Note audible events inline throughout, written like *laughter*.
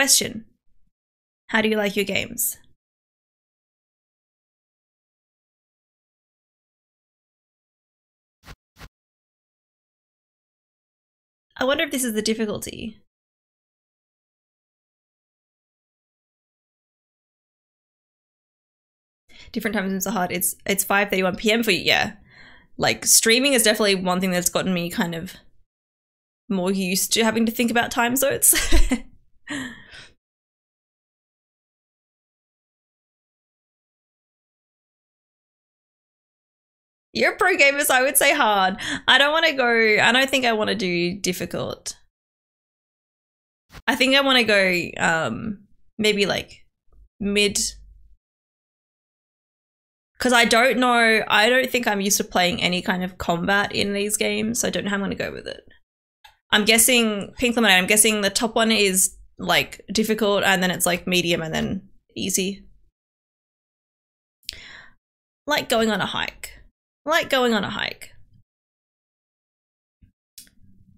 Question. How do you like your games? I wonder if this is the difficulty. Different time zones are hard. It's it's 5:31 p.m. for you. Yeah. Like streaming is definitely one thing that's gotten me kind of more used to having to think about time zones. *laughs* You're pro gamers, I would say hard. I don't want to go, I don't think I want to do difficult. I think I want to go um maybe like mid because I don't know, I don't think I'm used to playing any kind of combat in these games, so I don't know how I'm going to go with it. I'm guessing Pink Lemonade. I'm guessing the top one is like difficult, and then it's like medium, and then easy. Like going on a hike. Like going on a hike.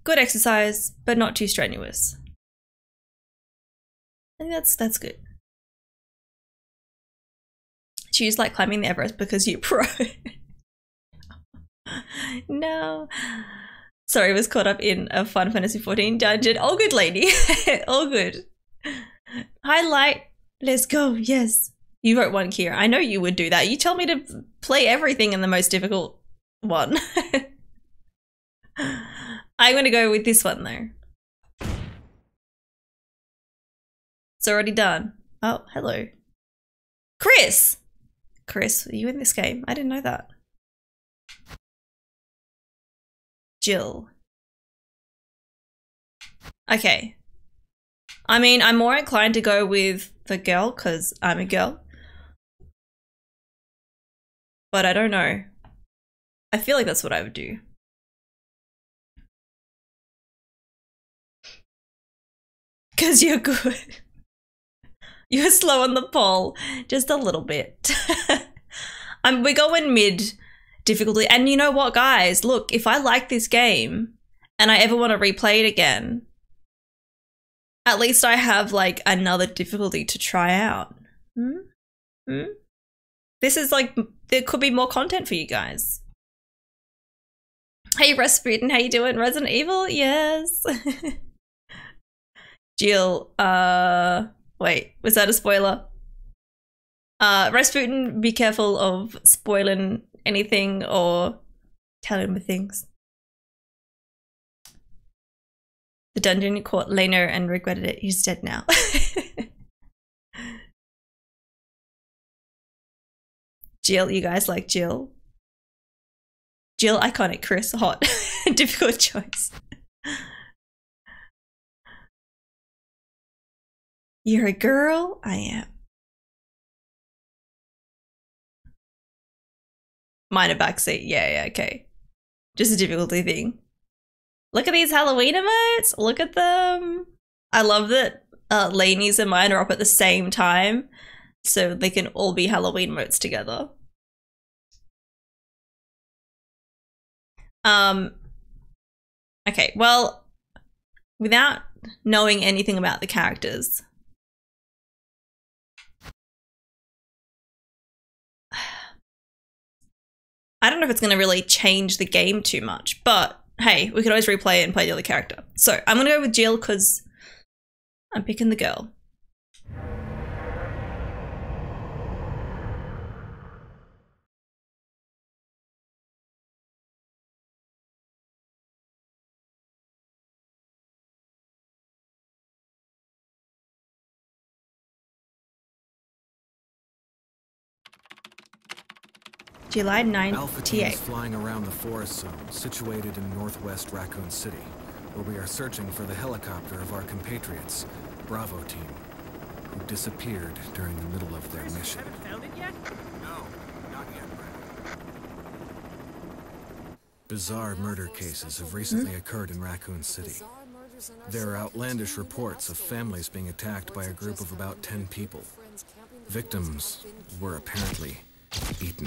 Good exercise, but not too strenuous. I think that's that's good. Choose like climbing the Everest because you're *laughs* pro. no. Sorry, I was caught up in a Final Fantasy 14 dungeon. All good, lady. *laughs* All good. Highlight. Let's go. Yes. You wrote one, Kira. I know you would do that. You tell me to play everything in the most difficult one. *laughs* I'm going to go with this one, though. It's already done. Oh, hello. Chris! Chris, are you in this game? I didn't know that. Jill. Okay. I mean, I'm more inclined to go with the girl because I'm a girl. But I don't know. I feel like that's what I would do. *laughs* Because you're good. *laughs* You're slow on the pole. Just a little bit. *laughs* um, we're going mid difficulty. And you know what, guys? Look, if I like this game and I ever want to replay it again, at least I have like another difficulty to try out. Hmm? Hmm? This is like, there could be more content for you guys. Hey, Rasputin, how you doing? Resident Evil? Yes. *laughs* Jill, uh, wait, was that a spoiler? Uh, Rasputin, be careful of spoiling anything or telling me things. The dungeon caught Leno and regretted it. He's dead now. *laughs* Jill, you guys like Jill? Jill, iconic, Chris, hot. *laughs* Difficult choice. You're a girl? I am. Minor backseat. Yeah, yeah, okay. Just a difficulty thing. Look at these Halloween emotes. Look at them. I love that uh, Lainey's and mine are up at the same time. So they can all be Halloween emotes together. Um, okay, well, without knowing anything about the characters, I don't know if it's going to really change the game too much, but hey, we could always replay it and play the other character. So I'm going to go with Jill because I'm picking the girl. July 9th, Alpha TA. team is flying around the forest zone situated in northwest Raccoon City, where we are searching for the helicopter of our compatriots, Bravo team, who disappeared during the middle of their mission. Found it yet? No, not yet, Bizarre murder cases have recently occurred in Raccoon City. There are outlandish reports of families being attacked by a group of about 10 people. Victims were apparently eaten.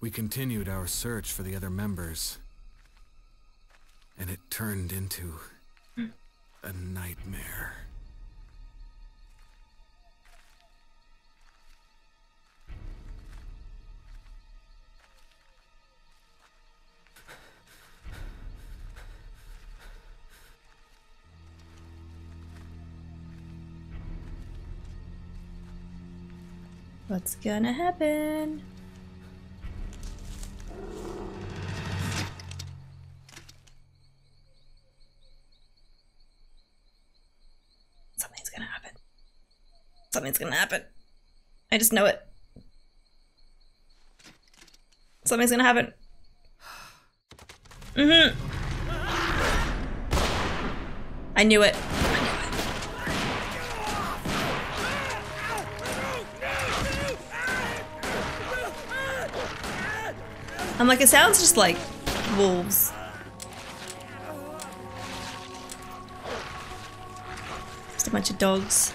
We continued our search for the other members, and it turned into hmm. a nightmare. What's gonna happen? Something's gonna happen. I just know it. Something's gonna happen. Mm-hmm. I knew it. I'm like, it sounds just like wolves. Just a bunch of dogs.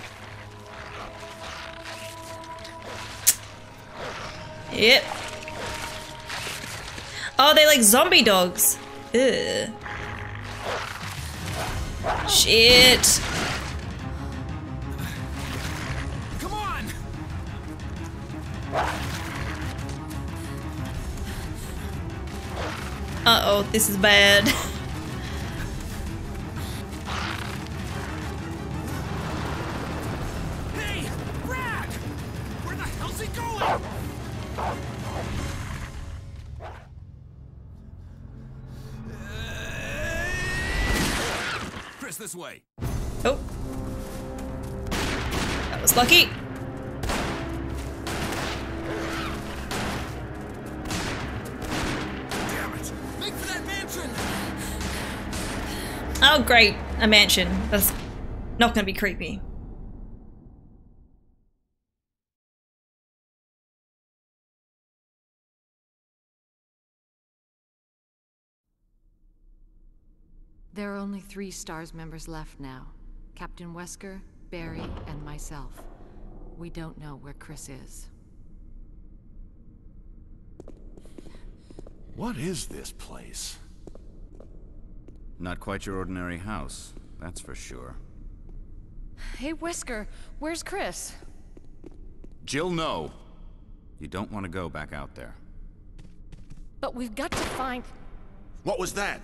Yep. Oh, they like zombie dogs. Ugh. Shit. Come on! Uh oh, this is bad. *laughs* A mansion. That's not gonna be creepy. There are only three STARS members left now. Captain Wesker, Barry, and myself. We don't know where Chris is. What is this place? Not quite your ordinary house, that's for sure. Hey, Wesker, where's Chris? Jill, no! You don't want to go back out there. But we've got to find... What was that?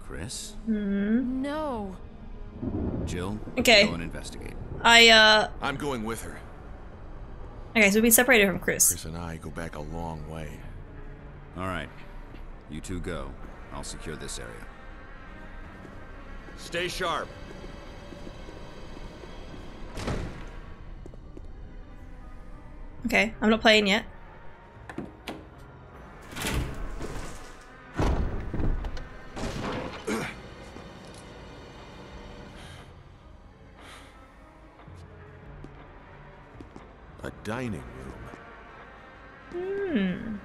Chris? No. Jill? Okay. Go and investigate. I, uh. I'm going with her. Okay, so we've been separated from Chris. Chris and I go back a long way. Alright. You two go. I'll secure this area. Stay sharp. Okay, I'm not playing yet. A dining room. Hmm.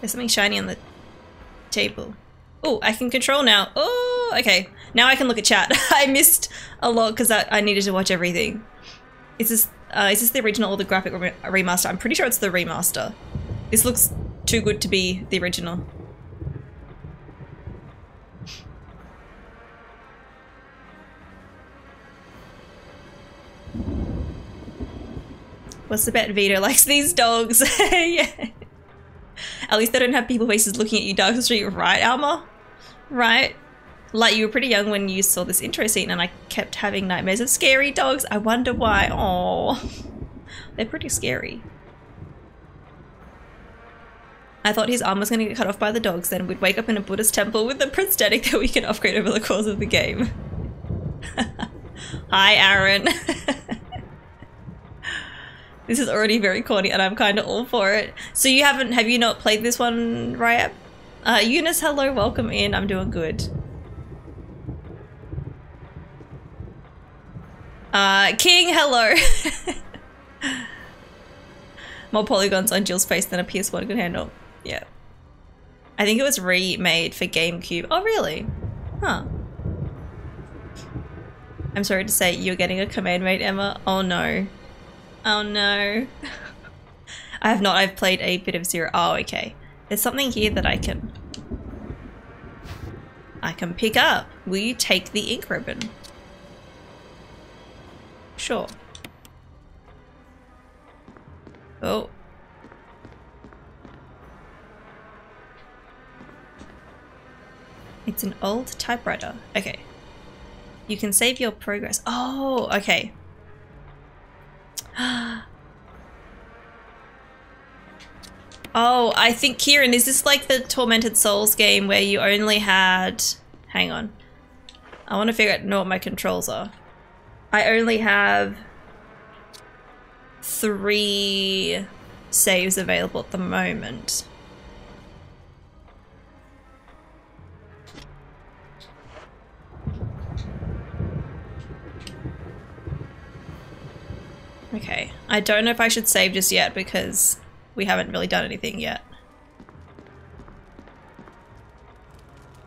There's something shiny on the table. Oh, I can control now. Oh, okay. Now I can look at chat. *laughs* I missed a lot because I, I needed to watch everything. Is this uh, is this the original or the graphic re remaster? I'm pretty sure it's the remaster. This looks too good to be the original. What's the bet? Vito likes *laughs* these dogs. *laughs* yeah. At least they don't have people faces looking at you, Dark Street, right, Alma? Right? Like, you were pretty young when you saw this intro scene, and I kept having nightmares of scary dogs. I wonder why. Oh, *laughs* they're pretty scary. I thought his arm was going to get cut off by the dogs, then we'd wake up in a Buddhist temple with a prosthetic that we can upgrade over the course of the game. *laughs* Hi, Aaron. *laughs* this is already very corny, and I'm kind of all for it. So you haven't, have you not played this one, Ryap? Uh, Eunice, hello, welcome in. I'm doing good. Uh, King, hello. *laughs* More polygons on Jill's face than a PS1 could handle. Yeah. I think it was remade for GameCube. Oh, really? Huh. I'm sorry to say you're getting a command mate, Emma. Oh no. Oh no. *laughs* I have not. I've played a bit of Zero. Oh, okay. There's something here that I can... I can pick up. Will you take the ink ribbon? Sure. Oh. It's an old typewriter. Okay. You can save your progress. Oh, okay. *gasps* oh, I think Kieran, is this like the Tormented Souls game where you only had... Hang on. I want to figure out know what my controls are. I only have three saves available at the moment. Okay, I don't know if I should save just yet because we haven't really done anything yet.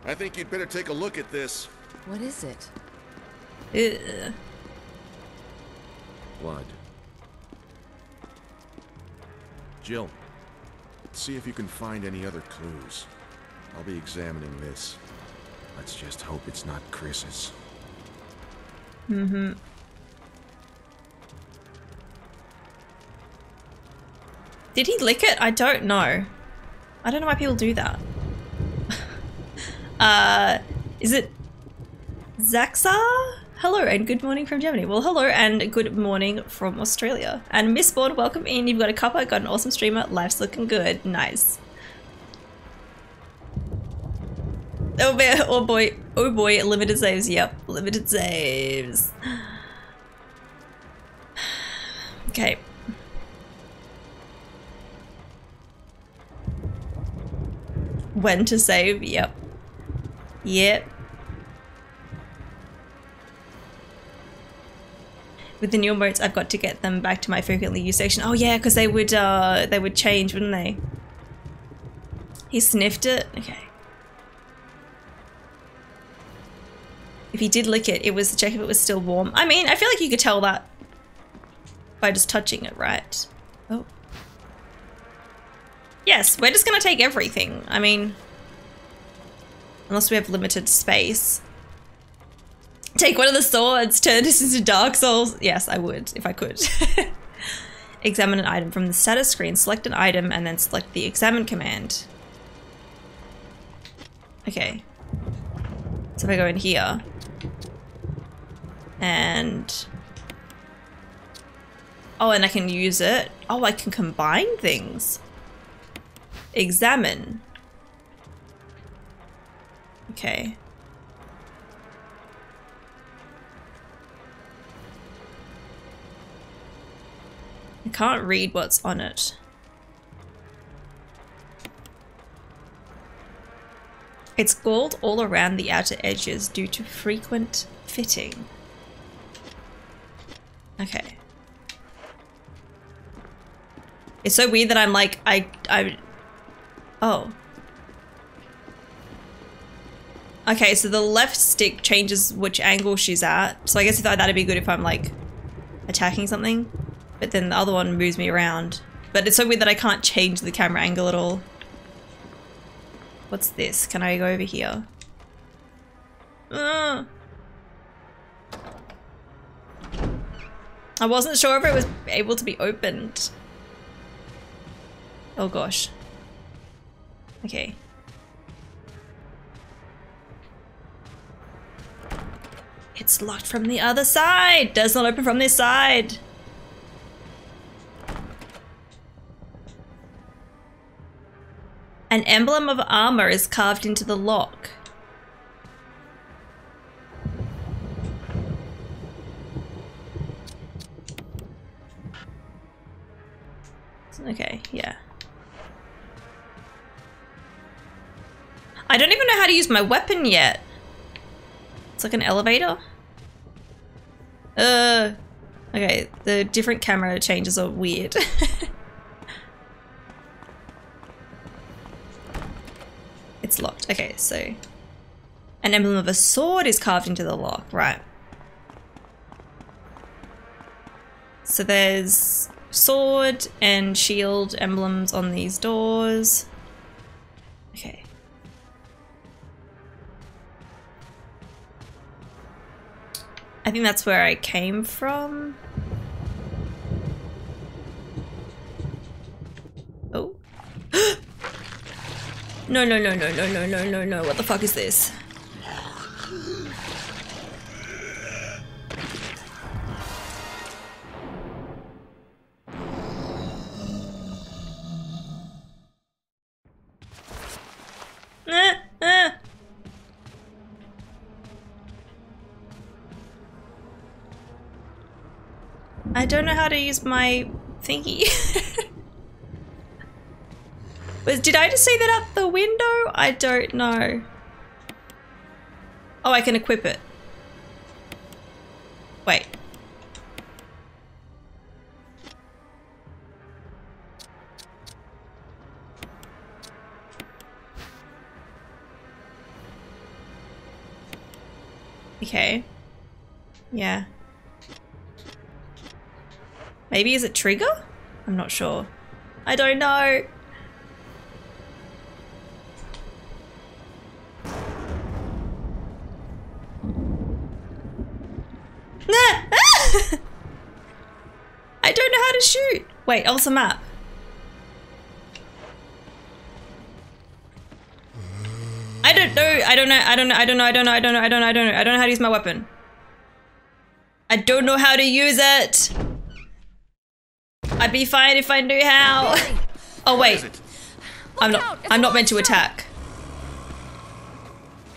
I think you'd better take a look at this. What is it? Ugh. Blood. Jill, see if you can find any other clues. I'll be examining this. Let's just hope it's not Chris's. Mm-hmm. Did he lick it? I don't know. I don't know why people do that. *laughs* uh, is it Zaxa? Hello and good morning from Germany. Well, hello and good morning from Australia. And Miss welcome in. You've got a cuppa, got an awesome streamer. Life's looking good. Nice. Oh boy, oh boy, oh boy, limited saves. Yep, limited saves. *sighs* Okay. When to save? Yep. Yep. With the new modes, I've got to get them back to my frequently used section. Oh yeah, because they would uh they would change, wouldn't they? He sniffed it. Okay. If he did lick it, it was to check if it was still warm. I mean, I feel like you could tell that by just touching it, right? Yes, we're just gonna take everything. I mean, unless we have limited space. Take one of the swords, turn this into Dark Souls. Yes, I would, if I could. *laughs* examine an item from the status screen, select an item, and then select the examine command. Okay. So if I go in here, and... Oh, and I can use it. Oh, I can combine things. Examine. Okay. I can't read what's on it. It's gold all around the outer edges due to frequent fitting. Okay. It's so weird that I'm like, I, I, oh. Okay, so the left stick changes which angle she's at. So I guess if that, that'd be good if I'm like attacking something. But then the other one moves me around. But it's so weird that I can't change the camera angle at all. What's this? Can I go over here? Uh. I wasn't sure if it was able to be opened. Oh gosh. Okay. It's locked from the other side! Does not open from this side! An emblem of armor is carved into the lock. Okay, yeah. I don't even know how to use my weapon yet. It's like an elevator. Uh, okay, the different camera changes are weird. *laughs* it's locked. Okay, so an emblem of a sword is carved into the lock, right? So there's sword and shield emblems on these doors. I think that's where I came from. Oh. *gasps* no, no, no, no, no, no, no, no, no. What the fuck is this? Don't know how to use my thingy. *laughs* Was, did I just see that out the window? I don't know. Oh, I can equip it. Wait. Okay. Yeah. Maybe is it trigger? I'm not sure. I don't know. I don't know how to shoot. Wait, also map. I don't know. I don't know. I don't know. I don't know. I don't know. I don't know. I don't know. I don't know. I don't know how to use my weapon. I don't know how to use it. I'd be fine if I knew how. Oh wait, I'm not. I'm not meant to attack.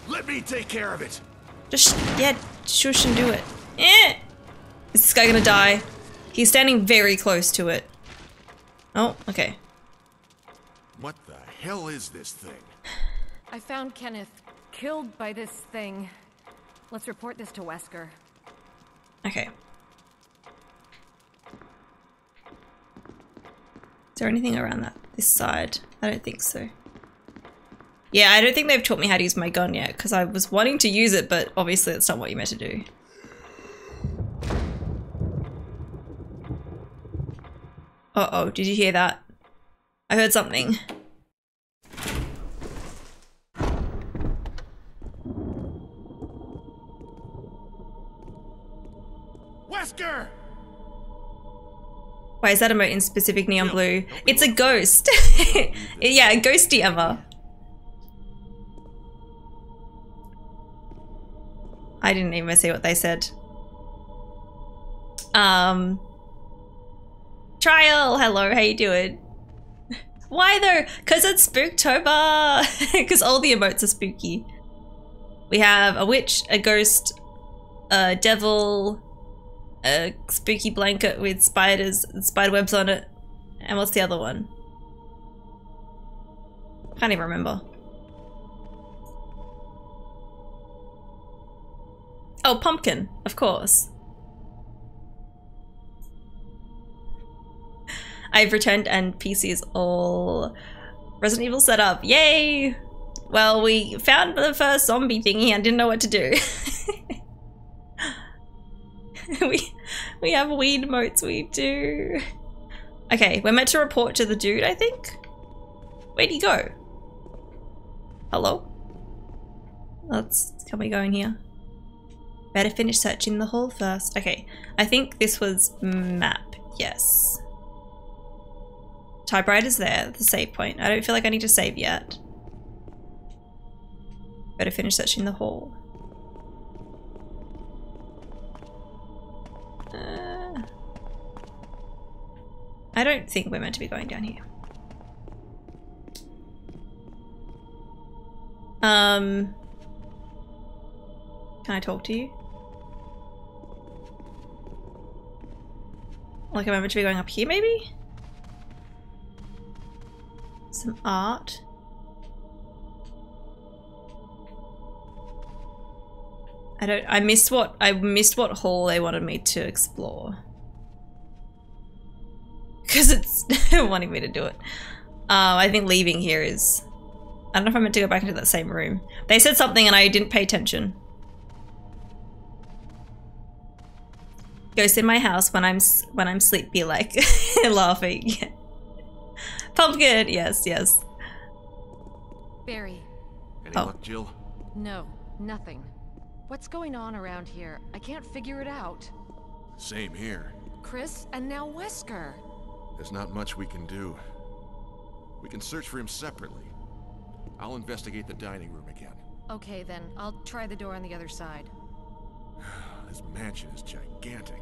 Let me take care of it. Just yeah, shush and do it. Eh. Is this guy gonna die? He's standing very close to it. Oh, okay. What the hell is this thing? I found Kenneth killed by this thing. Let's report this to Wesker. Okay. There anything around that this side? I don't think so. Yeah, I don't think they've taught me how to use my gun yet because I was wanting to use it, but obviously that's not what you're meant to do. Uh oh, did you hear that? I heard something. Wesker! Why is that emote in specific neon blue? It's a ghost. *laughs* yeah, a ghosty Emma. I didn't even see what they said. Um, trial. Hello, how you doing? *laughs* Why though? Cause it's Spooktober. *laughs* Cause all the emotes are spooky. We have a witch, a ghost, a devil, a spooky blanket with spiders and spider webs on it. And what's the other one? Can't even remember. Oh, pumpkin, of course. *laughs* I've returned and PC is all Resident Evil set up. Yay! Well, we found the first zombie thingy and didn't know what to do. *laughs* we *laughs* we have weed motes, we do. Okay, we're meant to report to the dude, I think. Where'd he go? Hello? Let's can we go in here? Better finish searching the hall first. Okay, I think this was map, yes. Typewriter's there, the save point. I don't feel like I need to save yet. Better finish searching the hall. I don't think we're meant to be going down here. Um, can I talk to you? Like, am I meant to be going up here, maybe? Some art. I don't. I missed what I missed what hall they wanted me to explore. Because it's *laughs* wanting me to do it. Um, I think leaving here is. I don't know if I'm meant to go back into that same room. They said something and I didn't pay attention. Ghost in my house when I'm when I'm sleepy, like *laughs* laughing. Pumpkin, yes, yes. Barry, Any Oh. luck, Jill? no, nothing. What's going on around here? I can't figure it out. Same here. Chris and now Wesker. There's not much we can do. We can search for him separately. I'll investigate the dining room again. Okay, then I'll try the door on the other side. *sighs* This mansion is gigantic.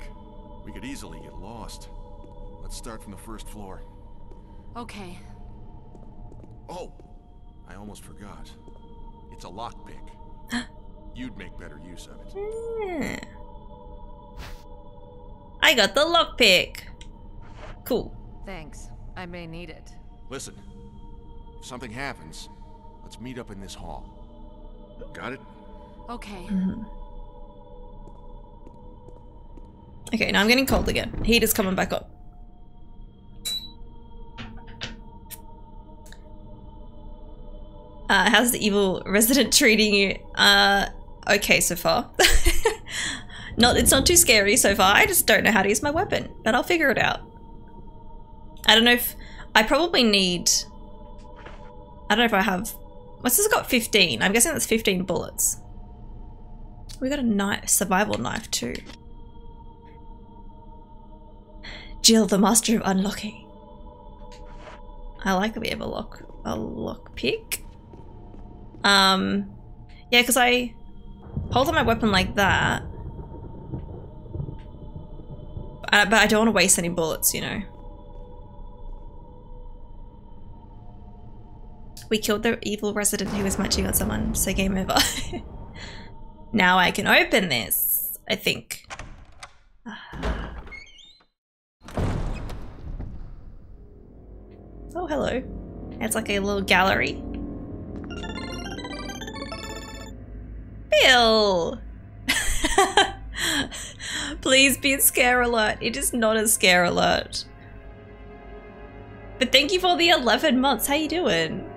We could easily get lost. Let's start from the first floor. Okay. Oh! I almost forgot. It's a lockpick. *gasps* You'd make better use of it. I got the lockpick. Cool. Thanks. I may need it. Listen, if something happens, let's meet up in this hall. Got it? Okay. Okay, now I'm getting cold again. Heat is coming back up. Uh, how's the evil resident *laughs* treating you? Uh, okay so far. *laughs* not, it's not too scary so far. I just don't know how to use my weapon, but I'll figure it out. I don't know if I probably need. I don't know if I have. What's this got? 15. I'm guessing that's 15 bullets. We got a knife, survival knife too. Jill, the master of unlocking. I like that we have a lock, a lock pick. Um, yeah, because I hold on my weapon like that, uh, but I don't want to waste any bullets, you know. We killed the evil resident who was munching on someone, so game over. *laughs* now I can open this, I think. *sighs* Oh, hello. It's like a little gallery. Bill! *laughs* Please be a scare alert. It is not a scare alert. But thank you for the 11 months. How you doing?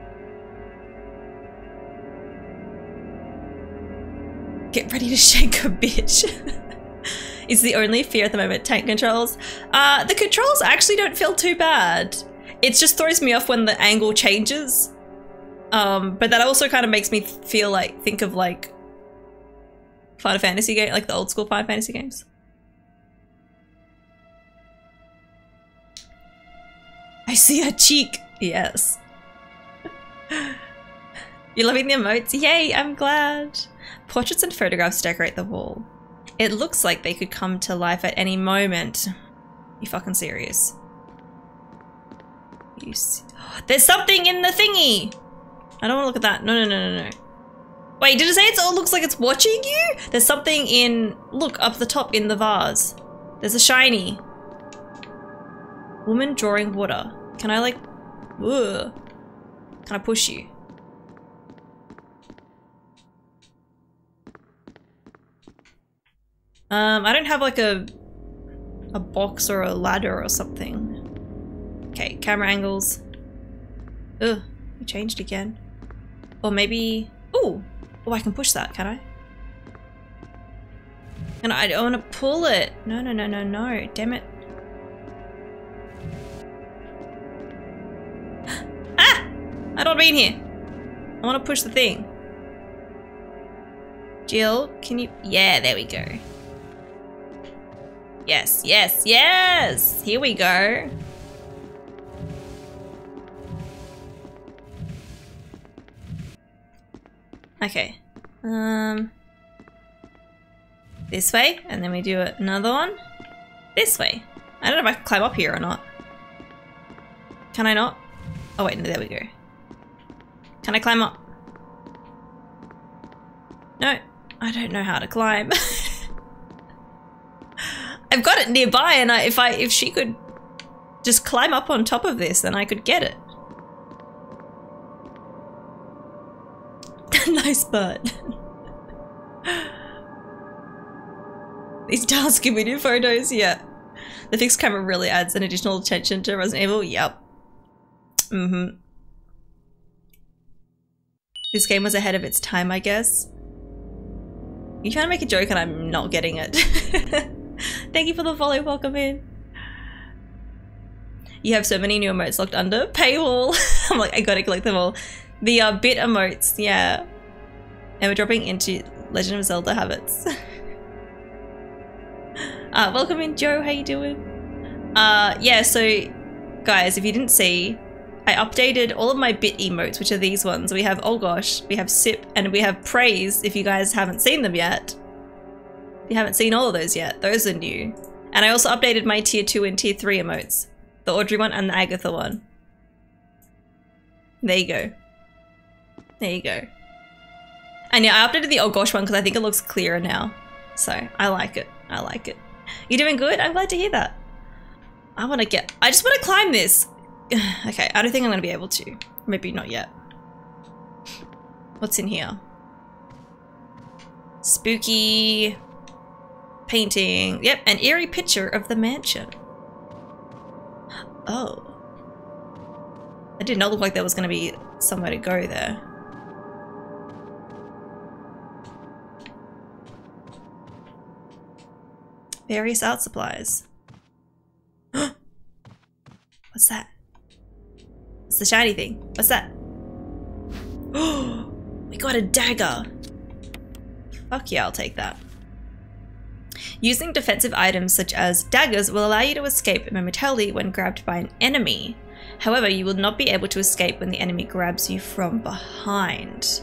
Get ready to *laughs* shake a bitch. *laughs* is the only fear at the moment tank controls. Uh, the controls actually don't feel too bad. It just throws me off when the angle changes. Um, but that also kind of makes me feel like, think of like Final Fantasy game, like the old school Final Fantasy games. I see a cheek. Yes. *laughs* You're loving the emotes? Yay, I'm glad. Portraits and photographs decorate the wall. It looks like they could come to life at any moment. You fucking serious? You see *gasps* There's something in the thingy! I don't want to look at that. No, no, no, no, no. Wait, did it say it all looks like it's watching you? There's something in... Look, up the top in the vase. There's a shiny. Woman drawing water. Can I like... Ugh. Can I push you? Um, I don't have like a... A box or a ladder or something. Okay, camera angles. Ugh, we changed again. Or maybe... Ooh! Oh, I can push that, can I? And I don't want to pull it. No, no, no, no, no. Damn it. *gasps* ah! I don't in here. I want to push the thing. Jill, can you... Yeah, there we go. Yes, yes, yes! Here we go. Okay. Um... This way, and then we do another one. This way. I don't know if I can climb up here or not. Can I not? Oh wait, no, there we go. Can I climb up? No, I don't know how to climb. *laughs* I've got it nearby, and I, if I if she could just climb up on top of this, then I could get it. *laughs* nice bird. *laughs* These dark Scooby-Doo photos, yeah. The fixed camera really adds an additional attention to Resident Evil, yep. Mm-hmm. This game was ahead of its time, I guess. You trying to make a joke and I'm not getting it. *laughs* *laughs* Thank you for the follow, welcome in. You have so many new emotes locked under paywall. *laughs* I'm like, I gotta collect them all. The uh, bit emotes, yeah. And we're dropping into Legend of Zelda habits. *laughs* uh, welcome in, Joe. How you doing? Uh, yeah. So, guys, if you didn't see, I updated all of my bit emotes, which are these ones. We have oh gosh, we have sip, and we have praise. If you guys haven't seen them yet, you haven't seen all of those yet. Those are new. And I also updated my tier two and tier three emotes, the Audrey one and the Agatha one. There you go. There you go. And yeah, I updated the oh gosh one because I think it looks clearer now. So I like it. I like it. You're doing good? I'm glad to hear that. I want to get- I just want to climb this. *sighs* okay, I don't think I'm going to be able to. Maybe not yet. What's in here? Spooky painting. Yep, an eerie picture of the mansion. Oh. It did not look like there was going to be somewhere to go there. Various art supplies. *gasps* What's that? What's the shiny thing? What's that? Oh, *gasps* we got a dagger. Fuck yeah, I'll take that. Using defensive items such as daggers will allow you to escape momentarily when grabbed by an enemy. However, you will not be able to escape when the enemy grabs you from behind.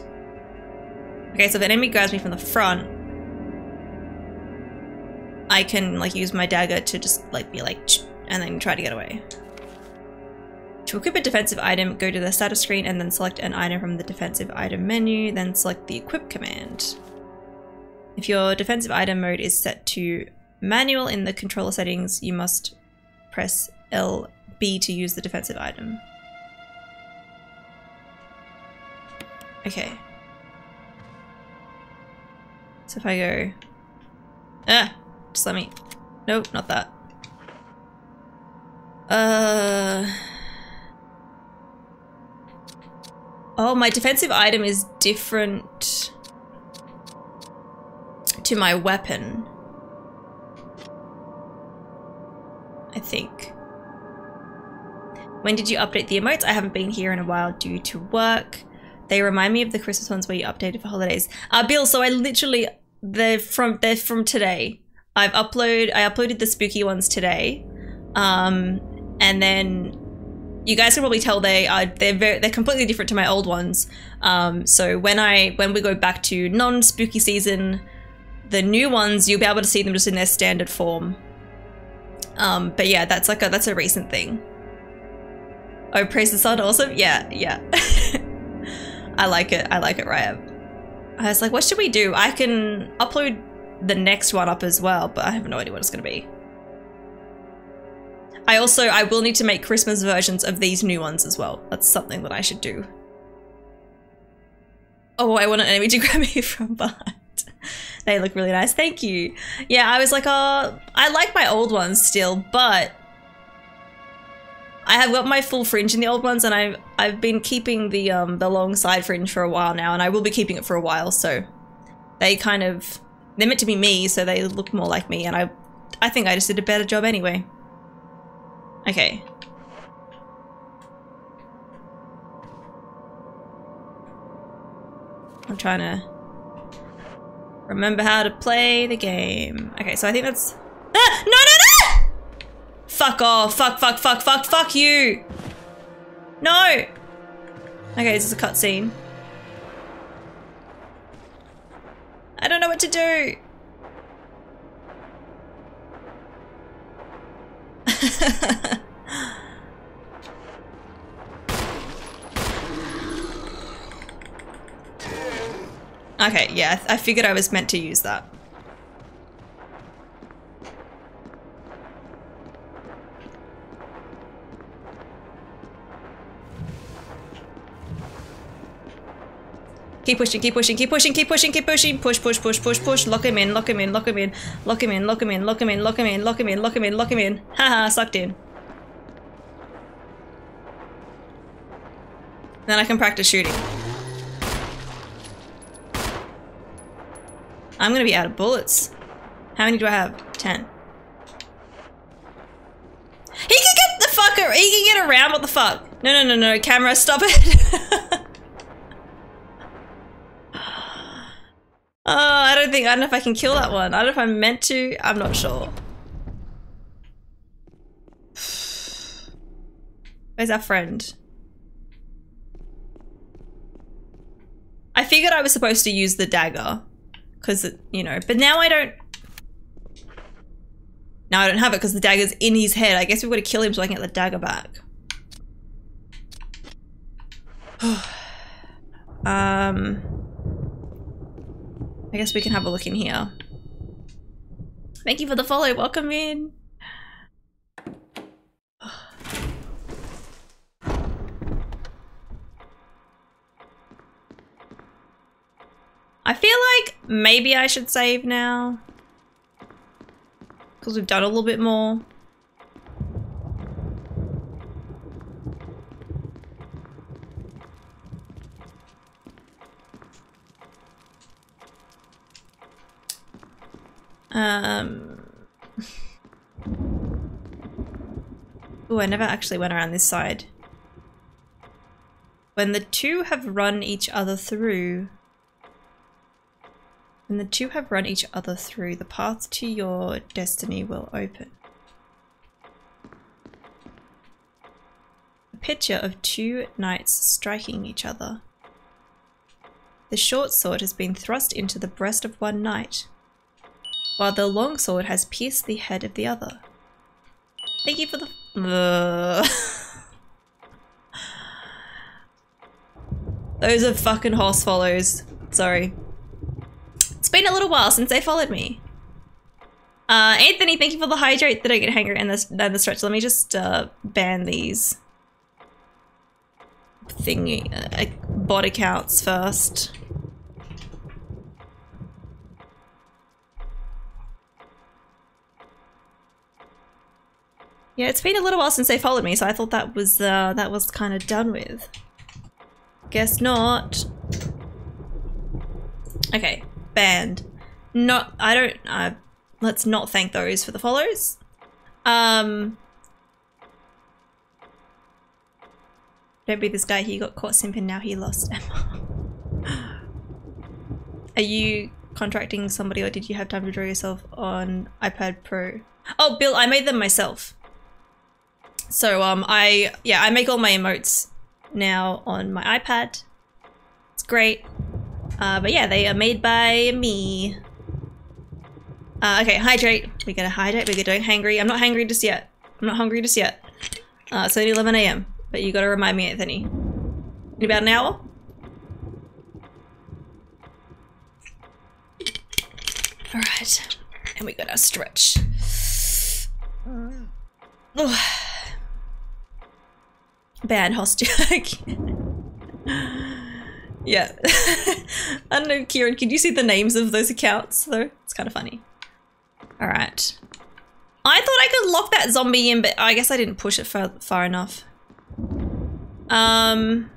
Okay, so if an enemy grabs me from the front, I can like use my dagger to just like be like and then try to get away. To equip a defensive item, go to the status screen and then select an item from the defensive item menu, then select the equip command. If your defensive item mode is set to manual in the controller settings, you must press LB to use the defensive item. Okay. So if I go... Ah! Just let me... Nope, not that. Uh... Oh, my defensive item is different to my weapon. I think. When did you update the emotes? I haven't been here in a while due to work. They remind me of the Christmas ones where you updated for holidays. Uh, Bill, so I literally, they're from, they're from today. I've uploaded, I uploaded the spooky ones today. Um, and then you guys can probably tell they are they're very they're completely different to my old ones. Um, so when I when we go back to non spooky season, the new ones you'll be able to see them just in their standard form. Um, but yeah, that's like a that's a recent thing. Oh, praise the sun, awesome! Yeah, yeah. *laughs* I like it. I like it, right? I was like, what should we do? I can upload the next one up as well, but I have no idea what it's going to be. I also, I will need to make Christmas versions of these new ones as well. That's something that I should do. Oh, I want an enemy to *laughs* grab me from behind. *laughs* they look really nice. Thank you. Yeah, I was like, oh, I like my old ones still, but I have got my full fringe in the old ones, and I've I've been keeping the um the long side fringe for a while now, and I will be keeping it for a while. So they kind of they're meant to be me, so they look more like me, and I I think I just did a better job anyway. Okay. I'm trying to remember how to play the game. Okay, so I think that's... Ah! No, no, no! Fuck off. Fuck, fuck, fuck, fuck, fuck you. No. Okay, this is a cutscene. I don't know what to do. *laughs* Okay, yeah, I figured I was meant to use that. Keep pushing, keep pushing, keep pushing, keep pushing, keep pushing. Push, push, push, push, push. Lock him in, lock him in, lock him in. Lock him in, lock him in, lock him in, lock him in, lock him in, lock him in, lock him in. *laughs* Haha, sucked in. Then I can practice shooting. I'm gonna be out of bullets. How many do I have? Ten. He can get the fucker. He can get around. What the fuck? No, no, no, no. Camera, stop it. *laughs* Oh, I don't think, I don't know if I can kill that one. I don't know if I'm meant to. I'm not sure. Where's our friend? I figured I was supposed to use the dagger. Because, you know, but now I don't... Now I don't have it because the dagger's in his head. I guess we've got to kill him so I can get the dagger back. *sighs* um... I guess we can have a look in here. Thank you for the follow. Welcome in. I feel like maybe I should save now. Because we've done a little bit more. Um. *laughs* Oh, I never actually went around this side. When the two have run each other through. When the two have run each other through, the path to your destiny will open. A picture of two knights striking each other. The short sword has been thrust into the breast of one knight, while the long sword has pierced the head of the other. Thank you for the... *laughs* Those are fucking horse follows. Sorry. It's been a little while since they followed me. Uh, Anthony, thank you for the hydrate that I get hanger and the, and the stretch. Let me just uh, ban these thingy uh, bot accounts first. Yeah, it's been a little while since they followed me, so I thought that was uh, that was kind of done with. Guess not. Okay, banned. Not. I don't. Uh, let's not thank those for the follows. Um. Don't be this guy. He got caught simping. Now he lost *laughs* Emma. Are you contracting somebody, or did you have time to draw yourself on iPad Pro? Oh, Bill, I made them myself. So um, I yeah I make all my emotes now on my iPad. It's great. Uh, but yeah, they are made by me. Uh, okay, hydrate. We gotta hydrate. We gotta hangry. I'm not hungry just yet. I'm not hungry just yet. Uh, it's only 11 a.m. But you gotta remind me, Anthony. In about an hour. All right, and we gotta stretch. Bad hostage. *laughs* yeah. *laughs* I don't know, Kieran, could you see the names of those accounts though? It's kind of funny. Alright. I thought I could lock that zombie in, but I guess I didn't push it far, far enough. Um...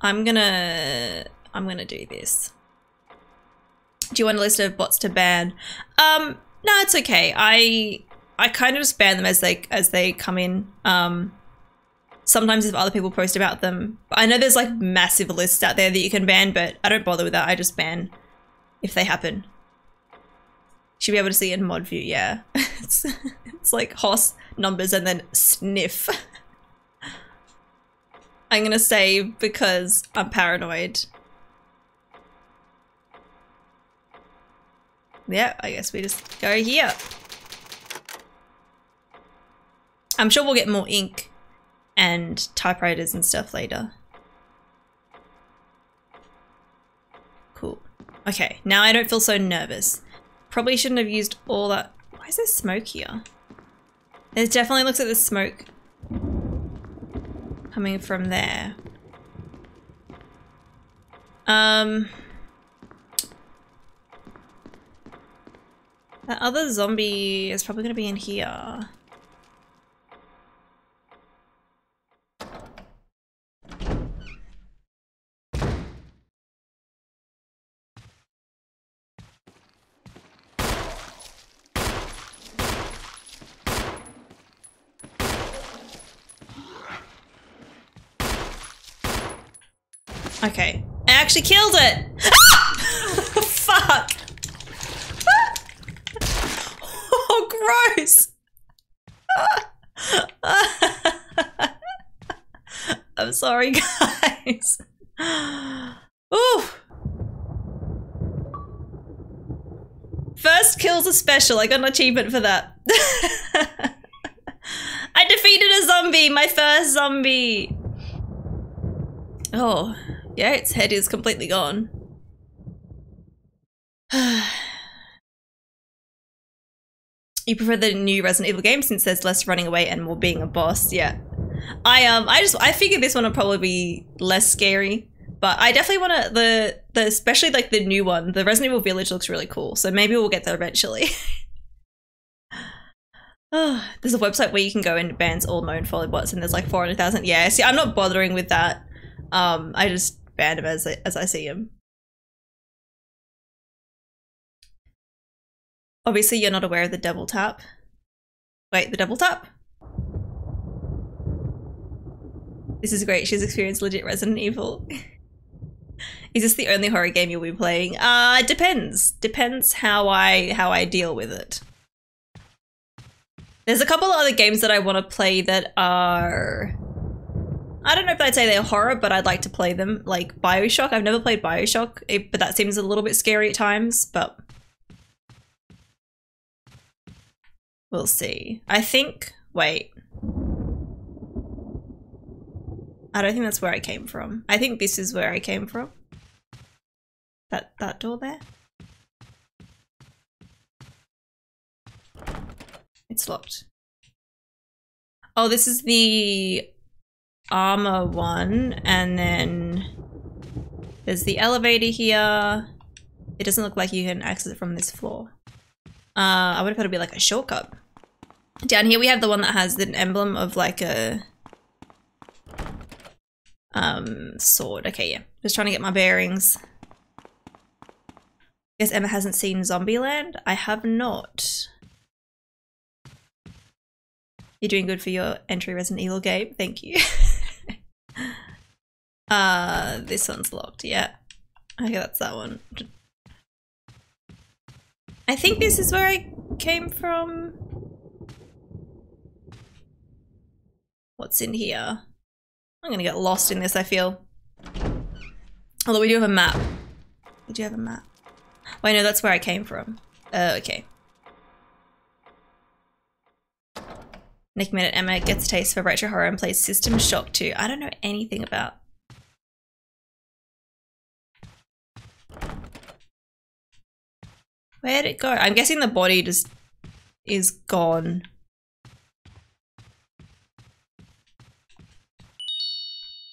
I'm gonna... I'm gonna do this. Do you want a list of bots to ban? Um, no, it's okay. I I kind of just ban them as they as they come in. Um, sometimes if other people post about them, I know there's like massive lists out there that you can ban, but I don't bother with that. I just ban if they happen. Should be able to see in mod view. Yeah, *laughs* it's it's like horse numbers and then sniff. *laughs* I'm gonna save because I'm paranoid. Yeah, I guess we just go here. I'm sure we'll get more ink and typewriters and stuff later. Cool. Okay, now I don't feel so nervous. Probably shouldn't have used all that. Why is there smoke here? It definitely looks like the smoke coming from there. Um. That other zombie is probably going to be in here. Okay. I actually killed it! *laughs* Fuck! *laughs* oh, gross! *laughs* I'm sorry, guys. Ooh. First kill's a special. I got an achievement for that. I defeated a zombie! My first zombie! Oh. Yeah, its head is completely gone. *sighs* you prefer the new Resident Evil game since there's less running away and more being a boss. Yeah. I um I just I figured this one would probably be less scary. But I definitely want to the the especially like the new one. The Resident Evil Village looks really cool. So maybe we'll get there eventually. oh, *laughs* *sighs* there's a website where you can go and bans all known follow bots and there's like 400,000. Yeah, see I'm not bothering with that. Um I just ban him as I, as I see him. Obviously, you're not aware of the double tap. Wait, the double tap? This is great. She's experienced legit Resident Evil. *laughs* is this the only horror game you'll be playing? Uh, depends. Depends how I how I deal with it. There's a couple other games that I want to play that are I don't know if I'd say they're horror, but I'd like to play them. Like Bioshock. I've never played Bioshock, but that seems a little bit scary at times, but we'll see. I think, wait. I don't think that's where I came from. I think this is where I came from. That, that door there? It's locked. Oh, this is the armor one, and then there's the elevator here. It doesn't look like you can access it from this floor. Uh, I would have thought it'd be like a shortcut. Down here we have the one that has the emblem of like a um sword. Okay, yeah. Just trying to get my bearings. Guess Emma hasn't seen Zombieland? I have not. You're doing good for your entry Resident Evil game. Thank you. *laughs* uh, this one's locked. Yeah. Okay, that's that one. I think this is where I came from. What's in here? I'm gonna get lost in this, I feel. Although we do have a map. We do have a map. Wait, no, that's where I came from. Uh, okay. Nick Minute Emma gets a taste for retro horror and plays System Shock 2. I don't know anything about. Where'd it go? I'm guessing the body just is gone.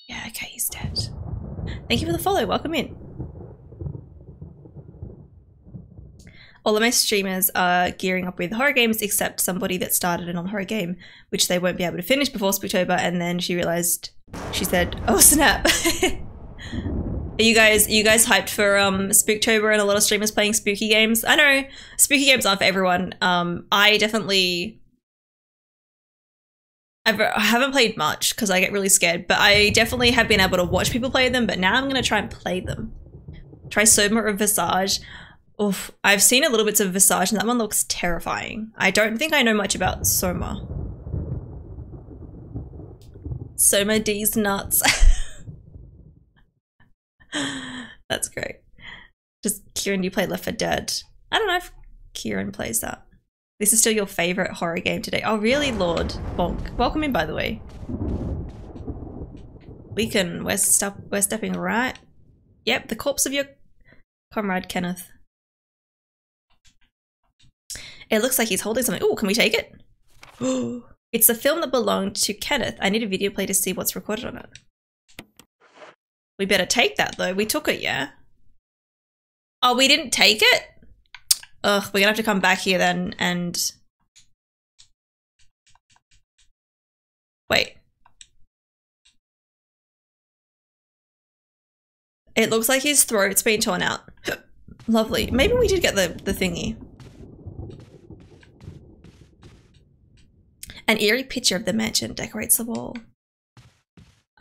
Yeah, okay, he's dead. Thank you for the follow. Welcome in. all of my streamers are gearing up with horror games except somebody that started an horror game, which they won't be able to finish before Spooktober. And then she realized, she said, "Oh snap." *laughs* You guys, you guys hyped for um, Spooktober and a lot of streamers playing spooky games? I know spooky games aren't for everyone. Um, I definitely I've, I haven't played much because I get really scared, but I definitely have been able to watch people play them. But now I'm going to try and play them. Try Soma or Visage. Oof, I've seen a little bits of Visage and that one looks terrifying. I don't think I know much about Soma. Soma D's nuts. *laughs* *laughs* That's great. Just Kieran, you play Left 4 Dead. I don't know if Kieran plays that. This is still your favorite horror game today. Oh, really, Lord Bonk? Welcome in, by the way. We can. We're step. We're stepping right. Yep, the corpse of your comrade Kenneth. It looks like he's holding something. Oh, can we take it? *gasps* it's the film that belonged to Kenneth. I need a video play to see what's recorded on it. We better take that though. We took it, yeah? Oh, we didn't take it? Ugh, we're gonna have to come back here then and... Wait. It looks like his throat's been torn out. *gasps* Lovely. Maybe we did get the, the thingy. An eerie picture of the mansion decorates the wall.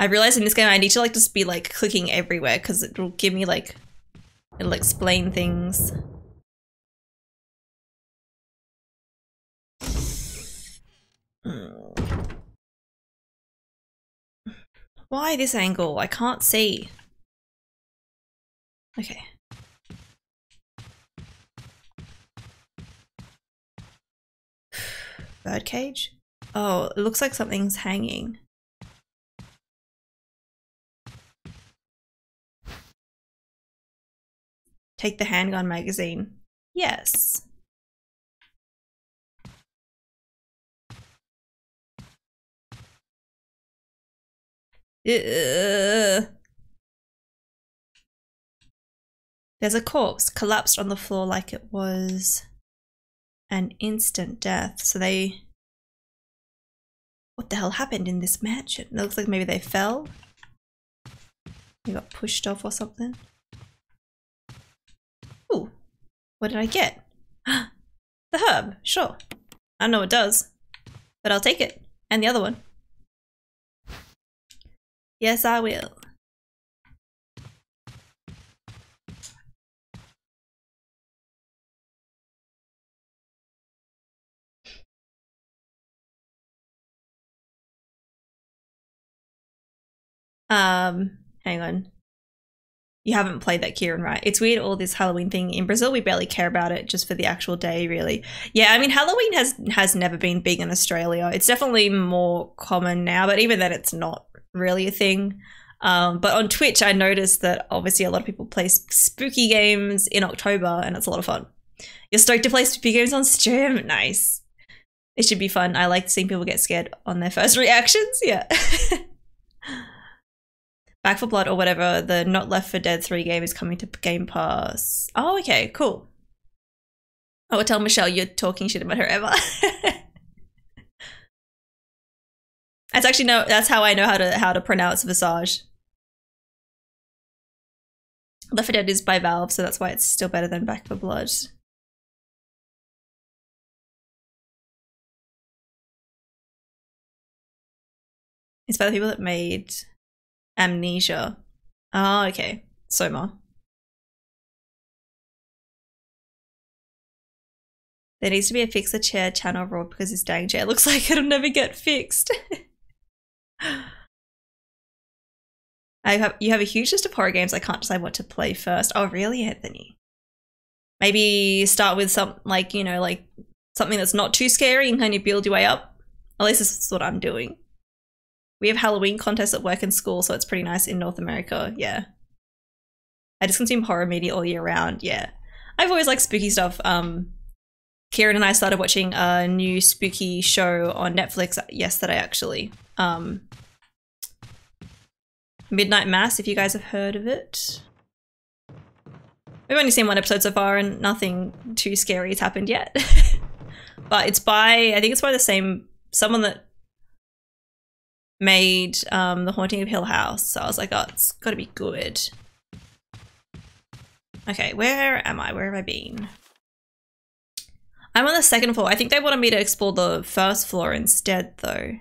I realize in this game I need to like just be like clicking everywhere because it will give me like it'll explain things. Hmm. Why this angle? I can't see. Okay. *sighs* Birdcage? Oh, it looks like something's hanging. Take the handgun magazine. Yes. Ugh. There's a corpse collapsed on the floor like it was an instant death. So they... What the hell happened in this mansion? It looks like maybe they fell. They got pushed off or something. Ooh, what did I get? *gasps* the herb, sure. I know it does, but I'll take it. And the other one. Yes, I will. Um, hang on. You haven't played that, Kieran, right? It's weird, all this Halloween thing. In Brazil, we barely care about it just for the actual day, really. Yeah, I mean, Halloween has has never been big in Australia. It's definitely more common now, but even then, it's not really a thing. Um, but on Twitch, I noticed that obviously a lot of people play spooky games in October, and it's a lot of fun. You're stoked to play spooky games on stream? *laughs* Nice. It should be fun. I like seeing people get scared on their first *laughs* reactions. Yeah. *laughs* Back 4 Blood or whatever, the Not Left 4 Dead 3 game is coming to Game Pass. Oh, okay, cool. I will tell Michelle you're talking shit about her ever. *laughs* that's actually no that's how I know how to how to pronounce Visage. Left 4 Dead is by Valve, so that's why it's still better than Back 4 Blood. It's by the people that made Amnesia. Oh, okay. Soma. There needs to be a fix chair channel rule because this dang chair looks *laughs* like it'll never get fixed. *laughs* I have you have a huge list of horror games. I can't decide what to play first. Oh, really, Anthony? Maybe start with some like you know like something that's not too scary and kind of build your way up. At least this is what I'm doing. We have Halloween contests at work and school, so it's pretty nice in North America. Yeah. I just consume horror media all year round. Yeah. I've always liked spooky stuff. Um, Kieran and I started watching a new spooky show on Netflix yesterday, actually. Um, Midnight Mass, if you guys have heard of it. We've only seen one episode so far and nothing too scary has happened yet. *laughs* but it's by, I think it's by the same, someone that made um, The Haunting of Hill House. So I was like, oh, it's got to be good. Okay, where am I? Where have I been? I'm on the second floor. I think they wanted me to explore the first floor instead, though.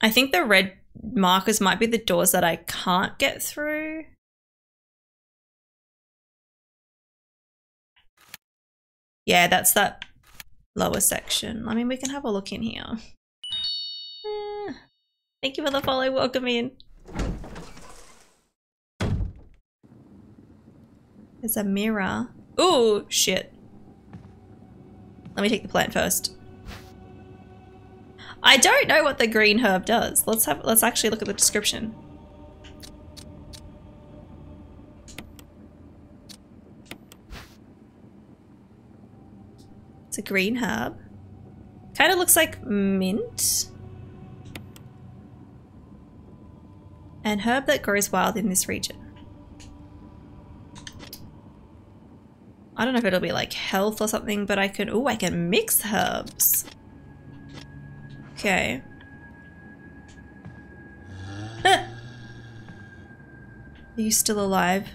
I think the red markers might be the doors that I can't get through. Yeah, that's that lower section. I mean, we can have a look in here. Eh, thank you for the follow. Welcome in. There's a mirror. Ooh, shit. Let me take the plant first. I don't know what the green herb does. Let's have let's actually look at the description. It's a green herb. Kind of looks like mint. An herb that grows wild in this region. I don't know if it'll be like health or something, but I can- oh, I can mix herbs. Okay. Are you still alive?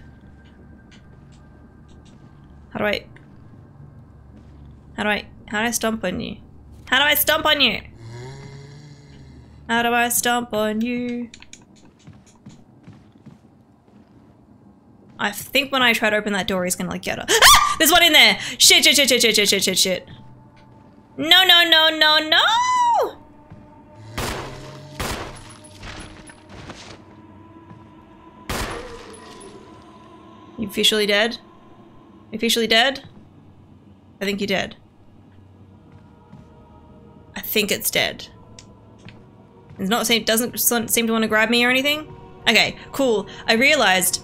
How do I... How do I... How do I stomp on you? How do I stomp on you? How do I stomp on you? I think when I try to open that door, he's gonna like get her. Ah! There's one in there! Shit, shit, shit, shit, shit, shit, shit, shit, shit. No, no, no, no, no! You officially dead? Officially dead? I think you're dead. Think it's dead. It's not saying doesn't seem to want to grab me or anything. Okay, cool. I realized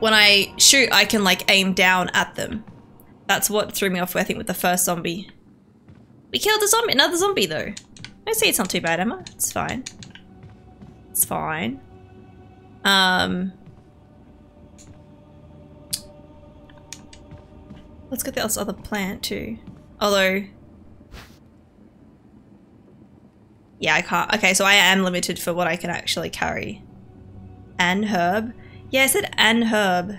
when I shoot, I can like aim down at them. That's what threw me off, I think, with the first zombie. We killed a zombie, another zombie though. I see it's not too bad, Emma. It's fine. It's fine. Um. Let's get this other plant too. Although. Yeah, I can't. Okay, so I am limited for what I can actually carry. An herb. Yeah, I said an herb.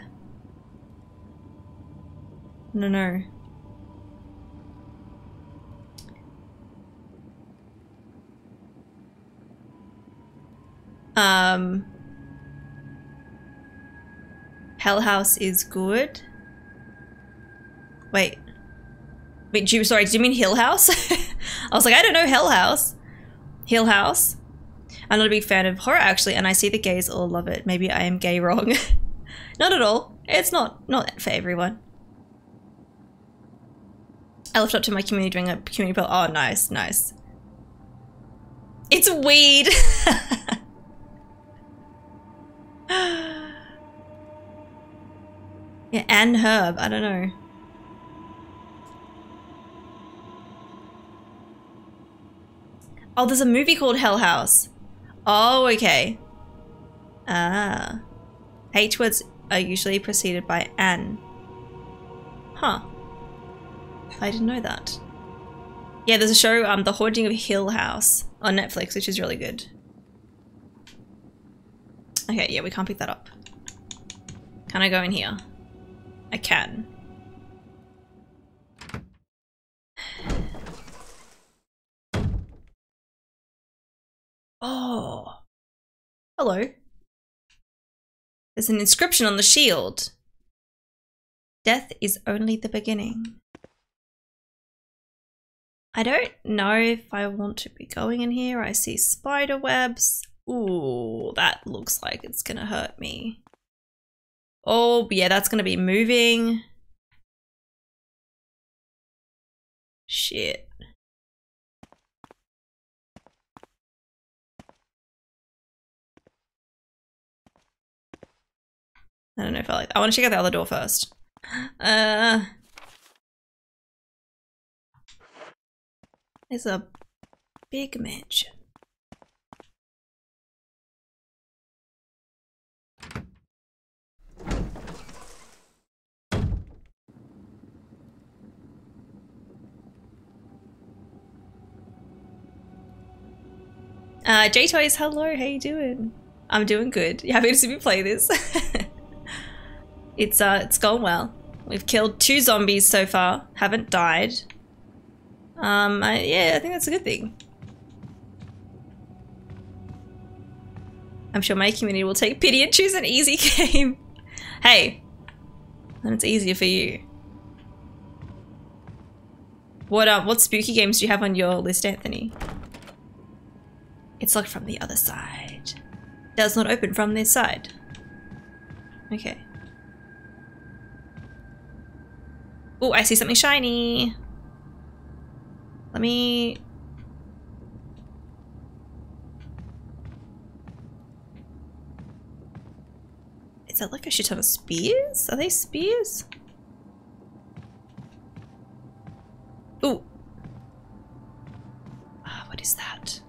No, no. Um, Hell House is good. Wait. Wait, do you, sorry, did you mean Hill House? *laughs* I was like, I don't know Hell House. Hill House. I'm not a big fan of horror actually, and I see the gays all love it. Maybe I am gay wrong. *laughs* not at all. It's not not for everyone. I left up to my community doing a community poll. Oh, nice, nice. It's weed. *laughs* yeah, and herb. I don't know. Oh, there's a movie called Hell House. Oh, okay. Ah. H words are usually preceded by an. Huh. I didn't know that. Yeah, there's a show, um, The Haunting of Hill House on Netflix, which is really good. Okay, yeah, we can't pick that up. Can I go in here? I can. Oh. Hello. There's an inscription on the shield. Death is only the beginning. I don't know if I want to be going in here. I see spider webs. Ooh, that looks like it's gonna hurt me. Oh, yeah, that's gonna be moving. Shit. I don't know if I like I want to check out the other door first. Uh, It's a big mansion. Uh, J-Toys, hello, how you doing? I'm doing good. You happy to see me play this? *laughs* it's uh, it's gone well. We've killed two zombies so far, haven't died. Um, I, yeah, I think that's a good thing. I'm sure my community will take pity and choose an easy *laughs* game. hey, then it's easier for you. What uh, what spooky games do you have on your list, Anthony? It's locked from the other side. Does not open from this side. Okay. Oh, I see something shiny. Let me... Is that like a shit ton of spears? Are they spears? Ooh. Ah, what is that?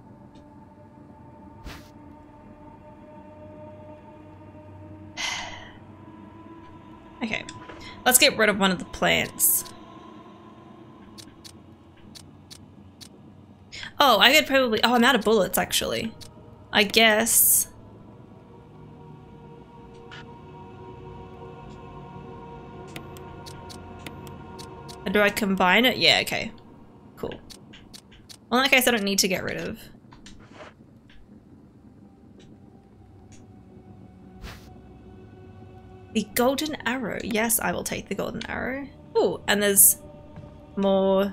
*sighs* okay. Let's get rid of one of the plants. Oh, I could probably... Oh, I'm out of bullets, actually. I guess... Do I combine it? Yeah, okay. Cool. Well, in that case, I don't need to get rid of. The golden arrow. Yes, I will take the golden arrow. Oh, and there's more.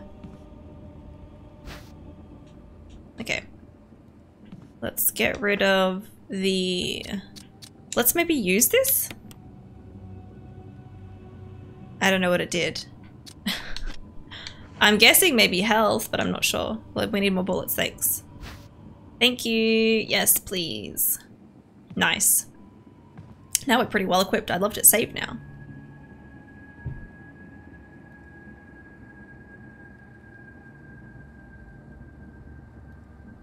Okay. Let's get rid of the... Let's maybe use this? I don't know what it did. *laughs* I'm guessing maybe health, but I'm not sure. Well, we need more bullets, thanks. Thank you. Yes, please. Nice. Now we're pretty well equipped. I'd love to save now.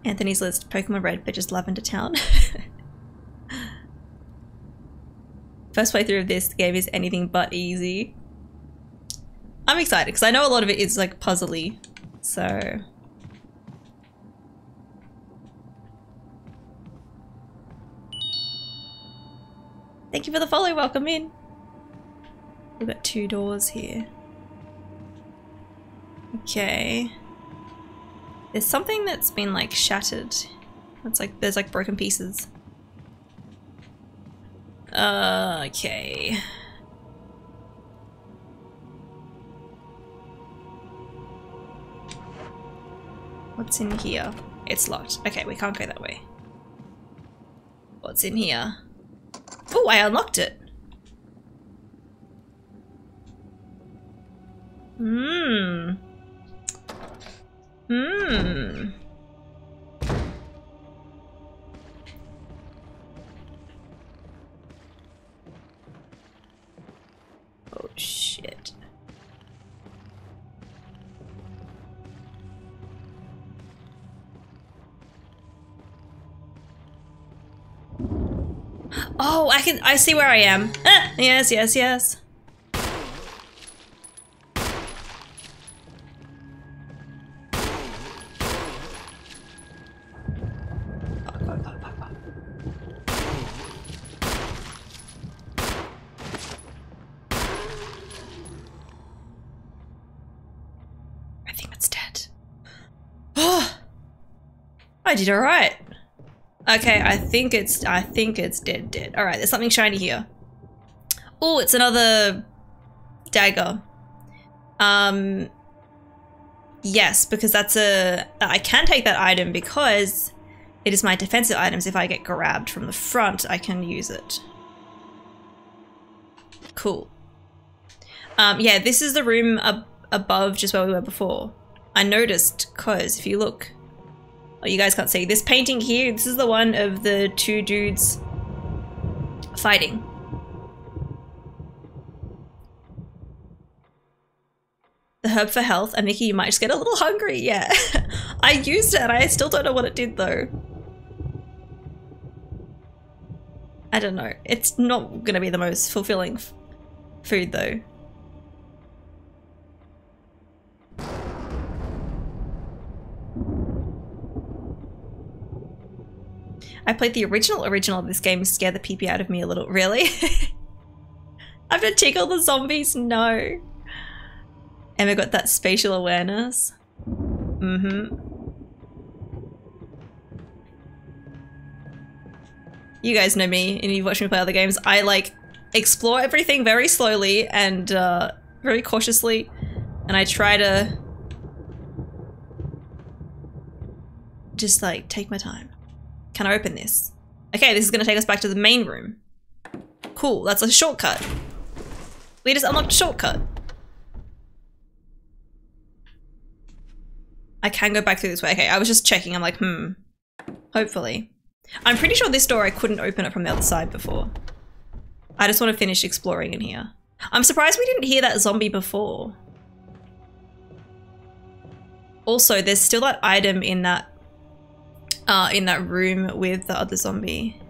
Anthony's list, Pokemon Red, bitches Lavender Town. *laughs* First playthrough of this game is anything but easy. I'm excited because I know a lot of it is like puzzly, so. Thank you for the follow, welcome in. We've got two doors here. Okay. There's something that's been like shattered. It's like, there's like broken pieces. Uh, okay. What's in here? It's locked. Okay, we can't go that way. What's in here? Oh, I unlocked it. Hmm. Hmm. Oh shit. Oh, I can- I see where I am. Ah, yes, yes, yes. I think it's dead. *gasps* I did all right. Okay, I think it's I think it's dead dead. All right, there's something shiny here. Oh, it's another dagger. Um yes, because that's a I can take that item because it is my defensive items. If I get grabbed from the front, I can use it. Cool. Um yeah, this is the room ab above just where we were before. I noticed cuz if you look Oh, you guys can't see. This painting here, this is the one of the two dudes fighting. The herb for health. And Mickey, you might just get a little hungry. Yeah. *laughs* I used it I still don't know what it did though. I don't know. It's not going to be the most fulfilling food though. I played the original original of this game scare the peepee out of me a little. Really? *laughs* I have to tickle the zombies? No. And we got that spatial awareness. Mm-hmm. You guys know me and you've watched me play other games. I like explore everything very slowly and uh, very cautiously. And I try to just like take my time. Can I open this? Okay, this is going to take us back to the main room. Cool, that's a shortcut. We just unlocked a shortcut. I can go back through this way. Okay, I was just checking. I'm like, hmm. Hopefully. I'm pretty sure this door I couldn't open it from the other side before. I just want to finish exploring in here. I'm surprised we didn't hear that zombie before. Also, there's still that item in that uh, in that room with the other zombie.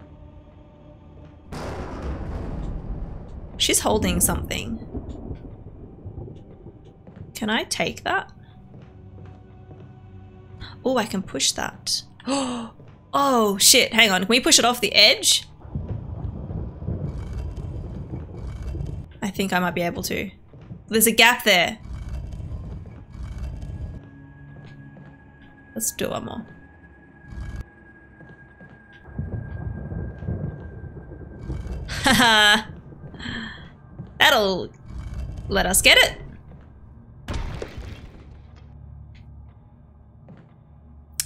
She's holding something. Can I take that? Oh, I can push that. *gasps* Oh, shit. Hang on. Can we push it off the edge? I think I might be able to. There's a gap there. Let's do one more. *laughs* That'll let us get it.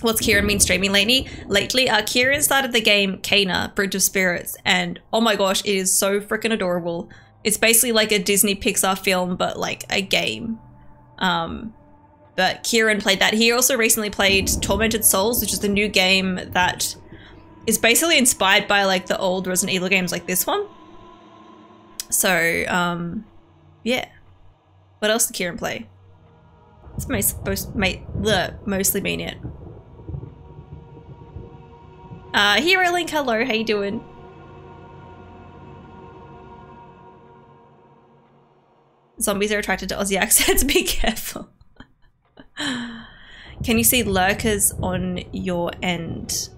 What's Kieran been streaming lately? Lately, uh, Kieran started the game Kena, Bridge of Spirits, and oh my gosh, it is so freaking adorable. It's basically like a Disney Pixar film, but like a game. Um, but Kieran played that. He also recently played Tormented Souls, which is the new game that is basically inspired by like the old Resident Evil games like this one. So, um, yeah. What else did Kieran play? It's most, most, mostly been it. Uh, Hero Link, hello, how you doing? Zombies are attracted to Aussie *laughs* accents, be careful. *laughs* Can you see lurkers on your end?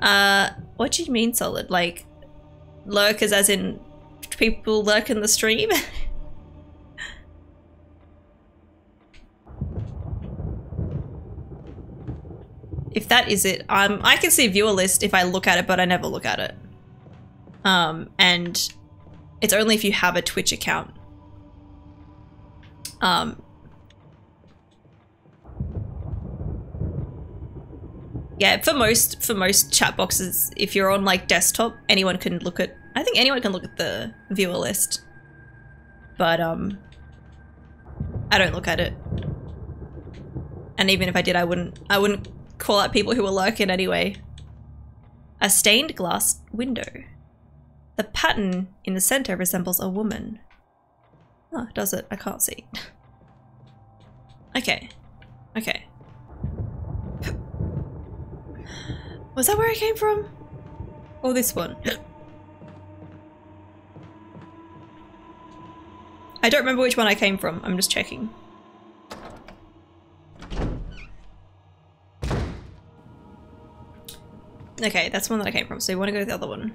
Uh, what do you mean solid? Like, lurkers as in people lurk in the stream? *laughs* if that is it, um, I can see viewer list if I look at it, but I never look at it. Um, and it's only if you have a Twitch account. Um, yeah, for most for most chat boxes, if you're on like desktop, anyone can look at. I think anyone can look at the viewer list, but um, I don't look at it. And even if I did, I wouldn't. I wouldn't call out people who were lurking anyway. A stained glass window. The pattern in the center resembles a woman. Oh, does it? I can't see. *laughs* okay. Okay. Was that where I came from? Or this one? I don't remember which one I came from. I'm just checking. Okay, that's one that I came from, so you want to go to the other one.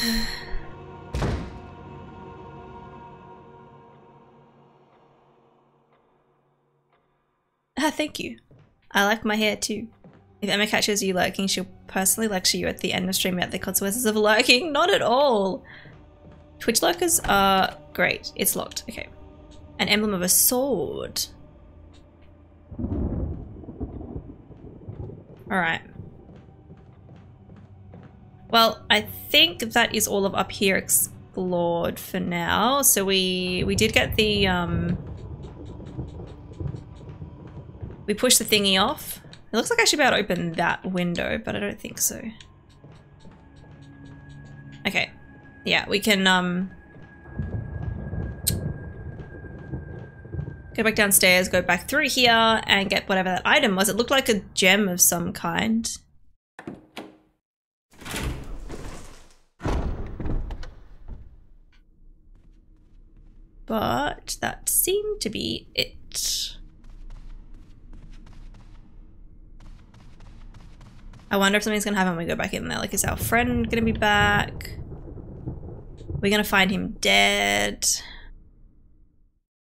*sighs* ah, thank you. I like my hair too. If Emma catches you lurking, she'll personally lecture you at the end of stream about the consequences of lurking. *laughs* Not at all! Twitch lurkers are great. It's locked. Okay. An emblem of a sword. Alright. Well, I think that is all of up here explored for now. So we we did get the um we push the thingy off. It looks like I should be able to open that window, but I don't think so. Okay. Yeah, we can um Go back downstairs, go back through here, and get whatever that item was. It looked like a gem of some kind. But that seemed to be it. I wonder if something's gonna happen when we go back in there. Like, is our friend gonna be back? We're gonna find him dead.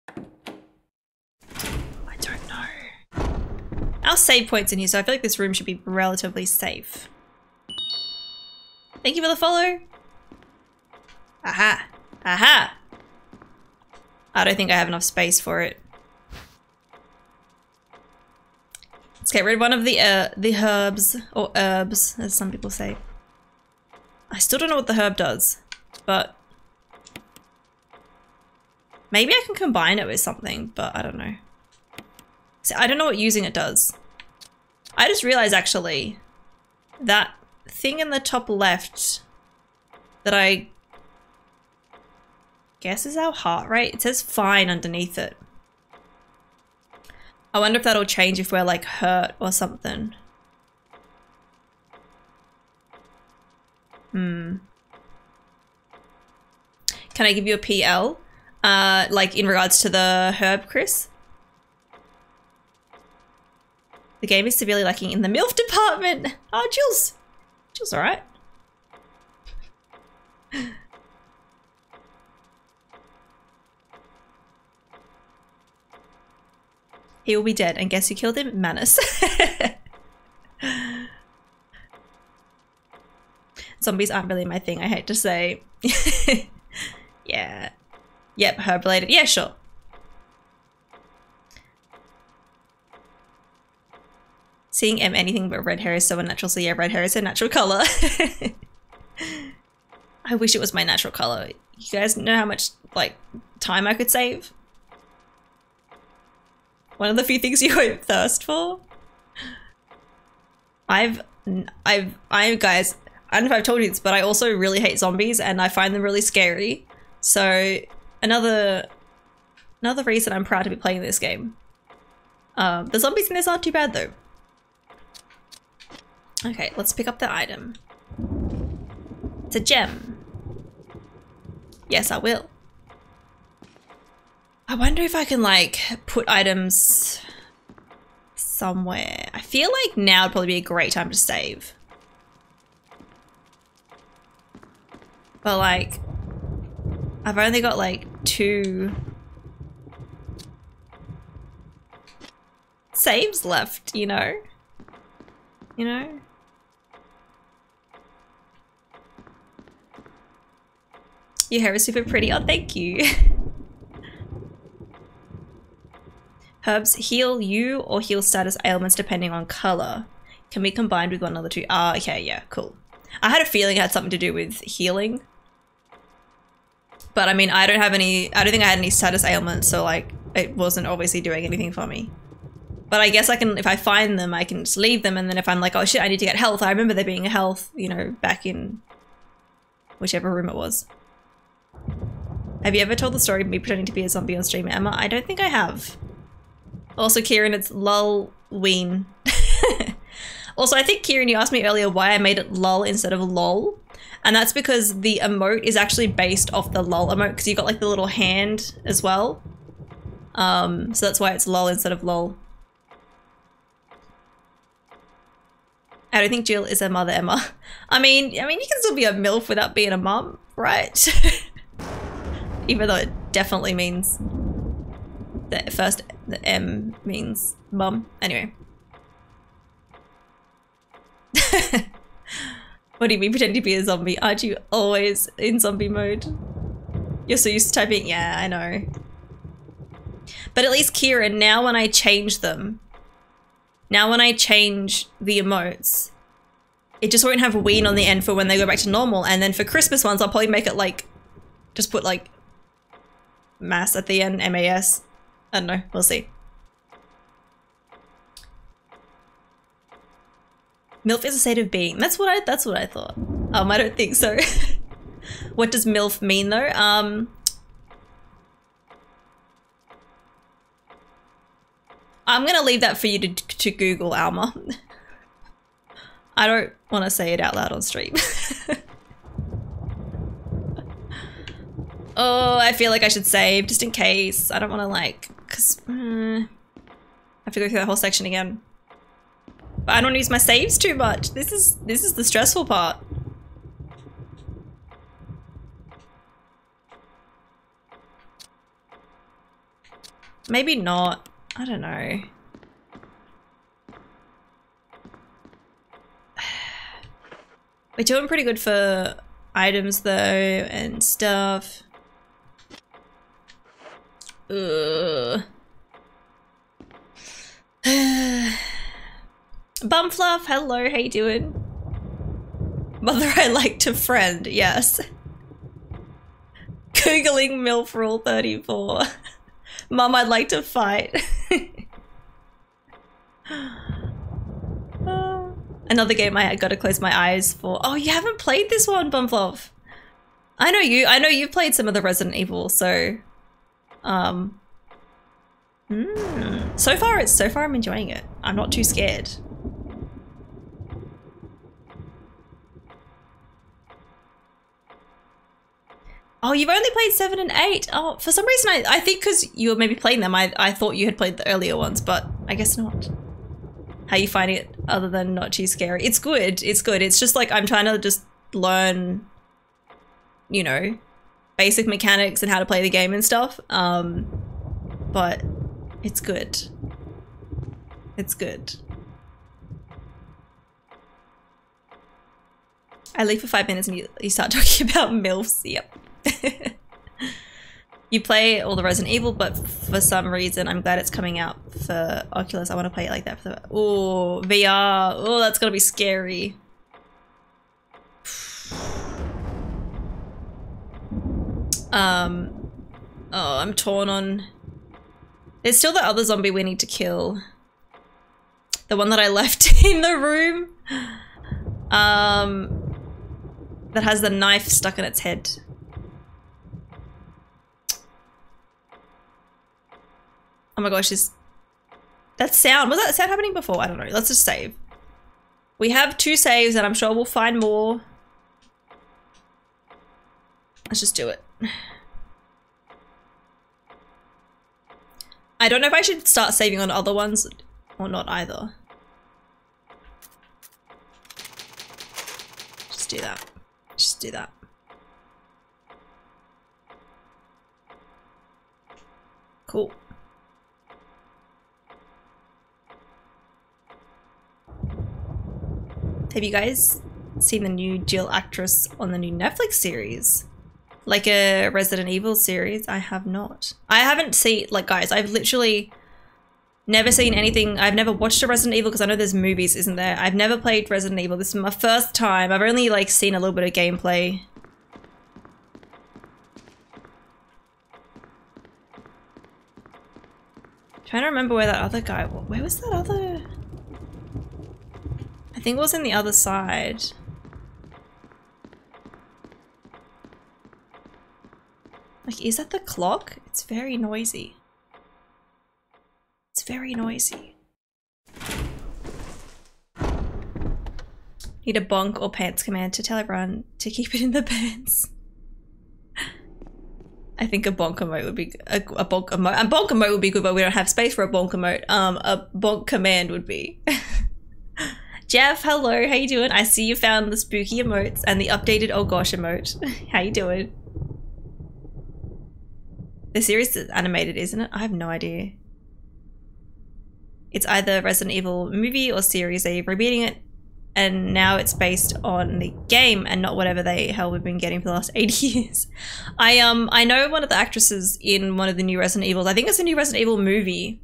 I don't know. Our save points in here, so I feel like this room should be relatively safe. Thank you for the follow. Aha. Aha. I don't think I have enough space for it. Let's get rid of one of the uh, the herbs, or herbs, as some people say. I still don't know what the herb does, but maybe I can combine it with something, but I don't know. See, I don't know what using it does. I just realized actually that thing in the top left that I guess is our heart rate. It says fine underneath it. I wonder if that'll change if we're like hurt or something. Hmm. Can I give you a PL? Uh, like in regards to the herb, Chris? The game is severely lacking in the MILF *laughs* department. Oh, Jules. Jules, alright. *laughs* he will be dead. And guess who killed him? Manus. *laughs* Zombies aren't really my thing, I hate to say. *laughs* yeah. Yep, herb related. Yeah, sure. Seeing M anything but red hair is so unnatural, so yeah, red hair is a natural color. *laughs* I wish it was my natural color. You guys know how much, like, time I could save? One of the few things *laughs* you won't thirst for. I've, I've, I, guys, I don't know if I've told you this, but I also really hate zombies and I find them really scary. So, another, another reason I'm proud to be playing this game. Um, the zombies in this aren't too bad though. Okay, let's pick up the item. It's a gem. Yes, I will. I wonder if I can like put items somewhere. I feel like now would probably be a great time to save. But like, I've only got like two saves left, you know? You know? Your hair is super pretty. Oh, thank you. *laughs* Herbs heal you or heal status ailments depending on color. Can be combined with one another too. Ah, okay, yeah, cool. I had a feeling it had something to do with healing. But I mean, I don't have any, I don't think I had any status ailments, so like, it wasn't obviously doing anything for me. But I guess I can, if I find them, I can just leave them, and then if I'm like, oh shit, I need to get health, I remember there being a health, you know, back in whichever room it was. Have you ever told the story of me pretending to be a zombie on stream, Emma? I don't think I have. Also, Kieran, it's Lulween. *laughs* also, I think, Kieran, you asked me earlier why I made it lol instead of lol. And that's because the emote is actually based off the lol emote because you got like the little hand as well. Um, so that's why it's lol instead of lol. I don't think Jill is a mother, Emma. *laughs* I mean, I mean, you can still be a MILF without being a mum, right? *laughs* Even though it definitely means the first the M means mum. Anyway. *laughs* what do you mean pretend to be a zombie? Aren't you always in zombie mode? You're so used to typing. Yeah, I know. But at least Kieran, now when I change them, now when I change the emotes, it just won't have a ween on the end for when they go back to normal. And then for Christmas ones, I'll probably make it like, just put like mass at the end, MAS. I don't know, we'll see. MILF is a state of being. That's what I that's what I thought. Um, I don't think so. *laughs* what does MILF mean though? Um I'm gonna leave that for you to, to Google, Alma. *laughs* I don't want to say it out loud on stream. *laughs* Oh, I feel like I should save just in case. I don't want to like, cause uh, I have to go through that whole section again. But I don't use my saves too much. This is this is the stressful part. Maybe not. I don't know. *sighs* We're doing pretty good for items though and stuff. *sighs* Bumfluff, hello, how you doing? Mother I like to friend, yes. Googling MILF Rule 34. *laughs* Mum, I'd like to fight. *laughs* Another game I gotta close my eyes for. Oh, you haven't played this one, Bumfluff. I know you. I know you've played some of the Resident Evil, so um, mm, so far, it's so far I'm enjoying it. I'm not too scared. Oh, you've only played seven and eight. Oh, for some reason, I, I think because you were maybe playing them, I, I thought you had played the earlier ones, but I guess not. How you finding it other than not too scary? It's good. It's good. It's just like I'm trying to just learn, you know, basic mechanics and how to play the game and stuff. Um, but it's good. It's good. I leave for five minutes and you, you start talking about MILFs. Yep. you play all the Resident Evil, but for some reason, I'm glad it's coming out for Oculus. I want to play it like that for the. Oh, VR. Oh, that's gonna be scary. Um. Oh, I'm torn on. There's still the other zombie we need to kill. The one that I *laughs* left in the room. Um. That has the knife stuck in its head. Oh my gosh, is that sound? Was that sound happening before? I don't know. Let's just save. We have two saves and I'm sure we'll find more. Let's just do it. I don't know if I should start saving on other ones or not either. Just do that. Just do that. Cool. Have you guys seen the new Jill actress on the new Netflix series? Like a Resident Evil series? I have not. I haven't seen, like guys, I've literally never seen anything. I've never watched a Resident Evil because I know there's movies, isn't there? I've never played Resident Evil. This is my first time. I've only like seen a little bit of gameplay. trying to remember where that other guy, where was that other? I think it was in the other side. Like, is that the clock? It's very noisy. It's very noisy. Need a bonk or pants command to tell everyone to keep it in the pants. *laughs* I think a bonk emote would be a, a bonk emote. A bonk emote would be good, but we don't have space for a bonk emote. Um, a bonk command would be. *laughs* Jeff, hello, how you doing? I see you found the spooky emotes and the updated oh gosh emote. *laughs* how you doing? The series is animated, isn't it? I have no idea. It's either Resident Evil movie or series. They're rebooting it and now it's based on the game and not whatever the hell we've been getting for the last *laughs* 80 years. I um I know one of the actresses in one of the new Resident Evils. I think it's a new Resident Evil movie.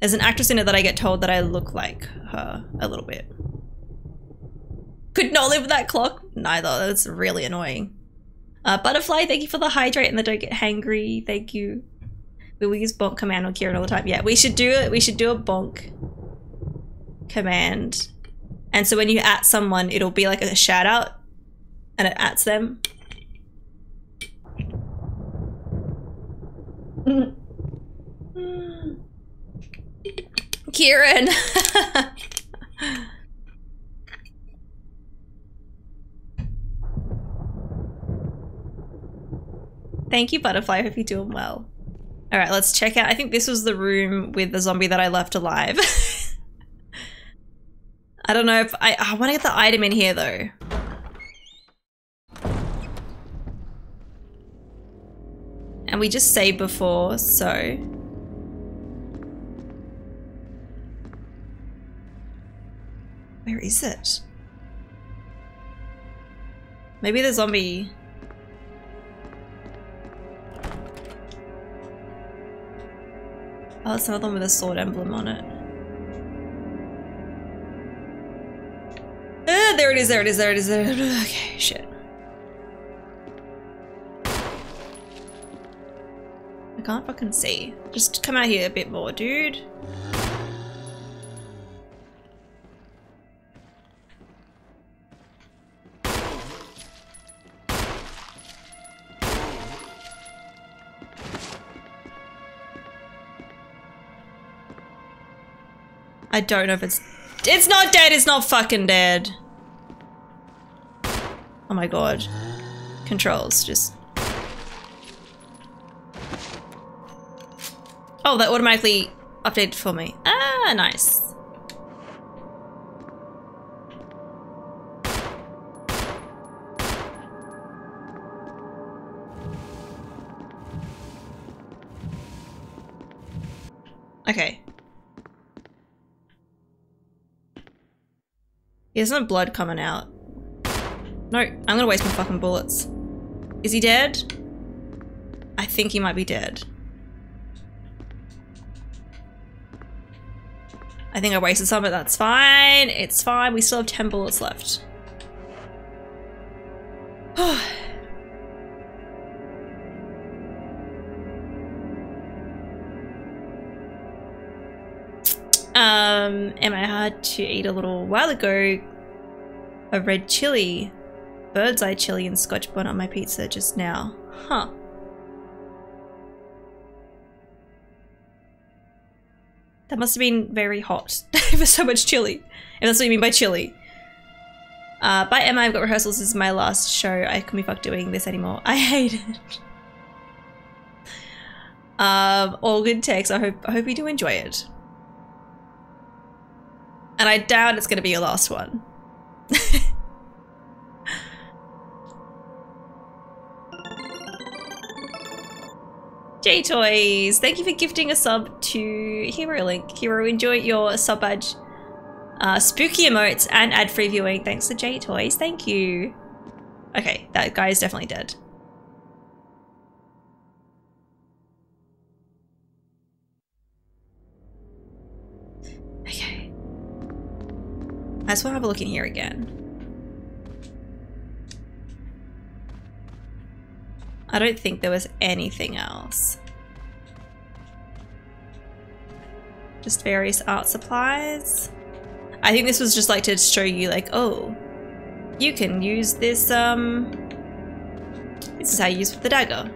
There's an actress in it that I get told that I look like her a little bit. Could not live with that clock. Neither. That's really annoying. Uh, Butterfly, thank you for the hydrate and the don't get hangry. Thank you. We will use bonk command on Kieran all the time. Yeah, we should do it. We should do a bonk command. And so when you at someone, it'll be like a shout out and it ats them. Kieran! *laughs* Thank you, Butterfly. Hope you're doing well. All right, let's check out. I think this was the room with the zombie that I left alive. *laughs* I don't know if I, I want to get the item in here though. And we just saved before, so. Where is it? Maybe the zombie Oh, it's another one with a sword emblem on it. Ah, there it is, there it is, there it is, there it is. *sighs* Okay, shit. I can't fucking see. Just come out here a bit more, dude. I don't know if it's- It's not dead, it's not fucking dead. Oh my god. Controls, just- Oh, that automatically updated for me. Ah, nice. Okay. There's no blood coming out. No, I'm gonna waste my fucking bullets. Is he dead? I think he might be dead. I think I wasted some, but that's fine. It's fine. We still have 10 bullets left. *sighs* um, and I had to eat a little while ago a red chili, bird's eye chili and scotch bonnet on my pizza just now. Huh. That must have been very hot *laughs* for so much chili. If that's what you mean by chili. Uh, bye Emma, I've got rehearsals. This is my last show. I can be fucked doing this anymore. *laughs* I hate it. um, all good text. I hope I hope you do enjoy it. And I doubt it's gonna be your last one. *laughs* J Toys, thank you for gifting a sub to Hero Link. Hero, enjoy your sub badge. Uh, spooky emotes and ad free viewing. Thanks to J Toys. Thank you. Okay, that guy is definitely dead. Just want to have a look in here again. I don't think there was anything else. Just various art supplies. I think this was just like to show you like, oh, you can use this, um, this is how you use the dagger.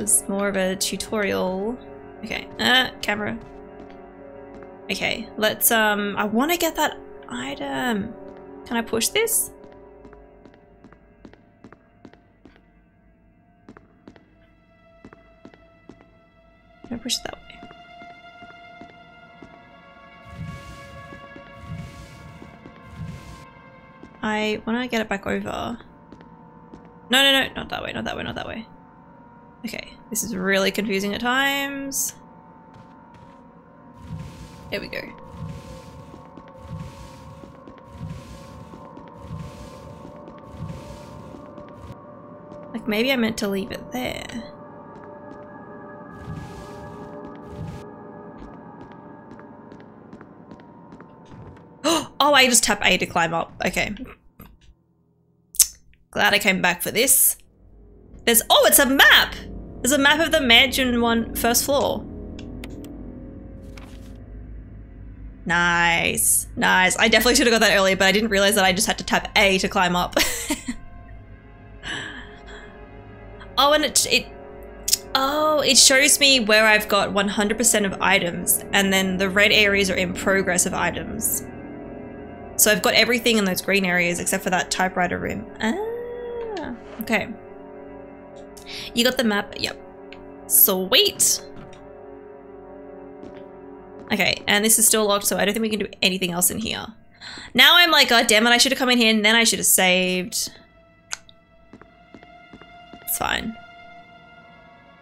It's more of a tutorial. Okay, uh, camera. Okay, let's, um, I want to get that item. Can I push this? Can I push that way? I want to get it back over. No, no, no, not that way, not that way, not that way. Okay, this is really confusing at times. There we go. Like maybe I meant to leave it there. *gasps* Oh, I just tap A to climb up. Okay. Glad I came back for this. There's- oh, it's a map! There's a map of the mansion one first floor. Nice. Nice. I definitely should have got that earlier, but I didn't realize that I just had to tap A to climb up. *laughs* oh, and it, it... Oh, it shows me where I've got 100% of items, and then the red areas are in progress of items. So I've got everything in those green areas except for that typewriter room. Ah, okay. You got the map? Yep. Sweet. Okay, and this is still locked, so I don't think we can do anything else in here. Now I'm like, god damn it, I should have come in here and then I should have saved. It's fine.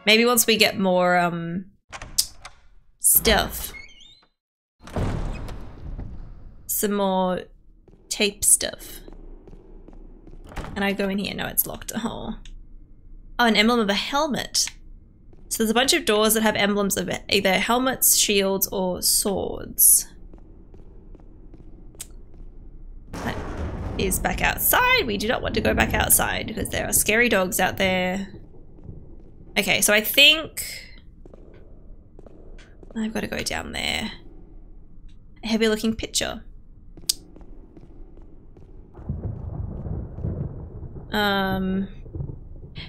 Maybe once we get more, um, stuff. Some more tape stuff. And I go in here, no, it's locked. Oh. Oh, an emblem of a helmet. So there's a bunch of doors that have emblems of either helmets, shields, or swords. That is back outside. We do not want to go back outside because there are scary dogs out there. Okay, so I think I've got to go down there. A heavy looking picture. Um,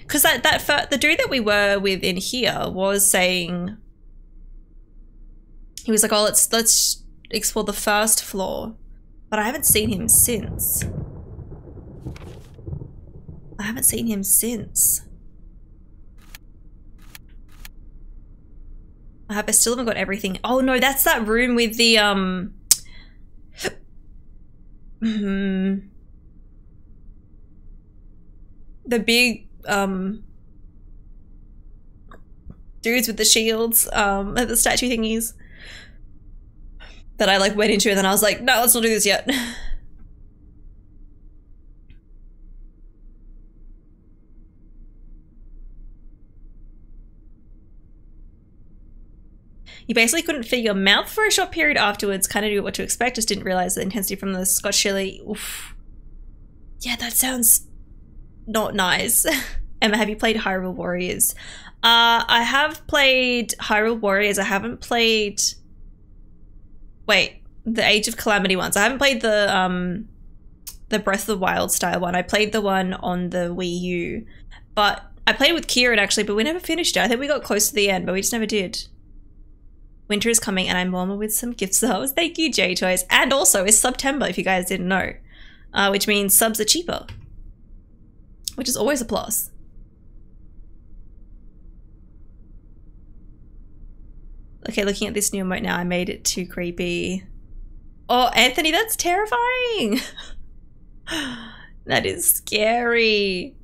because that that the dude that we were with in here was saying he was like, "Oh, let's let's explore the first floor," but I haven't seen him since. I haven't seen him since. I have I still haven't got everything. Oh no, that's that room with the um *clears throat* hmm. the big um dudes with the shields, um *laughs* the statue thingies. That I like went into and then I was like, no, let's not do this yet. *laughs* You basically couldn't feel your mouth for a short period afterwards, kind of knew what to expect, just didn't realize the intensity from the Scotch chili. Oof. Yeah, that sounds not nice. *laughs* Emma, have you played Hyrule Warriors? Uh, I have played Hyrule Warriors. I haven't played. Wait, the Age of Calamity ones. I haven't played the um, the Breath of the Wild style one. I played the one on the Wii U, but I played it with Kieran actually, but we never finished it. I think we got close to the end, but we just never did. Winter is coming and I'm warmer with some gift subs. *laughs* Thank you, J Toys. And also, it's September, if you guys didn't know. Uh, which means subs are cheaper. Which is always a plus. Okay, looking at this new emote now, I made it too creepy. Oh, Anthony, that's terrifying! *laughs* that is scary.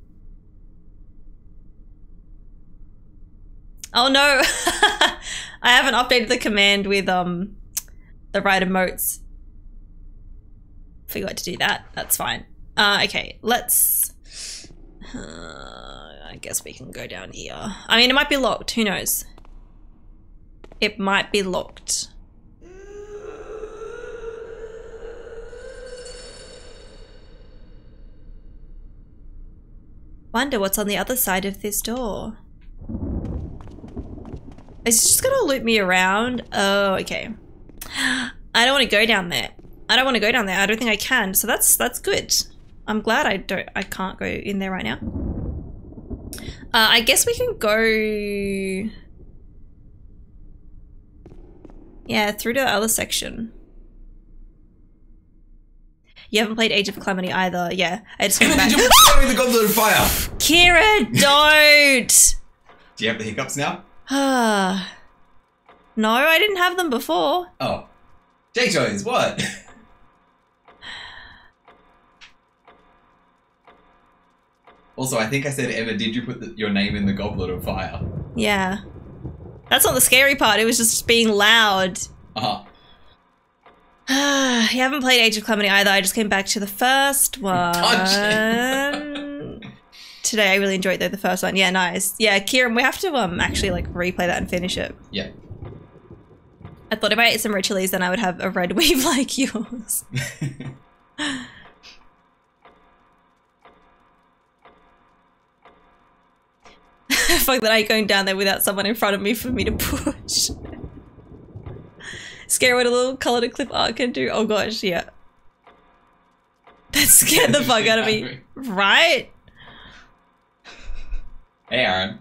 Oh no! *laughs* I haven't updated the command with um the right emotes. Forgot to do that. That's fine. Uh, okay, let's. Uh, I guess we can go down here. I mean, it might be locked. Who knows? It might be locked. Wonder what's on the other side of this door. Is just gonna loop me around? Oh, okay. *gasps* I don't want to go down there. I don't want to go down there. I don't think I can. So that's that's good. I'm glad I don't. I can't go in there right now. Uh, I guess we can go. Yeah, through to the other section. You haven't played Age of Calamity either. Yeah, I just came *laughs* back. *laughs* The goblet of fire? Kira, don't. Do you have the hiccups now? Ah. *sighs* no, I didn't have them before. Oh. J-Toys, what? *laughs* also, I think I said, Emma, did you put the, your name in the goblet of fire? Yeah. That's not the scary part, it was just being loud. Uh-huh. *sighs* you haven't played Age of Calamity either. I just came back to the first *laughs* one. Today I really enjoyed though the first one. Yeah, nice. Yeah, Kieran, we have to um actually like replay that and finish it. Yeah. I thought if I ate some red chilies then I would have a red *laughs* weave like yours. *laughs* Fuck that I ain't going down there without someone in front of me for me to push. Scary what a little colored clip art can do. Oh gosh, yeah. That scared the fuck out of me. Right? Hey, Aaron.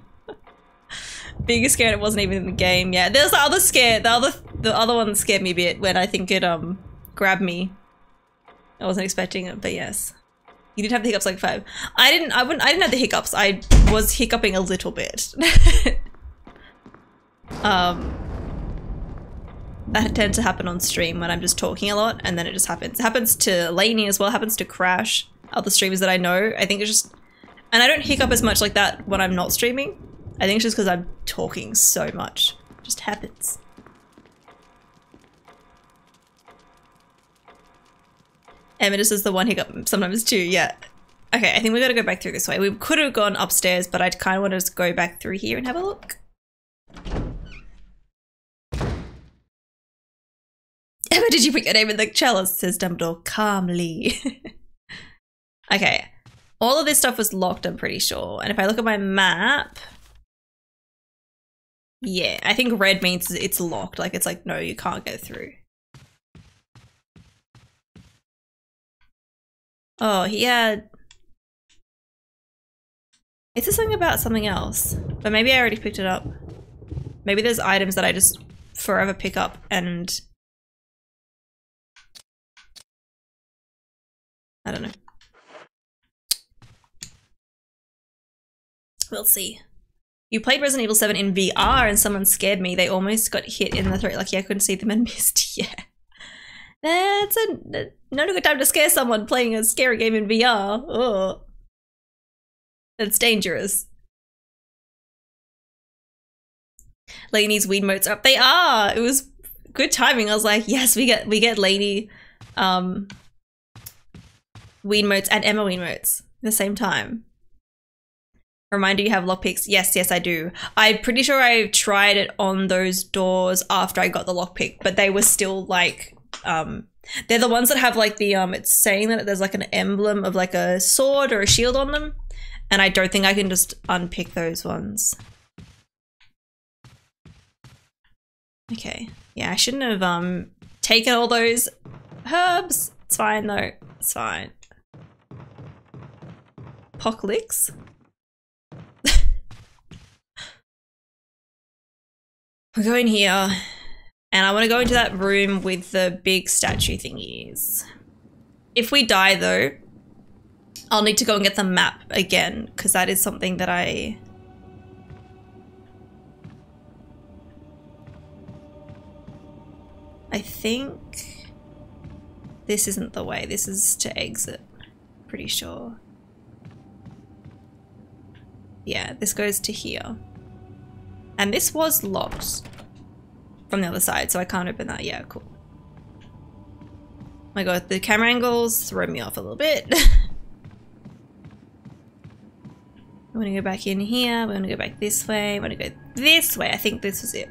Being scared it wasn't even in the game. Yeah, there's the other scare. The other the other one scared me a bit when I think it um grabbed me. I wasn't expecting it, but yes. You did have the hiccups like five. I didn't. I wouldn't. I didn't have the hiccups. I was hiccuping a little bit. *laughs* um, that tends to happen on stream when I'm just talking a lot, and then it just happens. It happens to Lainey as well. Happens to Crash. Other streamers that I know. I think it's just, and I don't hiccup as much like that when I'm not streaming. I think it's just because I'm talking so much. It just happens. Emidus is the one hiccup sometimes too, yeah. Okay, I think we gotta go back through this way. We could have gone upstairs, but I kind of want to just go back through here and have a look. *laughs* Emma, did you put your name in the chalice? Says Dumbledore calmly. *laughs* okay, all of this stuff was locked, I'm pretty sure. And if I look at my map, yeah, I think red means it's locked. Like it's like, no, you can't go through. Oh, he uh, had... Is this something about something else? But maybe I already picked it up. Maybe there's items that I just forever pick up and... I don't know. We'll see. You played Resident Evil 7 in VR and someone scared me. They almost got hit in the throat. Like, yeah, I couldn't see them and *laughs* missed. Yeah. That's a, not a good time to scare someone playing a scary game in VR. Oh. That's dangerous. Lainey's weed motes up. They are. It was good timing. I was like, yes, we get we get Lainey um weed motes and Emma weed motes at the same time. Reminder you have lockpicks. Yes, yes, I do. I'm pretty sure I tried it on those doors after I got the lockpick, but they were still like um they're the ones that have like the um it's saying that there's like an emblem of like a sword or a shield on them. And I don't think I can just unpick those ones. Okay. Yeah, I shouldn't have um taken all those herbs. It's fine though. It's fine. Apocalypse? *laughs* We're going here. And I want to go into that room with the big statue thingies. If we die though, I'll need to go and get the map again because that is something that I I think this isn't the way. This is to exit. Pretty sure. Yeah, this goes to here. And this was locked from the other side, so I can't open that. Yeah, cool. Oh my god, the camera angles throw me off a little bit. I want to go back in here. We want to go back this way. I want to go this way. I think this was it.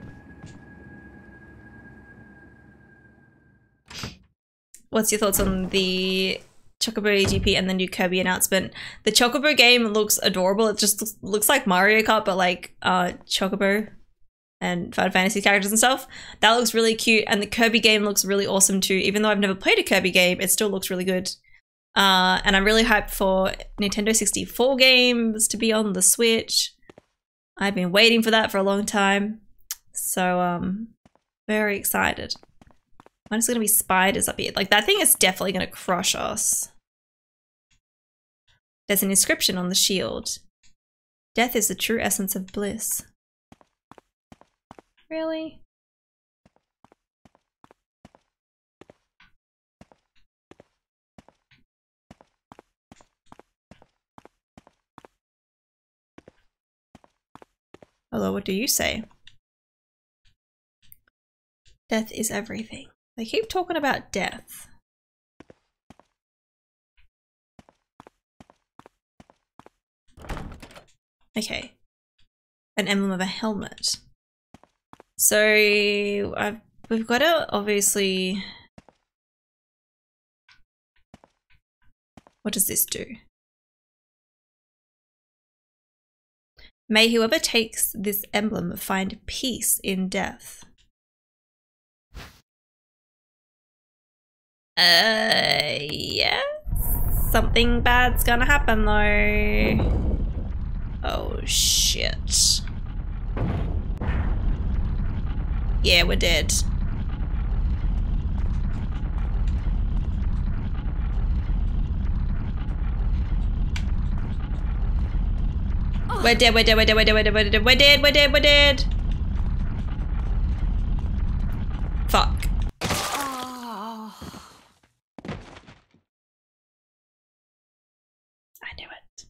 What's your thoughts on the Chocobo GP and the new Kirby announcement? The Chocobo game looks adorable. It just looks like Mario Kart, but like uh, Chocobo and Final Fantasy characters and stuff. That looks really cute. And the Kirby game looks really awesome too. Even though I've never played a Kirby game, it still looks really good. Uh, and I'm really hyped for Nintendo 64 games to be on the Switch. I've been waiting for that for a long time. So, um, very excited. Going to be spiders up here? Like, that thing is definitely going to crush us. There's an inscription on the shield. Death is the true essence of bliss. Really? Hello, what do you say? Death is everything. They keep talking about death. Okay. An emblem of a helmet. So I've, we've got to obviously... What does this do? May whoever takes this emblem find peace in death. Uh, yeah. Something bad's gonna happen though. Oh shit. Yeah, we're dead. We're dead, we're dead, we're dead, we're dead, we're dead, we're dead, we're dead, we're dead, we're dead. Fuck. I knew it.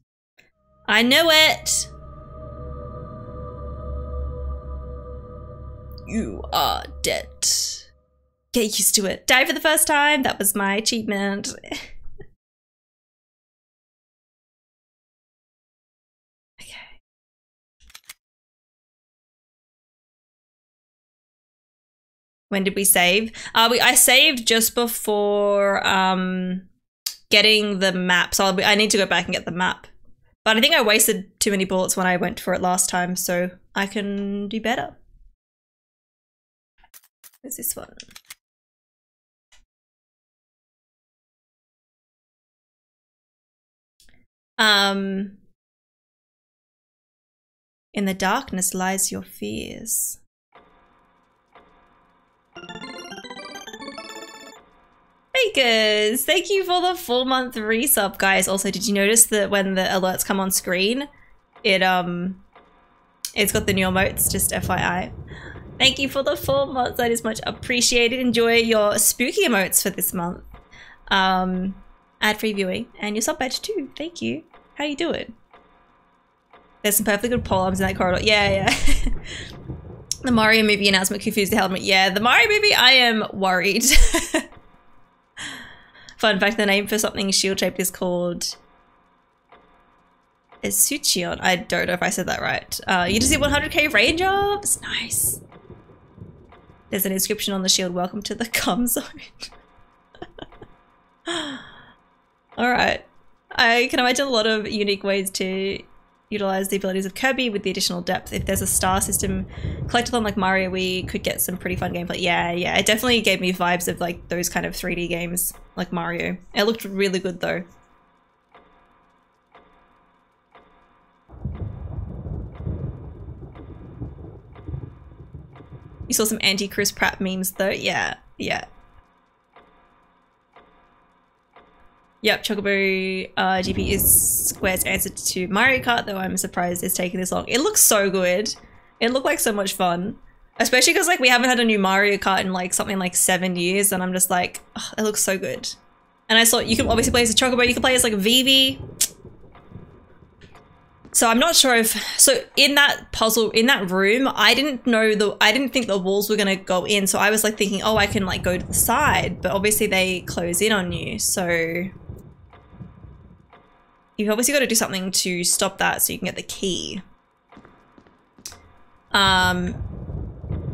I knew it! You are dead. Get used to it. Die for the first time. That was my achievement. *laughs* Okay. When did we save? Uh, we I saved just before um, getting the map. So be, i need to go back and get the map. But I think I wasted too many bullets when I went for it last time, so I can do better. Where's this one? Um, in the darkness lies your fears. Bakers, thank you for the four month resub, guys. Also, did you notice that when the alerts come on screen, it um It's got the new emotes, just FYI. Thank you for the four months. That is much appreciated. Enjoy your spooky emotes for this month. Um, ad-free viewing and your sub badge too. Thank you. How you doing? There's some perfectly good pole arms in that corridor. Yeah, yeah. *laughs* the Mario movie announcement confused the helmet. Yeah, the Mario movie, I am worried. *laughs* Fun fact, the name for something shield-shaped is called Esuchion. I don't know if I said that right. Uh, you just hit 100k range ups. Nice. There's an inscription on the shield. Welcome to the *laughs* cum zone. *laughs* Alright. I can imagine a lot of unique ways to utilize the abilities of Kirby with the additional depth. If there's a star system collectathon like Mario, we could get some pretty fun gameplay. Yeah, yeah, it definitely gave me vibes of like those kind of 3D games like Mario. It looked really good though. You saw some anti-Chris Pratt memes though? Yeah, yeah. Yep, Chocobo uh, GP is Square's answer to Mario Kart, though I'm surprised it's taking this long. It looks so good. It looked like so much fun. Especially because like we haven't had a new Mario Kart in like something like seven years and I'm just like, oh, it looks so good. And I saw you can obviously play as a Chocobo, you can play as like Vivi. So I'm not sure if so in that puzzle in that room, I didn't know the I didn't think the walls were gonna go in. So I was like thinking, oh, I can like go to the side, but obviously they close in on you. So you've obviously got to do something to stop that so you can get the key. Um,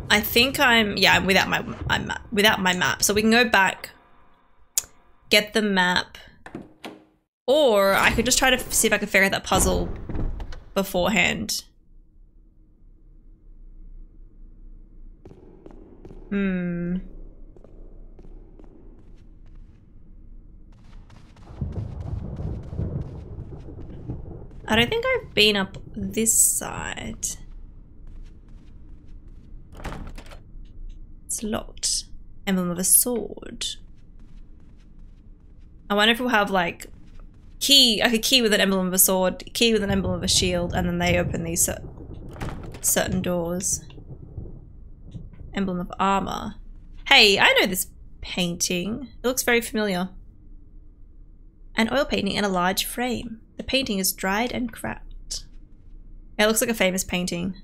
I think I'm yeah I'm without my I'm without my map, so we can go back, get the map, or I could just try to see if I can figure out that puzzle beforehand. Hmm. I don't think I've been up this side. It's locked. Emblem of a sword. I wonder if we'll have like key, like a key with an emblem of a sword, key with an emblem of a shield, and then they open these certain doors. Emblem of armor. Hey, I know this painting. It looks very familiar. An oil painting in a large frame. The painting is dried and cracked. It looks like a famous painting.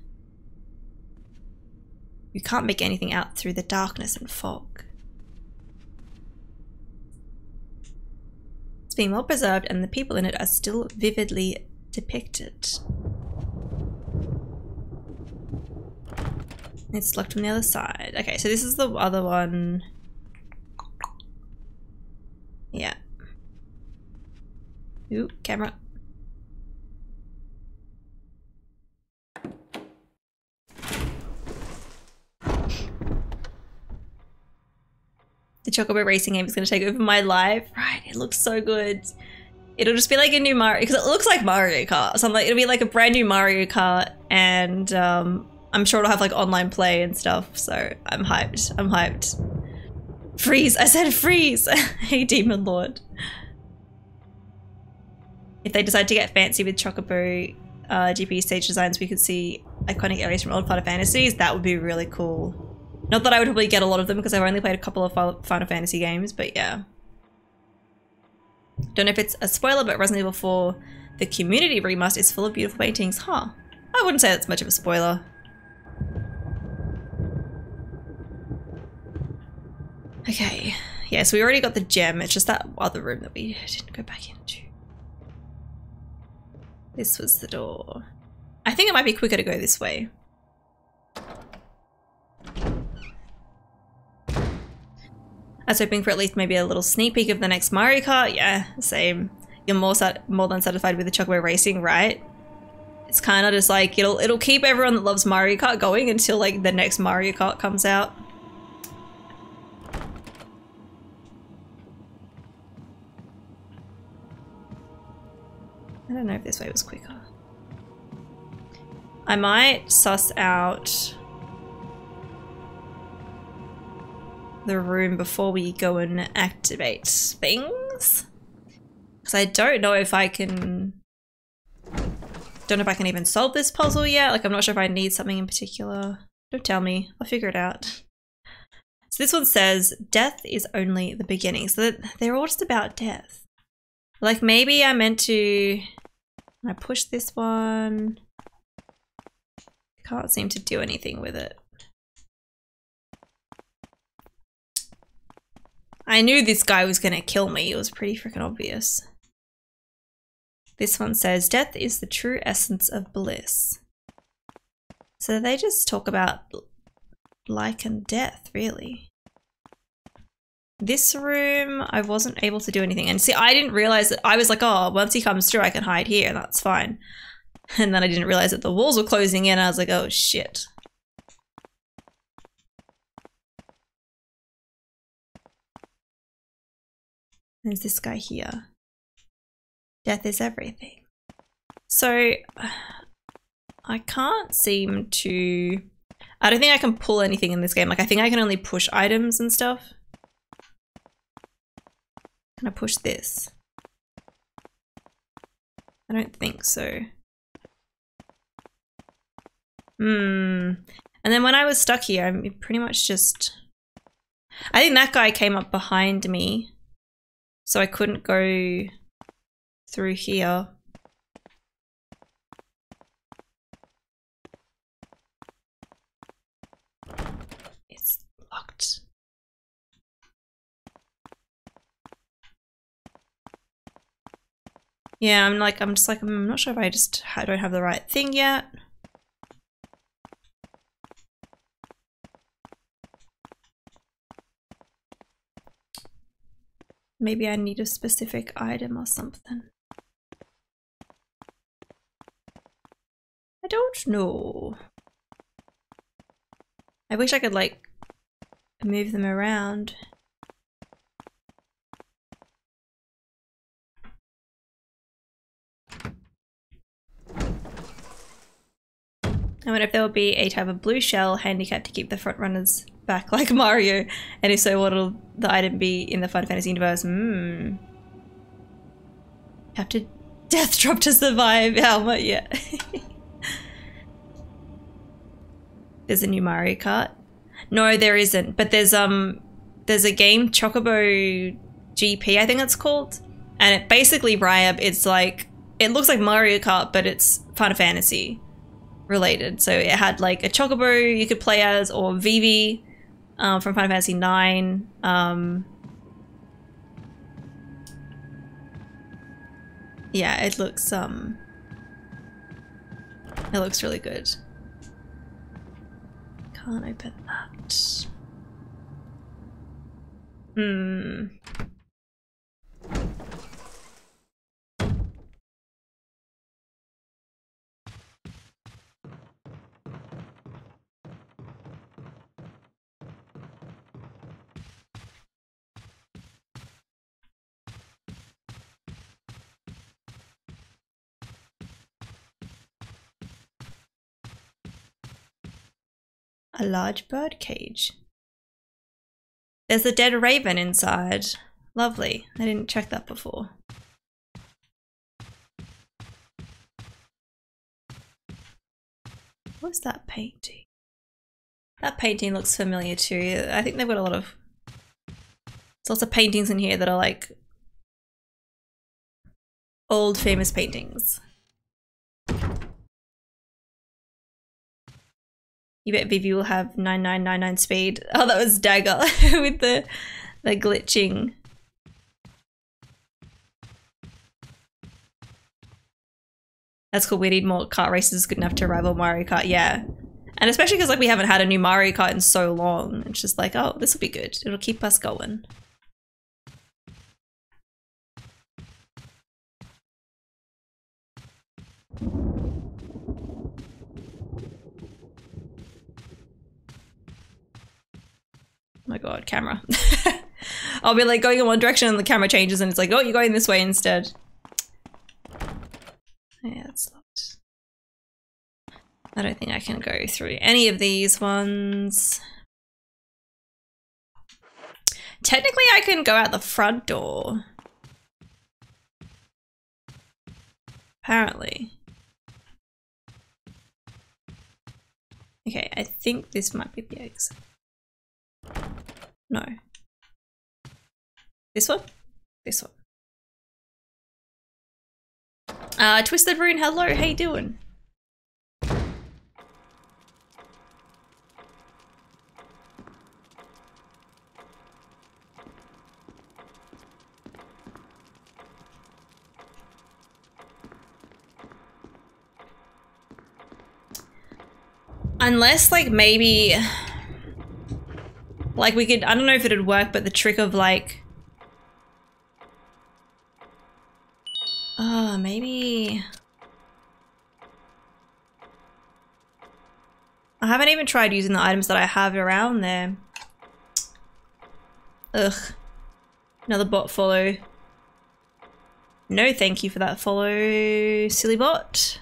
You can't make anything out through the darkness and fog. It's been well preserved and the people in it are still vividly depicted. It's locked from the other side. Okay, so this is the other one. Yeah. Ooh, camera. The Chocobo racing game is going to take over my life. Right, it looks so good. It'll just be like a new Mario, because it looks like Mario Kart. So I'm like, it'll be like a brand new Mario Kart, and um, I'm sure it'll have like online play and stuff. So I'm hyped. I'm hyped. Freeze! I said freeze! *laughs* hey, Demon Lord. If they decide to get fancy with Chocobo uh, GP stage designs, we could see iconic areas from old Final Fantasies. That would be really cool. Not that I would probably get a lot of them because I've only played a couple of Final Fantasy games, but yeah. Don't know if it's a spoiler, but Resident Evil 4, the community remaster is full of beautiful paintings. Huh. I wouldn't say that's much of a spoiler. Okay. Yeah, so we already got the gem. It's just that other room that we didn't go back into. This was the door. I think it might be quicker to go this way. I was hoping for at least maybe a little sneak peek of the next Mario Kart. Yeah, same. You're more more than satisfied with the Chocobo Racing, right? It's kind of just like it'll it'll keep everyone that loves Mario Kart going until like the next Mario Kart comes out. I don't know if this way was quicker. I might suss out the room before we go and activate things. Because I don't know if I can... Don't know if I can even solve this puzzle yet. Like, I'm not sure if I need something in particular. Don't tell me. I'll figure it out. So this one says, death is only the beginning. So they're all just about death. Like, maybe I meant to... I push this one. Can't seem to do anything with it. I knew this guy was going to kill me. It was pretty freaking obvious. This one says, Death is the true essence of bliss. So they just talk about like and death, really. This room, I wasn't able to do anything. And see, I didn't realize that I was like, oh, once he comes through, I can hide here, that's fine. *laughs* And then I didn't realize that the walls were closing in. I was like, oh shit. There's this guy here. Death is everything. So, I can't seem to... I don't think I can pull anything in this game. Like, I think I can only push items and stuff. Can I push this? I don't think so. Hmm. And then when I was stuck here, I'm pretty much just... I think that guy came up behind me. So I couldn't go through here. It's locked. Yeah, I'm like, I'm just like, I'm not sure if I just I don't have the right thing yet. Maybe I need a specific item or something. I don't know. I wish I could like move them around. I wonder if there will be a type of blue shell handicap to keep the front runners back like *laughs* Mario, and if so, what'll the item be in the Final Fantasy universe? Hmm. Have to death drop to survive helmet, yeah. *laughs* there's a new Mario Kart. No, there isn't, but there's um there's a game Chocobo GP, I think it's called, and it basically Ryab. It's like it looks like Mario Kart, but it's Final Fantasy related. So it had like a Chocobo you could play as, or Vivi um, from Final Fantasy IX. Um, yeah, it looks um, it looks really good. Can't open that. Hmm. A large bird cage. There's a dead raven inside. Lovely. I didn't check that before. What's that painting? That painting looks familiar too. I think they've got a lot of... There's lots of paintings in here that are like... Old famous paintings. You bet Vivi will have 9999 speed. *laughs* Oh, that was Dagger *laughs* with the, the glitching. That's cool. We need more kart races good enough to rival Mario Kart. Yeah. And especially because like we haven't had a new Mario Kart in so long. It's just like, oh, this will be good. It'll keep us going. my god, camera. *laughs* I'll be like going in one direction and the camera changes and it's like, oh, you're going this way instead. Yeah, that's locked. I don't think I can go through any of these ones. Technically, I can go out the front door. Apparently. Okay, I think this might be the exit. No. This one? This one. Uh, Twisted Rune, hello, how you doing? Unless, like, maybe... Like, we could... I don't know if it'd work, but the trick of, like... Oh, maybe... I haven't even tried using the items that I have around there. Ugh. Another bot follow. No thank you for that follow, silly bot.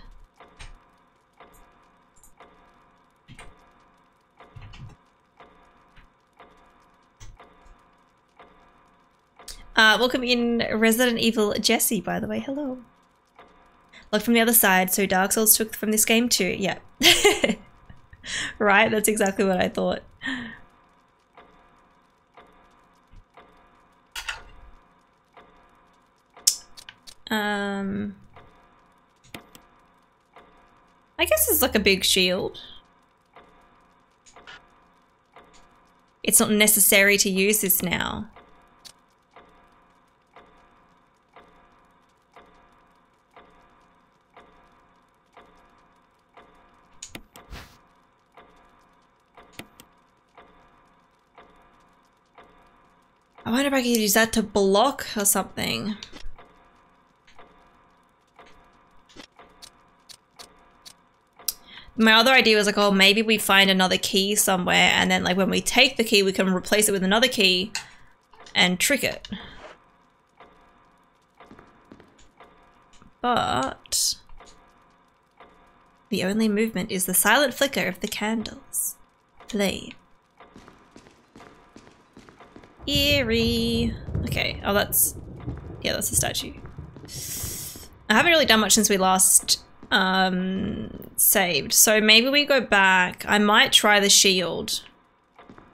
Uh, welcome in Resident Evil Jesse, by the way. Hello. Look from the other side. So Dark Souls took from this game too. Yeah. *laughs* right? That's exactly what I thought. Um, I guess it's like a big shield. It's not necessary to use this now. I wonder if I could use that to block or something. My other idea was like, oh, maybe we find another key somewhere and then like when we take the key, we can replace it with another key and trick it. But the only movement is the silent flicker of the candles. Flame. Eerie. Okay, oh that's, yeah, that's a statue. I haven't really done much since we last um, saved. So maybe we go back. I might try the shield.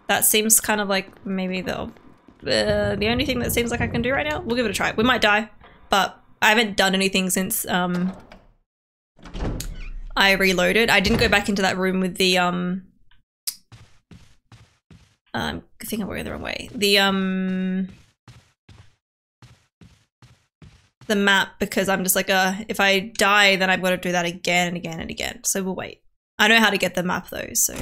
That seems kind of like maybe the, uh, the only thing that seems like I can do right now. We'll give it a try. We might die, but I haven't done anything since um, I reloaded. I didn't go back into that room with the um, um, I think I'm going the wrong way. The um the map because I'm just like, uh, if I die, then I've got to do that again and again and again. So we'll wait. I know how to get the map though, so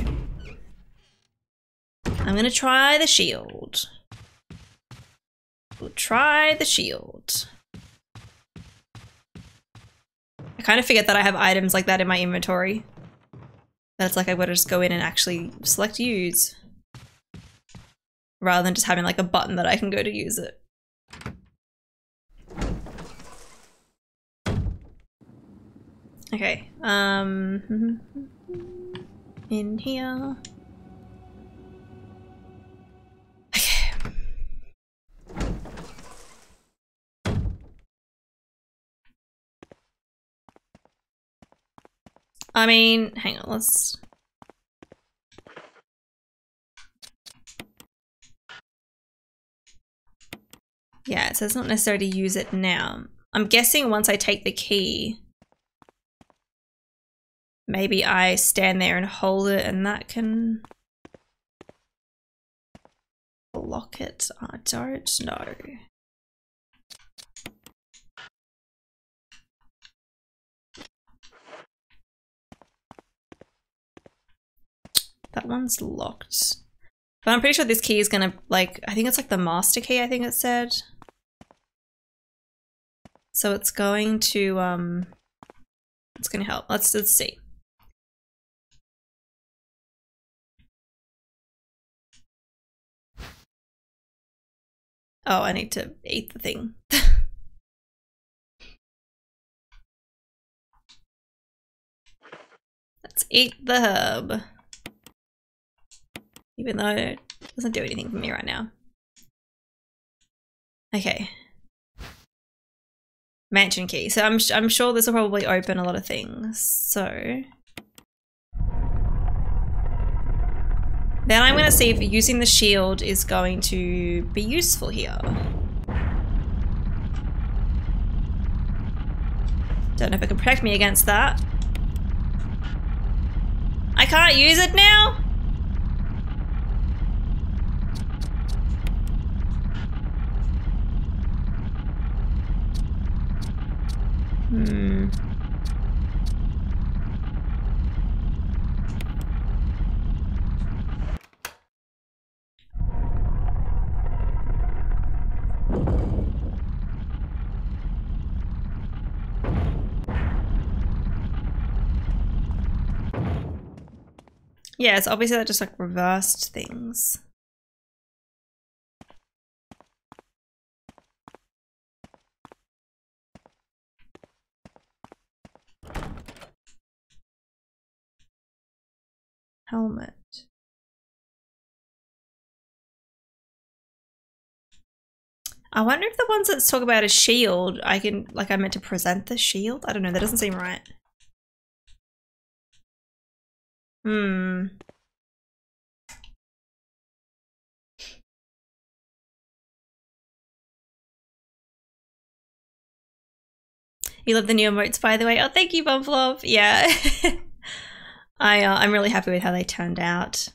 I'm gonna try the shield. We'll try the shield. I kind of forget that I have items like that in my inventory. That's like I've got to just go in and actually select use rather than just having like a button that I can go to use it. Okay, um, *laughs* in here. Okay. I mean, hang on, let's Yeah, so it's not necessary to use it now. I'm guessing once I take the key, maybe I stand there and hold it and that can block it. I don't know. That one's locked. But I'm pretty sure this key is gonna, like, I think it's like the master key, I think it said. So it's going to, um, it's going to help. Let's, let's see. Oh, I need to eat the thing. *laughs* Let's eat the herb. Even though it doesn't do anything for me right now. Okay, mansion key. So I'm, I'm sure this will probably open a lot of things. So. Then I'm going to see if using the shield is going to be useful here. Don't know if it can protect me against that. I can't use it now? Hmm. Yeah, so obviously that just like reversed things. Helmet. I wonder if the ones that talk about a shield, I can, like I meant to present the shield? I don't know, that doesn't seem right. Hmm. You love the new emotes, by the way. Oh, thank you, Bumflov. Yeah. *laughs* I, uh, I'm really happy with how they turned out.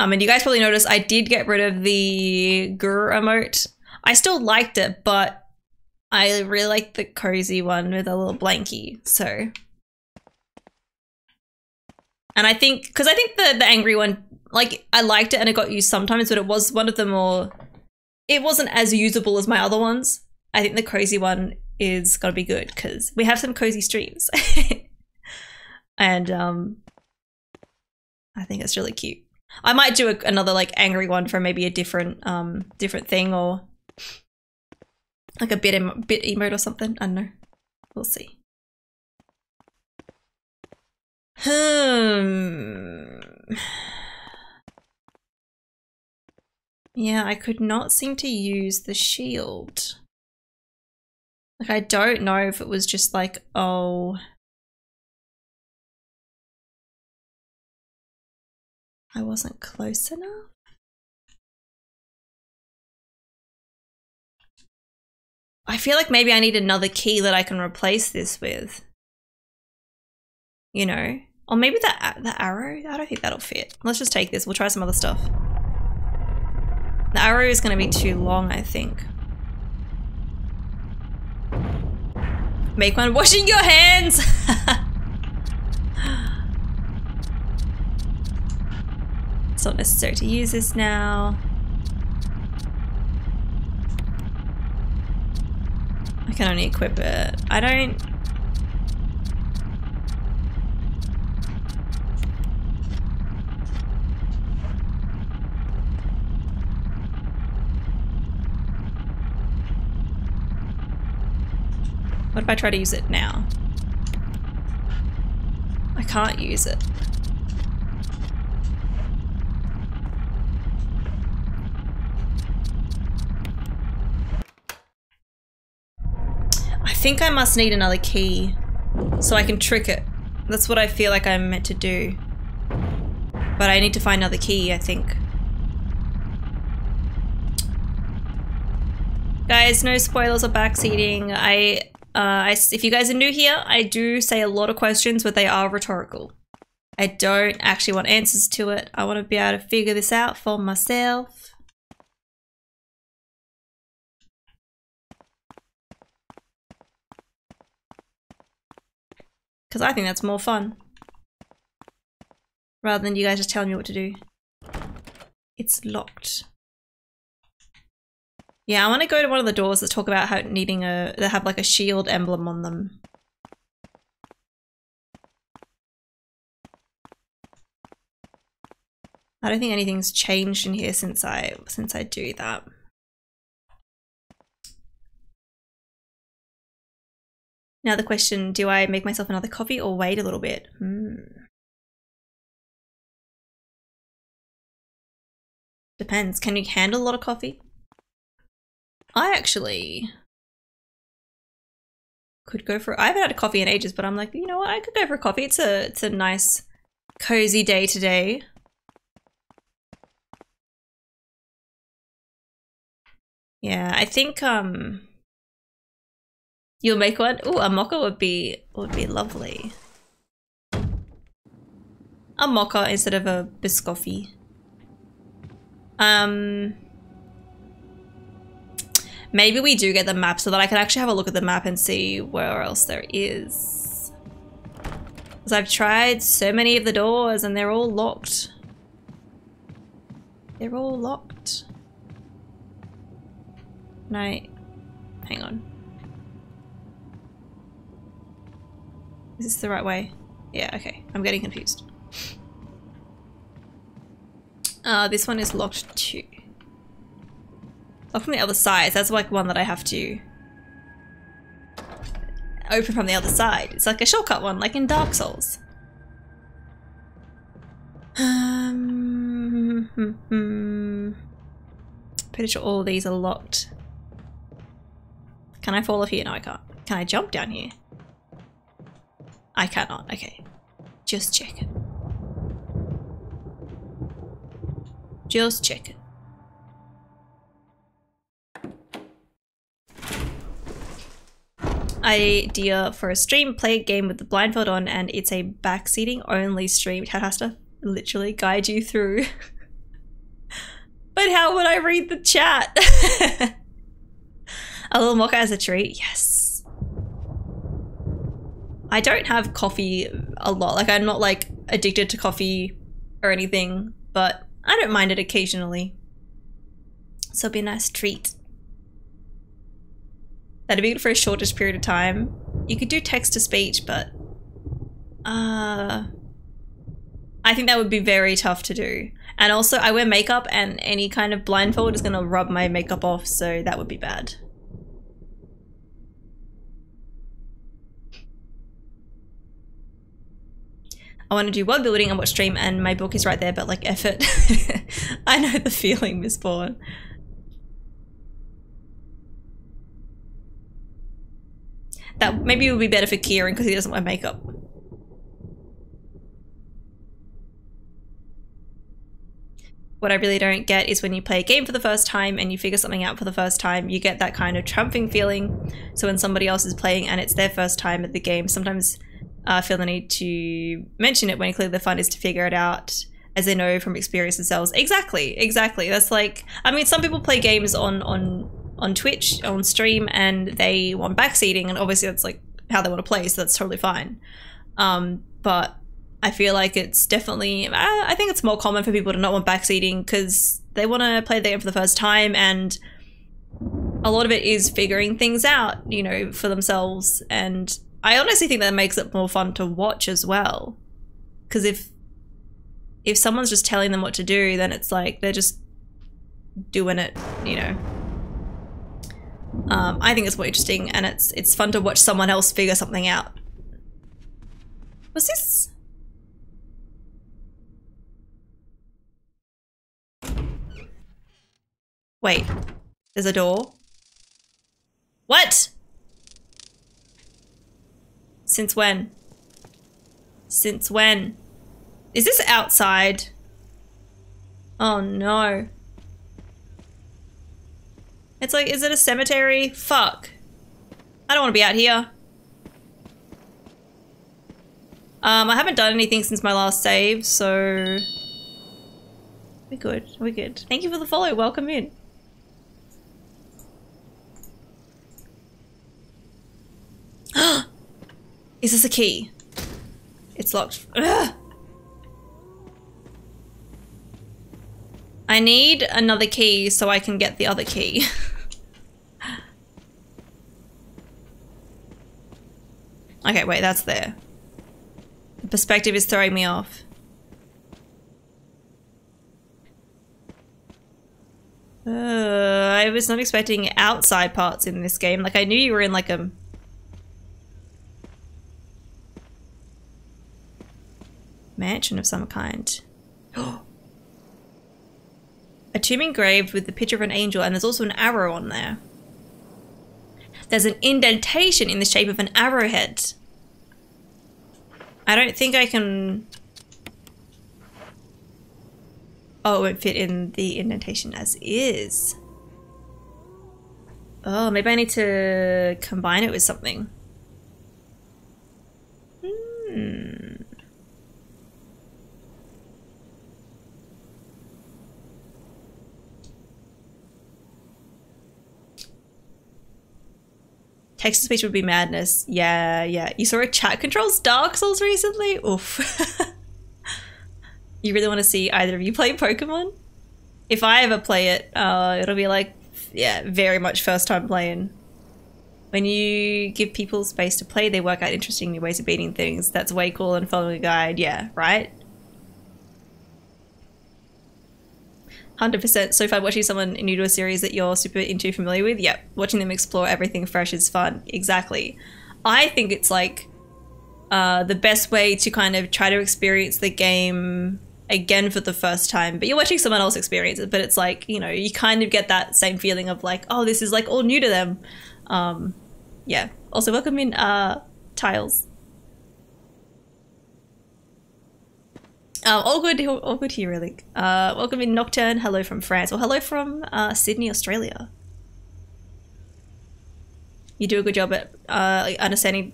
Um, and you guys probably noticed I did get rid of the Gur emote. I still liked it, but I really like the cozy one with a little blankie, so. And I think, because I think the, the angry one, like, I liked it and it got used sometimes, but it was one of the more, it wasn't as usable as my other ones. I think the cozy one is gonna be good because we have some cozy streams. *laughs* and um, I think it's really cute. I might do a, another like angry one for maybe a different um different thing or like a bit em bit emote or something. I don't know. We'll see. Hmm. Yeah, I could not seem to use the shield. Like, I don't know if it was just like, oh. I wasn't close enough? I feel like maybe I need another key that I can replace this with. You know? Or maybe the, the arrow? I don't think that'll fit. Let's just take this. We'll try some other stuff. The arrow is going to be too long, I think. Make one washing your hands! *laughs* it's not necessary to use this now. I can only equip it. I don't... What if I try to use it now? I can't use it. I think I must need another key so I can trick it. That's what I feel like I'm meant to do. But I need to find another key, I think. Guys, no spoilers or backseating. I uh, I, if you guys are new here, I do say a lot of questions, but they are rhetorical. I don't actually want answers to it. I want to be able to figure this out for myself. Because I think that's more fun. Rather than you guys just telling me what to do. It's locked. Yeah, I want to go to one of the doors that talk about how needing a that have like a shield emblem on them. I don't think anything's changed in here since I since I do that. Now the question, do I make myself another coffee or wait a little bit? Hmm. Depends. Can you handle a lot of coffee? I actually could go for I haven't had a coffee in ages, but I'm like, you know what, I could go for a coffee. It's a it's a nice cozy day today. Yeah, I think um you'll make one. Ooh, a mocha would be would be lovely. A mocha instead of a biscotti. Um maybe we do get the map so that I can actually have a look at the map and see where else there is. Because I've tried so many of the doors and they're all locked. They're all locked. No. Hang on. Is this the right way? Yeah, okay. I'm getting confused. Uh, this one is locked too. Locked from the other side. That's like one that I have to open from the other side. It's like a shortcut one, like in Dark Souls. Um. Pretty sure all these are locked. Can I fall off here? No, I can't. Can I jump down here? I cannot. Okay. Just check it. Just check it. Idea for a stream, play a game with the blindfold on and it's a backseating only stream. It has to literally guide you through. *laughs* but how would I read the chat? *laughs* a little mocha as a treat? Yes. I don't have coffee a lot. Like I'm not like addicted to coffee or anything, but I don't mind it occasionally. So it'd be a nice treat. That'd be good for a shortest period of time. You could do text to speech, but uh I think that would be very tough to do. And also I wear makeup and any kind of blindfold is gonna rub my makeup off, so that would be bad. I want to do world building and watch stream and my book is right there, but like effort. *laughs* I know the feeling, Miss Bourne. That maybe it would be better for Kieran because he doesn't wear makeup. What I really don't get is when you play a game for the first time and you figure something out for the first time, you get that kind of trumping feeling. So when somebody else is playing and it's their first time at the game, sometimes uh, feel the need to mention it when clearly the fun is to figure it out as they know from experience themselves. Exactly, exactly. That's like, I mean, some people play games on on on Twitch on stream and they want backseating, and obviously that's like how they want to play, so that's totally fine. Um, but I feel like it's definitely, I think it's more common for people to not want backseating because they want to play the game for the first time and a lot of it is figuring things out, you know, for themselves and I honestly think that makes it more fun to watch as well. Because if if someone's just telling them what to do, then it's like they're just doing it, you know. Um, I think it's more interesting, and it's it's fun to watch someone else figure something out. What's this? Wait, there's a door. What? Since when? Since when? Is this outside? Oh no. It's like, is it a cemetery? Fuck. I don't want to be out here. Um, I haven't done anything since my last save, so... We're good, we're good. Thank you for the follow, welcome in. *gasps* *gasps* Is this a key? It's locked. Ugh. I need another key so I can get the other key. *laughs* okay, wait, that's there. The perspective is throwing me off. Uh, I was not expecting outside parts in this game. Like, I knew you were in like a mansion of some kind. *gasps* a tomb engraved with the picture of an angel, and there's also an arrow on there. There's an indentation in the shape of an arrowhead. I don't think I can Oh, it won't fit in the indentation as is. Oh, maybe I need to combine it with something. Hmm. Text to speech would be madness. Yeah, yeah. You saw a chat controls Dark Souls recently? Oof. *laughs* you really want to see either of you play Pokemon? If I ever play it, uh, it'll be like, yeah, very much first time playing. When you give people space to play, they work out interesting new ways of beating things. That's way cool than following a guide. Yeah, right? 100% so if I'm watching someone new to a series that you're super into familiar with yep watching them explore everything fresh is fun. Exactly. I think it's like uh, the best way to kind of try to experience the game again for the first time but you're watching someone else experience it but it's like you know you kind of get that same feeling of like oh this is like all new to them. Um, yeah. Also welcome in uh, tiles Um, all good, all good here, really. Uh, welcome in Nocturne. Hello from France. Or hello from uh, Sydney, Australia. You do a good job at uh, understanding,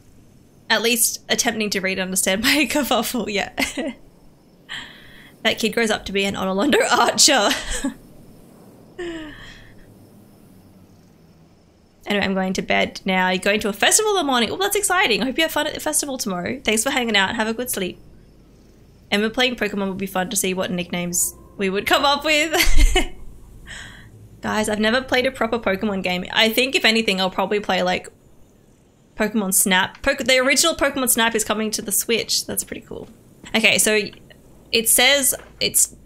at least attempting to read and understand *laughs* my kerfuffle. Yeah. *laughs* that kid grows up to be an Anor Londo *laughs* archer. anyway, I'm going to bed now. You're going to a festival in the morning. Oh, that's exciting. I hope you have fun at the festival tomorrow. Thanks for hanging out. Have a good sleep. And we're playing Pokemon would be fun to see what nicknames we would come up with. *laughs* Guys, I've never played a proper Pokemon game. I think if anything, I'll probably play like Pokemon Snap. Po the original Pokemon Snap is coming to the Switch. That's pretty cool. Okay, so it says it's...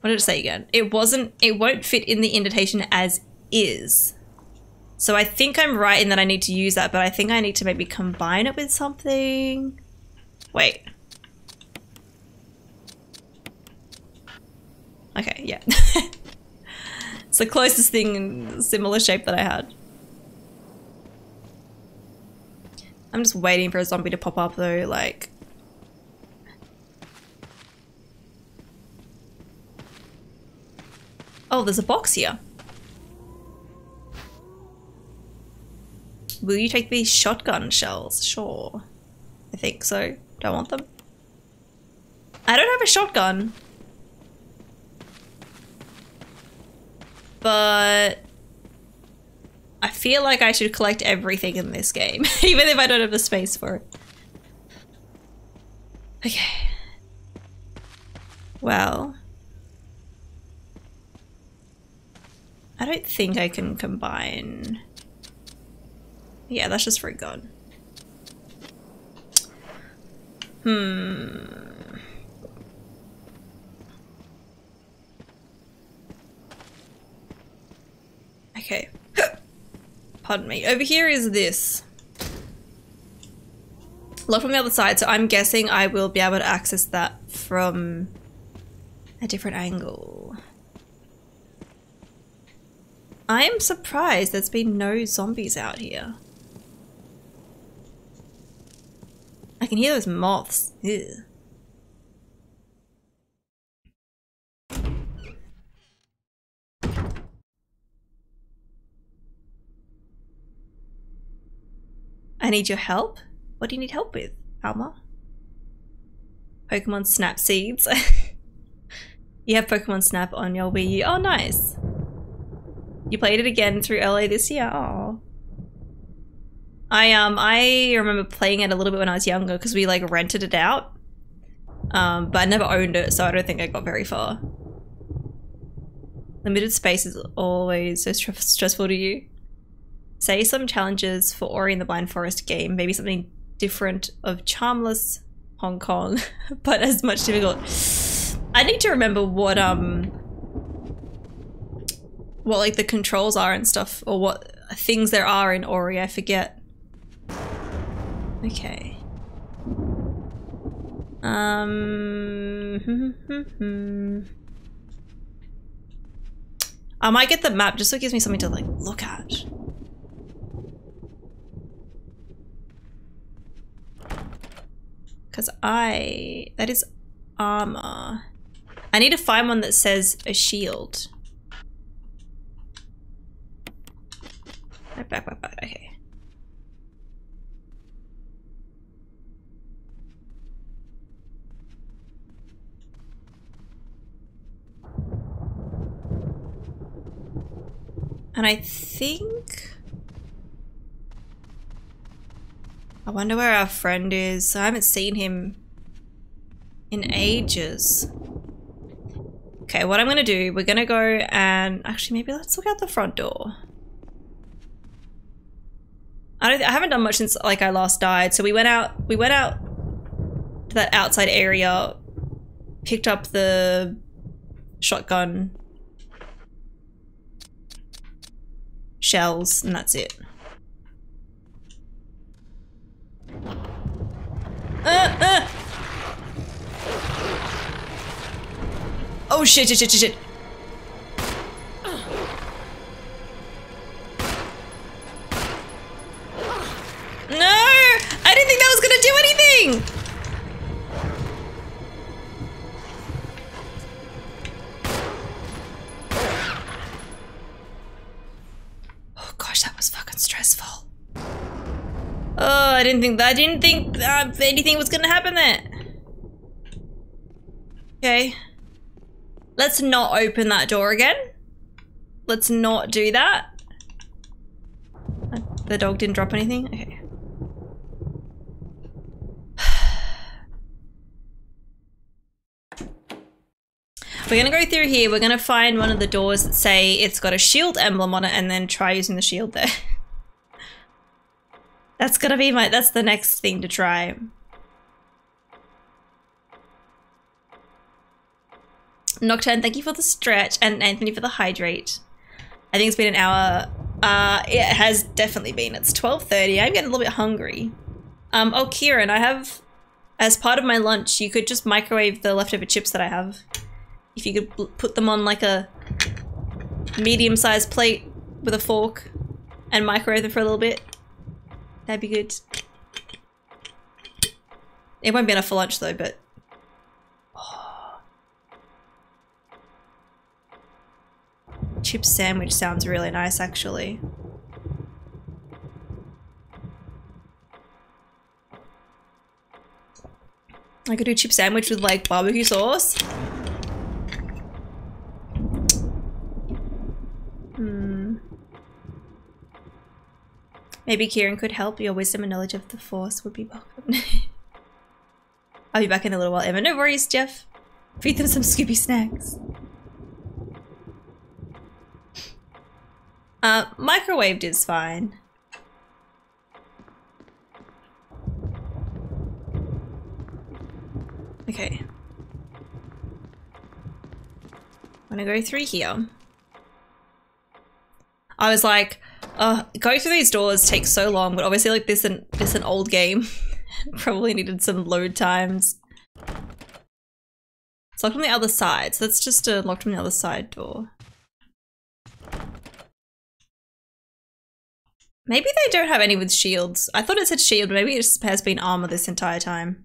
What did it say again? It wasn't, it won't fit in the indentation as is. So I think I'm right in that I need to use that, but I think I need to maybe combine it with something. Wait. Okay, yeah. *laughs* it's the closest thing in similar shape that I had. I'm just waiting for a zombie to pop up though, like... Oh, there's a box here. Will you take these shotgun shells? Sure. I think so. Do I want them? I don't have a shotgun. But I feel like I should collect everything in this game, *laughs* even if I don't have the space for it. Okay. Well. I don't think I can combine... Yeah, that's just for a gun. Hmm. Okay. *gasps* Pardon me. Over here is this. Look from the other side, so I'm guessing I will be able to access that from a different angle. I am surprised there's been no zombies out here. I can hear those moths. Ew. I need your help? What do you need help with, Alma? Pokemon Snap Seeds. *laughs* you have Pokemon Snap on your Wii U. Oh, nice. You played it again through LA this year. Oh. I um I remember playing it a little bit when I was younger because we like rented it out. Um, but I never owned it, so I don't think I got very far. Limited space is always so stressful to you. Say some challenges for Ori and the Blind Forest game, maybe something different of Charmless Hollow Knight, *laughs* but as much difficult. I need to remember what um what like the controls are and stuff, or what things there are in Ori. I forget. Okay. Um. *laughs* I might get the map just so it gives me something to like look at. Cause I that is armor. I need to find one that says a shield. Back, back, back. Okay. And I think... I wonder where our friend is. I haven't seen him in ages. Okay, what I'm gonna do, we're gonna go and... Actually, maybe let's look out the front door. I don't. I haven't done much since like I last died. So we went out. We went out to that outside area, picked up the shotgun shells, and that's it. Uh, uh. Oh shit! Shit! Shit! Shit! shit. No! I didn't think that was gonna do anything! Gosh, that was fucking stressful. Oh, I didn't think that. I didn't think uh, anything was gonna happen there. Okay. Let's not open that door again. Let's not do that. Uh, The dog didn't drop anything? Okay. We're gonna go through here. We're gonna find one of the doors that say it's got a shield emblem on it and then try using the shield there. *laughs* that's gonna be my, that's the next thing to try. Nocturne, thank you for the stretch and Anthony for the hydrate. I think it's been an hour. Uh, it has definitely been. It's 12.30. I'm getting a little bit hungry. Um, oh, Kieran, I have, as part of my lunch, you could just microwave the leftover chips that I have. If you could put them on like a medium-sized plate with a fork and microwave them for a little bit, that'd be good. It won't be enough for lunch though, but *sighs* chip sandwich sounds really nice actually. I could do chip sandwich with like barbecue sauce. Hmm. Maybe Kieran could help. Your wisdom and knowledge of the force would be welcome. *laughs* I'll be back in a little while, Emma. No worries, Jeff. Feed them some Scooby snacks. Uh, microwaved is fine. Okay. I'm gonna go through here. I was like, uh, going through these doors takes so long, but obviously like this an this an old game. *laughs* Probably needed some load times. It's locked on the other side, so that's just a locked on the other side door. Maybe they don't have any with shields. I thought it said shield, maybe it just has been armor this entire time.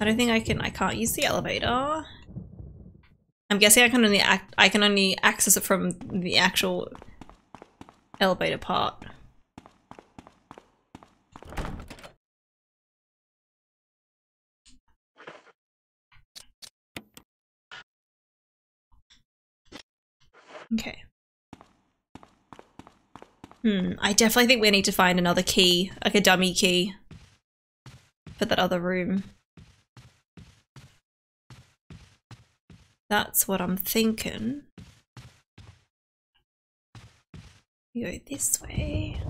I don't think I can, I can't use the elevator. I'm guessing I can only act, I can only access it from the actual elevator part. Okay. Hmm, I definitely think we need to find another key, like a dummy key for that other room. That's what I'm thinking. Go this way.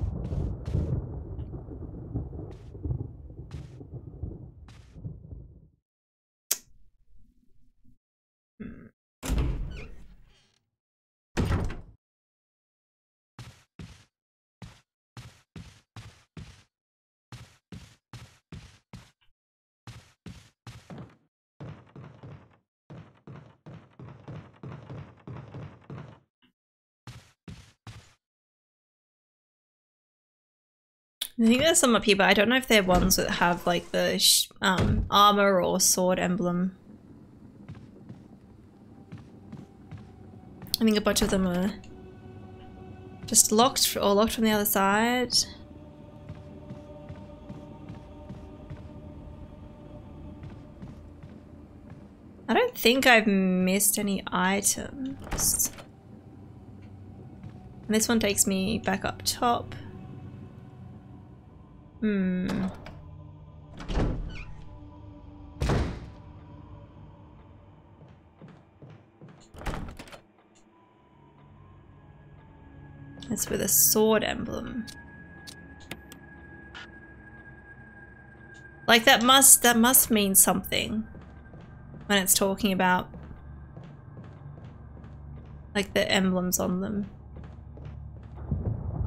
I think there's some up here, but I don't know if they're ones that have like the um, armor or sword emblem. I think a bunch of them are just locked or locked from the other side. I don't think I've missed any items. And this one takes me back up top. Hmm. It's with a sword emblem. Like that must that must mean something when it's talking about like the emblems on them.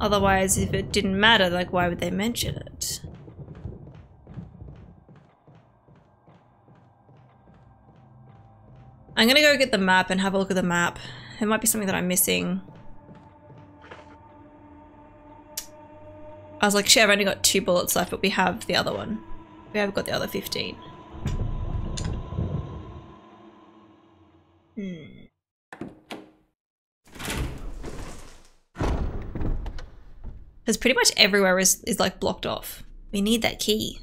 Otherwise, if it didn't matter, like why would they mention it? I'm gonna go get the map and have a look at the map. There might be something that I'm missing. I was like, shit, I've only got two bullets left, but we have the other one. We have got the other 15. Hmm. Because pretty much everywhere is, is like blocked off. We need that key.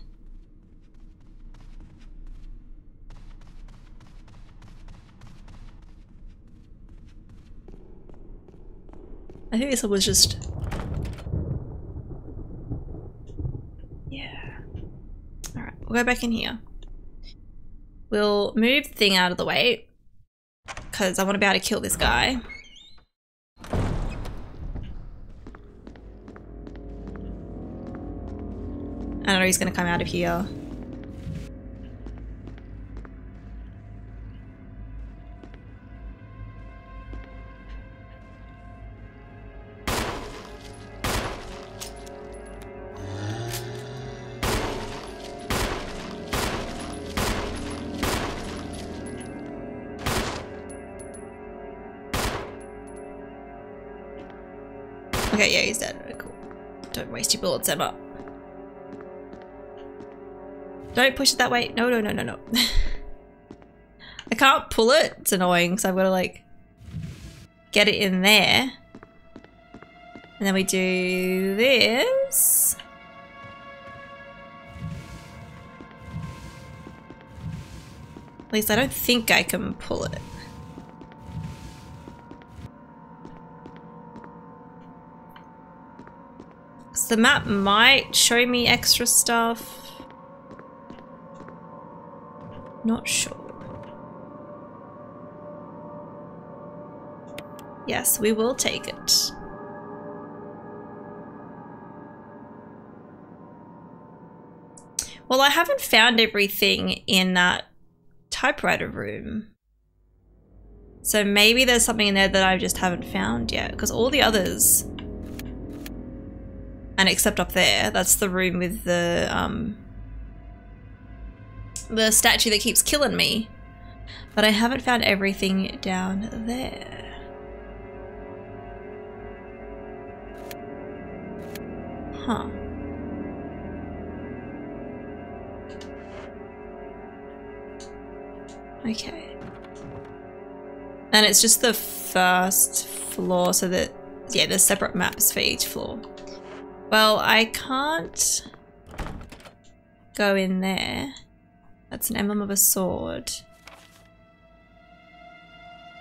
I think this was just... Yeah. Alright, we'll go back in here. We'll move the thing out of the way. Because I want to be able to kill this guy. I don't know he's to come out of here. Okay, yeah, he's dead. Cool. Don't waste your bullets, Emma. Don't push it that way. No, no, no, no, no. *laughs* I can't pull it. It's annoying, so I've got to like get it in there. And then we do this. At least I don't think I can pull it. So the map might show me extra stuff. Not sure. Yes, we will take it. Well, I haven't found everything in that typewriter room. So maybe there's something in there that I just haven't found yet, because all the others... And except up there, that's the room with the, um... The statue that keeps killing me. But I haven't found everything down there. Huh. Okay. And it's just the first floor, so that, yeah, there's separate maps for each floor. Well, I can't go in there. That's an emblem of a sword.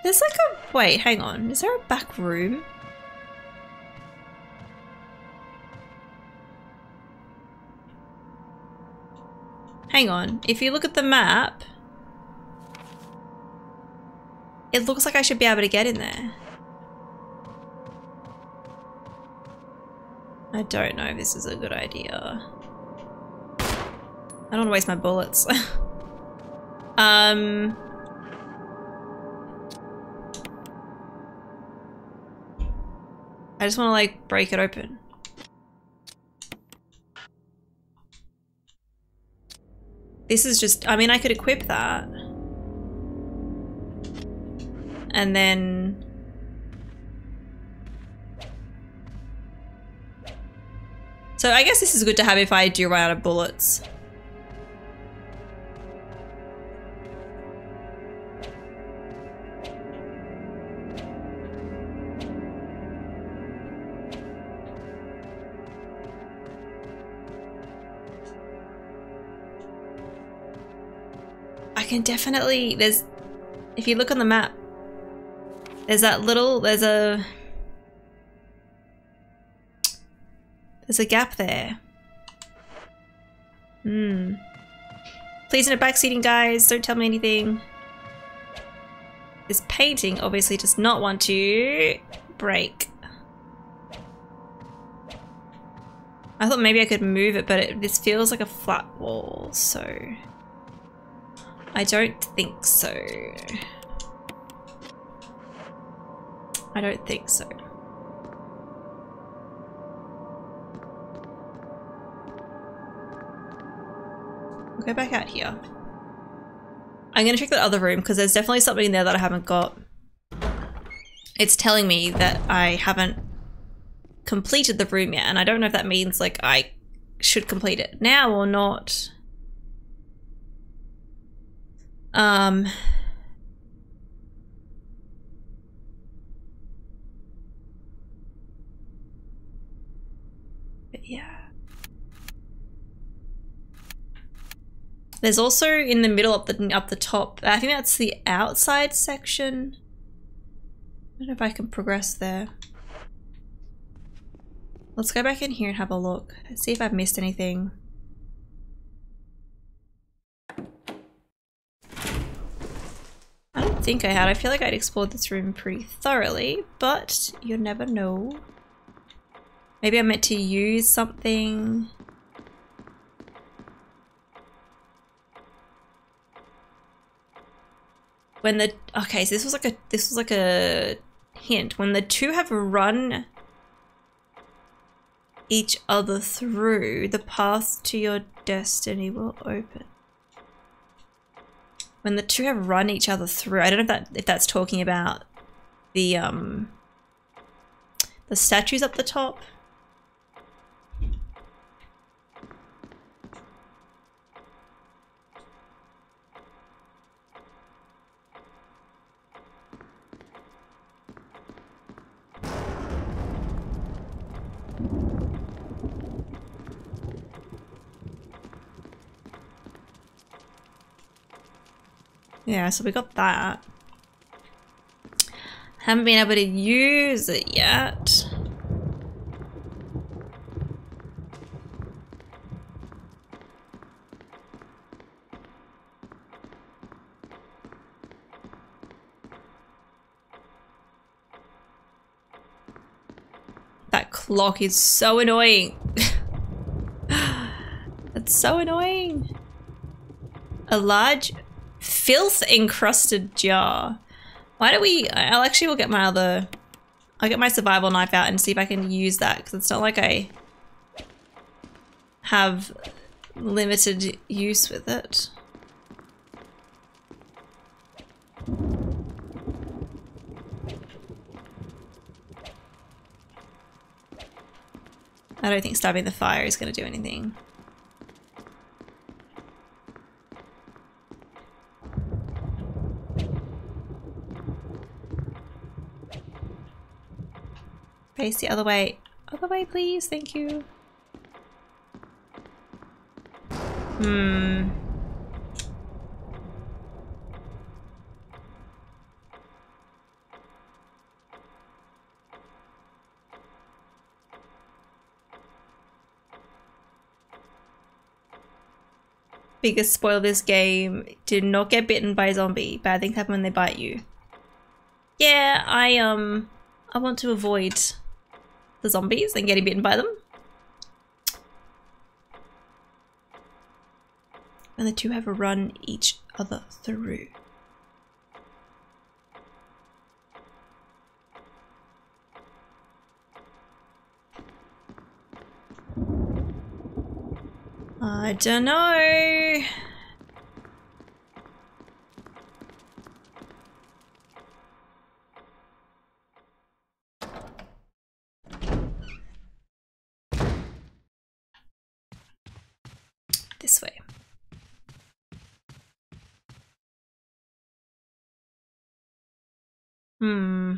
There's like a, wait, hang on. Is there a back room? Hang on. If you look at the map, it looks like I should be able to get in there. I don't know if this is a good idea. I don't want to waste my bullets. *laughs* um... I just want to like break it open. This is just, I mean I could equip that. And then... So I guess this is good to have if I do run out of bullets. Can definitely, there's, if you look on the map, there's that little, there's a, there's a gap there. Hmm. Please in no backseating, guys. Don't tell me anything. This painting obviously does not want to break. I thought maybe I could move it, but it, this feels like a flat wall, so... I don't think so. I don't think so. We'll go back out here. I'm gonna check that other room because there's definitely something in there that I haven't got. It's telling me that I haven't completed the room yet, and I don't know if that means like I should complete it now or not. Um. But yeah. There's also in the middle up the up the top. I think that's the outside section. I don't know if I can progress there. Let's go back in here and have a look. See if I've missed anything. I don't think I had. I feel like I'd explored this room pretty thoroughly, but you never know. Maybe I meant to use something. When the okay, so this was like a this was like a hint. When the two have run each other through, the path to your destiny will open. When the two have run each other through, I don't know if that if that's talking about the um the statues up the top. Yeah, so we got that. Haven't been able to use it yet. That clock is so annoying. *laughs* It's so annoying. A large filth encrusted jar. Why don't we, I'll actually We'll get my other, I'll get my survival knife out and see if I can use that because it's not like I have limited use with it. I don't think stabbing the fire is going to do anything. Face the other way. Other way, please. Thank you. Hmm. Biggest spoil of this game, did not get bitten by a zombie. Bad things happen when they bite you. Yeah, I um I want to avoid the zombies and getting bitten by them. And the two have a run each other through. I don't know. this way. Hmm.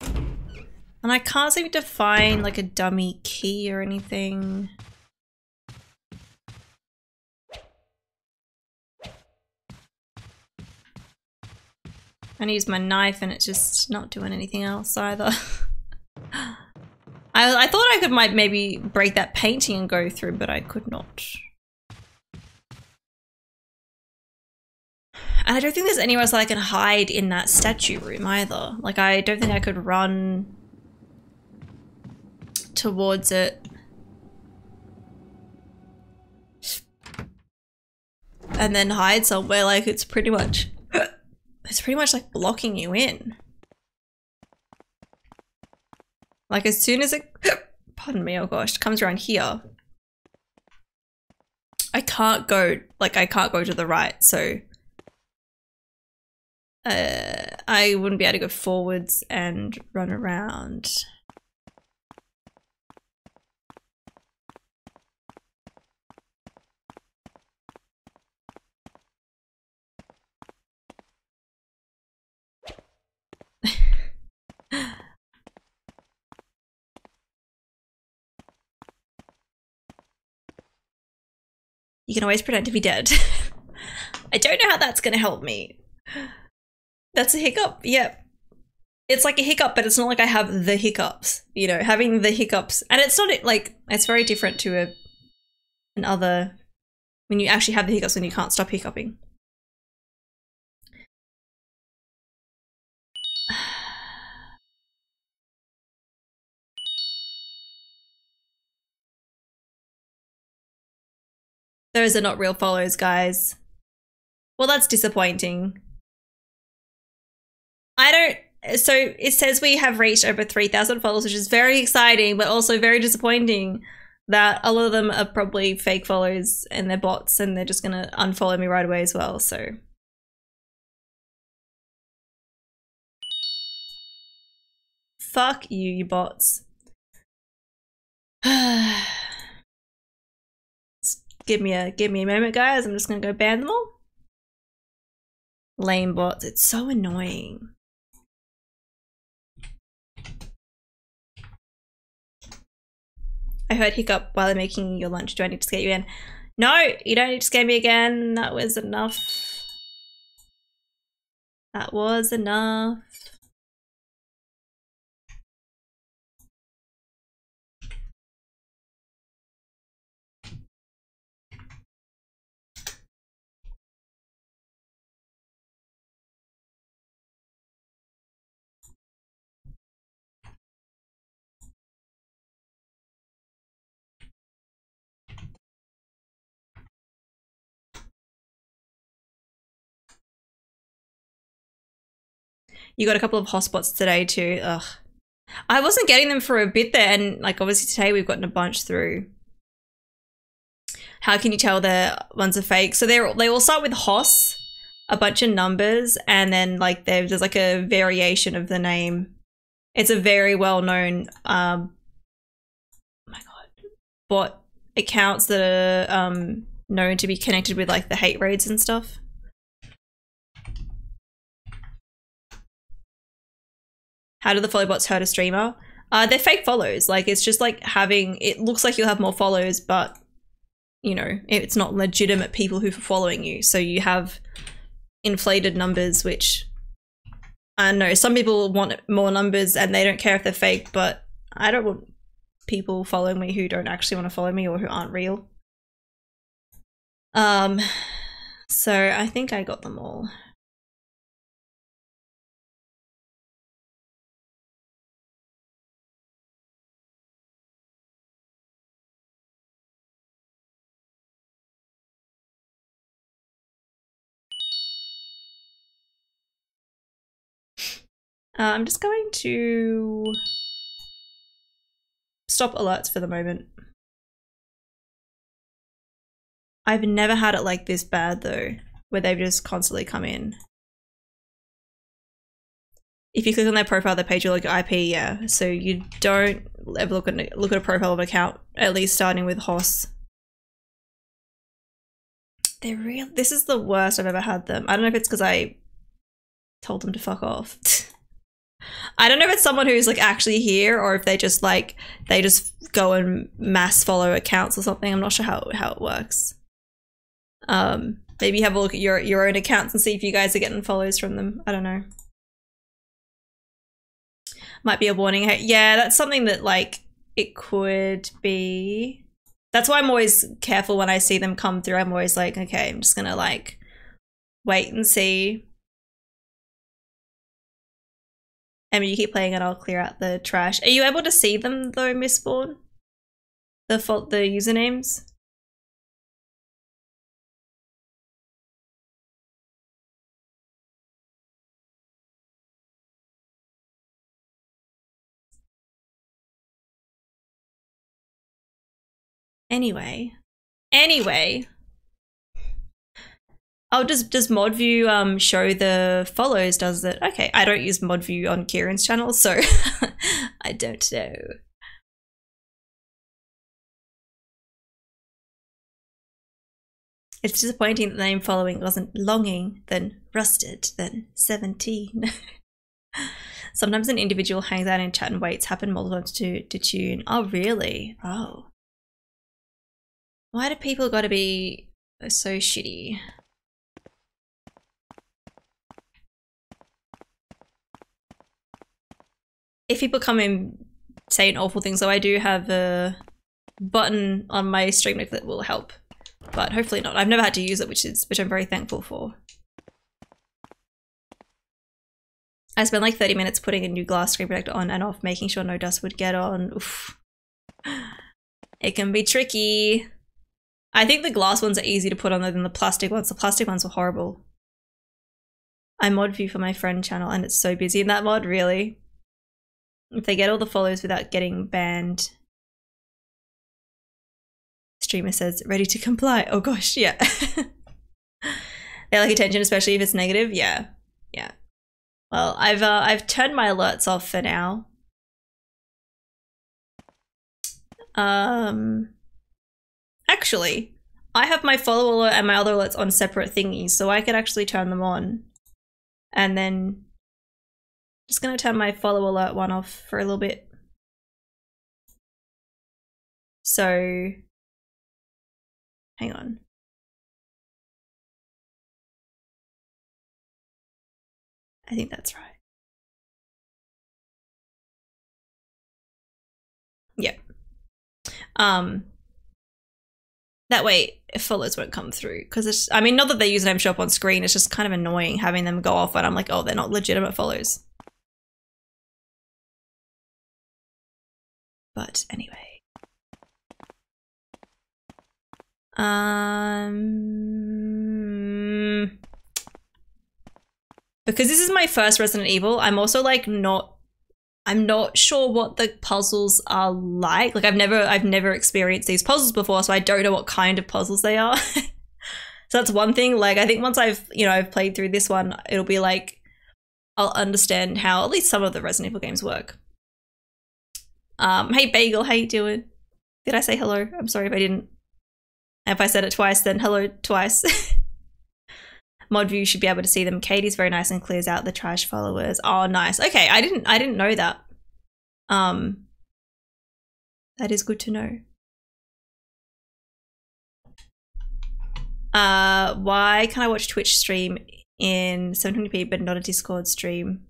And I can't seem to find like a dummy key or anything. I use my knife and it's just not doing anything else either. *laughs* I, I thought I could might maybe break that painting and go through, but I could not. And I don't think there's anywhere else that I can hide in that statue room either. Like, I don't think I could run towards it. And then hide somewhere, like, it's pretty much... *laughs* It's pretty much like blocking you in. Like, as soon as it... *coughs* Pardon me, oh gosh, comes around here. I can't go, like, I can't go to the right, so uh, I wouldn't be able to go forwards and run around. *laughs* you can always pretend to be dead. *laughs* I don't know how that's going to help me. That's a hiccup. Yep. It's like a hiccup, but it's not like I have the hiccups. You know, having the hiccups, and it's not like it's very different to a an other when you actually have the hiccups when you can't stop hiccuping. *sighs* Those are not real follows, guys. Well, that's disappointing. I don't. So it says we have reached over 3,000 followers, which is very exciting, but also very disappointing that a lot of them are probably fake follows and they're bots and they're just going to unfollow me right away as well. So. Fuck you, you bots. *sighs* give me a give me a moment, guys. I'm just gonna go ban them all. Lame bots. It's so annoying. I heard hiccup while I'm making your lunch. Do I need to scare you again? No, you don't need to scare me again. That was enough. That was enough. You got a couple of hotspots today too. Ugh. I wasn't getting them for a bit there, and like obviously today we've gotten a bunch through. How can you tell the ones are fake? So they're they all start with Hoss, a bunch of numbers, and then like there's like a variation of the name. It's a very well known um oh my god bot accounts that are um known to be connected with like the hate raids and stuff. How do the follow bots hurt a streamer? Uh, they're fake follows. Like it's just like having. It looks like you'll have more follows, but you know it's not legitimate people who are following you. So you have inflated numbers, which I don't know. Some people want more numbers and they don't care if they're fake, but I don't want people following me who don't actually want to follow me or who aren't real. Um, so I think I got them all. Uh, I'm just going to stop alerts for the moment. I've never had it like this bad though, where they've just constantly come in. If you click on their profile, their page will look at IP, yeah. So you don't ever look at look at a profile of an account, at least starting with Hoss. They're real. This is the worst I've ever had them. I don't know if it's because I told them to fuck off. *laughs* I don't know if it's someone who's like actually here or if they just like they just go and mass follow accounts or something. I'm not sure how how it works. Um, maybe have a look at your your own accounts and see if you guys are getting follows from them. I don't know. Might be a warning. Yeah, that's something that like it could be. That's why I'm always careful when I see them come through. I'm always like, okay, I'm just gonna like wait and see. I mean, you keep playing and I'll clear out the trash. Are you able to see them though, Miss? The fault, the usernames. Anyway, anyway. Oh, does does ModView um show the follows? Does it? Okay, I don't use ModView on Kieran's channel, so *laughs* I don't know. It's disappointing that the name following wasn't longing, then rusted, then 17. *laughs* Sometimes an individual hangs out in chat and waits happen multiple times to, to tune. Oh, really? Oh. Why do people gotta be so shitty? If people come in saying awful things, though, I do have a button on my stream that will help. But hopefully not. I've never had to use it, which is which I'm very thankful for. I spent like 30 minutes putting a new glass screen protector on and off, making sure no dust would get on. Oof. It can be tricky. I think the glass ones are easy to put on though than the plastic ones. The plastic ones were horrible. I mod view for my friend channel and it's so busy in that mod, really. If they get all the follows without getting banned. Streamer says, ready to comply. Oh gosh, yeah. *laughs* they like attention, especially if it's negative. Yeah, yeah. Well, I've uh, I've turned my alerts off for now. Um, actually, I have my follow alert and my other alerts on separate thingies, so I could actually turn them on. And then just gonna turn my follow alert one off for a little bit. So, hang on. I think that's right. Yep. Um, that way follows won't come through because it's i mean not that they use their username show up on screen it's just kind of annoying having them go off and i'm like oh they're not legitimate follows but anyway um because this is my first resident evil i'm also like not I'm not sure what the puzzles are like. Like I've never I've never experienced these puzzles before, so I don't know what kind of puzzles they are. *laughs* so that's one thing. Like I think once I've you know I've played through this one, it'll be like I'll understand how at least some of the Resident Evil games work. Um, hey Bagel, how you doing? Did I say hello? I'm sorry if I didn't. If I said it twice, then hello twice. *laughs* mod view should be able to see them. Katie's very nice and clears out the trash followers. Oh, nice. Okay, I didn't I didn't know that. Um, that is good to know. Uh, why can I watch Twitch stream in 720p but not a Discord stream?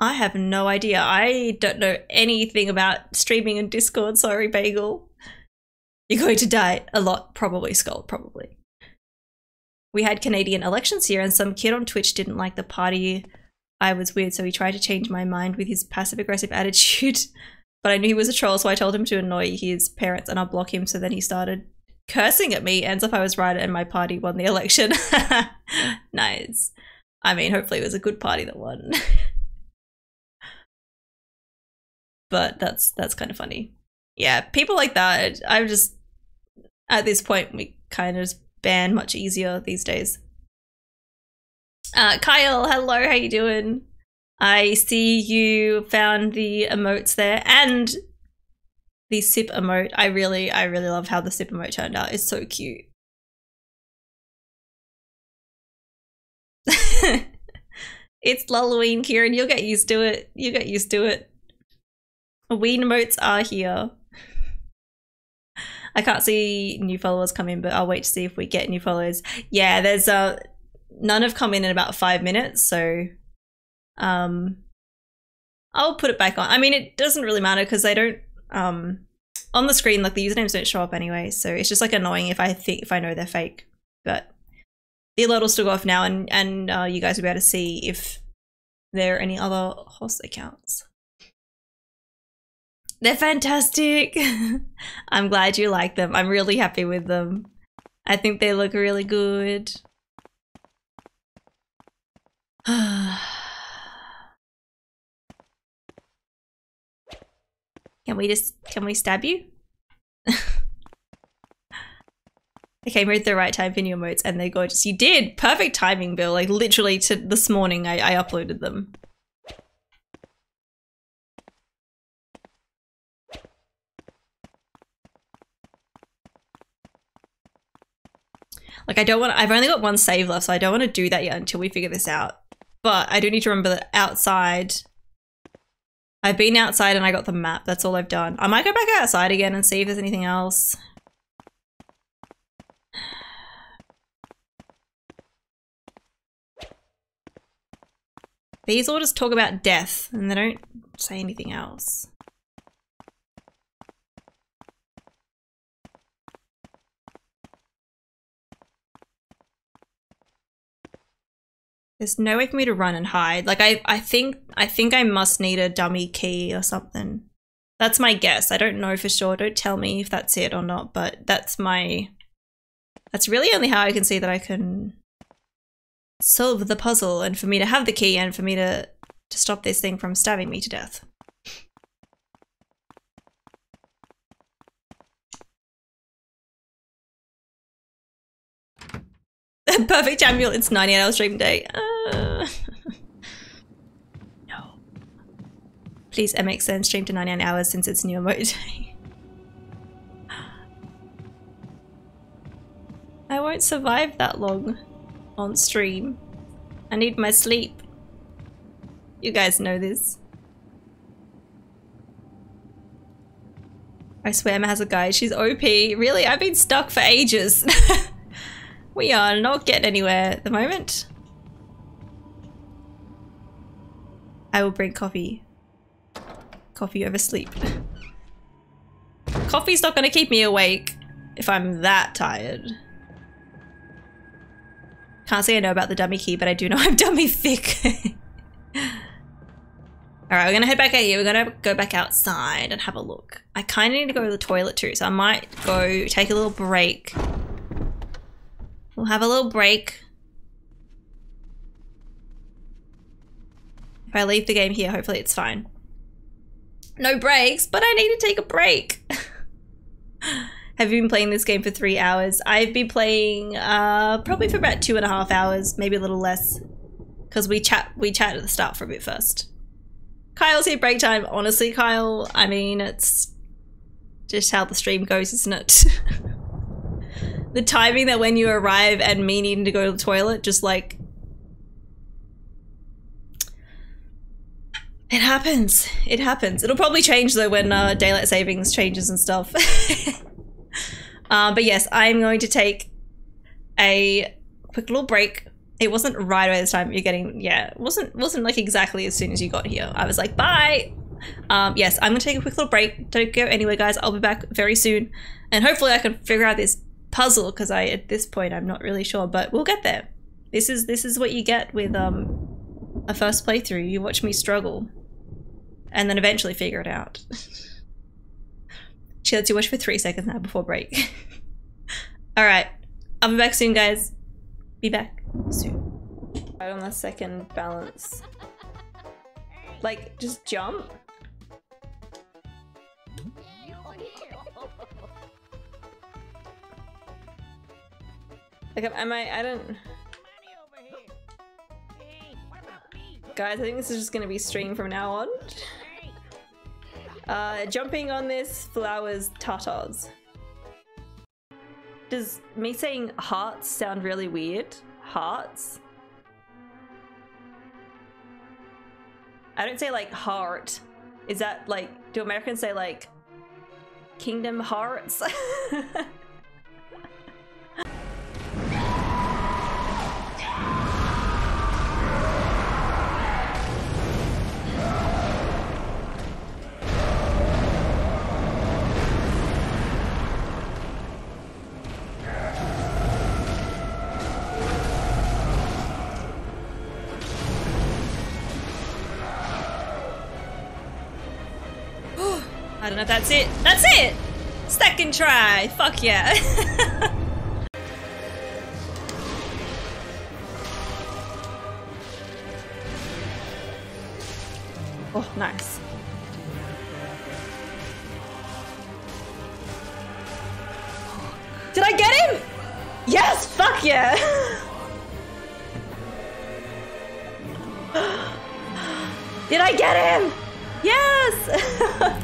I have no idea. I don't know anything about streaming and Discord. Sorry, Bagel. You're going to die a lot, probably, Skull, probably we had Canadian elections here, and some kid on Twitch didn't like the party I was with, so he tried to change my mind with his passive aggressive *laughs* attitude. But I knew he was a troll, so I told him to annoy his parents and I'll block him. So then he started cursing at me, ends up I was right and my party won the *laughs* election. *laughs* nice. I mean, hopefully it was a good party that won but that's that's kind of funny. Yeah, people like that. I'm just at this point we kind of just ban much easier these days. Uh, Kyle, hello, how you doing? I see you found the emotes there and the sip emote. I really, I really love how the sip emote turned out. It's so cute. *laughs* it's Halloween, Kieran. You'll get used to it. You get used to it. Ween emotes are here. I can't see new followers come in, but I'll wait to see if we get new followers. Yeah, there's uh none have come in in about five minutes, so um I'll put it back on. I mean, it doesn't really matter because they don't um on the screen like the usernames don't show up anyway, so it's just like annoying if I think if I know they're fake. But the alert will still go off now, and and uh, you guys will be able to see if there are any other host accounts. They're fantastic. *laughs* I'm glad you like them. I'm really happy with them. I think they look really good. *sighs* Can we just, can we stab you? *laughs* okay, at the right time for new emotes and they're gorgeous. You did! Perfect timing, Bill. Like literally to this morning I, I uploaded them. Like I don't want I've only got one save left, so I don't want to do that yet until we figure this out. But I do need to remember that outside I've been outside and I got the map. That's all I've done. I might go back outside again and see if there's anything else. These just talk about death and they don't say anything else. There's no way for me to run and hide. Like I, I think I think I must need a dummy key or something. That's my guess. I don't know for sure. Don't tell me if that's it or not, but that's my that's really only how I can see that I can solve the puzzle and for me to have the key and for me to to stop this thing from stabbing me to death. *laughs* Perfect. It's 98 hour stream day. Uh... *laughs* no. Please MXN stream to 99 hours since it's new emote day. *laughs* I won't survive that long on stream. I need my sleep. You guys know this. I swear Emma has a guide. She's OP. Really? I've been stuck for ages. We are not getting anywhere at the moment. I will bring coffee. Coffee over sleep. Coffee's not to keep me awake if I'm that tired. Can't say I know about the dummy key, but I do know *laughs* I'm dummy thick. *laughs* Alright, we're gonna head back out here. We're gonna go back outside and have a look. I kind of need to go to the toilet too, so I might go take a little break We'll have a little break. If I leave the game here, hopefully it's fine. No breaks, but I need to take a break. *laughs* have you been playing this game for three hours? I've been playing uh, probably for about two and a half hours, maybe a little less. Because we chat we chat at the start for a bit first. Kyle's here break time. Honestly, Kyle, I mean, it's just how the stream goes, isn't it? *laughs* the timing that when you arrive and me needing to go to the toilet, just like it happens. It happens. It'll probably change though when uh, daylight savings changes and stuff. *laughs* uh, but yes, I'm going to take a quick little break. It wasn't right away this time. You're getting yeah. It wasn't wasn't like exactly as soon as you got here. I was like bye. Um, yes, I'm gonna take a quick little break. Don't go anywhere, guys. I'll be back very soon, and hopefully I can figure out this puzzle because I at this point I'm not really sure, but we'll get there. This is this is what you get with um a first playthrough. You watch me struggle and then eventually figure it out. *laughs* she lets you watch for three seconds now before break. *laughs* Alright. I'll be back soon guys. Be back soon. Right on the second balance. Like just jump. Like, am I? I don't. Guys, I think this is just gonna be stream from now on. Uh, jumping on this flowers tatas. Does me saying hearts sound really weird? Hearts? I don't say like heart. Is that like, do Americans say like Kingdom Hearts? *laughs* Know if that's it. That's it! Second try! Fuck yeah. *laughs* oh, nice. Did I get him? Yes! Fuck yeah! *gasps* Did I get him? Yes! *laughs*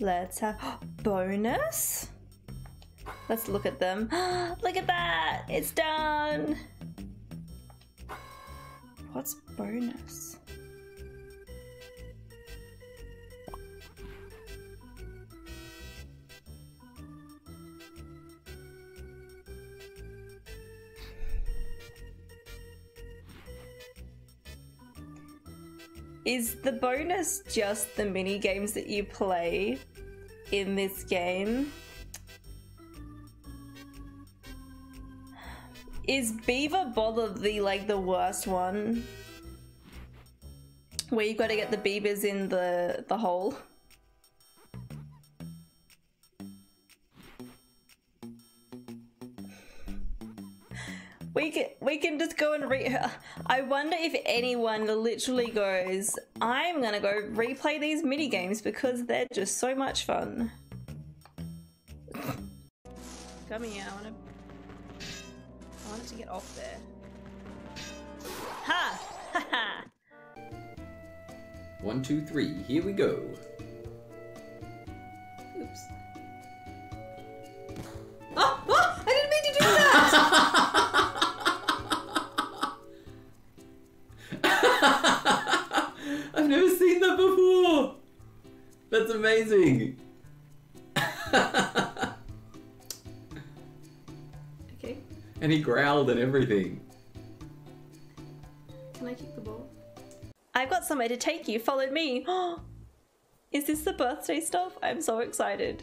Let's have *gasps* bonus. Let's look at them. *gasps* look at that! It's done! What's bonus? Is the bonus just the mini games that you play in this game? Is Beaver Bother the like the worst one? Where you've gotta get the beavers in the the hole? We can we can just go and re. *laughs* I wonder if anyone literally goes. I'm gonna go replay these mini games because they're just so much fun. Come here, I wanna. I wanted to get off there. Ha! Ha ha! One, two, three, here we go. Oops. Oh, oh! I didn't mean to do that! *laughs* That's amazing! okay, And he growled and everything. can I kick the ball? I've got somewhere to take you. Follow me. *gasps* Is this the birthday stuff? I'm so excited.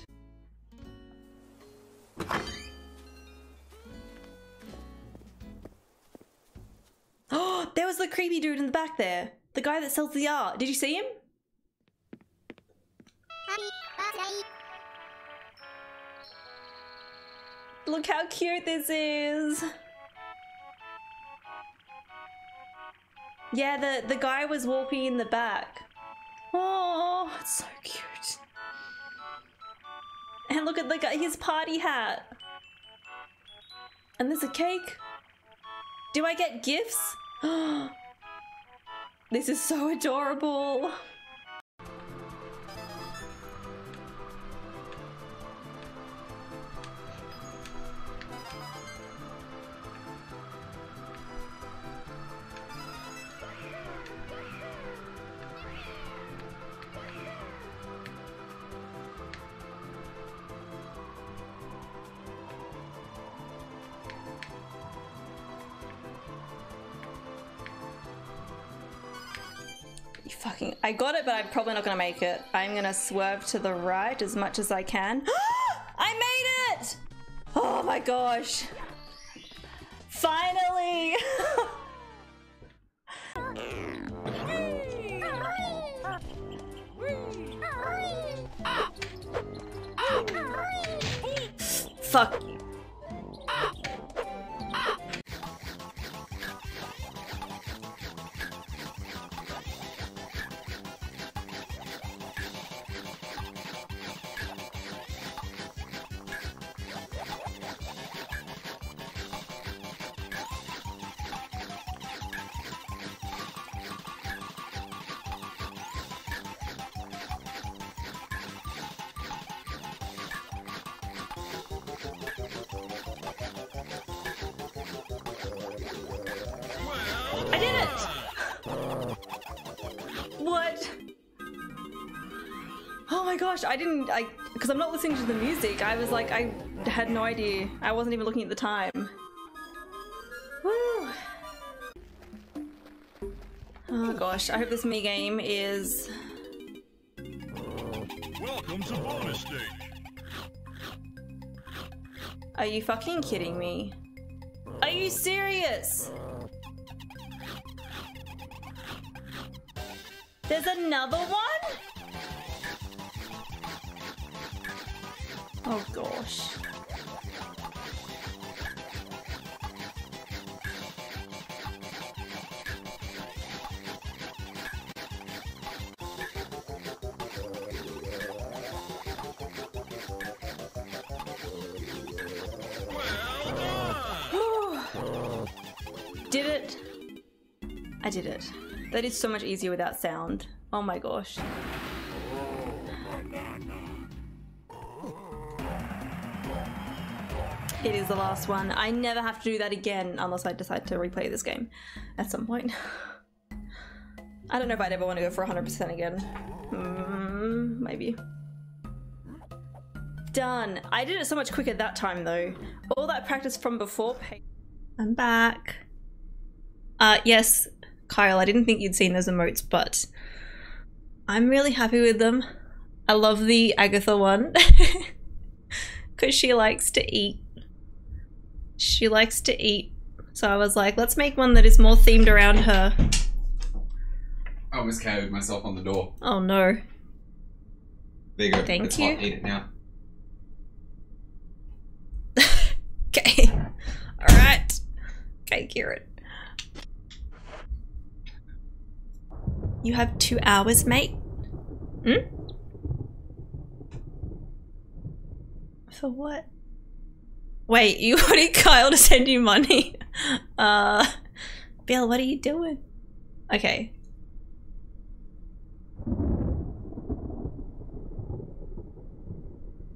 Oh, *gasps* there was the creepy dude in the back there. The guy that sells the art. Did you see him? Look how cute this is. Yeah, the, the guy was walking in the back. Oh, it's so cute. And look at the guy, his party hat. And there's a cake. Do I get gifts? *gasps* this is so adorable. Got it, but I'm probably not gonna make it. I'm gonna swerve to the right as much as I can. *gasps* I made it! Oh my gosh. Finally! *laughs* Fuck I didn't, I, because I'm not listening to the music. I was like, I had no idea. I wasn't even looking at the time. Woo. Oh gosh, I hope this me game is. Welcome to bonus stage. Are you fucking kidding me? Are you serious? There's another That is so much easier without sound. Oh my gosh. It is the last one. I never have to do that again unless I decide to replay this game at some point. *sighs* I don't know if I'd ever want to go for 100% again. Hmm, maybe. Done. I did it so much quicker that time though. All that practice from before. I'm back. Uh, yes, Kyle, I didn't think you'd seen those emotes, but I'm really happy with them. I love the Agatha one *laughs* because she likes to eat. She likes to eat. So I was like, let's make one that is more themed around her. I almost KO'd myself on the door. Oh no. There you go. Thank it's you. Hot. Eat it now. *laughs* Okay. Alright. Okay, Kieran. You have two hours, mate. Hmm? For what? Wait, *laughs* you wanted Kyle to send you money? *laughs* Uh, Bill, what are you doing? Okay.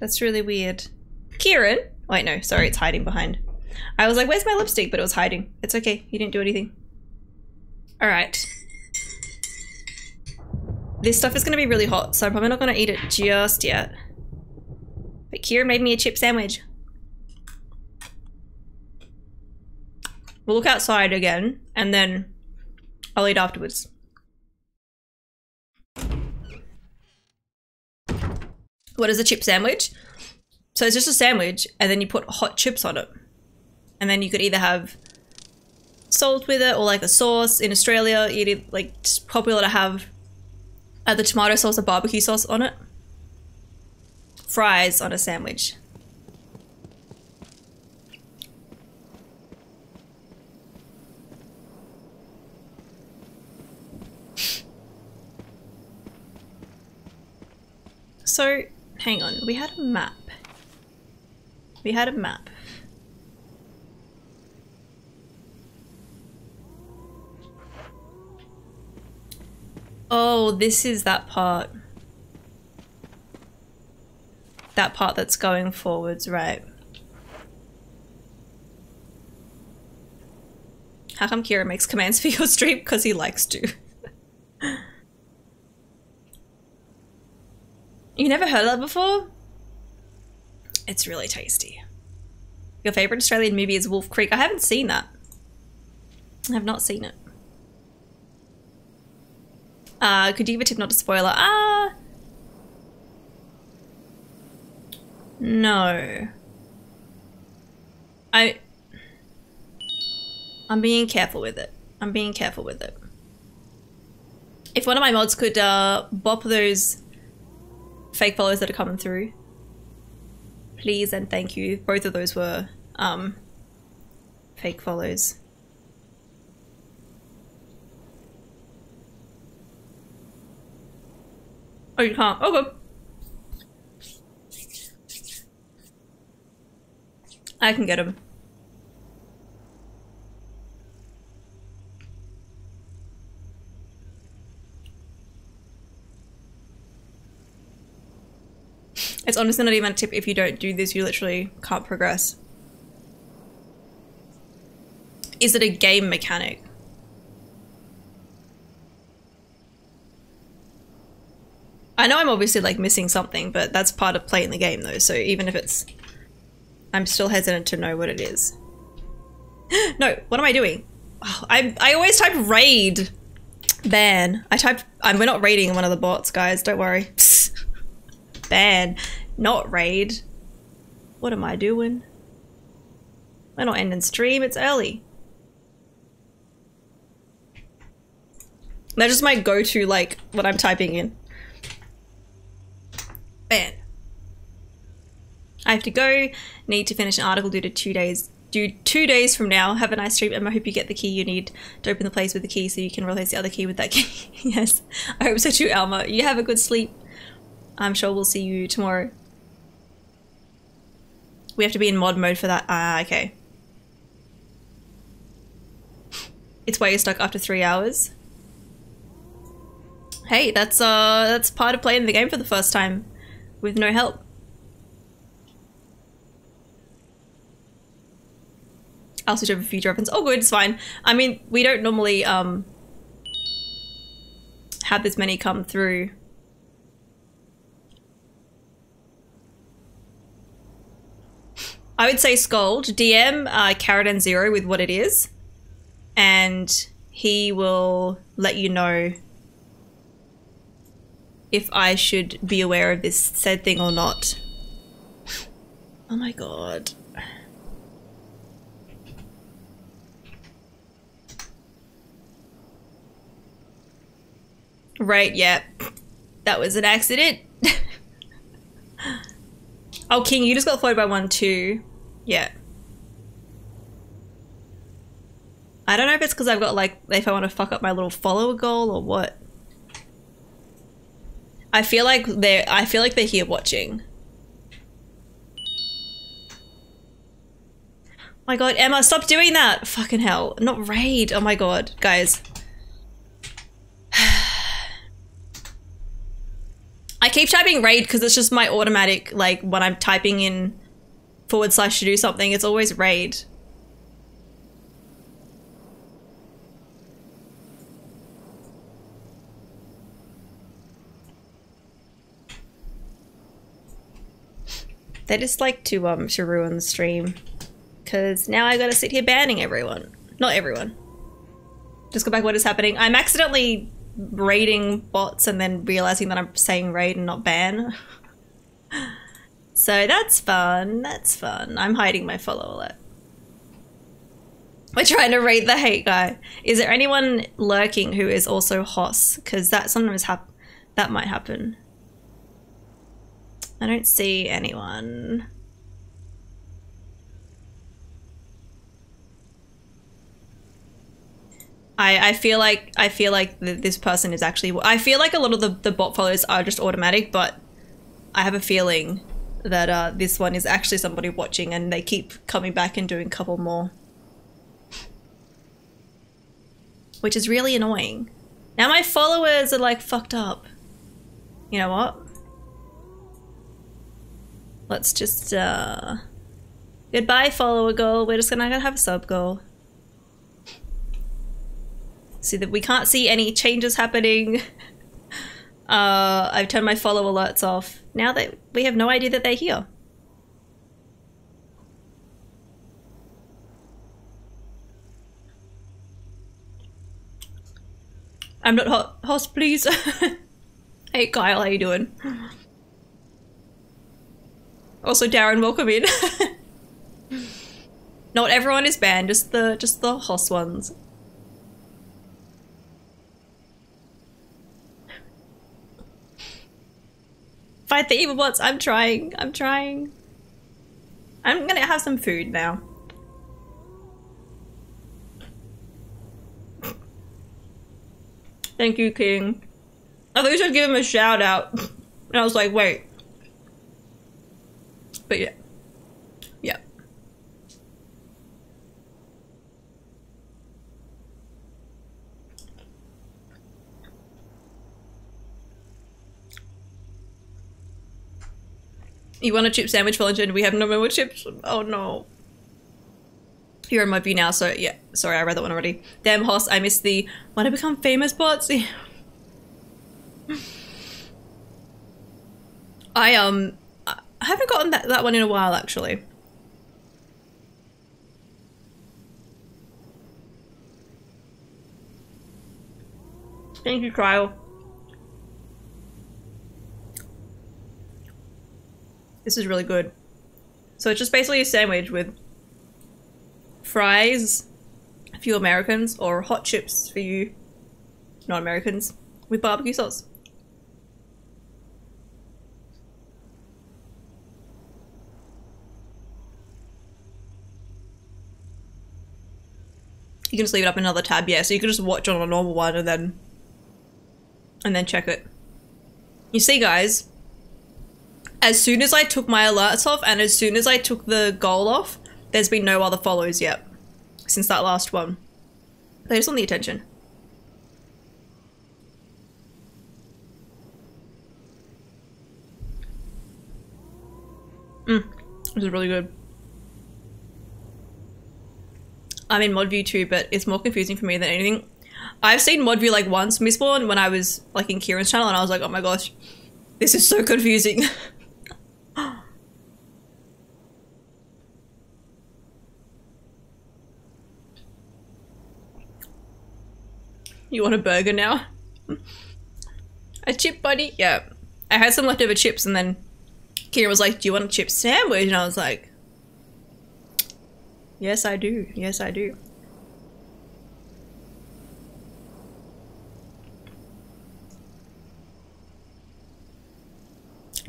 That's really weird. Kieran? Wait, no, sorry, it's hiding behind. I was like, where's my lipstick? But it was hiding. It's okay, you didn't do anything. Alright. This stuff is gonna be really hot, so I'm probably not gonna eat it just yet. But Kieran made me a chip sandwich. We'll look outside again, and then I'll eat afterwards. What is a chip sandwich? So it's just a sandwich, and then you put hot chips on it. And then you could either have salt with it or like a sauce. In Australia, it like it's popular to have Uh, either tomato sauce or barbecue sauce on it. Fries on a sandwich. So, hang on, we had a map. We had a map. Oh, this is that part. That part that's going forwards, right. How come Kira makes commands for your stream? Because he likes to. you never heard that before? It's really tasty. Your favorite Australian movie is Wolf Creek. I haven't seen that. I have not seen it. Uh, could you give a tip not to spoiler? Ah. no. I. I'm being careful with it. I'm being careful with it. If one of my mods could uh, bop those fake follows that are coming through, please and thank you. Both of those were um, fake follows. Oh, you can't. Oh, good. I can get him. It's honestly not even a tip. If you don't do this, you literally can't progress. Is it a game mechanic? I know I'm obviously like missing something, but that's part of playing the game though. So even if it's, I'm still hesitant to know what it is. *gasps* no, what am I doing? Oh, I I always type raid, ban. I type. I'm we're not raiding one of the bots, guys. Don't worry. *laughs* ban, not raid. What am I doing? We're not ending stream. It's early. That's just my go-to, like, what I'm typing in. Man. I have to go. Need to finish an article due to two days. Due two days from now. Have a nice stream, and I hope you get the key you need to open the place with the key, so you can replace the other key with that key. *laughs* yes, I hope so too, Alma. You have a good sleep. I'm sure we'll see you tomorrow. We have to be in mod mode for that. Ah, okay. It's why you're stuck after three hours. Hey, that's uh, that's part of playing the game for the first time with no help. I'll switch over future reference. Oh, good, it's fine. I mean, we don't normally um have this many come through. I would say Scold, DM uh, Carrot Zero with what it is, and he will let you know if I should be aware of this said thing or not. Oh my god. Right, yeah. That was an accident. *laughs* oh, King, you just got floated by one too. Yeah. I don't know if it's because I've got like, if I want to fuck up my little follower goal or what. I feel like they're I feel like they're here watching. my god, Emma, stop doing that! Fucking hell. Not raid. Oh my god. Guys. *sighs* I keep typing raid because it's just my automatic, like, when I'm typing in forward slash to do something, it's always raid. They just like to um to ruin the stream. Cause now I gotta sit here banning everyone. Not everyone. Just go back what is happening. I'm accidentally raiding bots and then realizing that I'm saying raid and not ban. *laughs* so that's fun. That's fun. I'm hiding my follow alert. We're trying to raid the hate guy. Is there anyone lurking who is also Hoss? Because that sometimes hap that might happen. I don't see anyone. I, I feel like I feel like th this person is actually. I feel like a lot of the, the bot follows are just automatic, but I have a feeling that uh, this one is actually somebody watching, and they keep coming back and doing a couple more, which is really annoying. Now my followers are like fucked up. You know what? Let's just, uh... Goodbye, a goal. We're just gonna have a sub goal. See that we can't see any changes happening. *laughs* uh, I've turned my follow alerts off. Now that we have no idea that they're here. I'm not hot. Host, please. *laughs* hey, Kyle, how you doing? Also, Darren, welcome in. *laughs* Not everyone is banned, just the just the host ones. Fight the evil bots. I'm trying. I'm trying. I'm gonna have some food now. Thank you, King. I thought you should give him a shout out. *laughs* And I was like, wait. But yeah. Yeah. You want a chip sandwich, Valentin? We have no more chips. Oh no. You're in my view now, so yeah. Sorry, I read that one already. Damn, Hoss, I missed the want to become famous bots. *laughs* I um I haven't gotten that, that one in a while actually. Thank you, Kyle. This is really good. So it's just basically a sandwich with fries for you Americans or hot chips for you not Americans with barbecue sauce. You can just leave it up in another tab, yeah. So you can just watch on a normal one and then and then check it. You see, guys, as soon as I took my alerts off and as soon as I took the goal off, there's been no other follows yet since that last one. They just want the attention. Mm, this is really good. I'm in mod view too, but it's more confusing for me than anything. I've seen mod view like once, Mistborn, when I was like in Kieran's channel, and I was like, oh my gosh, this is so confusing. *laughs* you want a burger now? a chip buddy? Yeah. I had some leftover chips and then Kieran was like, do you want a chip sandwich? And I was like, yes, I do. Yes, I do.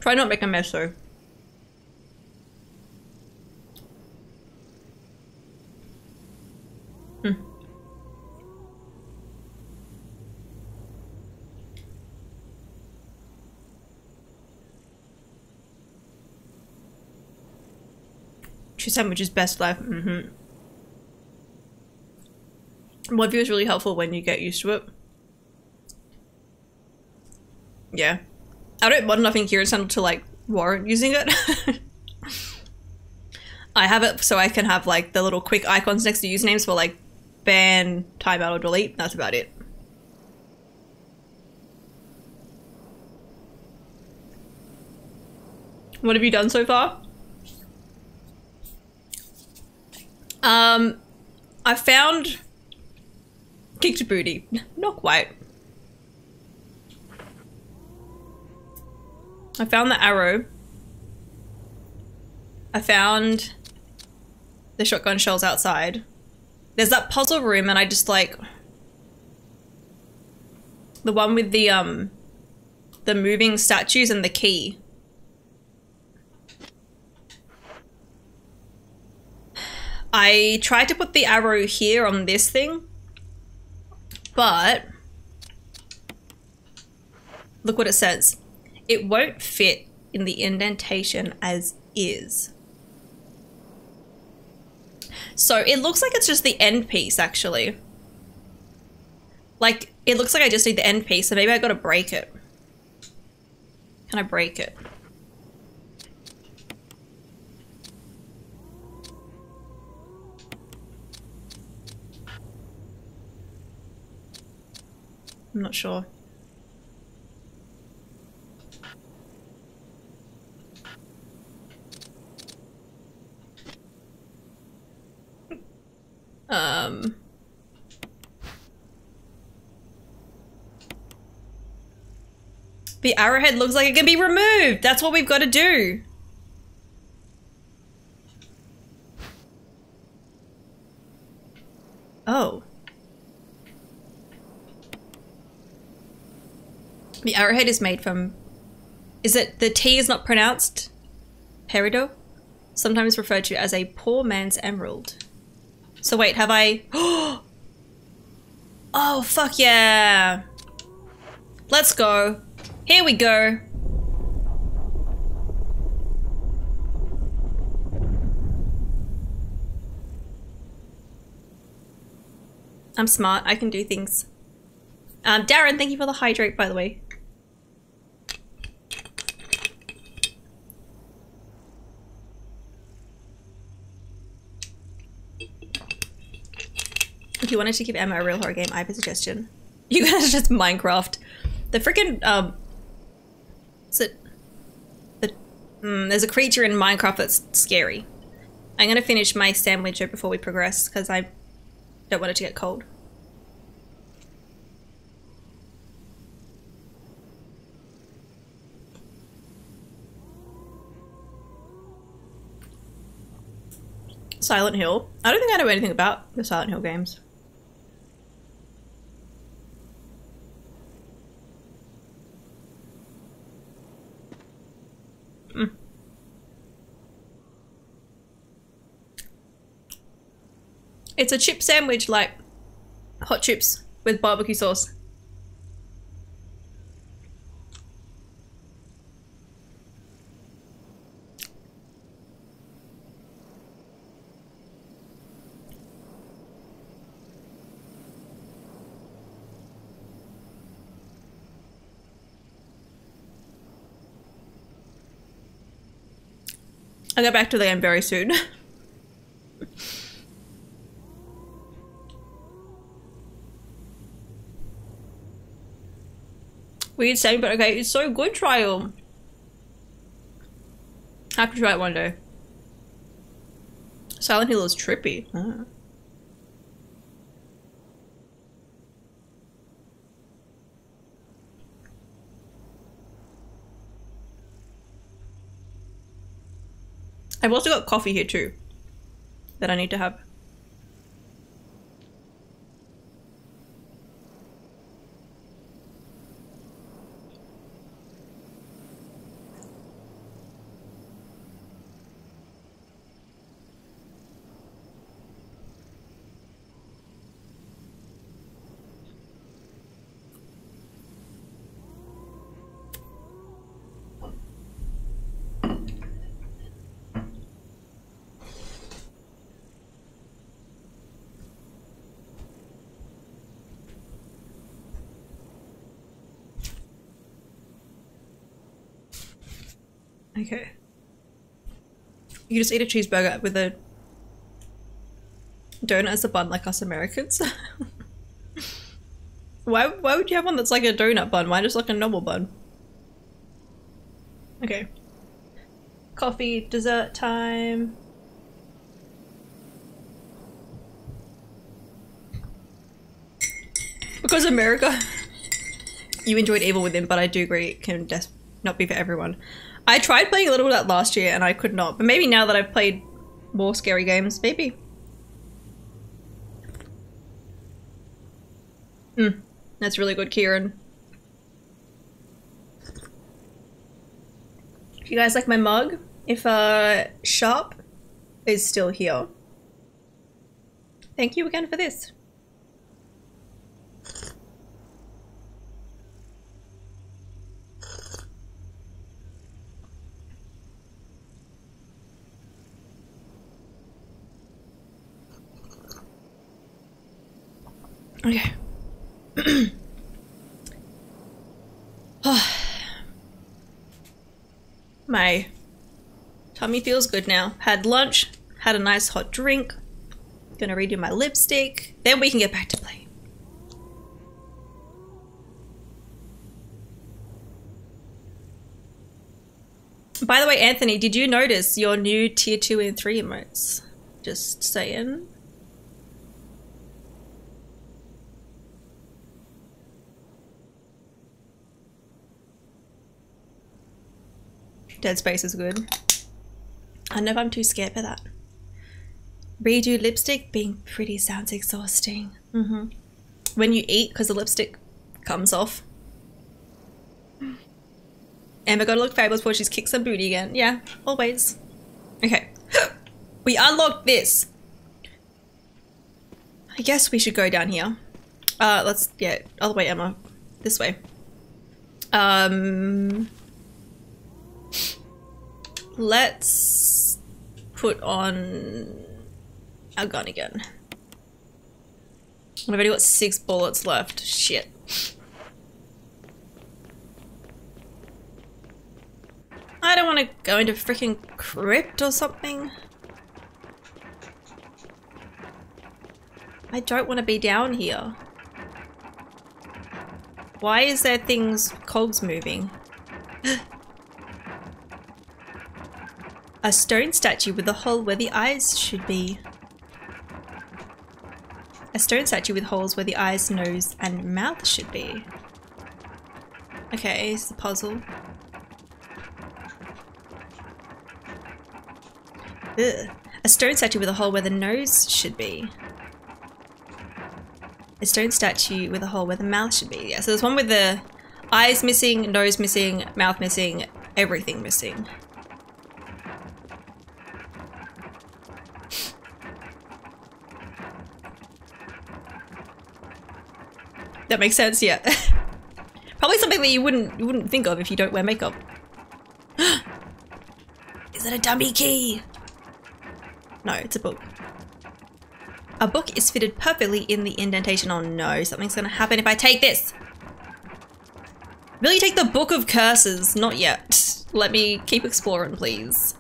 Try not make a mess though. Hmm. Cheese sandwich is best life. Mm-hmm. Mod view is really helpful when you get used to it. Yeah. I don't enough in Kieran's channel to like warrant using it. *laughs* I have it so I can have like the little quick icons next to usernames for like ban, timeout, or delete. That's about it. What have you done so far? Um, I found kicked booty. Not quite. I found the arrow. I found the shotgun shells outside. There's that puzzle room and I just like the one with the um the moving statues and the key. I tried to put the arrow here on this thing, but look what it says. It won't fit in the indentation as is. So it looks like it's just the end piece actually. Like it looks like I just need the end piece so maybe I gotta break it. Can I break it? I'm not sure. Um... The arrowhead looks like it can be removed. That's what we've got to do. Oh. The arrowhead is made from... Is it... The T is not pronounced? Peridot? Sometimes referred to as a poor man's emerald. So wait, have I... *gasps* Oh, fuck yeah! Let's go. Here we go. I'm smart. I can do things. Um, Darren, thank you for the hydrate, by the way. If you wanted to give Emma a real horror game, I have a suggestion. *laughs* You guys just Minecraft. The freaking um is it Mm, there's a creature in Minecraft that's scary. I'm gonna finish my sandwich before we progress because I don't want it to get cold. Silent Hill. I don't think I know anything about the Silent Hill games. It's a chip sandwich like hot chips with barbecue sauce. I'll get back to the game very soon. *laughs* Weird saying, but okay, it's so good, Trial. Have to try it one day. Silent Hill is trippy. Ah. I've also got coffee here too that I need to have. Okay. You just eat a cheeseburger with a donut as a bun like us Americans? *laughs* why, why would you have one that's like a donut bun? Why just like a normal bun? Okay. Coffee, dessert time. Because America, *laughs* you enjoyed Evil Within, but I do agree it can not be for everyone. I tried playing a little bit of that last year and I could not, but maybe now that I've played more scary games, maybe. Hmm, that's really good, Kieran. If you guys like my mug, if uh, Sharp is still here, thank you again for this. Okay. *sighs* My tummy feels good now. Had lunch, had a nice hot drink. Gonna redo my lipstick. Then we can get back to play. By the way, Anthony, did you notice your new tier 2 and 3 emotes? Just saying. Dead Space is good. I don't know if I'm too scared for that. Redo lipstick being pretty sounds exhausting. Mm -hmm. When you eat, because the lipstick comes off. Emma gotta look fabulous before she's kicked some booty again. Yeah, always. Okay. *gasps* we unlocked this. I guess we should go down here. Uh, let's, yeah, other way, Emma. This way. Um, let's put on our gun again. I've already got six bullets left. Shit. I don't want to go into freaking crypt or something. I don't want to be down here. Why is there things cogs moving? *laughs* A stone statue with a hole where the eyes should be. A stone statue with holes where the eyes, nose, and mouth should be. Okay, it's a puzzle. Ugh. A stone statue with a hole where the nose should be. A stone statue with a hole where the mouth should be. Yeah, so there's one with the eyes missing, nose missing, mouth missing, everything missing. That makes sense, yeah. *laughs* Probably something that you wouldn't you wouldn't think of if you don't wear makeup. *gasps* Is it a dummy key? No, it's a book. A book is fitted perfectly in the indentation. Oh no, something's gonna happen if I take this. Will you take the Book of Curses? Not yet. *laughs* Let me keep exploring, please.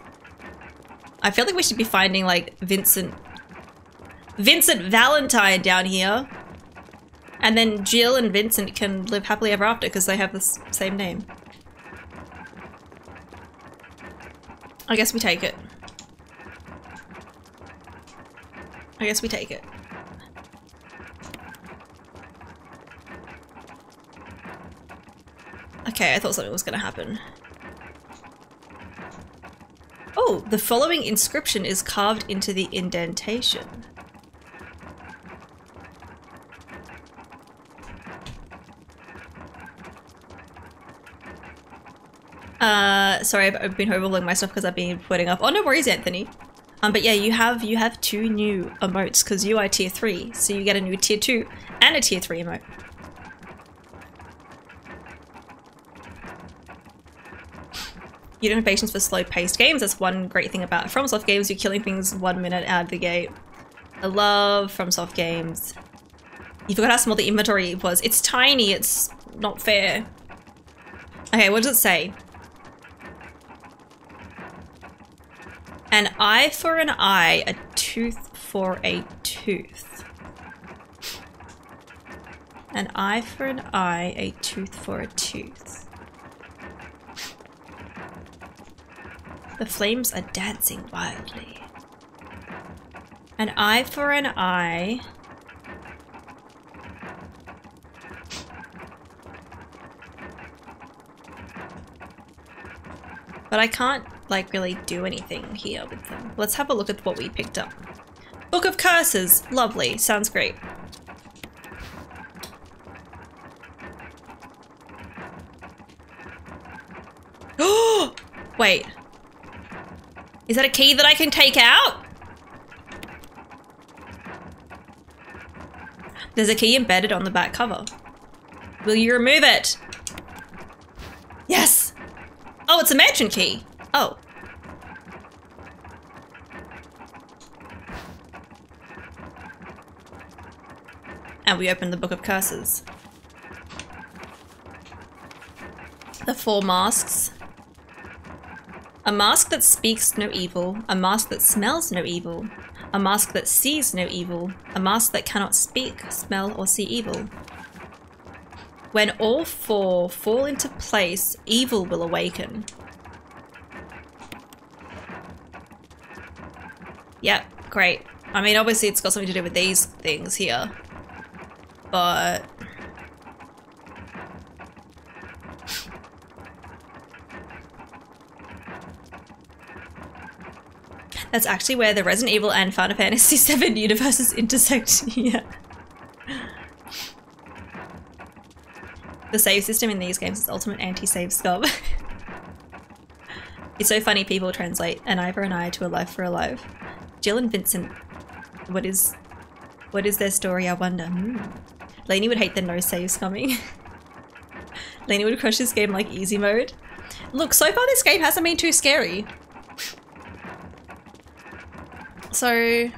I feel like we should be finding like Vincent Vincent Valentine down here. And then Jill and Vincent can live happily ever after because they have the same name. I guess we take it. I guess we take it. Okay, I thought something was gonna happen. Oh, the following inscription is carved into the indentation. Uh, sorry, I've, been overlooking my stuff because I've been putting up. Oh, no worries, Anthony. Um, but yeah, you have you have two new emotes because you are tier three, so you get a new tier two and a tier three emote. You don't have patience for slow-paced games. That's one great thing about FromSoft games. You're killing things one minute out of the gate. I love FromSoft games. You forgot how small the inventory was. It's tiny. It's not fair. Okay, what does it say? An eye for an eye, a tooth for a tooth. An eye for an eye, a tooth for a tooth. The flames are dancing wildly. An eye for an eye. But I can't, like, really do anything here with them. Let's have a look at what we picked up. Book of Curses! Lovely. Sounds great. Oh! *gasps* Wait. Is that a key that I can take out? There's a key embedded on the back cover. Will you remove it? Yes! Oh, it's a mansion key. Oh. And we open the Book of Curses. The Four Masks. A mask that speaks no evil, a mask that smells no evil, a mask that sees no evil, a mask that cannot speak, smell, or see evil. When all four fall into place, evil will awaken. Yep, great. I mean, obviously it's got something to do with these things here. But... That's actually where the Resident Evil and Final Fantasy *laughs* VII universes intersect. *laughs* yeah. The save system in these games is ultimate anti-save scum. *laughs* it's so funny people translate an eye for an eye to a life for a life. Jill and Vincent, what is what is their story, I wonder? Hmm. Lainey would hate the no saves coming. *laughs* Lainey would crush this game like easy mode. Look, so far this game hasn't been too scary. *sighs* So...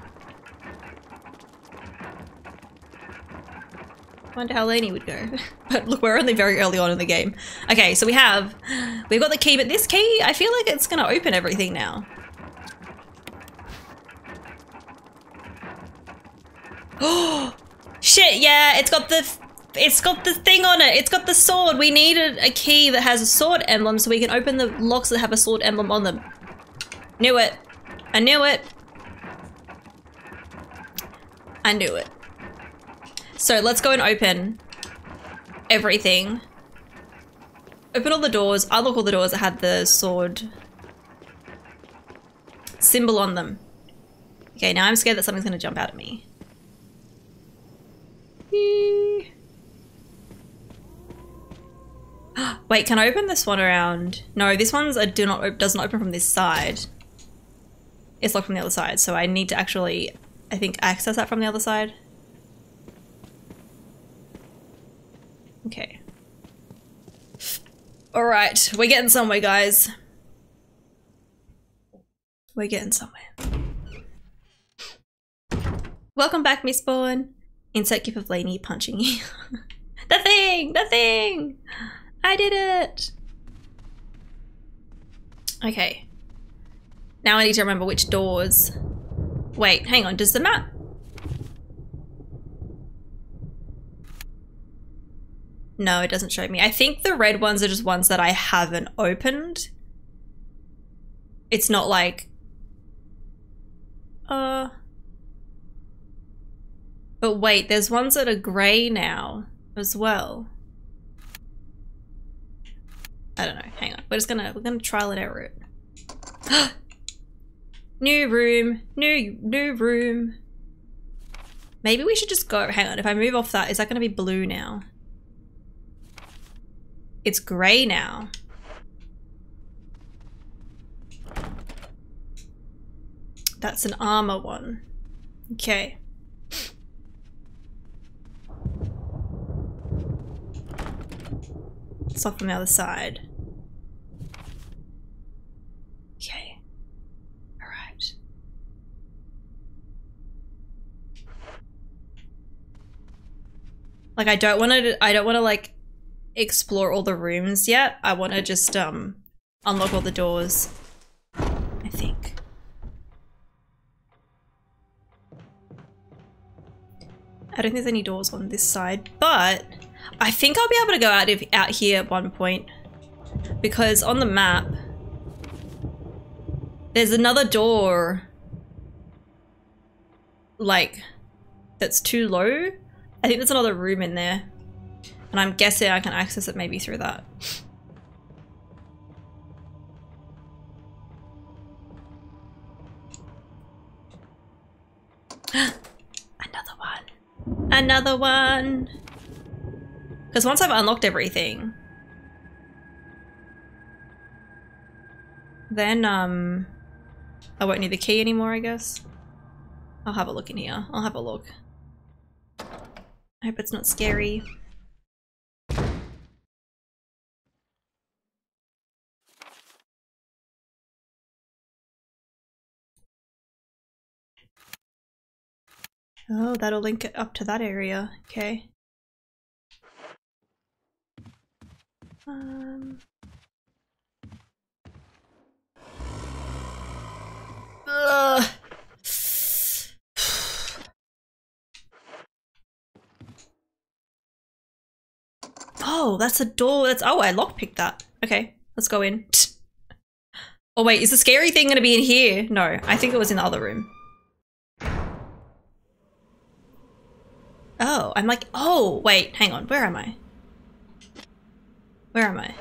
Wonder how Lainey would go. *laughs* but look, we're only very early on in the game. Okay, so we have... We've got the key, but this key, I feel like it's gonna open everything now. Oh! *gasps* Shit, yeah, it's got the... It's got the thing on it. It's got the sword. We needed a key that has a sword emblem so we can open the locks that have a sword emblem on them. Knew it. I knew it. I knew it. So let's go and open everything. Open all the doors. Unlock all the doors that had the sword symbol on them. Okay, now I'm scared that something's gonna jump out at me. *gasps* Wait, can I open this one around? No, this one's a do not doesn't open from this side. It's locked from the other side, so I need to actually, I think, access that from the other side. Okay. All right, we're getting somewhere, guys. We're getting somewhere. Welcome back, Miss Bourne. Insert gif of Lainey punching you. *laughs* the thing! The thing! I did it! Okay. Now I need to remember which doors. Wait, hang on, does the map... No, it doesn't show me. I think the red ones are just ones that I haven't opened. It's not like... Uh... But wait, there's ones that are grey now as well. I don't know. Hang on. We're just gonna we're gonna trial it it. *gasps* new room. New new room. Maybe we should just go. Hang on. If I move off that, is that gonna be blue now? It's grey now. That's an armor one. Okay. It's off on the other side. Okay. Alright. Like I don't want to I don't want to like explore all the rooms yet. I want to just um unlock all the doors. I think. I don't think there's any doors on this side, but I think I'll be able to go out of out here at one point because on the map there's another door like that's too low. I think there's another room in there and I'm guessing I can access it maybe through that. *gasps* Another one. Another one. Because once I've unlocked everything, then um, I won't need the key anymore, I guess. I'll have a look in here. I'll have a look. I hope it's not scary. Oh, that'll link it up to that area. Okay. Um. *sighs* Oh, that's a door. That's oh, I lockpicked that. Okay, let's go in. *laughs* Oh wait, is the scary thing gonna be in here? No, I think it was in the other room. Oh, I'm like, oh, wait, hang on, where am I? Where am I?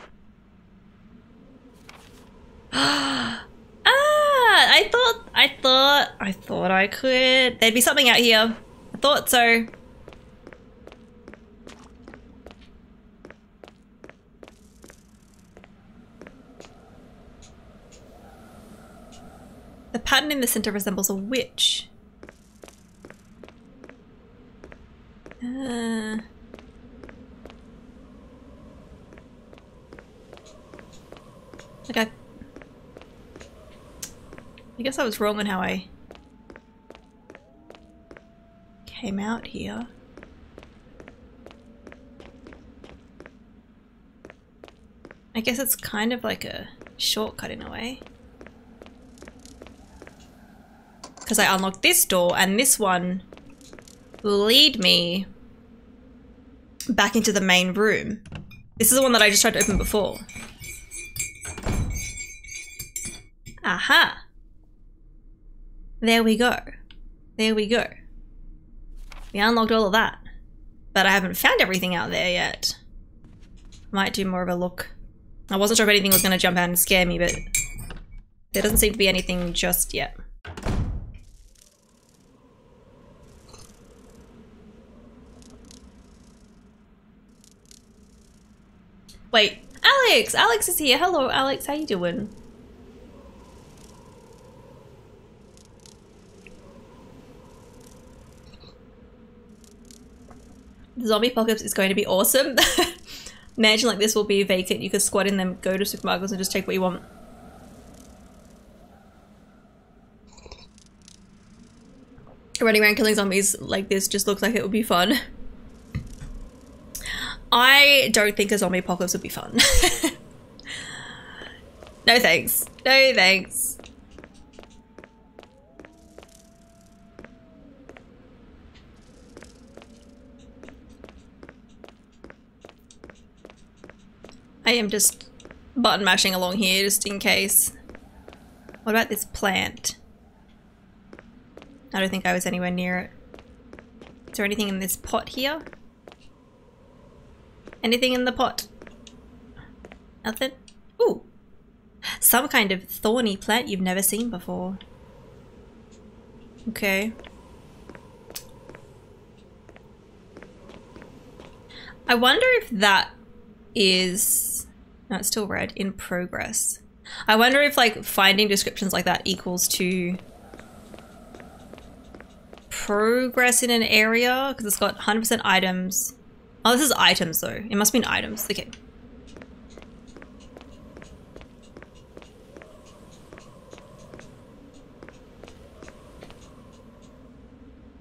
*gasps* ah, I thought, I thought, I thought I could. There'd be something out here. I thought so. The pattern in the center resembles a witch. Uh... Like I... I guess I was wrong on how I came out here. I guess it's kind of like a shortcut in a way. Because I unlocked this door and this one will lead me back into the main room. This is the one that I just tried to open before. Aha! There we go. There we go. We unlocked all of that. But I haven't found everything out there yet. Might do more of a look. I wasn't sure if anything was going to jump out and scare me, but there doesn't seem to be anything just yet. Wait, Alex! Alex is here. Hello, Alex. How you doing? The zombie apocalypse is going to be awesome. *laughs* Imagine like this will be vacant. You could squat in them, go to supermarkets and just take what you want. Running around killing zombies like this just looks like it would be fun. I don't think a zombie apocalypse would be fun. *laughs* no thanks. No thanks. I am just button mashing along here just in case. What about this plant? I don't think I was anywhere near it. Is there anything in this pot here? Anything in the pot? Nothing? Ooh! Some kind of thorny plant you've never seen before. Okay. I wonder if that is... No, it's still red. In progress. I wonder if, like, finding descriptions like that equals to progress in an area because it's got 100% items. Oh, this is items though. It must mean items. Okay.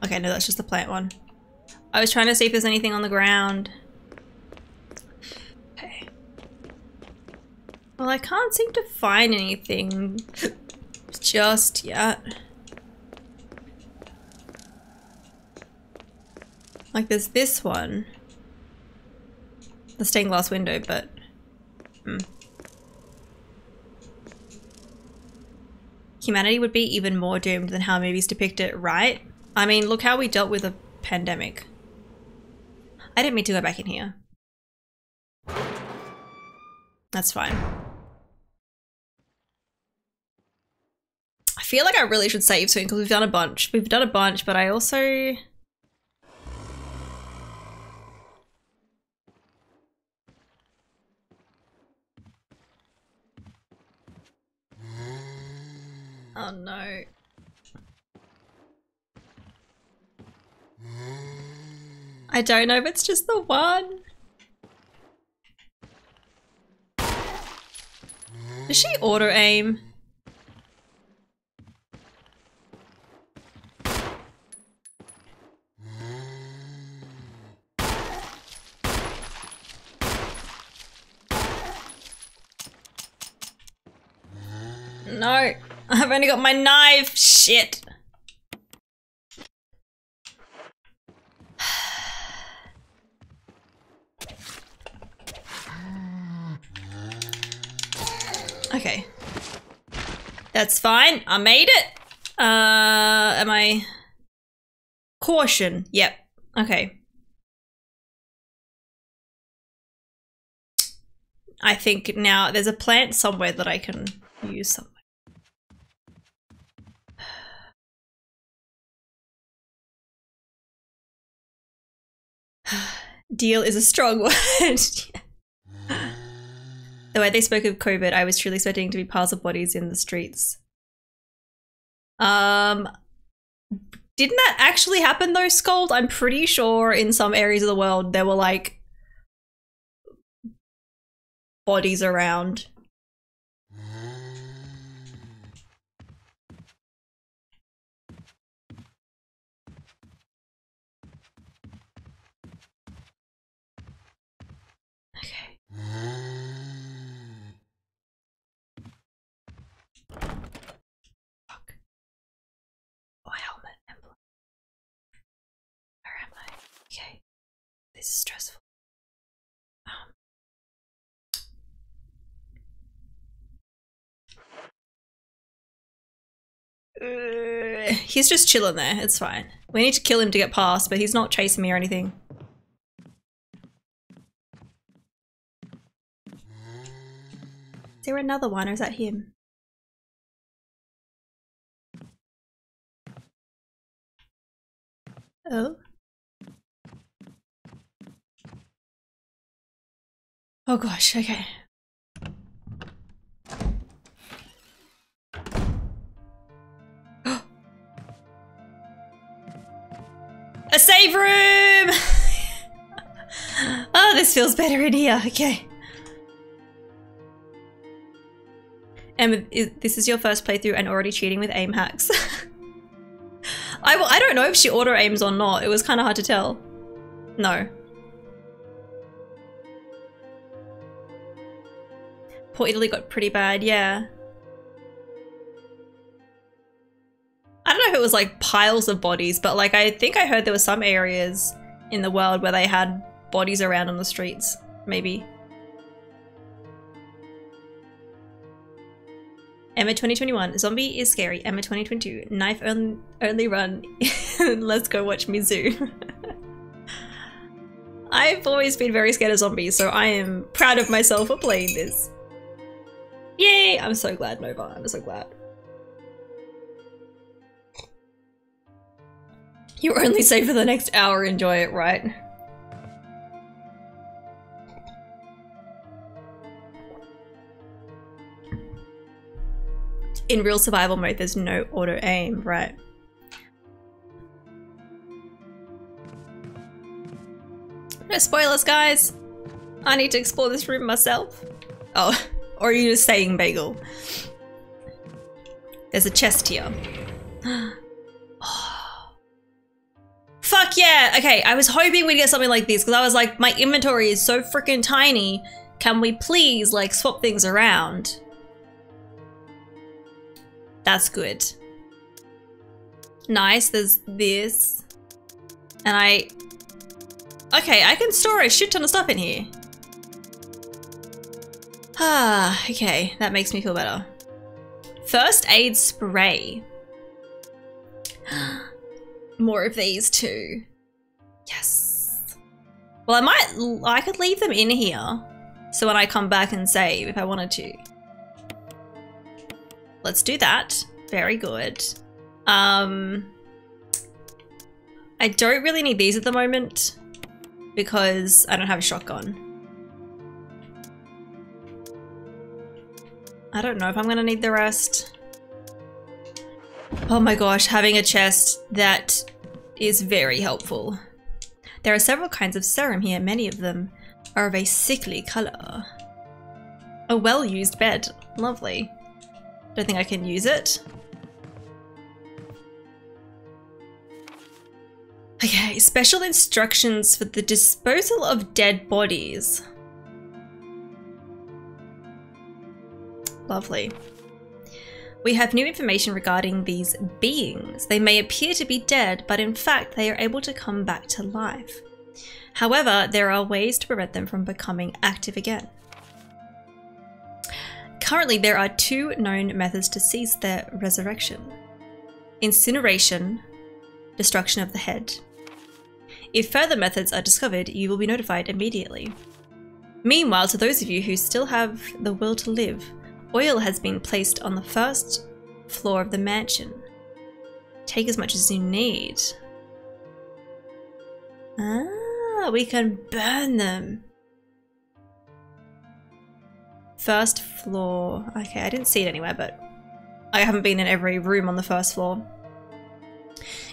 Okay, no, that's just the plant one. I was trying to see if there's anything on the ground. Okay. Well, I can't seem to find anything just yet. Like there's this one. The stained glass window, but... Hmm. Humanity would be even more doomed than how movies depict it, right? I mean, look how we dealt with a pandemic. I didn't mean to go back in here. That's fine. I feel like I really should save soon because we've done a bunch. We've done a bunch, but I also... Oh no. I don't know if it's just the one. Does she auto aim? No, I've only got my knife. Shit. Okay. That's fine. I made it. Uh, am I... Caution. Yep. Okay. I think now there's a plant somewhere that I can use somewhere. Deal is a strong *laughs* word. the way they spoke of COVID, I was truly expecting to be piles of bodies in the streets. Um, didn't that actually happen though, Scold? I'm pretty sure in some areas of the world there were like bodies around. Okay. Fuck. Oh, helmet emblem. Where am I? Okay. This is stressful. Um. He's just chilling there. It's fine. We need to kill him to get past, but he's not chasing me or anything. Is there another one or is that him? Oh. Oh gosh, okay. *gasps* A save room! *laughs* oh, this feels better in here. Okay. Emma, this is your first playthrough and already cheating with aim hacks. *laughs* I, I don't know if she auto aims or not. It was kind of hard to tell. No. Poor Italy got pretty bad, yeah. I don't know if it was like piles of bodies, but like I think I heard there were some areas in the world where they had bodies around on the streets. Maybe. Emma 2021, zombie is scary. Emma 2022, knife on only run. *laughs* Let's go watch Mizu. *laughs* I've always been very scared of zombies, so I am proud of myself for playing this. Yay! I'm so glad, Nova. I'm so glad. You're only say for the next hour, enjoy it, right? In real survival mode, there's no auto aim, right? No spoilers, guys! I need to explore this room myself. Oh, or are you just saying bagel? There's a chest here. *gasps* *gasps* Fuck yeah! Okay, I was hoping we'd get something like this because I was like, my inventory is so freaking tiny. Can we please like swap things around? That's good. Nice, there's this. And I... Okay, I can store a shit ton of stuff in here. Ah, okay, that makes me feel better. First aid spray. *gasps* More of these too. Yes. Well, I might, I could leave them in here. So when I come back and save, if I wanted to. Let's do that. Very good. Um, I don't really need these at the moment because I don't have a shotgun. I don't know if I'm gonna need the rest. Oh my gosh, having a chest that is very helpful. There are several kinds of serum here, many of them are of a sickly colour. A well-used bed, lovely. Don't think I can use it. Okay, special instructions for the disposal of dead bodies. Lovely. We have new information regarding these beings. They may appear to be dead, but in fact they are able to come back to life. However, there are ways to prevent them from becoming active again. Currently, there are two known methods to cease their resurrection. Incineration, destruction of the head. If further methods are discovered, you will be notified immediately. Meanwhile, to those of you who still have the will to live, oil has been placed on the first floor of the mansion. Take as much as you need. Ah, we can burn them. First floor. Okay, I didn't see it anywhere, but I haven't been in every room on the first floor.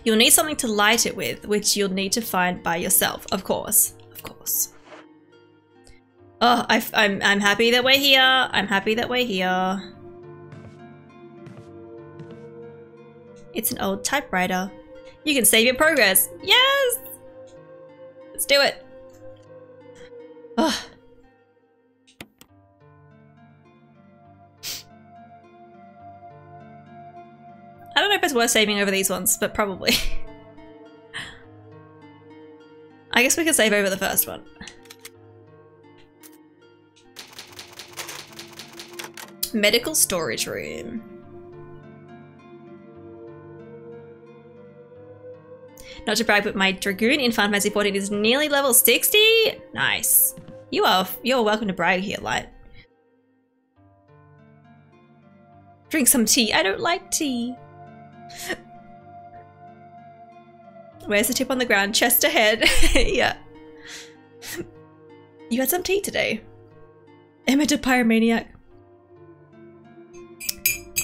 You'll need something to light it with, which you'll need to find by yourself, of course. Of course. Oh, I, I'm, I'm happy that we're here. I'm happy that we're here. It's an old typewriter. You can save your progress. Yes! Let's do it. Oh. I don't know if it's worth saving over these ones, but probably. *laughs* I guess we can save over the first one. Medical storage room. Not to brag, but my Dragoon in Final Fantasy 14 is nearly level 60. Nice. You are you're welcome to brag here, Light. Drink some tea. I don't like tea. *laughs* Where's the tip on the ground? Chest ahead. *laughs* yeah. You had some tea today. Emma to Pyromaniac.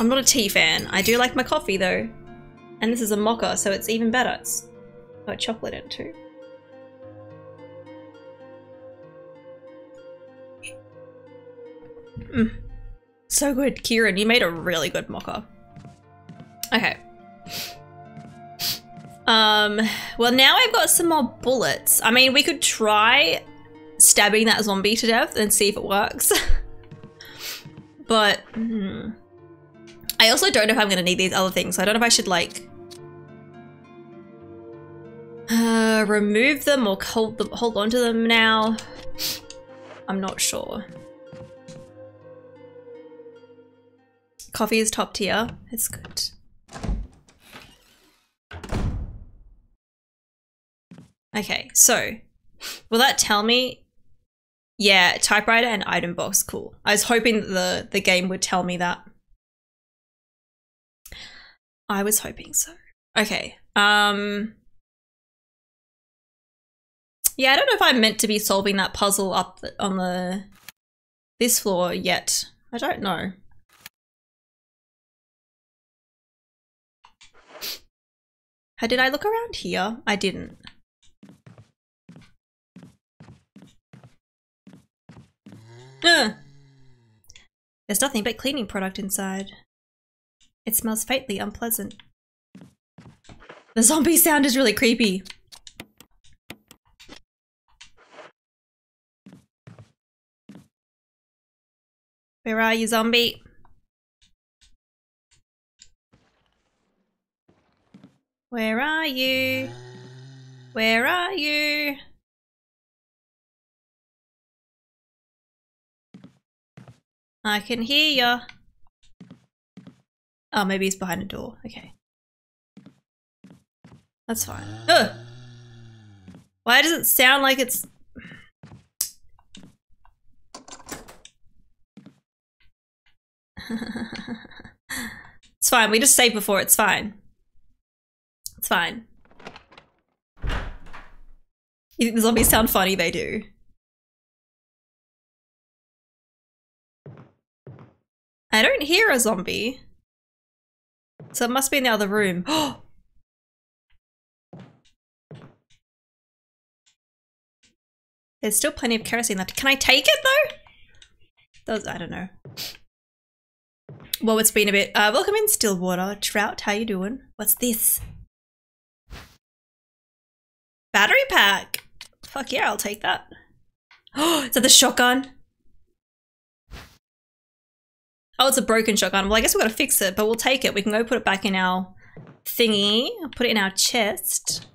I'm not a tea fan. I do like my coffee though. And this is a mocha, so it's even better. It's got chocolate in it too. Mm. So good. Kieran, you made a really good mocha. Okay. Um, well now I've got some more bullets. I mean, we could try stabbing that zombie to death and see if it works. *laughs* but, hmm. I also don't know if I'm going to need these other things. So I don't know if I should like uh, remove them or hold them, hold on to them now. I'm not sure. Coffee is top tier. It's good. Okay, so will that tell me? Yeah, typewriter and item box. Cool. I was hoping the the game would tell me that. I was hoping so. Okay. Um. Yeah, I don't know if I'm meant to be solving that puzzle up on the this floor yet. I don't know. How did I look around here? I didn't. Ugh. There's nothing but cleaning product inside. It smells faintly unpleasant. The zombie sound is really creepy. Where are you, zombie? Where are you? Where are you? I can hear ya. Oh, maybe he's behind a door. Okay. That's fine. Ugh! Why does it sound like it's... *laughs* it's fine. We just saved before. It's fine. It's fine. You think the zombies sound funny? They do. I don't hear a zombie. So it must be in the other room. *gasps* There's still plenty of kerosene left. Can I take it though? Those I don't know. Well, it's been a bit. Uh, welcome in, Stillwater. Trout, how you doing? What's this? Battery pack. Fuck yeah, I'll take that. Oh, *gasps* is that the shotgun? Oh, it's a broken shotgun. Well, I guess we've got to fix it, but we'll take it. We can go put it back in our thingy. Put it in our chest.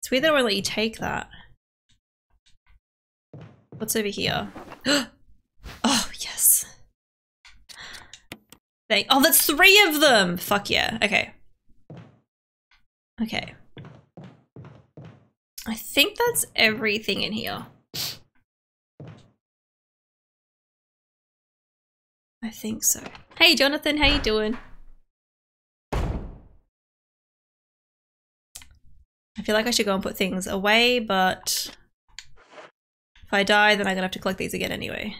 It's weird they won't let you take that. What's over here? *gasps* oh, yes. They oh, that's three of them! Fuck yeah. Okay. Okay. I think that's everything in here. I think so. Hey Jonathan, how you doing? I feel like I should go and put things away, but if I die, then I'm gonna have to collect these again anyway.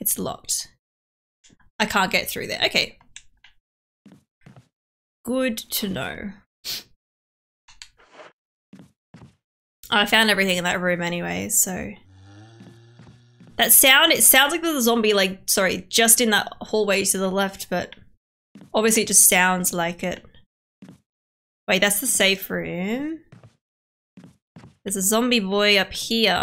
It's locked. I can't get through there. Okay. Good to know. I found everything in that room anyway, so. That sound, it sounds like there's a zombie, like, sorry, just in that hallway to the left, but obviously it just sounds like it. Wait, that's the safe room. There's a zombie boy up here.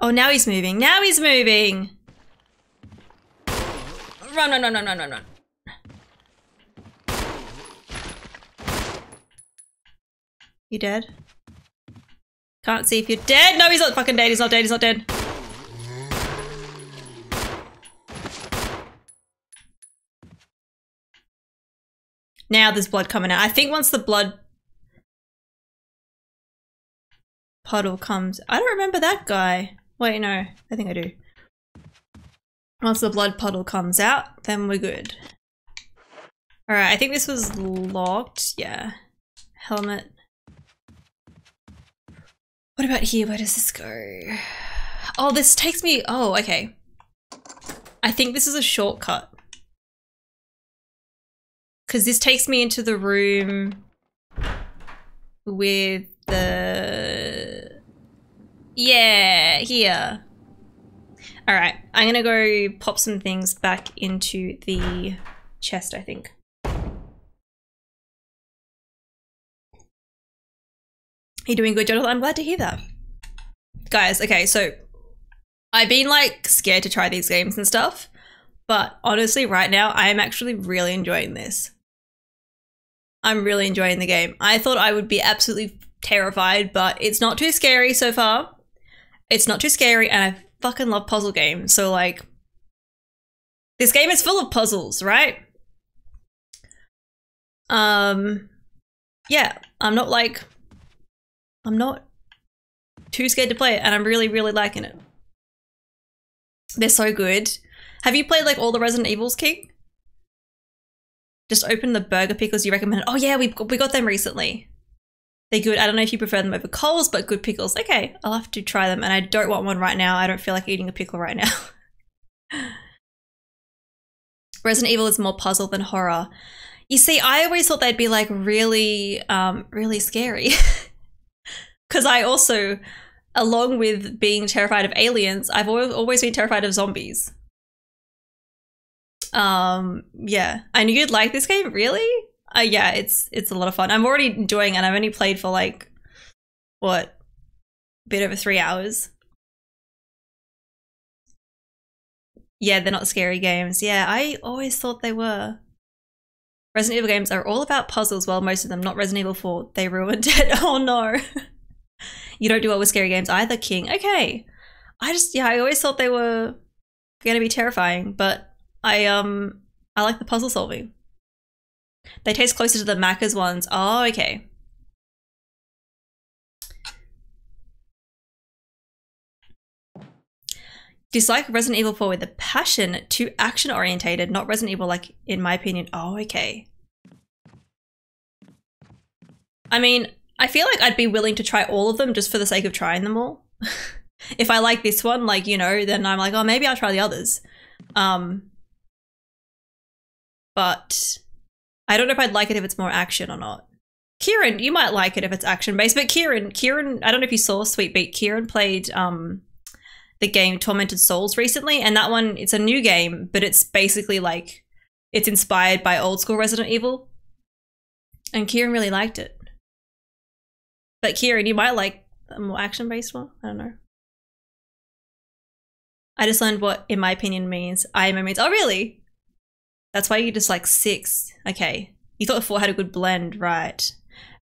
Oh, now he's moving. Now he's moving. Run, run, run, run, run, run, run. You dead? Can't see if you're dead. No, he's not fucking dead. He's not dead. He's not dead. Now there's blood coming out. I think once the blood puddle comes... I don't remember that guy. Wait, no. I think I do. Once the blood puddle comes out, then we're good. Alright, I think this was locked. Yeah. Helmet. What about here? Where does this go? Oh, this takes me... Oh, okay. I think this is a shortcut. Because this takes me into the room with the... Yeah, here. Alright, I'm gonna go pop some things back into the chest, I think. You're doing good, Jonathan. I'm glad to hear that. Guys, okay, so I've been like scared to try these games and stuff, but honestly, right now, I am actually really enjoying this. I'm really enjoying the game. I thought I would be absolutely terrified, but it's not too scary so far. It's not too scary, and I fucking love puzzle games. So, like, this game is full of puzzles, right? Um, yeah, I'm not like, I'm not too scared to play it, and I'm really, really liking it. They're so good. Have you played like all the Resident Evils, King? Just open the burger pickles you recommended. Oh yeah, we we got them recently. They're good. I don't know if you prefer them over Coles, but good pickles. Okay, I'll have to try them. And I don't want one right now. I don't feel like eating a pickle right now. *laughs* Resident Evil is more puzzle than horror. You see, I always thought they'd be like really, um, really scary. *laughs* Because I also, along with being terrified of aliens, I've always been terrified of zombies. Um, yeah. I knew you'd like this game, really? Uh, yeah, it's it's a lot of fun. I'm already enjoying it. I've only played for like, what, a bit over three hours. Yeah, they're not scary games. Yeah, I always thought they were. Resident Evil games are all about puzzles, well, most of them, not Resident Evil 4. They ruined *laughs* it. Oh no. *laughs* you don't do well with scary games either, King. Okay. I just, yeah, I always thought they were to be terrifying, but I, um, I like the puzzle solving. They taste closer to the Macca's ones. Oh, okay. Dislike Resident Evil 4 with a passion, too action orientated, not Resident Evil like in my opinion. Oh, okay. I mean, I feel like I'd be willing to try all of them just for the sake of trying them all. *laughs* if I like this one, like, you know, then I'm like, oh, maybe I'll try the others. Um, but I don't know if I'd like it if it's more action or not. Kieran, you might like it if it's action based, but Kieran, Kieran, I don't know if you saw Sweet Beat. Kieran played um the game Tormented Souls recently, and that one it's a new game, but it's basically like it's inspired by old school Resident Evil. And Kieran really liked it. But Kieran, you might like a more action based one. I don't know. I just learned what, in my opinion, means IMO means. Oh, really? That's why you just like six. Okay. You thought 4 had a good blend, right?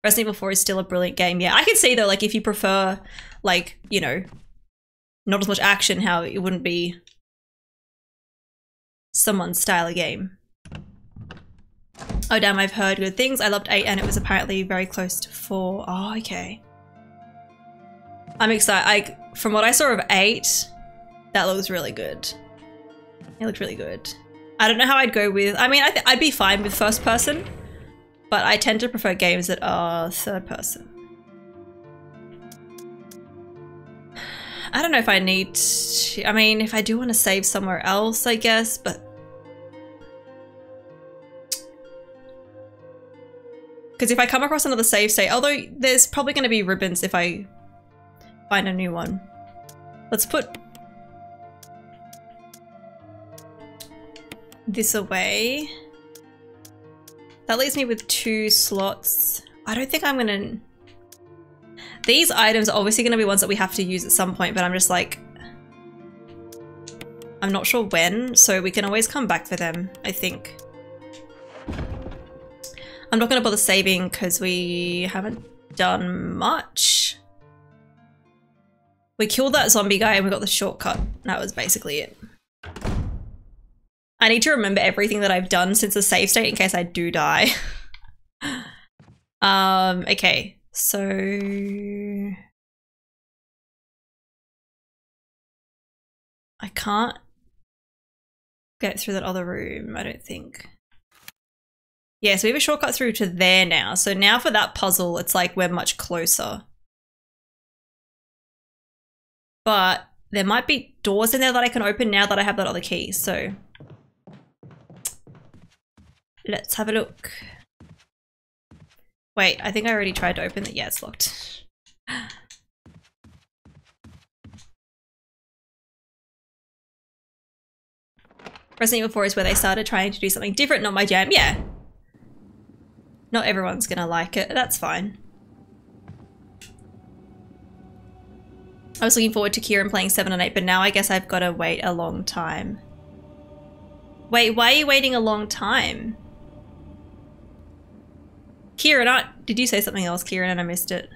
Resident Evil 4 is still a brilliant game. Yeah, I can see though, like if you prefer, like, you know, not as much action, how it wouldn't be someone's style of game. Oh damn, I've heard good things. I loved 8 and it was apparently very close to 4. Oh, okay. I'm excited. I, from what I saw of 8, that looks really good. It looked really good. I don't know how I'd go with. I mean, I I'd be fine with first person, but I tend to prefer games that are third person. I don't know if I need. To, I mean, if I do want to save somewhere else, I guess, but. Because if I come across another save state, although there's probably going to be ribbons if I find a new one. Let's put this away. That leaves me with two slots. I don't think I'm gonna... These items are obviously gonna be ones that we have to use at some point, but I'm just like... I'm not sure when, so we can always come back for them, I think. I'm not gonna bother saving because we haven't done much. We killed that zombie guy and we got the shortcut. That was basically it. I need to remember everything that I've done since the save state in case I do die. *laughs* um, okay, so... I can't get through that other room, I don't think. Yeah, so we have a shortcut through to there now. So now for that puzzle, it's like we're much closer. But there might be doors in there that I can open now that I have that other key, so... Let's have a look. Wait, I think I already tried to open it. Yeah, it's locked. Resident Evil 4 is where they started trying to do something different, not my jam. Yeah. Not everyone's gonna like it. That's fine. I was looking forward to Kieran playing 7 and 8, but now I guess I've got to wait a long time. Wait, why are you waiting a long time? Kieran, did you say something else, Kieran, and I missed it?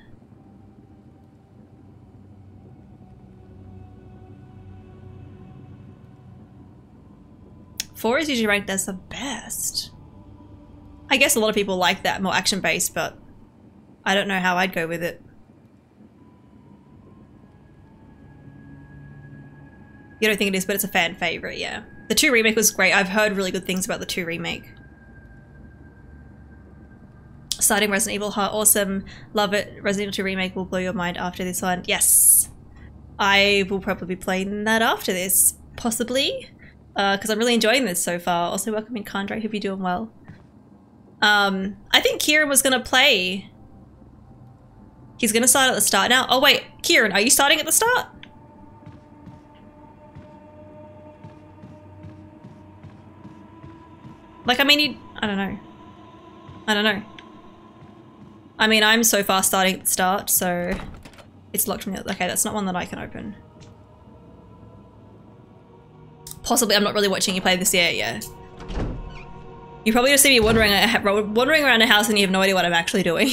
Four is usually ranked as the best. I guess a lot of people like that, more action-based, but I don't know how I'd go with it. You don't think it is, but it's a fan favorite, yeah. The 2 remake was great. I've heard really good things about the 2 remake. Starting Resident Evil, huh? Awesome. Love it. Resident Evil 2 remake will blow your mind after this one. Yes. I will probably be playing that after this, possibly because uh, I'm really enjoying this so far. Also, welcome in Kandre. Hope you're doing well. Um, I think Kieran was gonna play. He's gonna start at the start now. Oh wait, Kieran, are you starting at the start? Like, I mean, you, I don't know. I don't know. I mean, I'm so far starting at the start, so it's locked from the. Okay, that's not one that I can open. Possibly, I'm not really watching you play this yet, yeah. You probably just see me wandering, wandering around a house and you have no idea what I'm actually doing.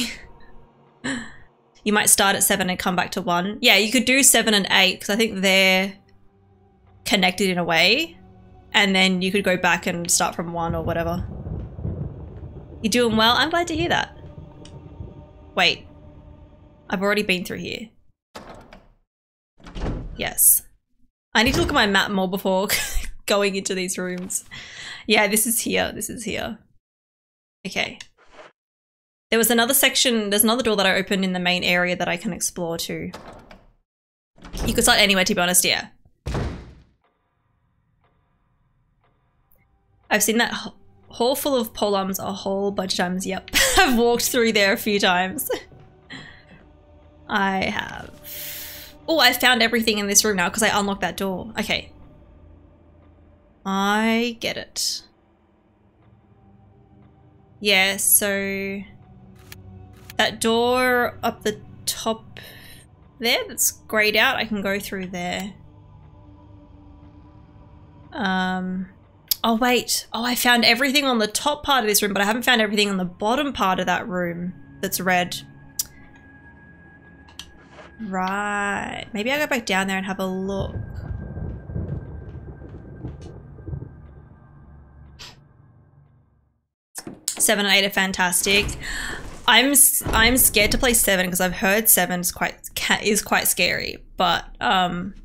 *laughs* you might start at 7 and come back to 1. Yeah, you could do 7 and 8 because I think they're connected in a way. And then you could go back and start from 1 or whatever. You're doing well? I'm glad to hear that. Wait. I've already been through here. Yes. I need to look at my map more before *laughs* going into these rooms. Yeah, this is here. This is here. Okay. There was another section, there's another door that I opened in the main area that I can explore too. You could start anywhere to be honest, yeah. I've seen that hall full of polums a whole bunch of times, yep. *laughs* I've walked through there a few times. *laughs* I have. Oh, I found everything in this room now because I unlocked that door. Okay. I get it. Yeah, so that door up the top there that's grayed out, I can go through there. Um, oh wait, oh I found everything on the top part of this room, but I haven't found everything on the bottom part of that room that's red. Right, maybe I'll go back down there and have a look. Seven and eight are fantastic. I'm I'm scared to play seven because I've heard seven is quite is quite scary, but um,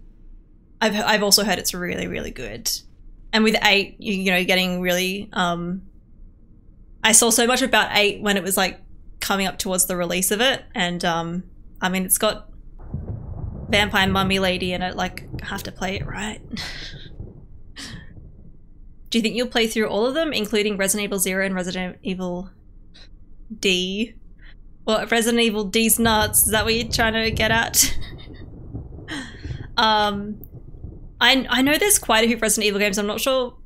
I've I've also heard it's really really good. And with eight, you, you know, getting really um, I saw so much about eight when it was like coming up towards the release of it, and um, I mean, it's got vampire mummy lady in it. Like, I have to play it right. *laughs* Do you think you'll play through all of them, including Resident Evil 0 and Resident Evil D? Well, Resident Evil D's nuts. Is that what you're trying to get at? *laughs* um, I, I know there's quite a few Resident Evil games. I'm not sure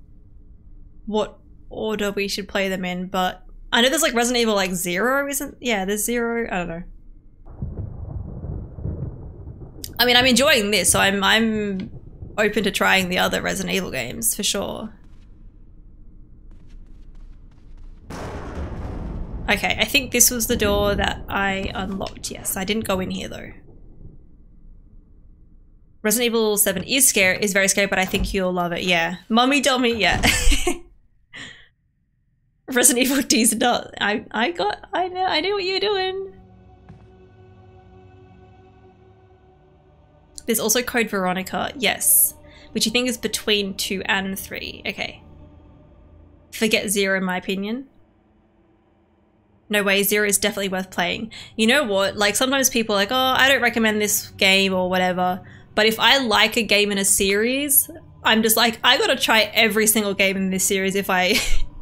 what order we should play them in, but I know there's like Resident Evil like 0, isn't? Yeah, there's 0. I don't know. I mean, I'm enjoying this, so I'm I'm open to trying the other Resident Evil games for sure. Okay, I think this was the door that I unlocked. Yes, I didn't go in here though. Resident Evil 7 is scary, is very scary, but I think you'll love it. Yeah. Mummy dummy, yeah. *laughs* Resident Evil D's not. I I got I know I knew what you were doing. There's also Code Veronica, yes. Which you think is between two and three. Okay. Forget zero in my opinion. No way, zero is definitely worth playing. You know what? Like sometimes people are like, oh, I don't recommend this game or whatever. But if I like a game in a series, I'm just like, I gotta try every single game in this series if I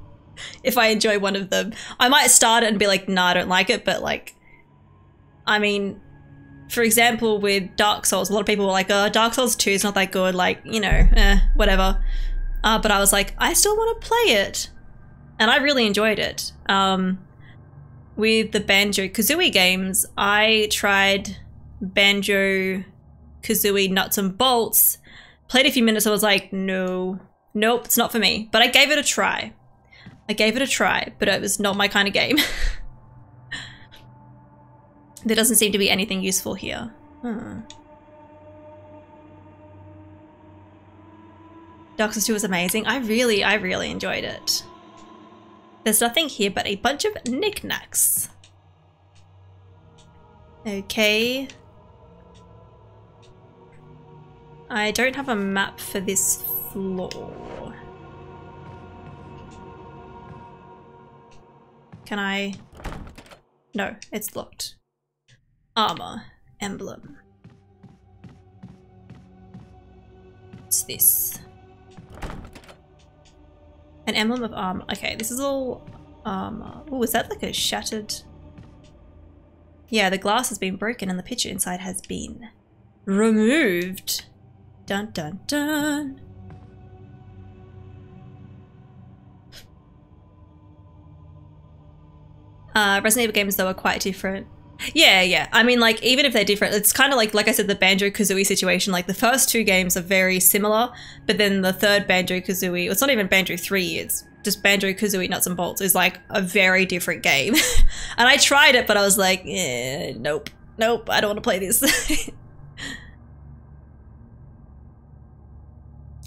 *laughs* if I enjoy one of them. I might start it and be like, nah, I don't like it, but like I mean, for example, with Dark Souls, a lot of people were like, oh, Dark Souls 2 is not that good, like, you know, eh, whatever. Uh, but I was like, I still want to play it. And I really enjoyed it. Um, with the Banjo Kazooie games, I tried Banjo Kazooie Nuts and Bolts, played a few minutes, I was like, no, nope, it's not for me. But I gave it a try. I gave it a try, but it was not my kind of game. *laughs* there doesn't seem to be anything useful here. Hmm. Dark Souls 2 was amazing. I really, I really enjoyed it. There's nothing here but a bunch of knickknacks. Okay. I don't have a map for this floor. Can I? No, it's locked. Armor. Emblem. What's this? An emblem of armor. Okay, this is all armor. Oh, is that like a shattered... Yeah, the glass has been broken and the picture inside has been removed. Dun dun dun. Uh, Resident Evil games though are quite different. Yeah, yeah. I mean, like, even if they're different, it's kind of like, like I said, the Banjo Kazooie situation. Like, the first two games are very similar, but then the third Banjo Kazooie, it's not even Banjo 3, it's just Banjo Kazooie Nuts and Bolts, is like a very different game. *laughs* and I tried it, but I was like, eh, nope, nope, I don't want to play this. *laughs*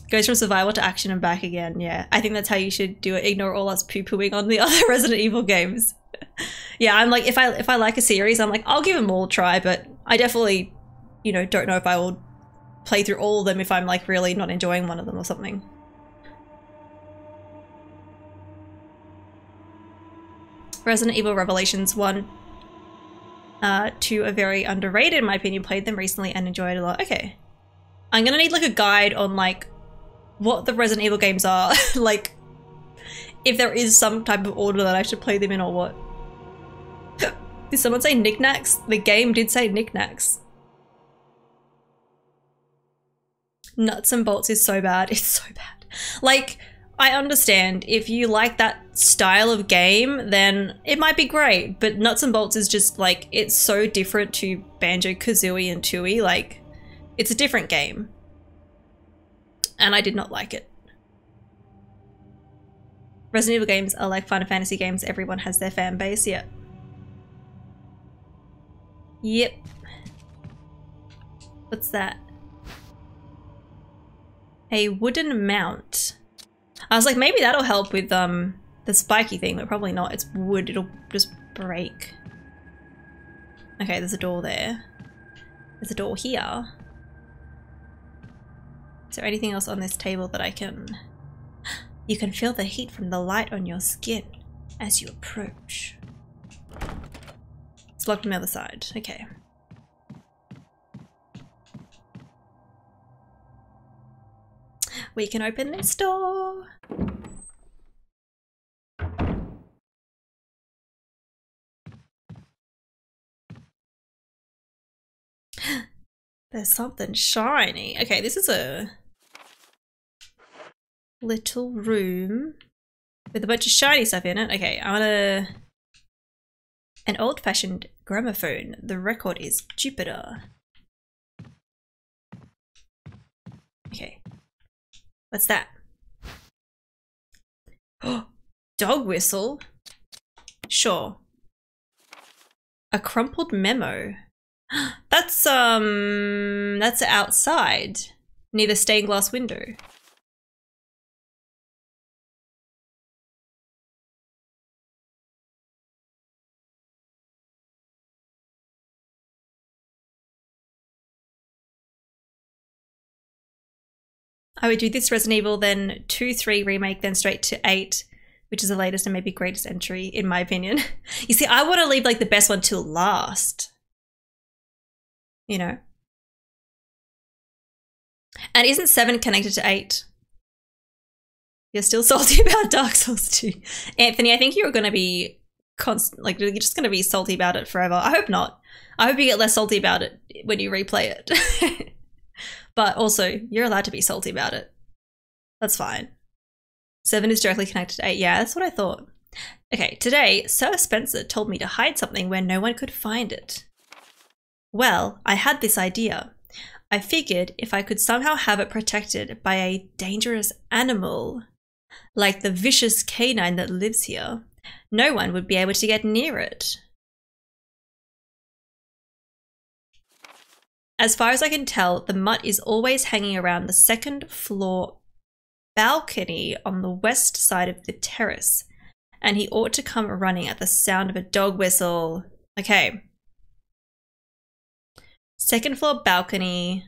Goes from survival to action and back again. Yeah, I think that's how you should do it. Ignore all us poo pooing on the *laughs* other Resident Evil games. Yeah, I'm like if I if I like a series, I'm like I'll give them all a try, but I definitely, you know, don't know if I will play through all of them if I'm like really not enjoying one of them or something. Resident Evil Revelations 1 uh, 2 are very underrated in my opinion. Played them recently and enjoyed a lot. Okay. I'm gonna need like a guide on like what the Resident Evil games are. *laughs* like if there is some type of order that I should play them in or what. Did someone say knickknacks? The game did say knickknacks. Nuts and bolts is so bad. *laughs* It's so bad. Like, I understand if you like that style of game, then it might be great. But Nuts and Bolts is just like, it's so different to Banjo Kazooie and Tooie. Like, it's a different game. And I did not like it. Resident Evil games are like Final Fantasy games. Everyone has their fan base. Yep. Yep. What's that? A wooden mount. I was like, maybe that'll help with um the spiky thing, but probably not. It's wood. It'll just break. Okay, there's a door there. There's a door here. Is there anything else on this table that I can... *gasps* You can feel the heat from the light on your skin as you approach. It's locked on the other side. Okay. We can open this door. *gasps* There's something shiny. Okay, this is a little room with a bunch of shiny stuff in it. Okay, I want to... An old-fashioned gramophone. The record is Jupiter. Okay. What's that? Oh, *gasps* dog whistle? Sure. A crumpled memo. *gasps* That's um that's outside near the stained glass window. I would do this Resident Evil, then 2, 3 remake, then straight to 8, which is the latest and maybe greatest entry, in my opinion. *laughs* you see, I want to leave like the best one till last. You know? And isn't 7 connected to 8? You're still *laughs* salty about Dark Souls 2. Anthony, I think you're going to be constant, like, you're just going to be salty about it forever. I hope not. I hope you get less salty about it when you replay it. *laughs* but also, you're allowed to be salty about it. That's fine. 7 is directly connected to 8. Yeah, that's what I thought. Okay, today, Sir Spencer told me to hide something where no one could find it. Well, I had this idea. I figured if I could somehow have it protected by a dangerous animal, like the vicious canine that lives here, no one would be able to get near it. As far as I can tell, the mutt is always hanging around the second floor balcony on the west side of the terrace, and he ought to come running at the sound of a dog whistle. Okay. Second floor balcony,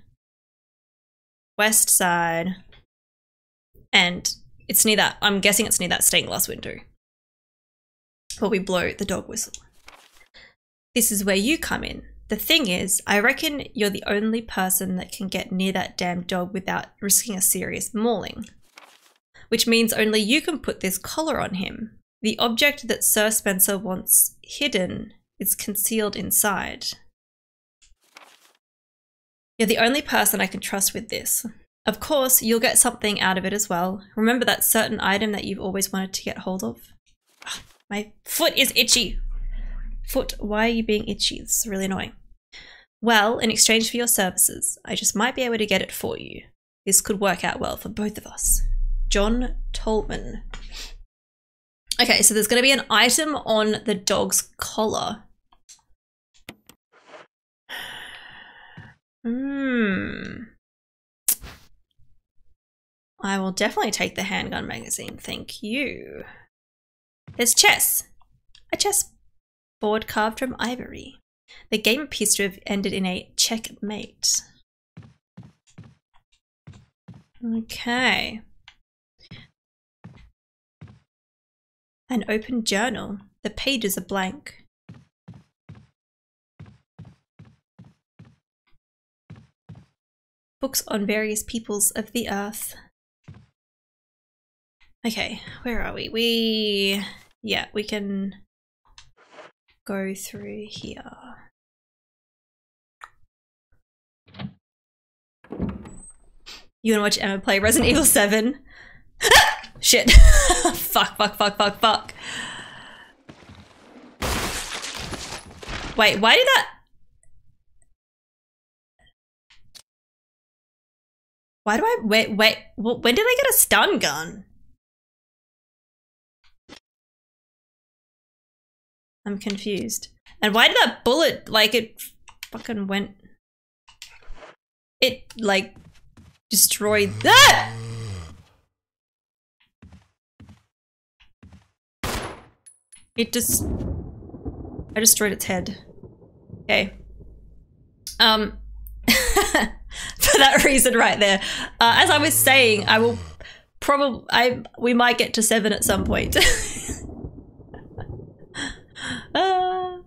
west side, and it's near that. I'm guessing it's near that stained glass window. Where we blow the dog whistle. This is where you come in. The thing is, I reckon you're the only person that can get near that damn dog without risking a serious mauling. Which means only you can put this collar on him. The object that Sir Spencer wants hidden is concealed inside. You're the only person I can trust with this. Of course, you'll get something out of it as well. Remember that certain item that you've always wanted to get hold of? Ugh, my foot is itchy. Foot, why are you being itchy? It's really annoying. Well, in exchange for your services, I just might be able to get it for you. This could work out well for both of us. John Tolman. Okay, so there's going to be an item on the dog's collar. Hmm. I will definitely take the handgun magazine, thank you. There's chess. A chess board carved from ivory. The game appears to have ended in a checkmate. Okay. An open journal. The pages are blank. Books on various peoples of the earth. Okay, where are we? We... Yeah, we can go through here. You wanna watch Emma play Resident Evil 7? *laughs* Shit. *laughs* fuck, fuck, fuck, fuck, fuck. Wait, why did that... Why do I... Wait, wait, when did I get a stun gun? I'm confused. And why did that bullet, like, it fucking went... It, like, destroyed that! It just... I destroyed its head. Okay. Um... *laughs* for that reason right there. Uh, as I was saying, I will probably... I We might get to seven at some point. *laughs* uh...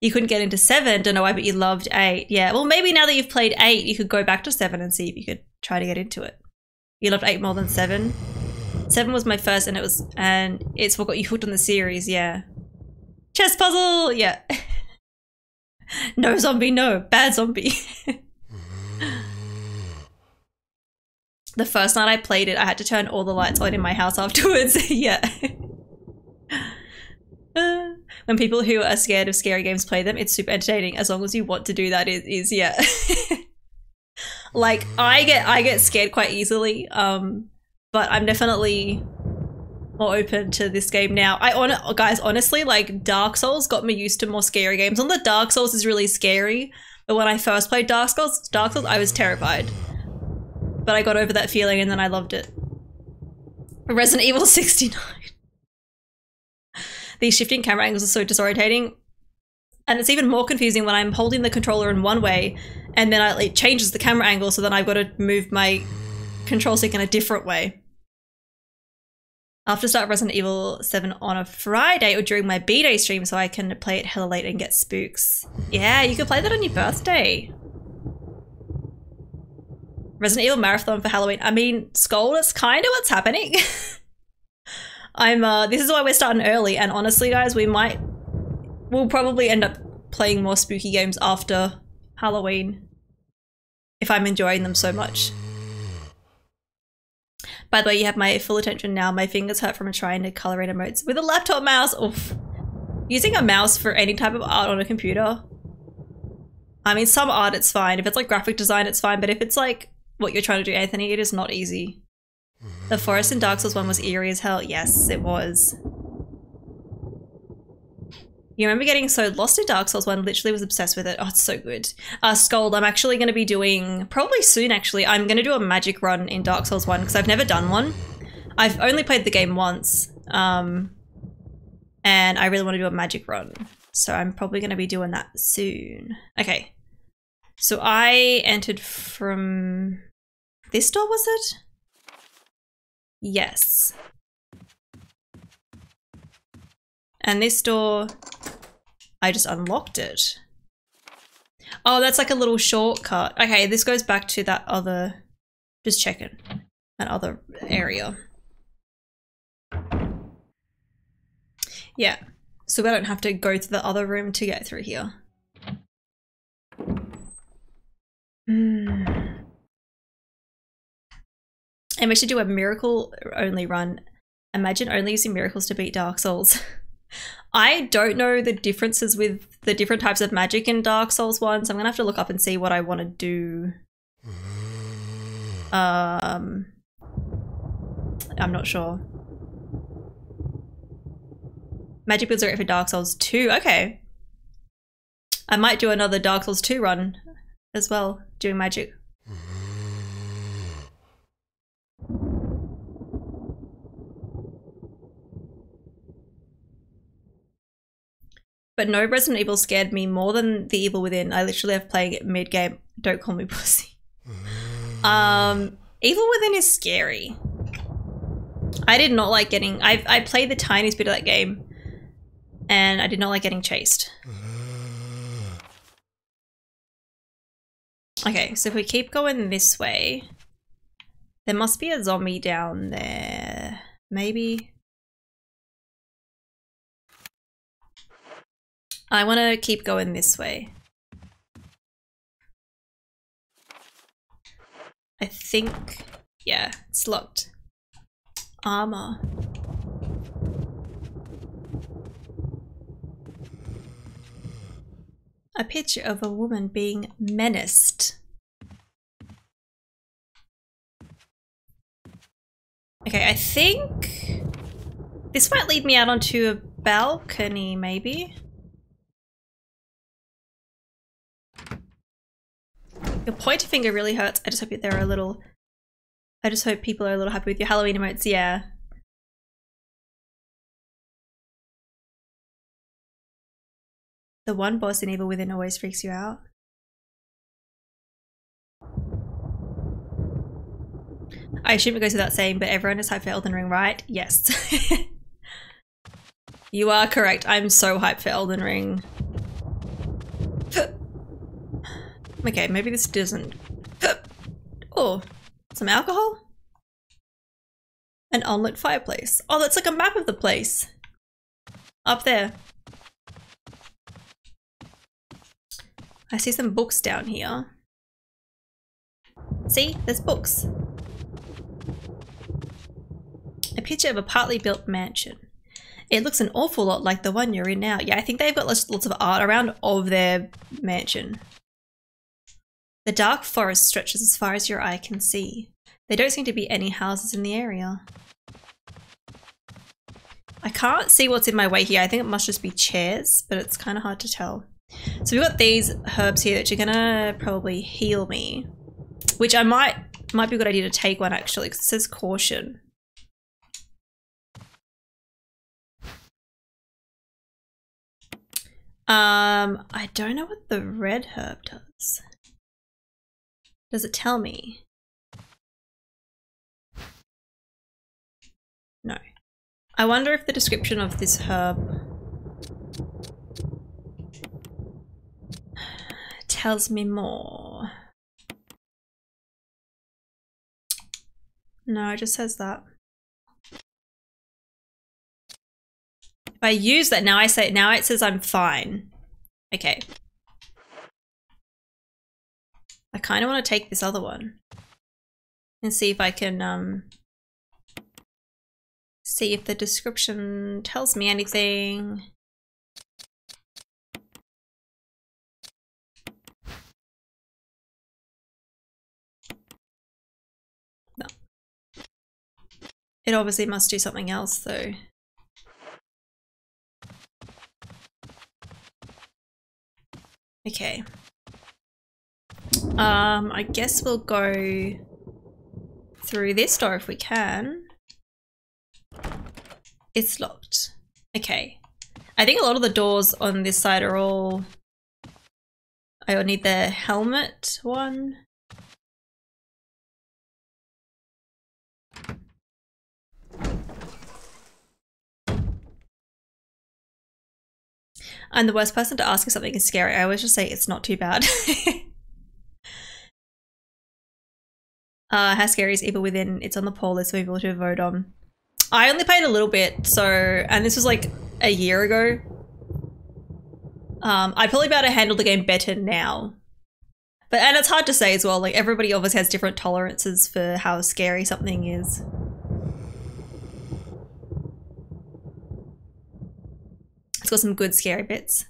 You couldn't get into seven, don't know why, but you loved eight. Yeah, well, maybe now that you've played eight, you could go back to seven and see if you could try to get into it. You loved eight more than seven. Seven was my first, and it was, and it's what got you hooked on the series. Yeah, chess puzzle. Yeah. *laughs* no zombie, no bad zombie. *laughs* the first night I played it, I had to turn all the lights on in my house afterwards. *laughs* yeah. Uh, when people who are scared of scary games play them, it's super entertaining as long as you want to do that is, is yeah. *laughs* like I get I get scared quite easily. Um but I'm definitely more open to this game now. I on guys, honestly, like Dark Souls got me used to more scary games. On the Dark Souls is really scary, but when I first played Dark Souls, Dark Souls, I was terrified. But I got over that feeling and then I loved it. Resident Evil *laughs* 69. These shifting camera angles are so disorientating. And it's even more confusing when I'm holding the controller in one way and then I, it changes the camera angle so then I've got to move my control stick in a different way. To start Resident Evil 7 on a Friday or during my B-Day stream so I can play it hella late and get spooks. Yeah, you could play that on your birthday. Resident Evil Marathon for Halloween. I mean, Skull, that's kind of what's happening. *laughs* I'm, uh, this is why we're starting early and honestly guys, we might, we'll probably end up playing more spooky games after Halloween if I'm enjoying them so much. By the way, you have my full attention now. My fingers hurt from trying to color in emotes with a laptop mouse. Oof. Using a mouse for any type of art on a computer. I mean, some art it's fine. If it's like graphic design, it's fine. But if it's like what you're trying to do, Anthony, it is not easy. The forest in Dark Souls 1 was eerie as hell. Yes, it was. You remember getting so lost in Dark Souls 1, literally was obsessed with it. Oh, it's so good. Uh, Scold, I'm actually going to be doing, probably soon actually, I'm going to do a magic run in Dark Souls 1 because I've never done one. I've only played the game once. Um, and I really want to do a magic run. So I'm probably going to be doing that soon. Okay. So I entered from this door, was it? Yes. And this door, I just unlocked it. Oh, that's like a little shortcut. Okay, this goes back to that other, just checking, that other area. Yeah, so we don't have to go to the other room to get through here. Hmm. And we should do a miracle only run. Imagine only using miracles to beat Dark Souls. *laughs* I don't know the differences with the different types of magic in Dark Souls 1, so I'm gonna have to look up and see what I want to do. Um, I'm not sure. Magic builds are for Dark Souls 2. Okay. I might do another Dark Souls 2 run as well, doing magic. But no Resident Evil scared me more than The Evil Within. I literally have playing it mid game. Don't call me *laughs* pussy. Um, Evil Within is scary. I did not like getting. I I played the tiniest bit of that game, and I did not like getting chased. Okay, so if we keep going this way, there must be a zombie down there. Maybe. I want to keep going this way. I think, yeah, it's locked. Armor. A picture of a woman being menaced. Okay, I think this might lead me out onto a balcony, maybe. Your pointer finger really hurts. I just hope there are a little... I just hope people are a little happy with your Halloween emotes. Yeah. The one boss in Evil Within always freaks you out. I assume it goes without saying, but everyone is hyped for Elden Ring, right? Yes. *laughs* you are correct. I'm so hyped for Elden Ring. Okay, maybe this doesn't... Uh, oh, some alcohol? An unlit fireplace. Oh, that's like a map of the place. Up there. I see some books down here. See, there's books. A picture of a partly built mansion. It looks an awful lot like the one you're in now. Yeah, I think they've got lots, lots of art around of their mansion. The dark forest stretches as far as your eye can see. There don't seem to be any houses in the area. I can't see what's in my way here. I think it must just be chairs, but it's kind of hard to tell. So we've got these herbs here that you're gonna probably heal me, which I might might be a good idea to take one actually because it says caution. Um, I don't know what the red herb does. Does it tell me? No. I wonder if the description of this herb tells me more. No, it just says that. If I use that now, I say now it says I'm fine. Okay. I kind of want to take this other one and see if I can um see if the description tells me anything. No. It obviously must do something else though. Okay. Um, I guess we'll go through this door if we can. It's locked. Okay. I think a lot of the doors on this side are all... I need the helmet one. I'm the worst person to ask if something is scary. I always just say it's not too bad. *laughs* uh, how scary is Evil Within? It's on the poll list for people to vote on. I only played a little bit, so and this was like a year ago. Um, I'd probably be able to handle the game better now. But and it's hard to say as well, like everybody obviously has different tolerances for how scary something is. It's got some good scary bits.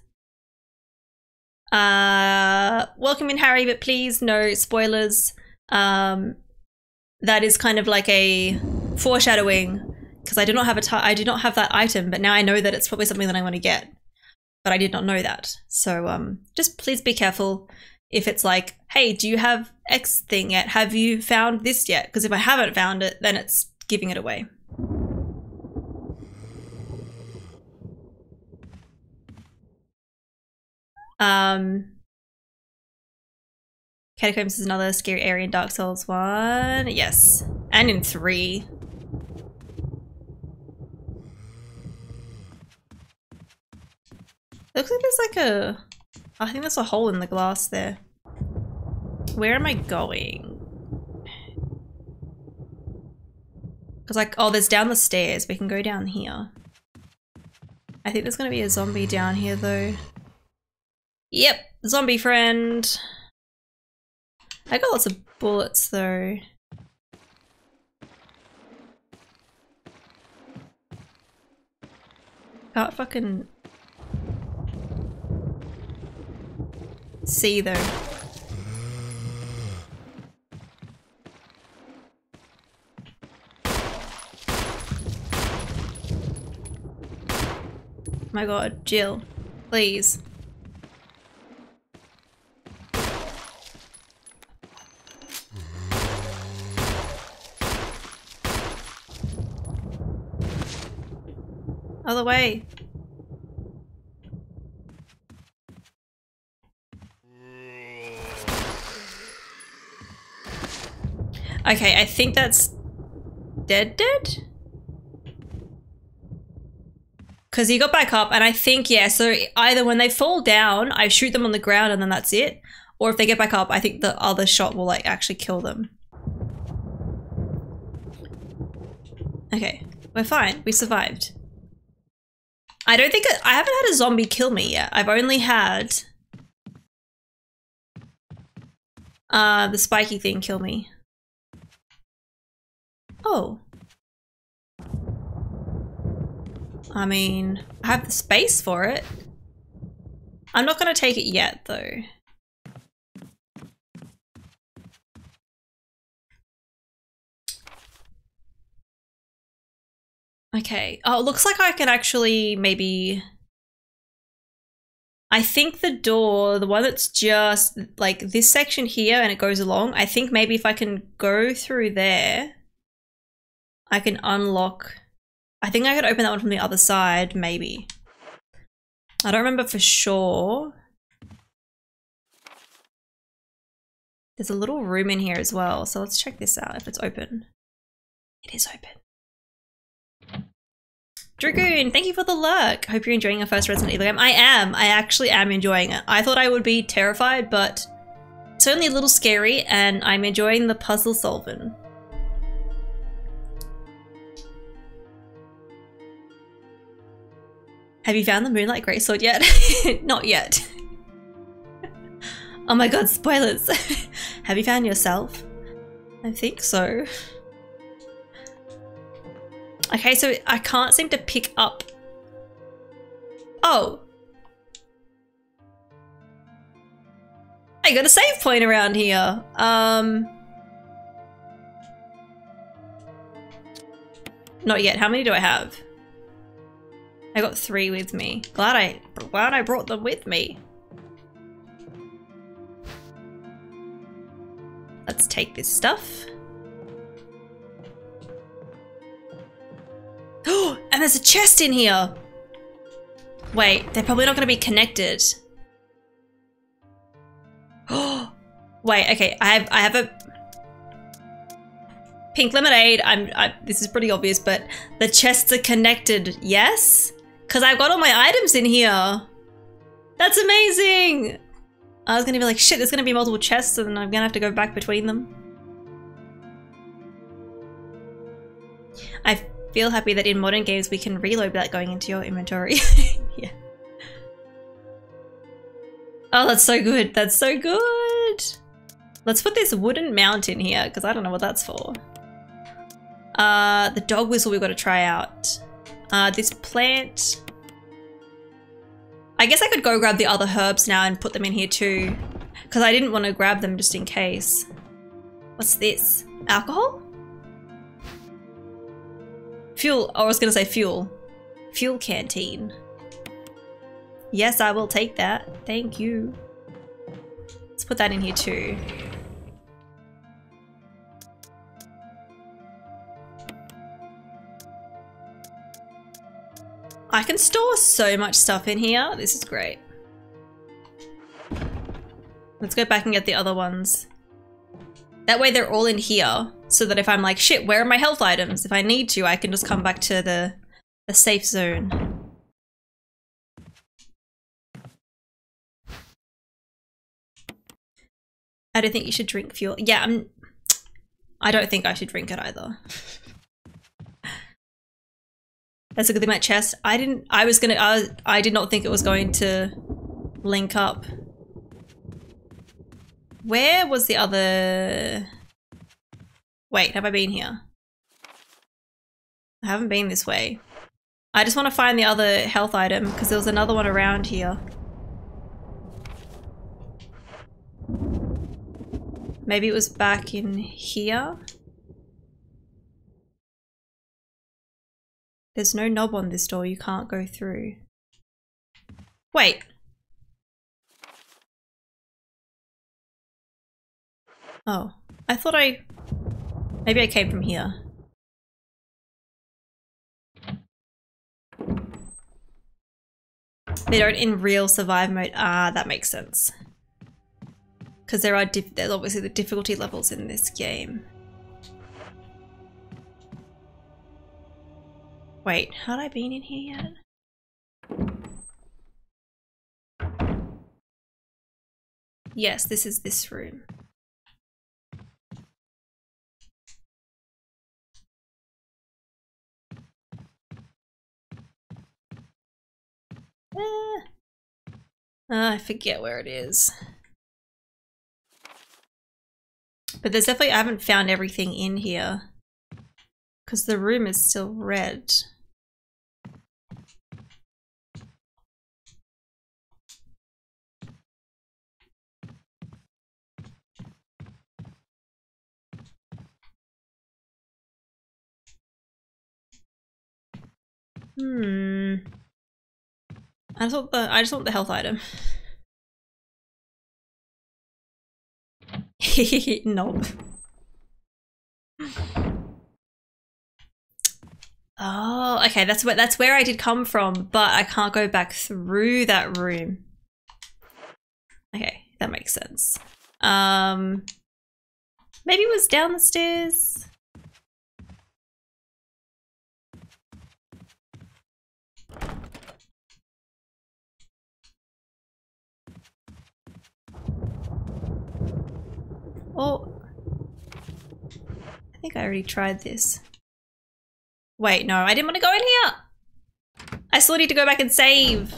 Uh, welcome in Harry, but please no spoilers. Um, that is kind of like a foreshadowing because I do not have a I do not have that item, but now I know that it's probably something that I want to get. But I did not know that. So um, just please be careful if it's like, hey, do you have X thing yet? Have you found this yet? Because if I haven't found it, then it's giving it away. Um, Catacombs is another scary area in Dark Souls 1. Yes. And in 3. Looks like there's like a... I think there's a hole in the glass there. Where am I going? Because like, oh, there's down the stairs. We can go down here. I think there's going to be a zombie down here though. Yep, zombie friend. I got lots of bullets though. Can't fucking see though. My god, Jill, please. Other way. Okay, I think that's dead dead? Because he got back up and I think, yeah, so either when they fall down, I shoot them on the ground and then that's it. Or if they get back up, I think the other shot will like actually kill them. Okay, we're fine. We survived. I don't think- I haven't had a zombie kill me yet. I've only had uh, the spiky thing kill me. Oh. I mean, I have the space for it. I'm not going to take it yet, though. Okay. Oh, looks like I can actually maybe. I think the door, the one that's just like this section here and it goes along, I think maybe if I can go through there, I can unlock. I think I could open that one from the other side, maybe. I don't remember for sure. There's a little room in here as well, so let's check this out if it's open. It is open. Dragoon, thank you for the lurk. Hope you're enjoying your first Resident Evil game. I am. I actually am enjoying it. I thought I would be terrified, but it's only a little scary, and I'm enjoying the puzzle solving. Have you found the Moonlight Greatsword yet? *laughs* Not yet. *laughs* oh my god, spoilers. *laughs* Have you found yourself? I think so. Okay, so I can't seem to pick up. Oh. I got a save point around here. Um. Not yet. How many do I have? I got three with me. Glad I glad I brought them with me. Let's take this stuff. Oh, *gasps* and there's a chest in here. Wait, they're probably not going to be connected. Oh, *gasps* wait. Okay, I have I have a pink lemonade. I'm. I, this is pretty obvious, but the chests are connected. Yes, because I've got all my items in here. That's amazing. I was gonna be like, shit. There's gonna be multiple chests, and I'm gonna have to go back between them. I feel happy that in modern games we can reload without going into your inventory. *laughs* yeah. Oh, that's so good. That's so good. Let's put this wooden mount in here because I don't know what that's for. Uh, the dog whistle we've got to try out. Uh, this plant. I guess I could go grab the other herbs now and put them in here too. Because I didn't want to grab them just in case. What's this? Alcohol? Fuel. I was to say fuel. Fuel canteen. Yes, I will take that. Thank you. Let's put that in here too. I can store so much stuff in here. This is great. Let's go back and get the other ones. That way they're all in here. So that if I'm like, shit, where are my health items? If I need to, I can just come back to the, the safe zone. I don't think you should drink fuel. Yeah, I'm... I don't think I should drink it either. That's a good thing about chest. I didn't... I was gonna... I, was, I did not think it was going to link up. Where was the other... Wait, have I been here? I haven't been this way. I just want to find the other health item because there was another one around here. Maybe it was back in here? There's no knob on this door, you can't go through. Wait. Oh, I thought I... Maybe I came from here. They don't in real survive mode. Ah, that makes sense. Because there are there's obviously the difficulty levels in this game. Wait, had I been in here yet? Yes, this is this room. Uh, I forget where it is. But there's definitely, I haven't found everything in here. Because the room is still red. Hmm. I just want the I just want the health item. *laughs* nope. Oh, okay. That's where that's where I did come from, but I can't go back through that room. Okay, that makes sense. Um, maybe it was down the stairs. Oh, I think I already tried this. Wait, no, I didn't want to go in here. I still need to go back and save.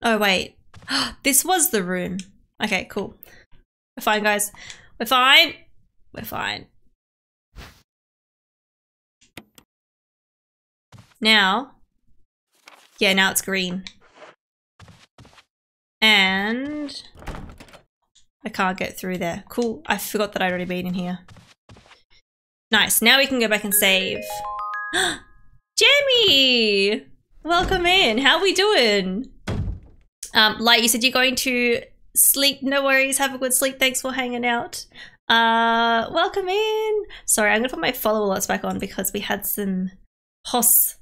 Oh, wait. *gasps* this was the room. Okay, cool. We're fine, guys. We're fine. We're fine. Now. Yeah, now it's green. And I can't get through there. Cool. I forgot that I'd already been in here. Nice. Now we can go back and save. *gasps* Jamie! Welcome in. How are we doing? Um, Light, you said you're going to sleep. No worries. Have a good sleep. Thanks for hanging out. Uh, welcome in. Sorry, I'm gonna put my follow alerts back on because we had some Hoss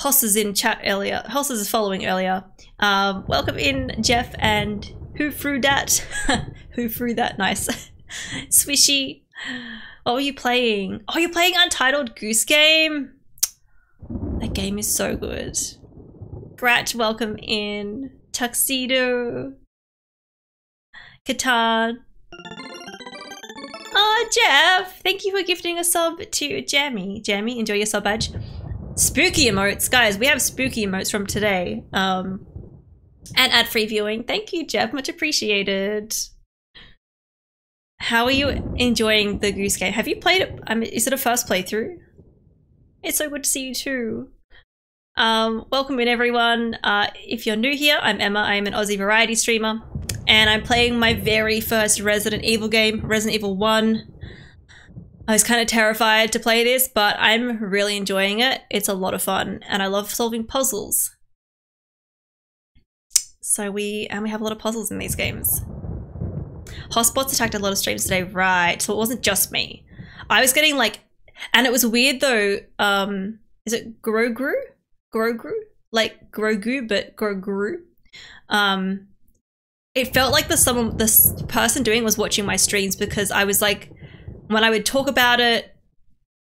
Hosses in chat earlier. Hosses is following earlier. Um, welcome in, Jeff and who threw that? *laughs* who threw that? Nice. *laughs* Swishy. What were you playing? Oh, you're playing Untitled Goose Game? That game is so good. Brat, welcome in. Tuxedo. Catan. Ah, Jeff! Thank you for gifting a sub to Jammy. Jammy, enjoy your sub badge. Spooky emotes. Guys, we have spooky emotes from today. Um, and ad-free viewing. Thank you, Jeff. Much appreciated. How are you enjoying the Goose Game? Have you played it? I mean, is it a first playthrough? It's so good to see you too. Um, welcome in everyone. Uh, if you're new here, I'm Emma. I'm an Aussie variety streamer. And I'm playing my very first Resident Evil game, Resident Evil 1. I was kind of terrified to play this, but I'm really enjoying it. It's a lot of fun, and I love solving puzzles. So we, and we have a lot of puzzles in these games. Hoss bots attacked a lot of streams today, right? So it wasn't just me. I was getting like, and it was weird though. Um, is it Grogru? Grogru? Like Grogu, but Grogru. Um, it felt like the someone, this person doing was watching my streams because I was like, when I would talk about it,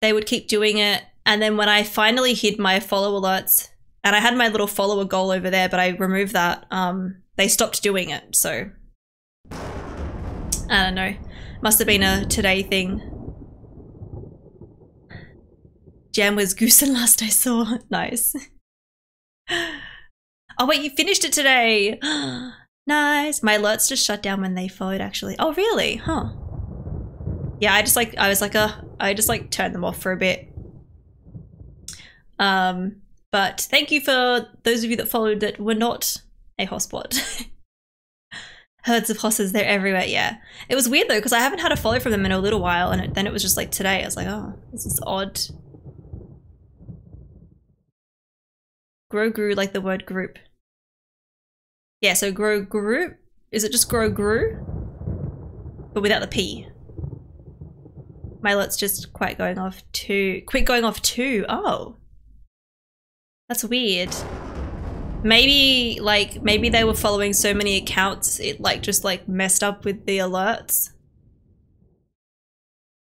they would keep doing it. And then when I finally hid my follow alerts, and I had my little follower goal over there, but I removed that, um, they stopped doing it. So I don't know. Must have been a today thing. Jam was goose *laughs* and last I saw. *laughs* nice. *gasps* oh wait, you finished it today. *gasps* nice. My alerts just shut down when they followed actually. Oh really? Huh. Yeah, I just like I was like uh I just like turned them off for a bit. Um but thank you for those of you that followed that were not a hoss bot. *laughs* herds of hosses, they're everywhere. Yeah. It was weird though, because I haven't had a follow from them in a little while, and it, then it was just like today. I was like, oh, this is odd. Grow grew like the word group. Yeah, so grow group. Is it just grow grew? But without the P. My let's just quite going off too. Quit going off too. Oh. That's weird. Maybe like maybe they were following so many accounts it like just like messed up with the alerts.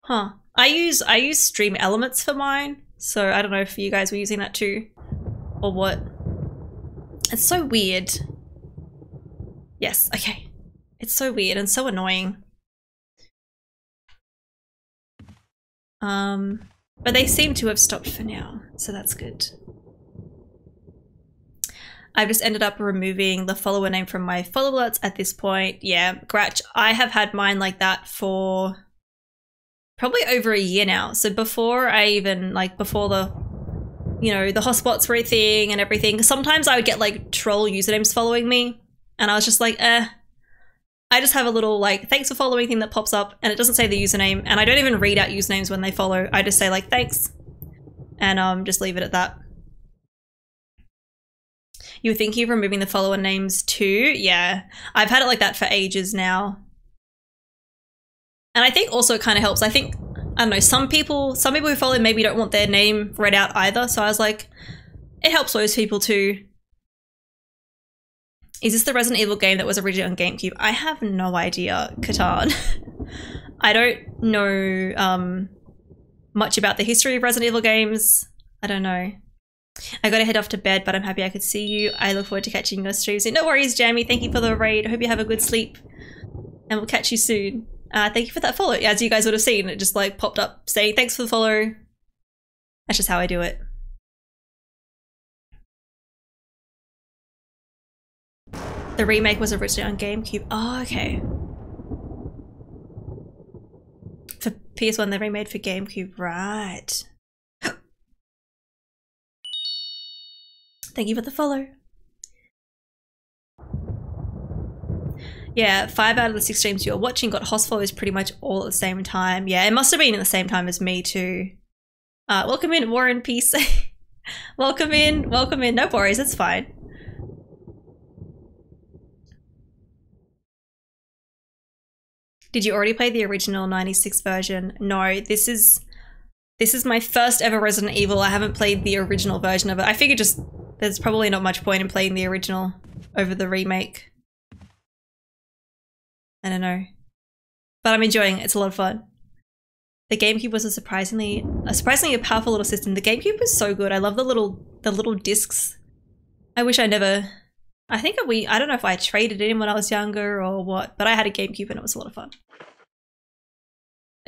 Huh. I use I use StreamElements for mine, so I don't know if you guys were using that too or what. It's so weird. Yes, okay. It's so weird and so annoying. Um, but they seem to have stopped for now, so that's good. I've just ended up removing the follower name from my follow alerts at this point. Yeah, Gratch, I have had mine like that for probably over a year now. So before I even, like, before the, you know, the hoss bots were a thing and everything, sometimes I would get like troll usernames following me. And I was just like, eh. I just have a little like, thanks for following thing that pops up and it doesn't say the username. And I don't even read out usernames when they follow. I just say like, thanks. and um, just leave it at that. You were thinking of removing the follower names too? Yeah, I've had it like that for ages now. And I think also it kind of helps. I think, I don't know, some people, some people who follow maybe don't want their name read out either. So I was like, it helps those people too. Is this the Resident Evil game that was originally on GameCube? I have no idea, Catan. *laughs* I don't know um, much about the history of Resident Evil games. I don't know. I gotta head off to bed, but I'm happy I could see you. I look forward to catching your streams. No worries, Jamie. Thank you for the raid. Hope you have a good sleep. And we'll catch you soon. Uh, thank you for that follow. As you guys would have seen, it just like popped up saying thanks for the follow. That's just how I do it. The remake was originally on GameCube. Oh, okay. For PS1, they remade for GameCube. Right. Thank you for the follow. Yeah, five out of the six streams you're watching got host follows pretty much all at the same time. Yeah, it must have been at the same time as me too. Uh, welcome in, Warren Peace. *laughs* welcome in, welcome in. No worries, it's fine. Did you already play the original 96 version? No, this is this is my first ever Resident Evil. I haven't played the original version of it. I figured just there's probably not much point in playing the original over the remake. I don't know. But I'm enjoying it. It's a lot of fun. The GameCube was a surprisingly a surprisingly powerful little system. The GameCube was so good. I love the little the little discs. I wish I never I think we I don't know if I traded in when I was younger or what, but I had a GameCube and it was a lot of fun.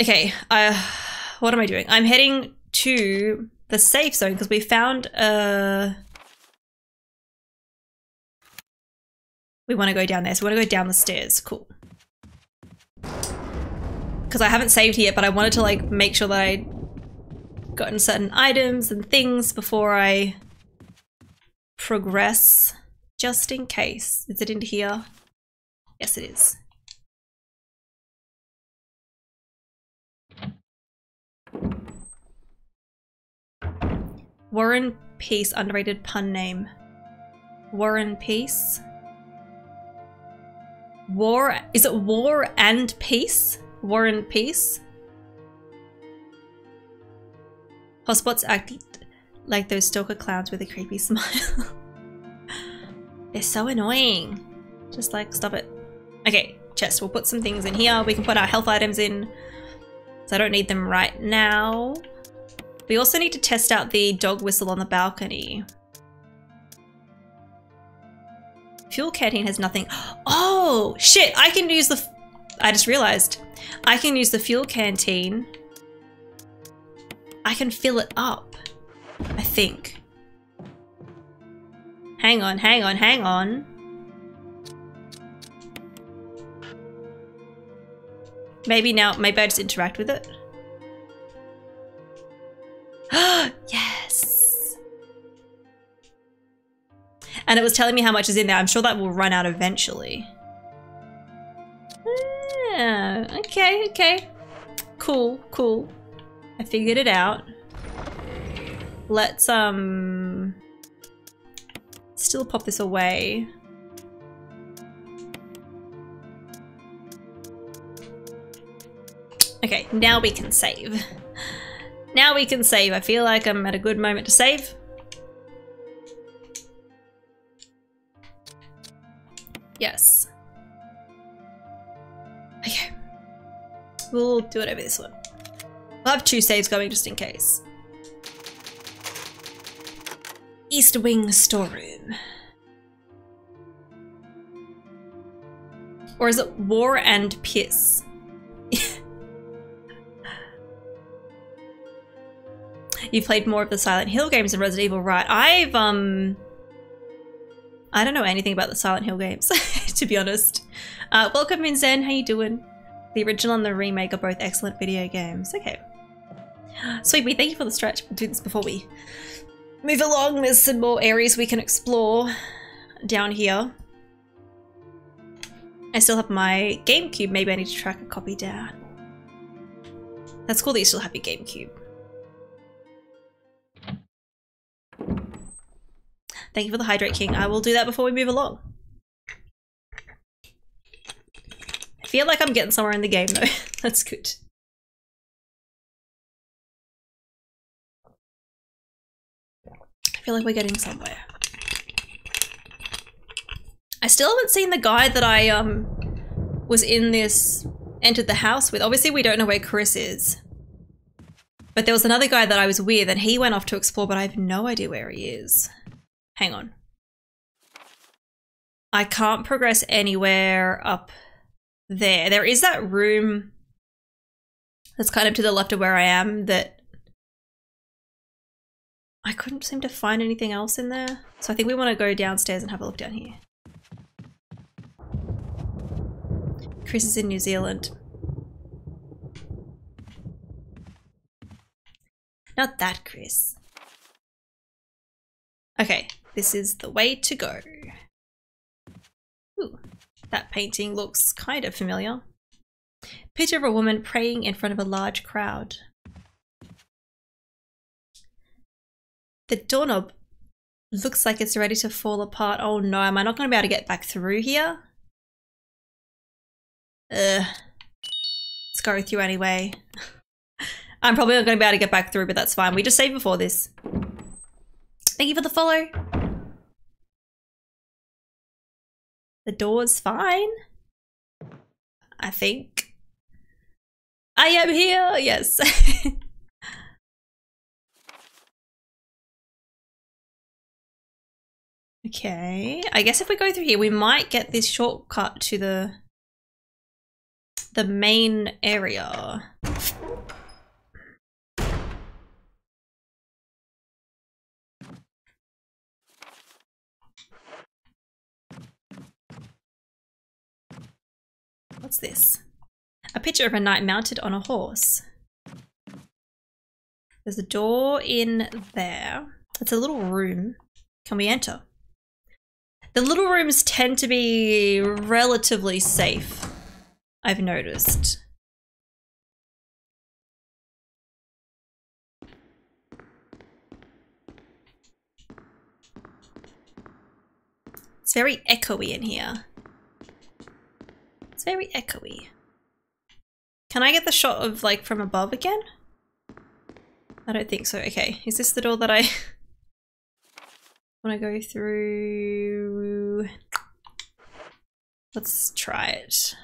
Okay, uh what am I doing? I'm heading to the safe zone because we found uh we want to go down there. So we want to go down the stairs. Cool. Because I haven't saved yet, but I wanted to like make sure that I gotten certain items and things before I progress. Just in case. Is it in here? Yes, it is. Warren Peace, underrated pun name. Warren Peace. War, is it War and Peace? War and Peace? Hoss bots act like those stalker clowns with a creepy *laughs* smile. They're so annoying. Just like, stop it. Okay, chest. We'll put some things in here. We can put our health items in. So I don't need them right now. We also need to test out the dog whistle on the balcony. Fuel canteen has nothing. Oh, shit. I can use the... I just realized. I can use the fuel canteen. I can fill it up. I think. Hang on, hang on, hang on. Maybe now, maybe I just interact with it. *gasps* yes! And it was telling me how much is in there. I'm sure that will run out eventually. Yeah, okay, okay. Cool, cool. I figured it out. Let's, um... Still pop this away. Okay, now we can save. Now we can save. I feel like I'm at a good moment to save. Yes. Okay. We'll do it over this one. We'll have two saves going just in case. East Wing storeroom. Or is it War and Piss? *laughs* You've played more of the Silent Hill games than Resident Evil, right? I've, um... I don't know anything about the Silent Hill games, *laughs* to be honest. Uh, welcome in Zen, how you doing? The original and the remake are both excellent video games. Okay. Sweet me, thank you for the stretch. We'll do this before we move along. There's some more areas we can explore down here. I still have my GameCube. Maybe I need to track a copy down. That's cool that you still have your GameCube. Thank you for the hydrate king. I will do that before we move along. I feel like I'm getting somewhere in the game though. *laughs* That's good. I feel like we're getting somewhere. I still haven't seen the guy that I um was in this entered the house with. Obviously we don't know where Chris is. But there was another guy that I was with and he went off to explore, but I have no idea where he is. Hang on. I can't progress anywhere up there. There is that room that's kind of to the left of where I am that I couldn't seem to find anything else in there. So I think we want to go downstairs and have a look down here. Chris is in New Zealand. Not that Chris. Okay, this is the way to go. Ooh, that painting looks kind of familiar. Picture of a woman praying in front of a large crowd. The doorknob looks like it's ready to fall apart. Oh no, am I not going to be able to get back through here? Ugh. Let's go through anyway. *laughs* I'm probably not going to be able to get back through, but that's fine. We just saved before this. Thank you for the follow. The door's fine. I think. I am here, yes. *laughs* okay, I guess if we go through here, we might get this shortcut to the the main area. What's this? A picture of a knight mounted on a horse. There's a door in there. It's a little room. Can we enter? The little rooms tend to be relatively safe, I've noticed. It's very echoey in here. Very echoey. Can I get the shot of like from above again? I don't think so. Okay, is this the door that I *laughs* want to go through? Let's try it.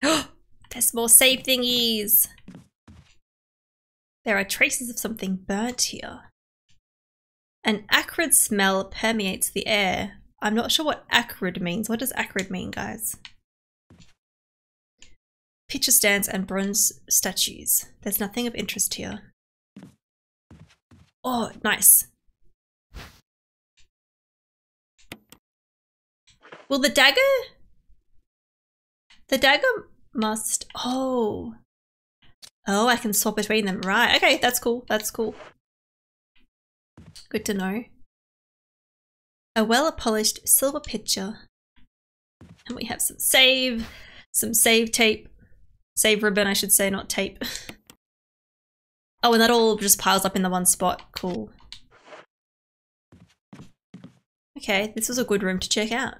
*gasps* There's more save thingies. There are traces of something burnt here. An acrid smell permeates the air. I'm not sure what acrid means. What does acrid mean, guys? Picture stands and bronze statues. There's nothing of interest here. Oh, nice. Will the dagger? The dagger must... Oh. Oh, I can swap between them. Right. Okay, that's cool. That's cool. Good to know. A well-polished silver pitcher. And we have some save, some save tape. Save ribbon, I should say, not tape. *laughs* oh, and that all just piles up in the one spot. Cool. Okay, this was a good room to check out.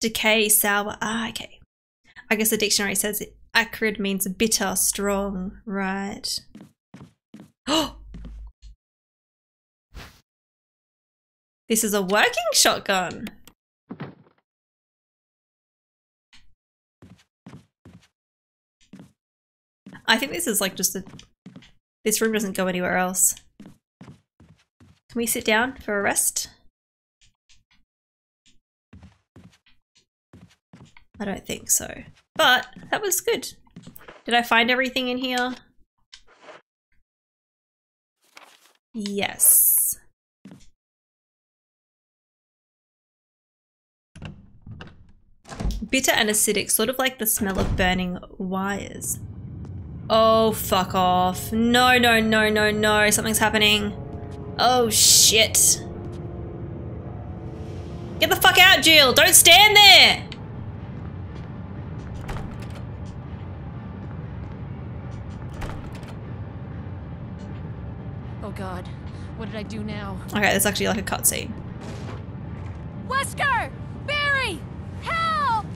Decay, sour. Ah, okay. I guess the dictionary says. Acrid means bitter, strong. Right. Oh! *gasps* This is a working shotgun. I think this is like just a... This room doesn't go anywhere else. Can we sit down for a rest? I don't think so. But that was good. Did I find everything in here? Yes. Bitter and acidic, sort of like the smell of burning wires. Oh, fuck off. No, no, no, no, no. Something's happening. Oh, shit. Get the fuck out, Jill! Don't stand there! God, what did I do now? Okay, that's actually like a cutscene. Wesker! Barry! Help!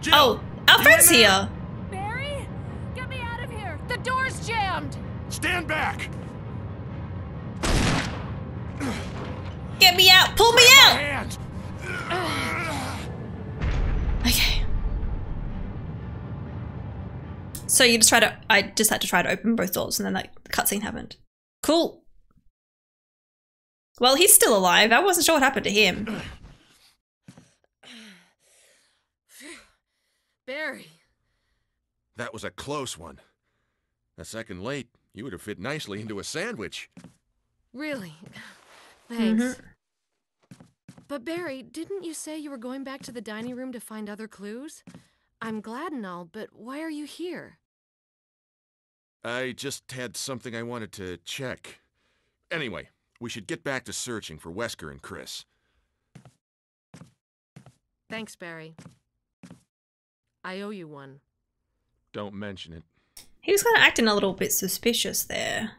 Jill, Oh, our friend's in there? here. Barry? Get me out of here! The door's jammed! Stand back! Get me out! Pull me out! Hand! Okay. So you just try to. I just had to try to open both doors, and then like that cutscene happened. Cool. Well, he's still alive. I wasn't sure what happened to him. *sighs* Barry. That was a close one. A second late, you would have fit nicely into a sandwich. Really? *sighs* Thanks. Mm-hmm. But Barry, didn't you say you were going back to the dining room to find other clues? I'm glad and all, but why are you here? I just had something I wanted to check. Anyway, we should get back to searching for Wesker and Chris. Thanks, Barry. I owe you one. Don't mention it. He was kind of acting a little bit suspicious there.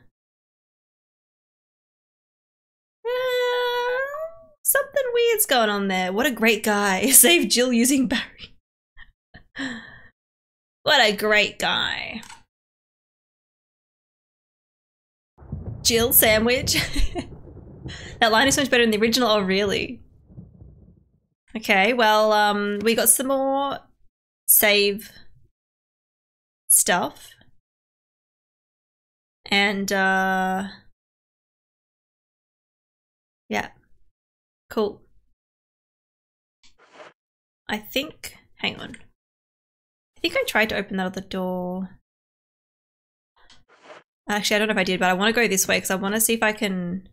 Uh, something weird's going on there. What a great guy. *laughs* Saved Jill using Barry. what a great guy. Jill sandwich. *laughs* that line is so much better than the original. Oh, really? Okay, well, um, we got some more save stuff. And, uh, yeah. Cool. I think, hang on. I think I tried to open that other door. Actually, I don't know if I did, but I want to go this way because I want to see if I can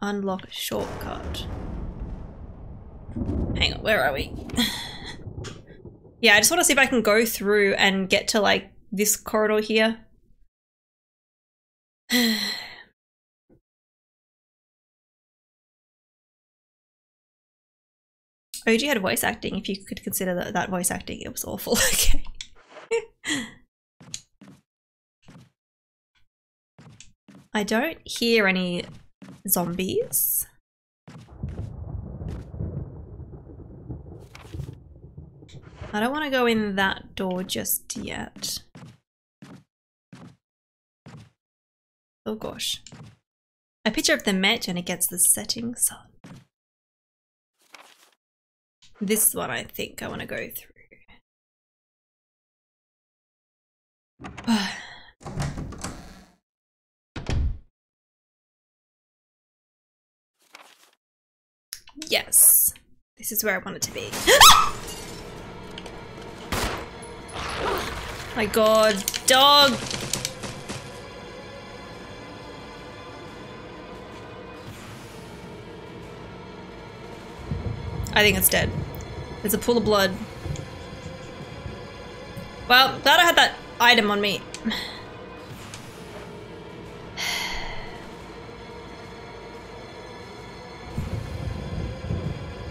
unlock a shortcut. Hang on, where are we? *laughs* yeah, I just want to see if I can go through and get to like this corridor here. *sighs* Oh, OG had voice acting. If you could consider that, that voice acting, it was awful. *laughs* okay. *laughs* I don't hear any zombies. I don't want to go in that door just yet. Oh gosh. A picture of the Met and it gets the setting sun. This one I think I want to go through. *sighs* yes. This is where I want it to be. *gasps* My god, dog! I think it's dead. There's a pool of blood. Well, glad I had that item on me.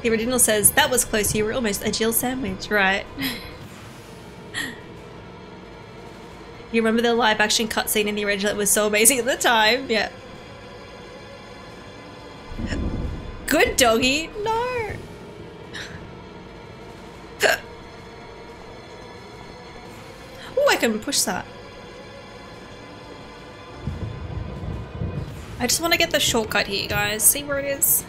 The original says, that was close, you were almost a Jill sandwich, right? *laughs* you remember the live action cutscene in the original? It was so amazing at the time, yeah. Good doggy, no! *laughs* Oh, I can push that. I just want to get the shortcut here, guys. See where it is?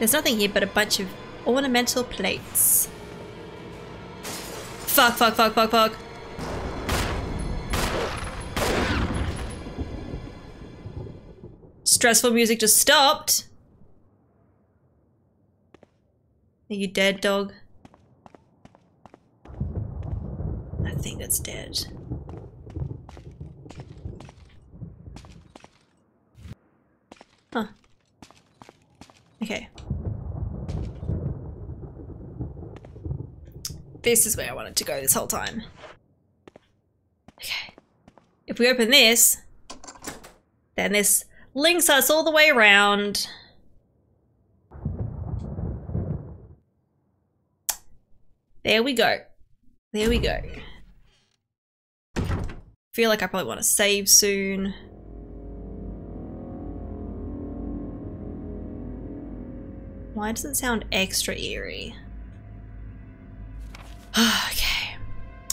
There's nothing here but a bunch of ornamental plates. Fuck, fuck, fuck, fuck, fuck. Stressful music just stopped. Are you dead, dog? I think it's dead. Huh. Okay. This is where I wanted to go this whole time. Okay. if we open this, then this links us all the way around. There we go. There we go. Feel like I probably want to save soon. Why does it sound extra eerie? *sighs* okay.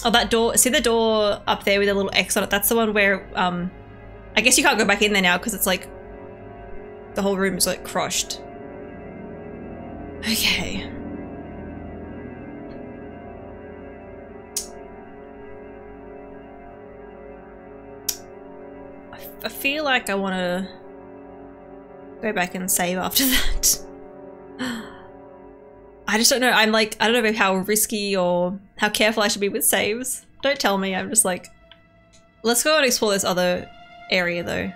Oh, that door. See the door up there with a little X on it? That's the one where, um, I guess you can't go back in there now because it's like the whole room is like crushed. Okay. I feel like I want to go back and save after *laughs* that. I just don't know. I'm like, I don't know how risky or how careful I should be with saves. Don't tell me. I'm just like, let's go and explore this other area though.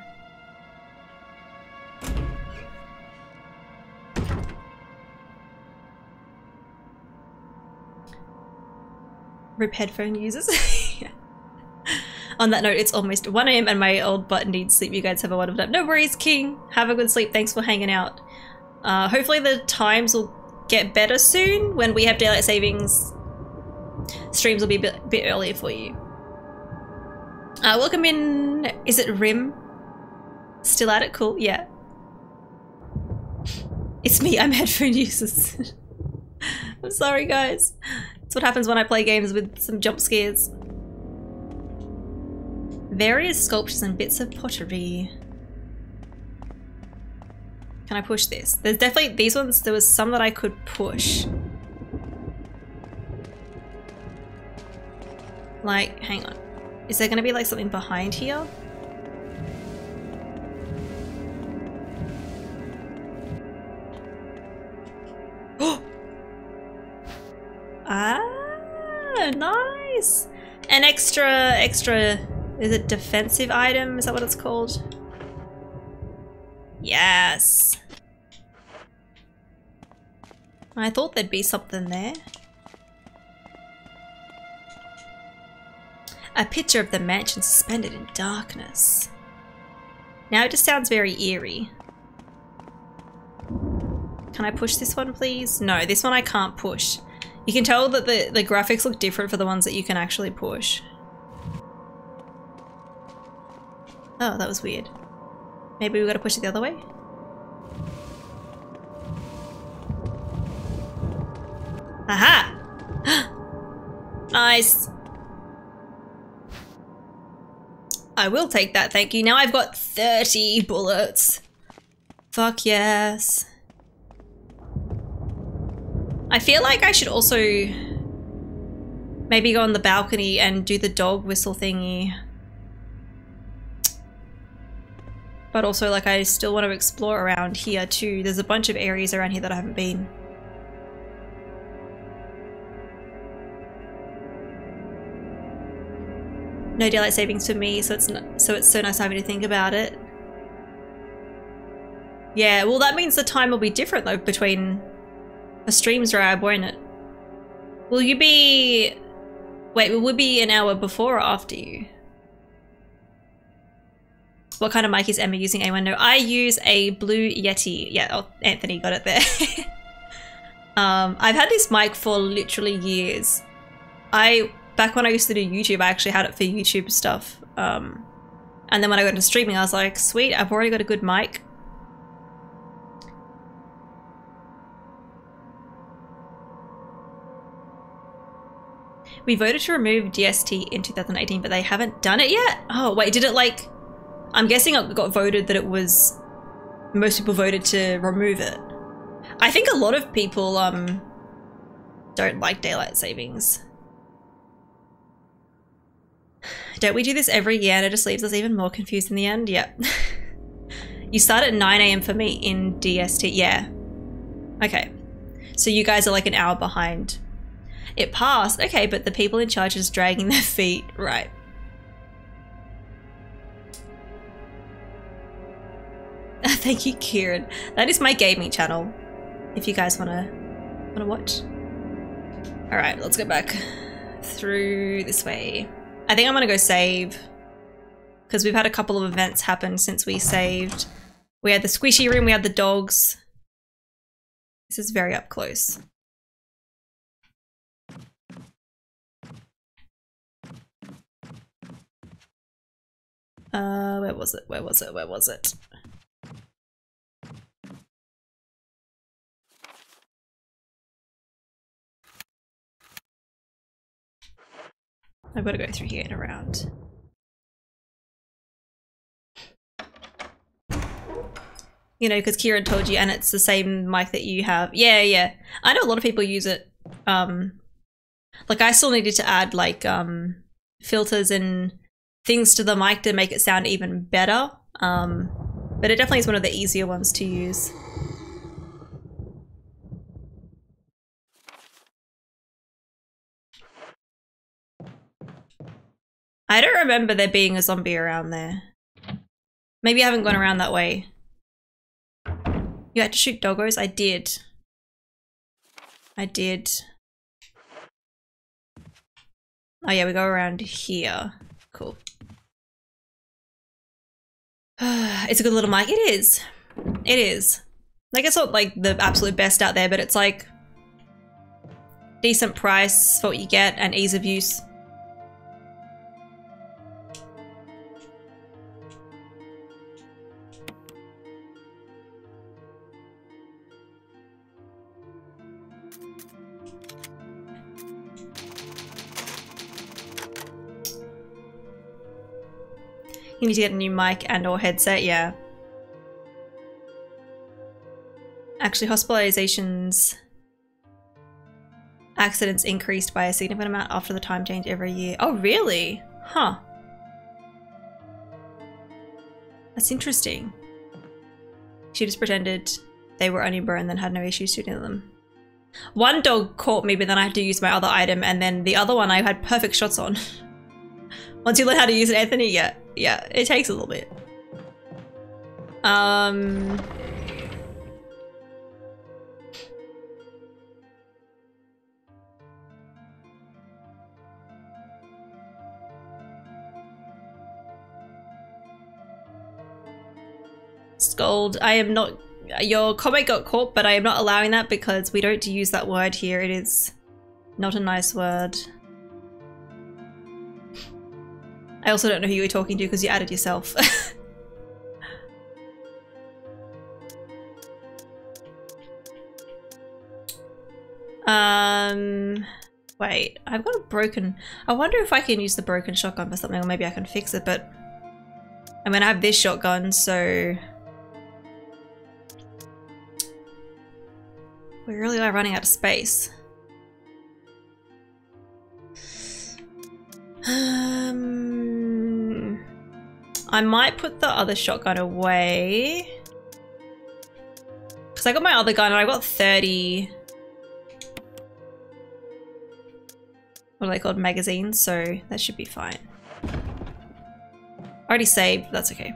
Rip headphone users. *laughs* On that note, it's almost 1am and my old butt needs sleep. You guys have a wonderful night. No worries, King. Have a good sleep. Thanks for hanging out. Uh, hopefully the times will get better soon when we have daylight savings. Streams will be a bit, bit earlier for you. Uh, welcome in. Is it Rim? Still at it? Cool. Yeah. It's me. I'm headphone users. I'm *laughs* sorry, guys. That's what happens when I play games with some jump scares. Various sculptures and bits of pottery. Can I push this? There's definitely these ones. There was some that I could push. Like, hang on. Is there going to be like something behind here? *gasps* ah, nice. An extra, extra, is it defensive item? Is that what it's called? Yes. I thought there'd be something there. A picture of the mansion suspended in darkness. Now it just sounds very eerie. Can I push this one, please? No, this one I can't push. You can tell that the, the graphics look different for the ones that you can actually push. Oh, that was weird. Maybe we gotta push it the other way? Aha! *gasps* nice! I will take that, thank you. Now I've got 30 bullets. Fuck yes. I feel like I should also maybe go on the balcony and do the dog whistle thingy. But also, like, I still want to explore around here too. There's a bunch of areas around here that I haven't been. No daylight savings for me, so it's not, so it's so nice having to think about it. Yeah, well that means the time will be different though between a stream's rab, won't it? Will you be... Wait, will we be an hour before or after you? What kind of mic is Emma using? Anyone know? I use a Blue Yeti. Yeah, oh, Anthony got it there. *laughs* um, I've had this mic for literally years. I back when I used to do YouTube, I actually had it for YouTube stuff. Um, and then when I got into streaming, I was like, sweet, I've already got a good mic. We voted to remove DST in 2018, but they haven't done it yet? Oh, wait, did it like... I'm guessing it got voted that it was... Most people voted to remove it. I think a lot of people um don't like daylight savings. Don't we do this every year and it just leaves us even more confused in the end? Yep. *laughs* you start at 9am for me in DST. Yeah. Okay. So you guys are like an hour behind. It passed. Okay, but the people in charge is dragging *laughs* their feet. Right. *laughs* Thank you, Kieran. That is my gaming channel. If you guys wanna wanna watch. Alright, let's go back through this way. I think I'm gonna go save. because we've had a couple of events happen since we saved. We had the squishy room, we had the dogs. This is very up close. Uh, where was it? Where was it? Where was it? I've got to go through here and around. You know, because Kieran told you, and it's the same mic that you have. Yeah, yeah. I know a lot of people use it. Um, like I still needed to add like um filters and things to the mic to make it sound even better. Um, but it definitely is one of the easier ones to use. I don't remember there being a zombie around there. Maybe I haven't gone around that way. You had to shoot doggos? I did. I did. Oh yeah, we go around here. Cool. *sighs* it's a good little mic. It is. It is. Like it's not like the absolute best out there, but it's like decent price for what you get and ease of use. You need to get a new mic and or headset, yeah. Actually, hospitalizations accidents increased by a significant amount after the time change every year. Oh, really? Huh. That's interesting. She just pretended they were only burned and had no issues shooting them. One dog caught me, but then I had to use my other item, and then the other one I had perfect shots on. *laughs* Once you learn how to use it, Anthony, yeah, yeah, it takes a little bit. Um... Scold, I am not- your comment got caught, but I am not allowing that because we don't use that word here. It is not a nice word. I also don't know who you were talking to because you added yourself. *laughs* um, wait, I've got a broken... I wonder if I can use the broken shotgun for something or maybe I can fix it, but... I mean, I have this shotgun, so... We really are running out of space. Um, I might put the other shotgun away. Because I got my other gun and I got 30... What are they called? Magazines, so that should be fine. Already saved, that's okay.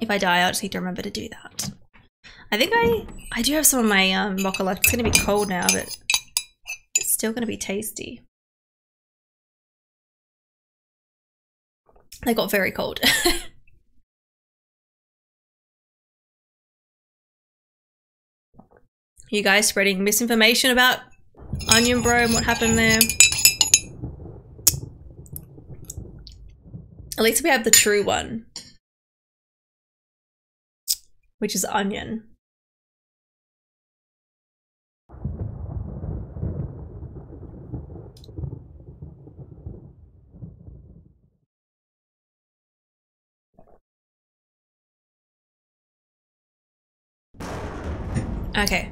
If I die, I'll just need to remember to do that. I think I I do have some of my um, mocha left. It's going to be cold now, but it's still going to be tasty. They got very cold. *laughs* you guys spreading misinformation about Onion Bro and what happened there? At least we have the true one. Which is Onion. Okay.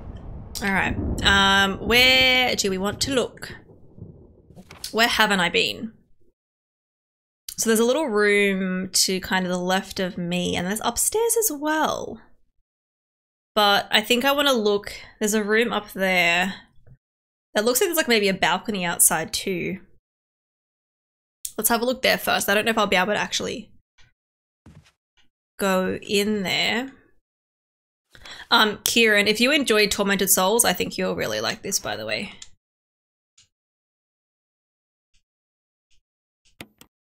Alright. Um, where do we want to look? Where haven't I been? So there's a little room to kind of the left of me and there's upstairs as well. But I think I want to look, there's a room up there. It looks like there's like maybe a balcony outside too. Let's have a look there first. I don't know if I'll be able to actually go in there. Um, Kieran, if you enjoyed Tormented Souls, I think you'll really like this, by the way.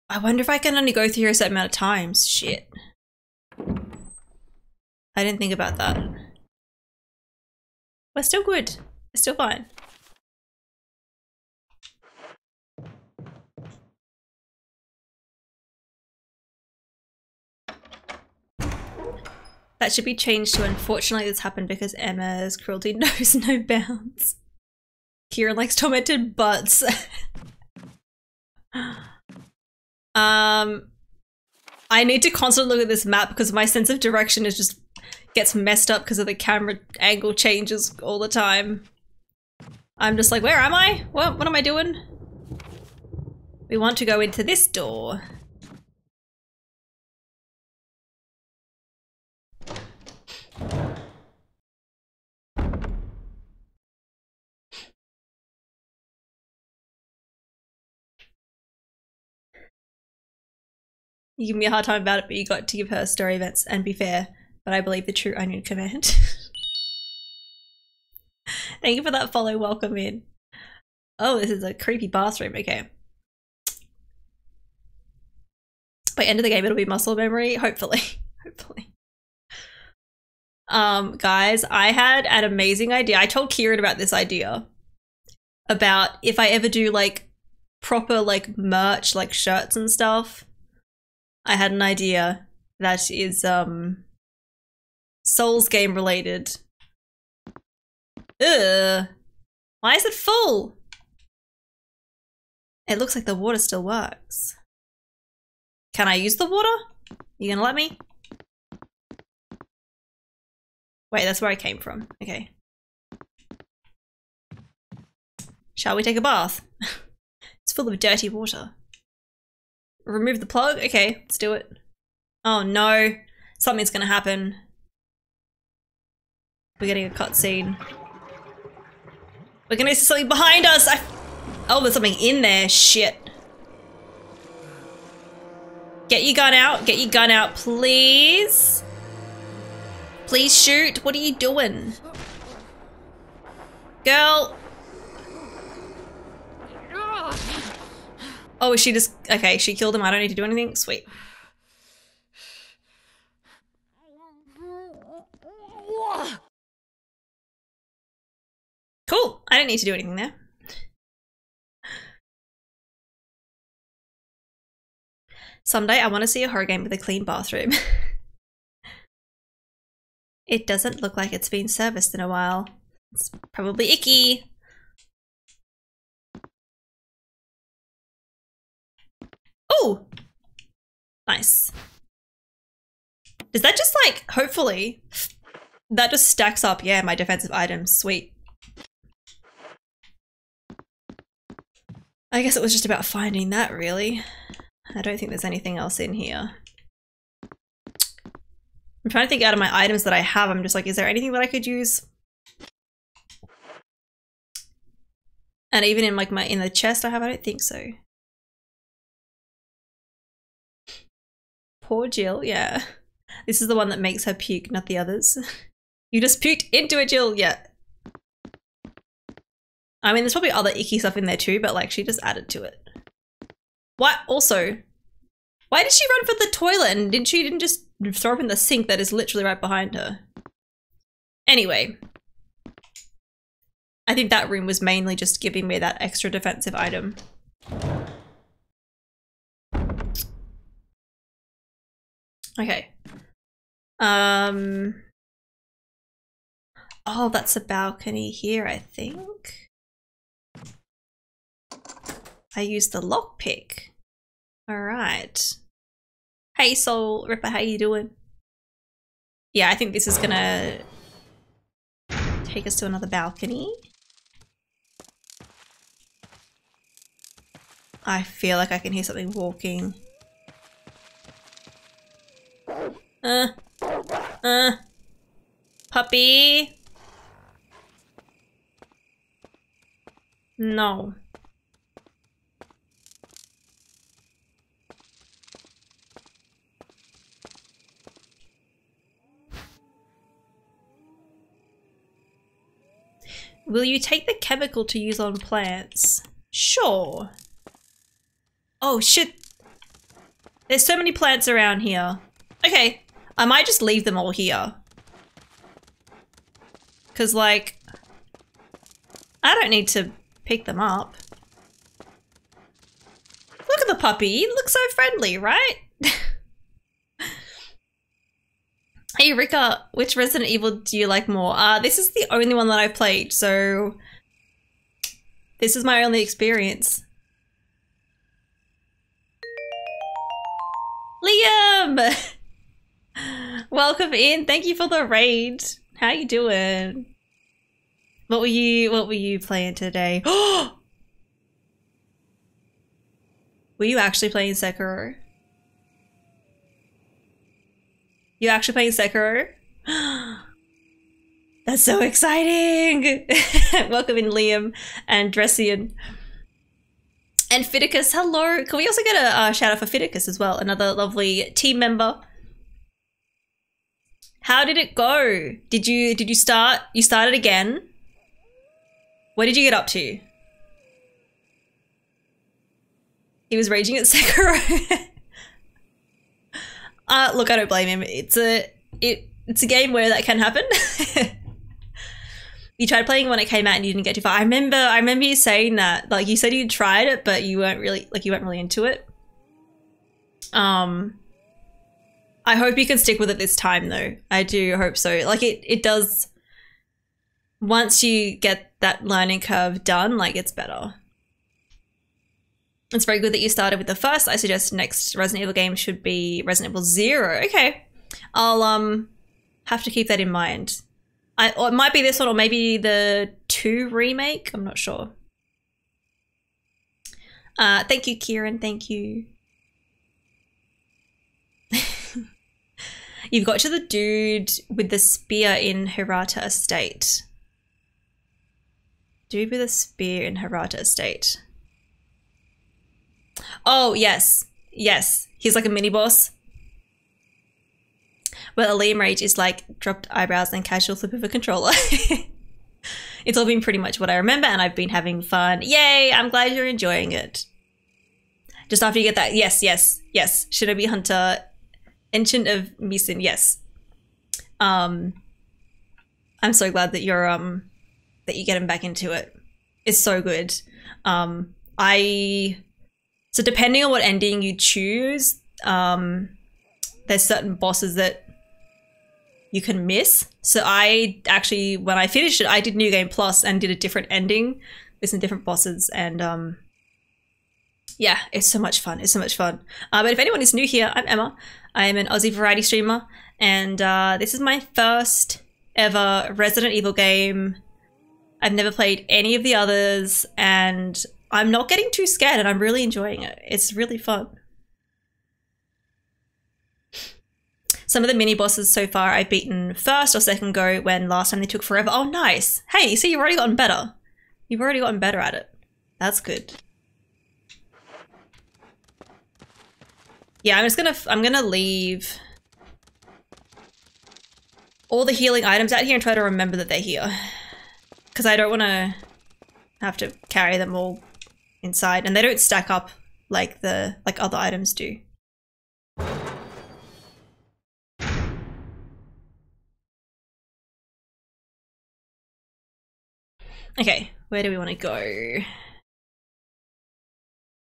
I wonder if I can only go through a certain amount of times. Shit. I didn't think about that. We're still good. We're still fine. That should be changed to unfortunately this happened because Emma's cruelty *laughs* knows no bounds. Kieran likes tormented butts. *laughs* um I need to constantly look at this map because my sense of direction is just gets messed up because of the camera angle changes all the time. I'm just like, where am I? What what am I doing? We want to go into this door. You give me a hard time about it, but you got to give her story events and be fair. But I believe the true onion command. *laughs* Thank you for that follow. Welcome in. Oh, this is a creepy bathroom. Okay. By end of the game, it'll be muscle memory. Hopefully. *laughs* Hopefully. Um, guys, I had an amazing idea. I told Kieran about this idea. About if I ever do like proper like merch, like shirts and stuff. I had an idea that is um Souls game related. Ugh. Why is it full? It looks like the water still works. Can I use the water? You gonna let me? Wait, that's where I came from. Okay. Shall we take a bath? *laughs* it's full of dirty water. Remove the plug? Okay, let's do it. Oh no. Something's gonna happen. We're getting a cutscene. We're gonna see something behind us! I oh, there's something in there. Shit. Get your gun out. Get your gun out, please. Please shoot. What are you doing? Girl. Oh, she just... Okay, she killed him. I don't need to do anything. Sweet. Cool. I don't need to do anything there. Someday I want to see a horror game with a clean bathroom. *laughs* it doesn't look like it's been serviced in a while. It's probably icky. Oh! Nice. Does that just like, hopefully, that just stacks up, yeah, my defensive items. Sweet. I guess it was just about finding that, really. I don't think there's anything else in here. I'm trying to think out of my items that I have. I'm just like, is there anything that I could use? And even in like my in the chest I have, I don't think so. Poor Jill, yeah. This is the one that makes her puke, not the others. *laughs* you just puked into it, Jill, yeah. I mean, there's probably other icky stuff in there too, but like she just added to it. Why Also, why did she run for the toilet and didn't she didn't just throw up in the sink that is literally right behind her? Anyway, I think that room was mainly just giving me that extra defensive item. Okay. Um. Oh, that's a balcony here, I think. I used the lockpick. Alright. Hey Soul Ripper, how you doing? Yeah, I think this is gonna take us to another balcony. I feel like I can hear something walking. Uh. Uh. Puppy. No. Will you take the chemical to use on plants? Sure. Oh shit. There's so many plants around here. Okay, I might just leave them all here. Because, like, I don't need to pick them up. Look at the puppy. He looks so friendly, right? *laughs* hey, Rika, which Resident Evil do you like more? Uh, this is the only one that I've played, so this is my only experience. Liam! *laughs* Welcome in. Thank you for the raid. How are you doing? What were you what were you playing today? *gasps* were you actually playing Sekiro? You actually playing Sekiro? *gasps* That's so exciting! *laughs* Welcome in Liam and Dressian. And Fiticus, hello! Can we also get a uh, shout out for Fiticus as well? Another lovely team member. How did it go? Did you did you start you started again? What did you get up to? He was raging at *laughs* Sekiro. *laughs* uh look, I don't blame him. It's a it it's a game where that can happen. *laughs* you tried playing when it came out and you didn't get too far. I remember I remember you saying that. Like you said you tried it, but you weren't really like you weren't really into it. Um I hope you can stick with it this time though. I do hope so. Like it it does once you get that learning curve done, like it's better. It's very good that you started with the first. I suggest next Resident Evil game should be Resident Evil Zero. Okay. I'll um have to keep that in mind. I or it might be this one or maybe the two remake. I'm not sure. Uh thank you, Kieran. Thank you. *laughs* You've got to the dude with the spear in Hirata Estate. Dude with a spear in Hirata Estate. Oh, yes. Yes. He's like a mini boss. Well, Liam Rage is like dropped eyebrows and casual flip of a controller. *laughs* it's all been pretty much what I remember, and I've been having fun. Yay! I'm glad you're enjoying it. Just after you get that, yes, yes, yes. Shinobi Hunter Enshin of Misen, yes. Um, I'm so glad that you're um that you're getting back into it. It's so good. Um, I so depending on what ending you choose, um, there's certain bosses that you can miss. So I actually, when I finished it, I did New Game Plus and did a different ending with some different bosses, and um, yeah, it's so much fun. It's so much fun. Uh, but if anyone is new here, I'm Emma. I am an Aussie variety streamer, and uh, this is my first ever Resident Evil game. I've never played any of the others, and I'm not getting too scared, and I'm really enjoying it. It's really fun. Some of the mini bosses so far I've beaten first or second go when last time they took forever. Oh, nice. Hey, see, you've already gotten better. You've already gotten better at it. That's good. Yeah, I'm just gonna, I'm gonna leave all the healing items out here and try to remember that they're here. Because I don't want to have to carry them all inside. And they don't stack up like the, like other items do. Okay, where do we want to go?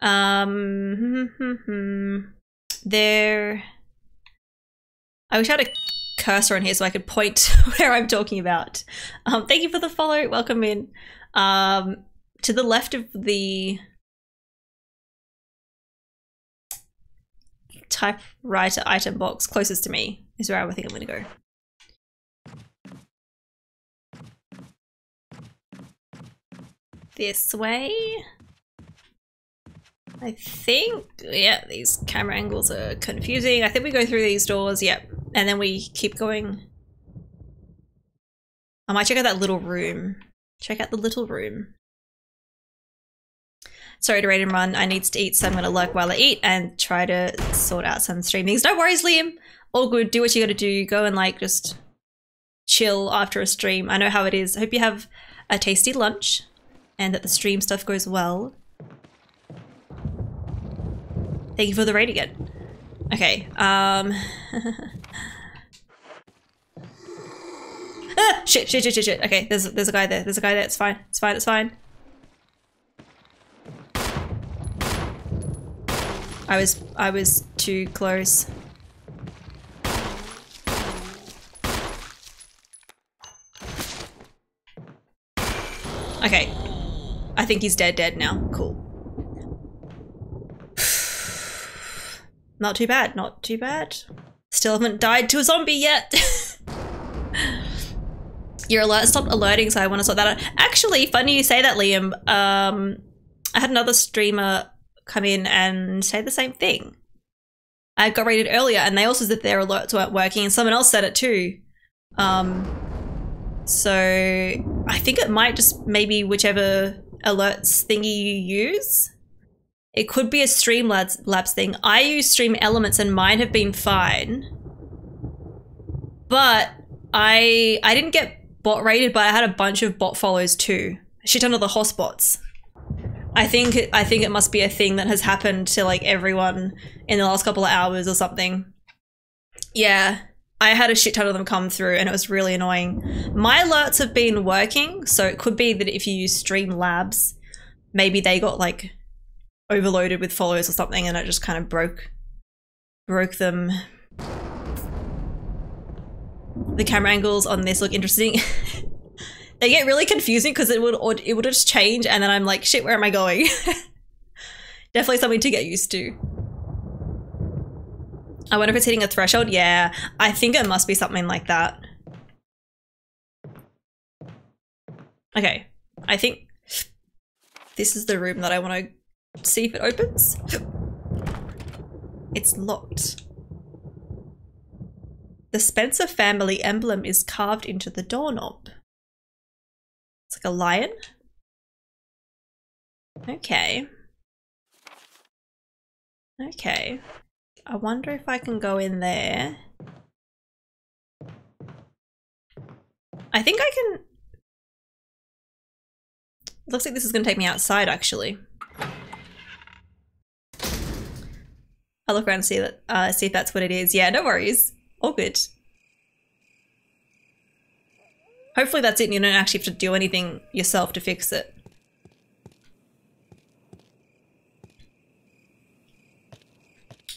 Um, *laughs* hmm, hmm, hmm, there. I wish I had a cursor on here so I could point *laughs* where I'm talking about. Um, thank you for the follow. Welcome in. Um, to the left of the typewriter item box closest to me is where I think I'm going to go. This way. I think, yeah, these camera angles are confusing. I think we go through these doors, yep. And then we keep going. I might check out that little room. Check out the little room. Sorry to raid and run. I need to eat, so I'm gonna lurk while I eat and try to sort out some stream things. No worries, Liam. All good. Do what you gotta do. Go and like just chill after a stream. I know how it is. I hope you have a tasty lunch and that the stream stuff goes well. Thank you for the raid again. Okay, um... *laughs* ah, shit, shit, shit, shit, shit. Okay, there's, there's a guy there. There's a guy there. It's fine. It's fine, it's fine. I was, I was too close. Okay. I think he's dead dead now. Cool. Not too bad, not too bad. Still haven't died to a zombie yet. *laughs* Your alert stopped alerting, so I want to sort that out. Actually, funny you say that, Liam. Um, I had another streamer come in and say the same thing. I got rated earlier, and they also said their alerts weren't working, and someone else said it too. Um, so I think it might just maybe whichever alerts thingy you use. It could be a Streamlabs labs thing. I use StreamElements and mine have been fine. But I I didn't get bot rated, but I had a bunch of bot follows too. Shit ton of the hoss bots. I think I think it must be a thing that has happened to like everyone in the last couple of hours or something. Yeah, I had a shit ton of them come through and it was really annoying. My alerts have been working, so it could be that if you use Streamlabs, maybe they got like overloaded with follows or something and it just kind of broke broke them. The camera angles on this look interesting. *laughs* they get really confusing because it would it would just change and then I'm like, shit, where am I going? *laughs* Definitely something to get used to. I wonder if it's hitting a threshold. Yeah, I think it must be something like that. Okay, I think this is the room that I want to see if it opens. It's locked. The Spencer family emblem is carved into the doorknob. It's like a lion. Okay. Okay. I wonder if I can go in there. I think I can... Looks like this is going to take me outside, actually. I'll look around and see, that, uh, see if that's what it is. Yeah, no worries. All good. Hopefully that's it and you don't actually have to do anything yourself to fix it.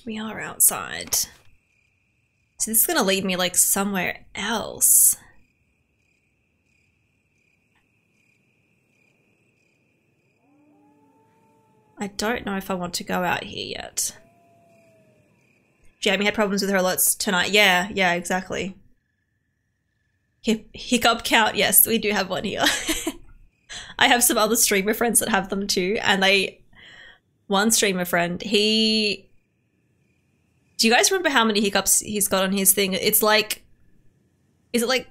We are outside. So this is gonna lead me like somewhere else. I don't know if I want to go out here yet. Jamie had problems with her alerts tonight. Yeah, yeah, exactly. hiccup count. Yes, we do have one here. *laughs* I have some other streamer friends that have them too, and they. One streamer friend, he. Do you guys remember how many hiccups he's got on his thing? It's like. Is it like.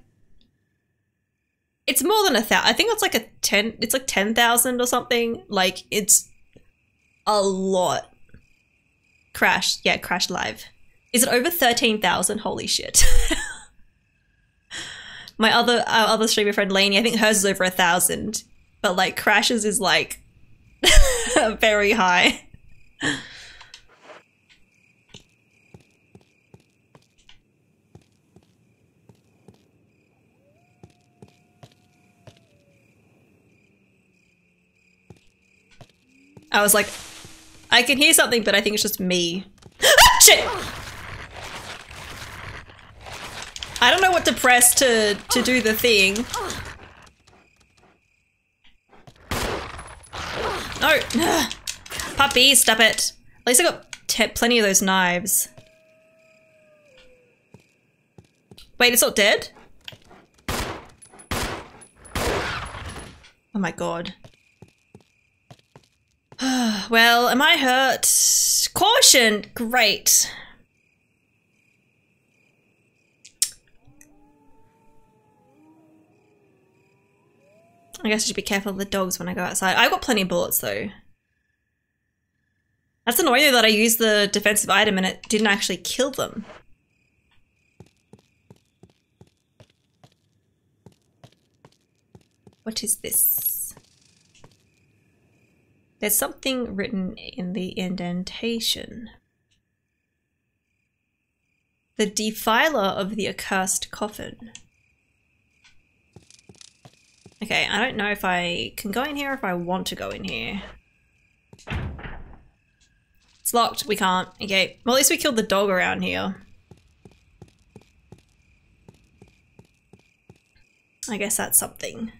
It's more than a thousand. I think it's like a 10. It's like 10,000 or something. Like, it's a lot. Crash. Yeah, crash live. Is it over 13,000? Holy shit. *laughs* My other our other streamer friend Lainey, I think hers is over a thousand. But like crashes is like *laughs* very high. I was like, I can hear something, but I think it's just me. *laughs* Shit! I don't know what to press to, to do the thing. No! *sighs* Puppy, stop it. At least I got plenty of those knives. Wait, it's not dead? Oh my god. *sighs* well, am I hurt? Caution! Great. I guess I should be careful of the dogs when I go outside. I got plenty of bullets though. That's annoying though that I used the defensive item and it didn't actually kill them. What is this? There's something written in the indentation. The defiler of the accursed coffin. Okay, I don't know if I can go in here if I want to go in here. It's locked. We can't. Okay. Well, at least we killed the dog around here. I guess that's something.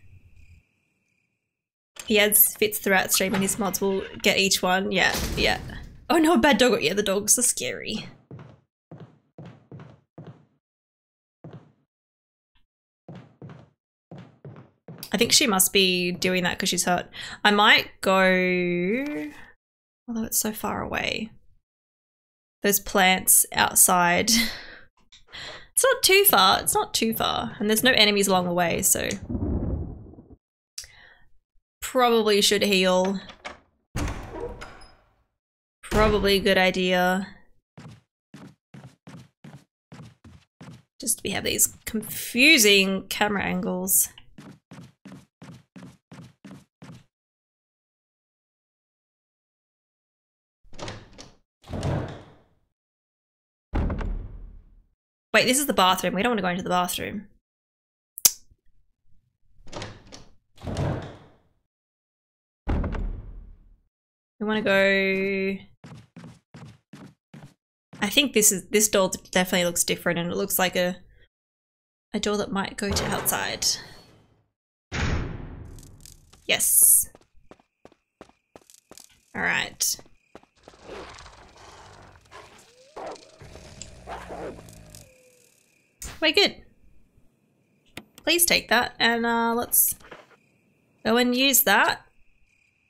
He adds fits throughout stream and his mods will get each one. Yeah, yeah. Oh no, a bad dog. Yeah, the dogs are scary. I think she must be doing that because she's hurt. I might go, although it's so far away. Those plants outside. *laughs* It's not too far. It's not too far. And there's no enemies along the way, so. Probably should heal. Probably a good idea. Just we have these confusing camera angles. Wait, this is the bathroom. We don't want to go into the bathroom. We want to go... I think this is this door definitely looks different and it looks like a a door that might go to outside. Yes. All right. Way good. Please take that and uh, let's go and use that.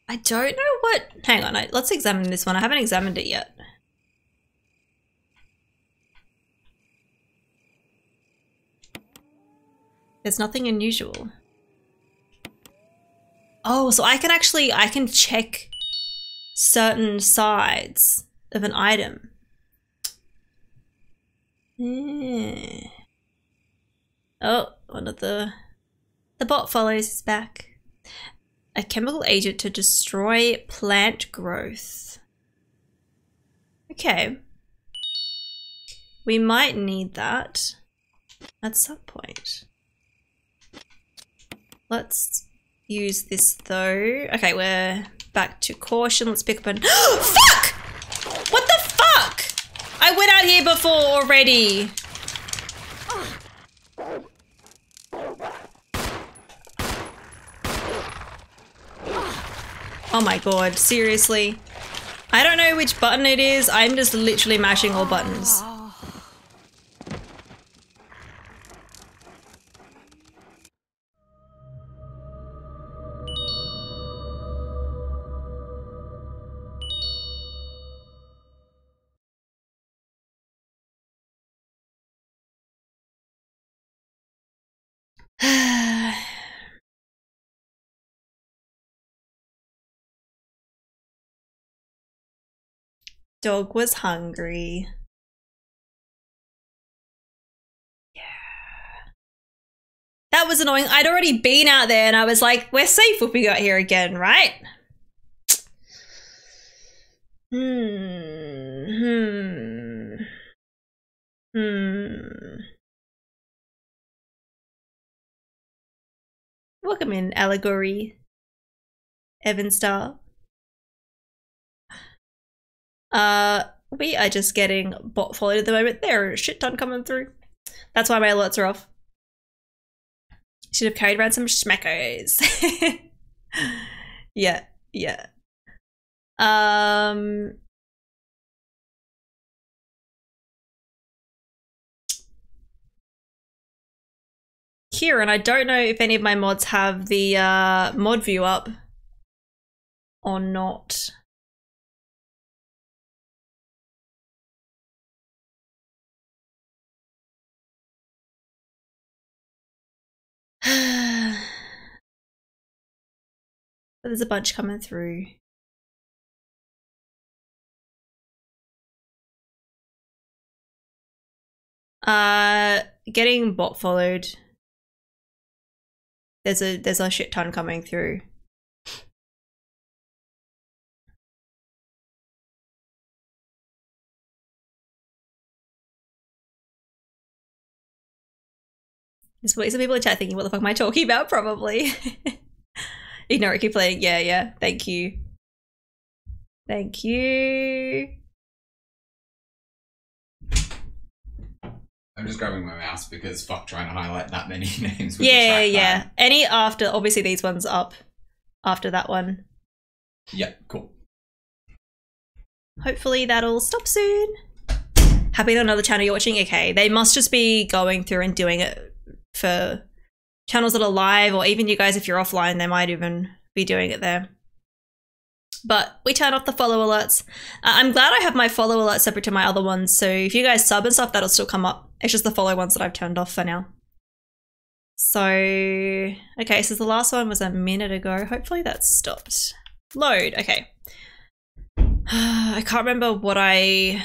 I don't know what... Hang on, I, let's examine this one. I haven't examined it yet. There's nothing unusual. Oh, so I can actually, I can check certain sides of an item. Hmm. Oh, one of the the bot follows is back. A chemical agent to destroy plant growth. Okay. We might need that at some point. Let's use this though. Okay, we're back to caution. Let's pick up an- *gasps* FUCK! What the fuck? I went out here before already. Oh my god, seriously? I don't know which button it is, I'm just literally mashing all buttons. Dog was hungry. Yeah. That was annoying. I'd already been out there and I was like, we're safe if we got here again, right? Hmm. Hmm. Hmm. Welcome in, Allegory. Evan Star. Uh, we are just getting bot followed at the moment. There are a shit ton coming through. That's why my alerts are off. Should have carried around some schmeckos. *laughs* yeah, yeah. Um. Kieran, I don't know if any of my mods have the uh, mod view up or not. *sighs* There's a bunch coming through. Uh, getting bot followed. There's a there's a shit ton coming through. There's probably some people in chat thinking, what the fuck am I talking about? *laughs* Probably. Ignore it, keep playing. Yeah, yeah. Thank you. Thank you. I'm just grabbing my mouse because fuck trying to highlight that many *laughs* names. With Yeah, yeah. Any after, obviously these ones up after that one. Yeah, cool. Hopefully that'll stop soon. Happy that another channel you're watching. Okay, they must just be going through and doing it for channels that are live, or even you guys, if you're offline, they might even be doing it there. But we turn off the follow alerts. Uh, I'm glad I have my follow alerts separate to my other ones, so if you guys sub and stuff, that'll still come up. It's just the follow ones that I've turned off for now. So, okay, so the last one was a minute ago. Hopefully that's stopped. Load, okay. *sighs* I can't remember what I.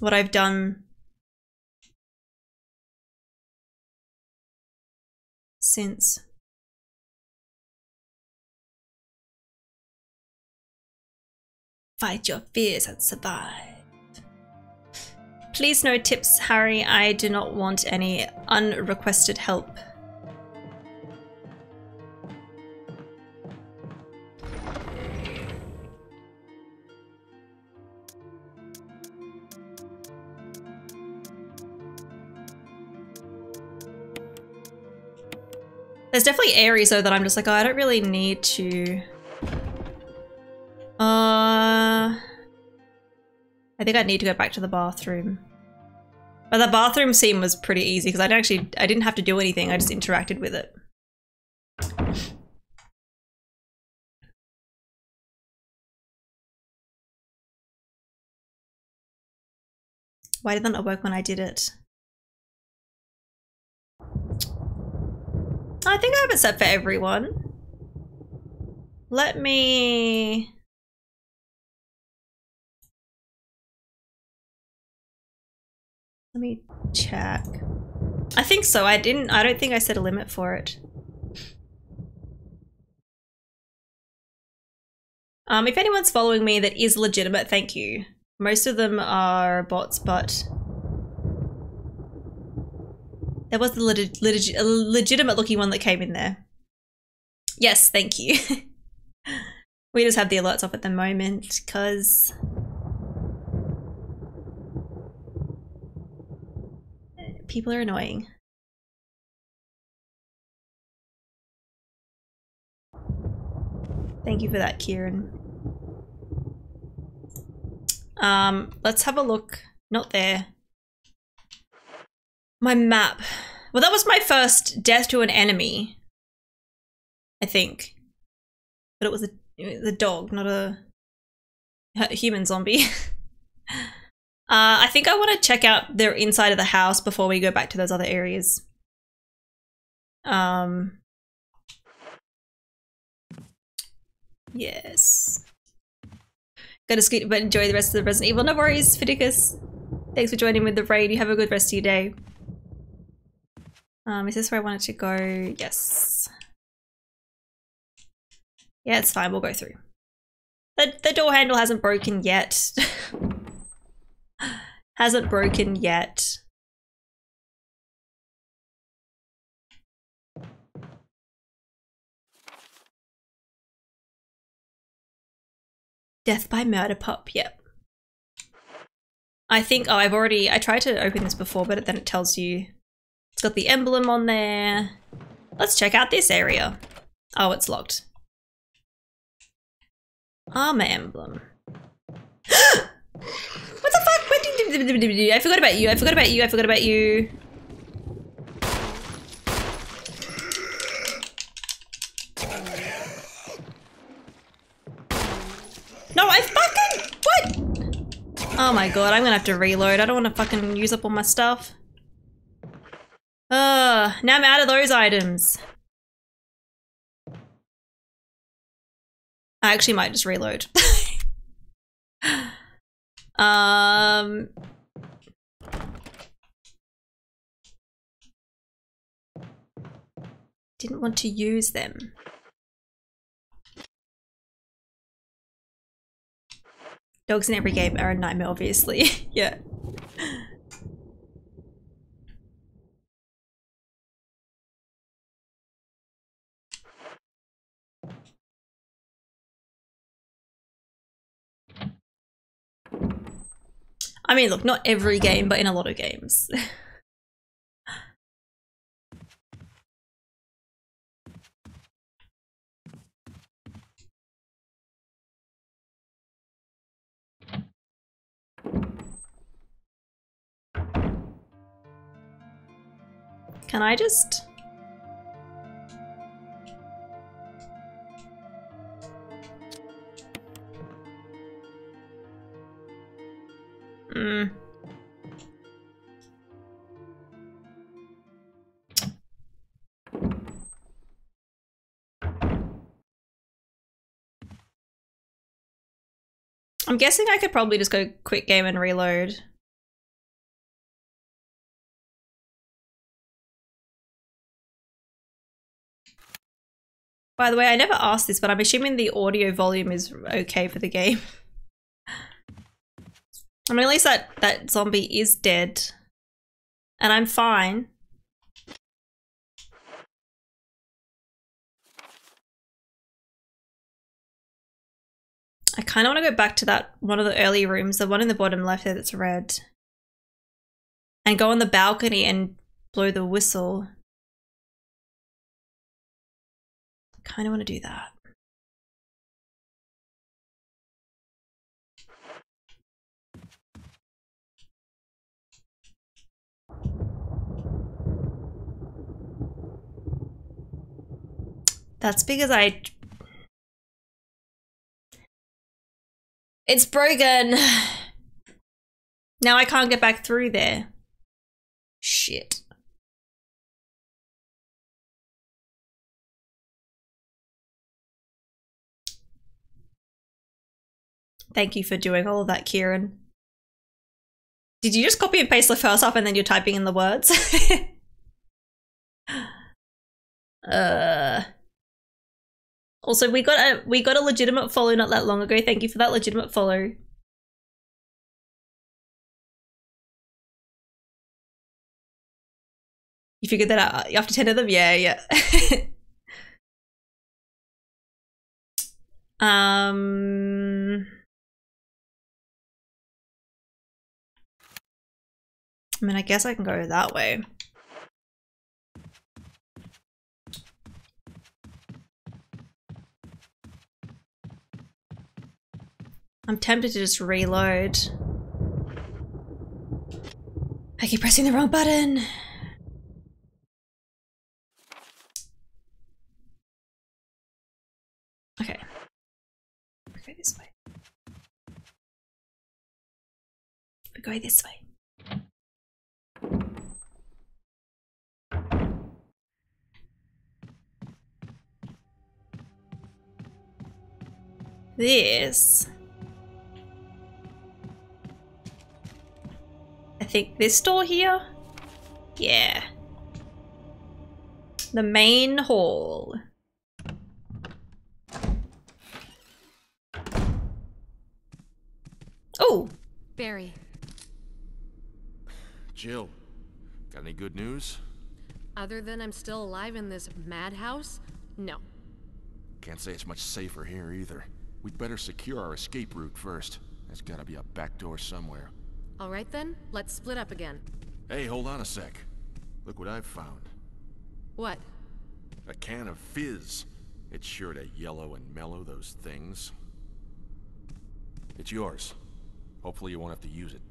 What I've done since. Fight your fears and survive. Please no tips, Harry. I do not want any unrequested help. There's definitely areas though that I'm just like, oh, I don't really need to. Uh, I think I need to go back to the bathroom. But the bathroom scene was pretty easy because I didn't actually, I didn't have to do anything. I just interacted with it. Why did that not work when I did it? I think I have it set for everyone. Let me... Let me check. I think so. I didn't, I don't think I set a limit for it. Um, if anyone's following me that is legitimate, thank you. Most of them are bots, but there was the leg legitimate looking one that came in there. Yes, thank you. *laughs* we just have the alerts off at the moment because people are annoying. Thank you for that, Kieran. Um, let's have a look. Not there. My map. Well, that was my first death to an enemy. I think. But it was a, a dog, not a, a human zombie. *laughs* uh, I think I want to check out the inside of the house before we go back to those other areas. Um. Yes. Gotta scoot, but enjoy the rest of the Resident Evil. No worries, Fidicus. Thanks for joining with the raid. You have a good rest of your day. Um, is this where I wanted to go? Yes. Yeah, it's fine. We'll go through. The, the door handle hasn't broken yet. *laughs* hasn't broken yet. Death by murder pup. Yep. I think, oh, I've already, I tried to open this before, but then it tells you it's got the emblem on there. Let's check out this area. Oh, it's locked. Armor emblem. *gasps* what the fuck? I forgot about you. I forgot about you. I forgot about you. No, I fucking what? Oh my god, I'm gonna have to reload. I don't want to fucking use up all my stuff. Uh, now I'm out of those items. I actually might just reload. *laughs* um. Didn't want to use them. Dogs in every game are a nightmare, obviously. *laughs* yeah. I mean, look, not every game, but in a lot of games. *laughs* Can I just... Hmm. I'm guessing I could probably just go quick game and reload. By the way, I never asked this, but I'm assuming the audio volume is okay for the game. *laughs* I mean, at least that, that zombie is dead. And I'm fine. I kind of want to go back to that one of the early rooms, the one in the bottom left there that's red. And go on the balcony and blow the whistle. kind of want to do that. That's because I... It's broken! *sighs* Now I can't get back through there. Shit. Thank you for doing all of that, Kieran. Did you just copy and paste the first half and then you're typing in the words? *laughs* uh. Also, we got a we got a legitimate follow not that long ago. Thank you for that legitimate follow. You figured that out after 10 of them? Yeah, yeah. *laughs* um I mean, I guess I can go that way. I'm tempted to just reload. I keep pressing the wrong button. Okay. We go this way. We go this way. This. Think this door here? Yeah. The main hall. Oh! Barry. Jill, got any good news? Other than I'm still alive in this madhouse? No. Can't say it's much safer here either. We'd better secure our escape route first. There's gotta be a back door somewhere. Alright then, let's split up again. Hey, hold on a sec. Look what I've found. What? A can of fizz. It's sure to yellow and mellow those things. It's yours. Hopefully you won't have to use it.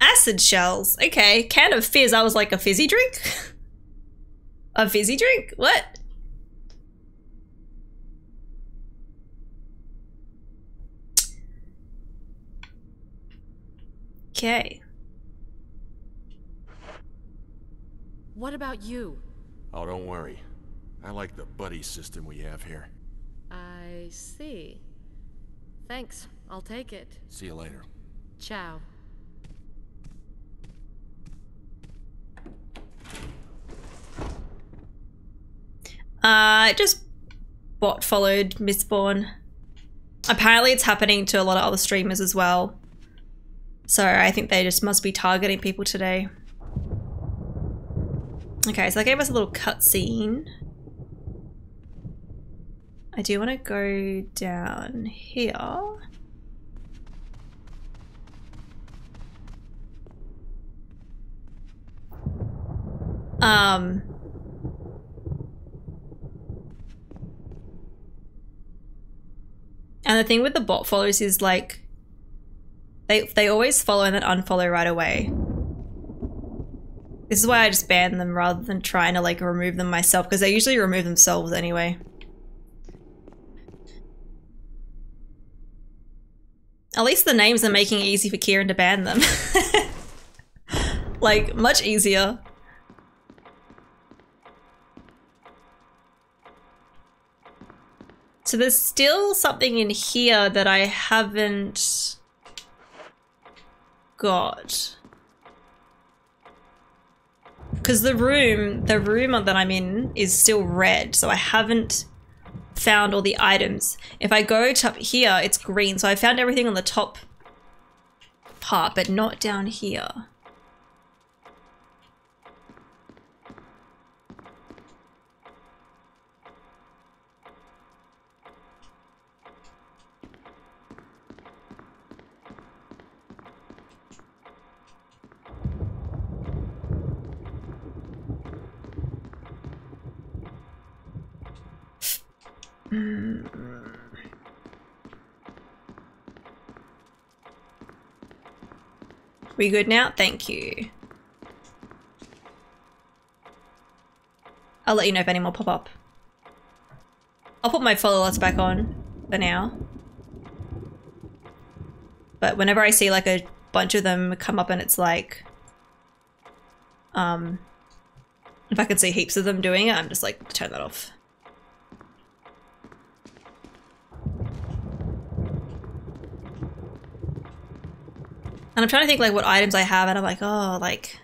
Acid shells. Okay. Can of fizz. I was like, a fizzy drink? *laughs* a fizzy drink? What? Okay. What about you? Oh, don't worry. I like the buddy system we have here. I see. Thanks. I'll take it. See you later. Ciao. Uh, just bot followed Mistborn. Apparently it's happening to a lot of other streamers as well. So I think they just must be targeting people today. Okay, so they gave us a little cutscene. I do want to go down here. Um, and the thing with the bot follows is like they they always follow and then unfollow right away. This is why I just ban them rather than trying to like remove them myself because they usually remove themselves anyway. At least the names are making it easy for Kieran to ban them. *laughs* like, much easier. So there's still something in here that I haven't got. Because the room, the room that I'm in is still red, so I haven't found all the items. If I go up here, it's green, so I found everything on the top part, but not down here. *sighs* We good now? Thank you. I'll let you know if any more pop up. I'll put my follow lots back on for now. But whenever I see like a bunch of them come up and it's like, um, if I can see heaps of them doing it, I'm just like, turn that off. And I'm trying to think like what items I have and I'm like, oh, like...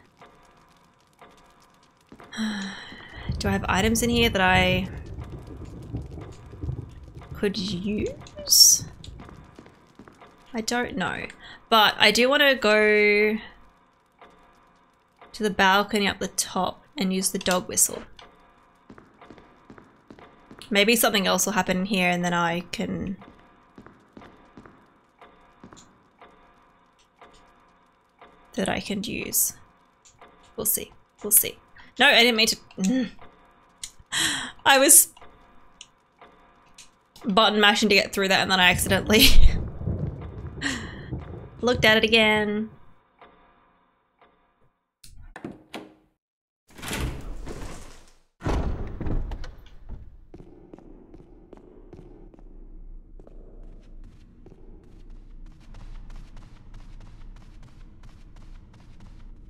*sighs* Do I have items in here that I could use? I don't know. But I do want to go to the balcony up the top and use the dog whistle. Maybe something else will happen here and then I can that I can use. We'll see. We'll see. No, I didn't mean to... Mm. I was button mashing to get through that and then I accidentally *laughs* looked at it again.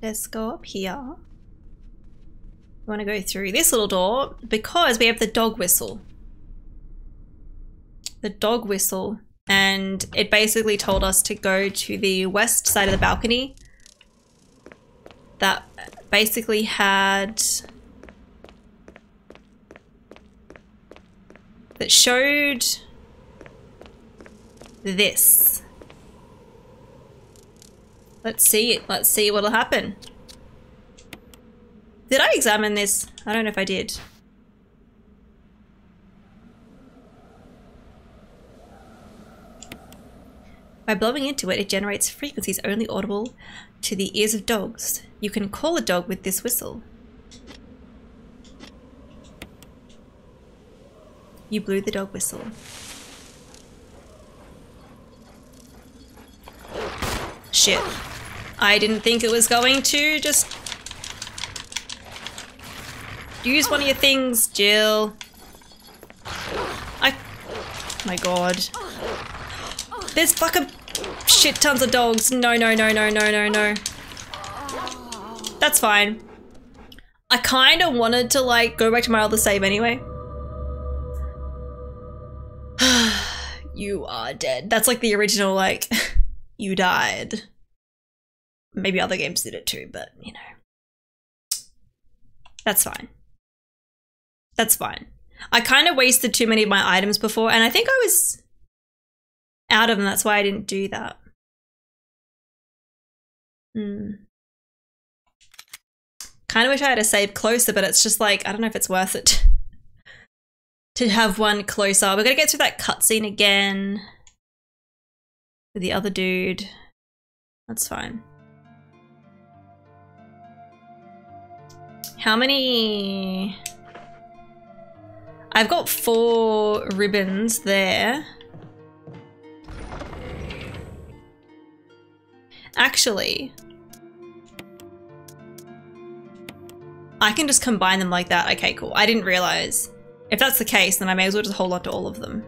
Let's go up here. We want to go through this little door because we have the dog whistle. The dog whistle. And it basically told us to go to the west side of the balcony. That basically had... That showed this. Let's see it. Let's see what'll happen. Did I examine this? I don't know if I did. By blowing into it, it generates frequencies only audible to the ears of dogs. You can call a dog with this whistle. You blew the dog whistle. Shit. I didn't think it was going to just use one of your things, Jill. I, my god. There's fucking shit tons of dogs. No, no, no, no, no, no, no. That's fine. I kind of wanted to like go back to my other save anyway. *sighs* you are dead. That's like the original like, *laughs* you died. Maybe other games did it too, but you know. That's fine. That's fine. I kind of wasted too many of my items before, and I think I was out of them. That's why I didn't do that. Hmm. Kind of wish I had a save closer, but it's just like, I don't know if it's worth it *laughs* to have one closer. We're gonna get through that cutscene again with the other dude. That's fine. How many? I've got four ribbons there. Actually, I can just combine them like that. Okay, cool. I didn't realize. If that's the case, then I may as well just hold on to all of them.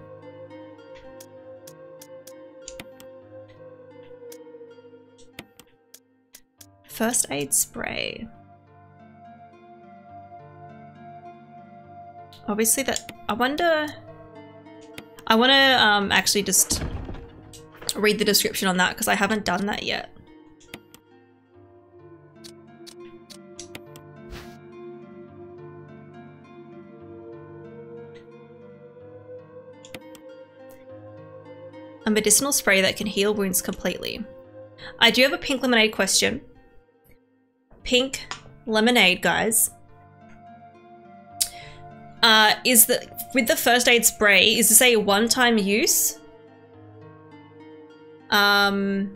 First aid spray. Obviously that, I wonder, I want to um, actually just read the description on that because I haven't done that yet. A medicinal spray that can heal wounds completely. I do have a pink lemonade question. Pink lemonade, guys. Uh, is the with the first aid spray, is this a one-time use? Um,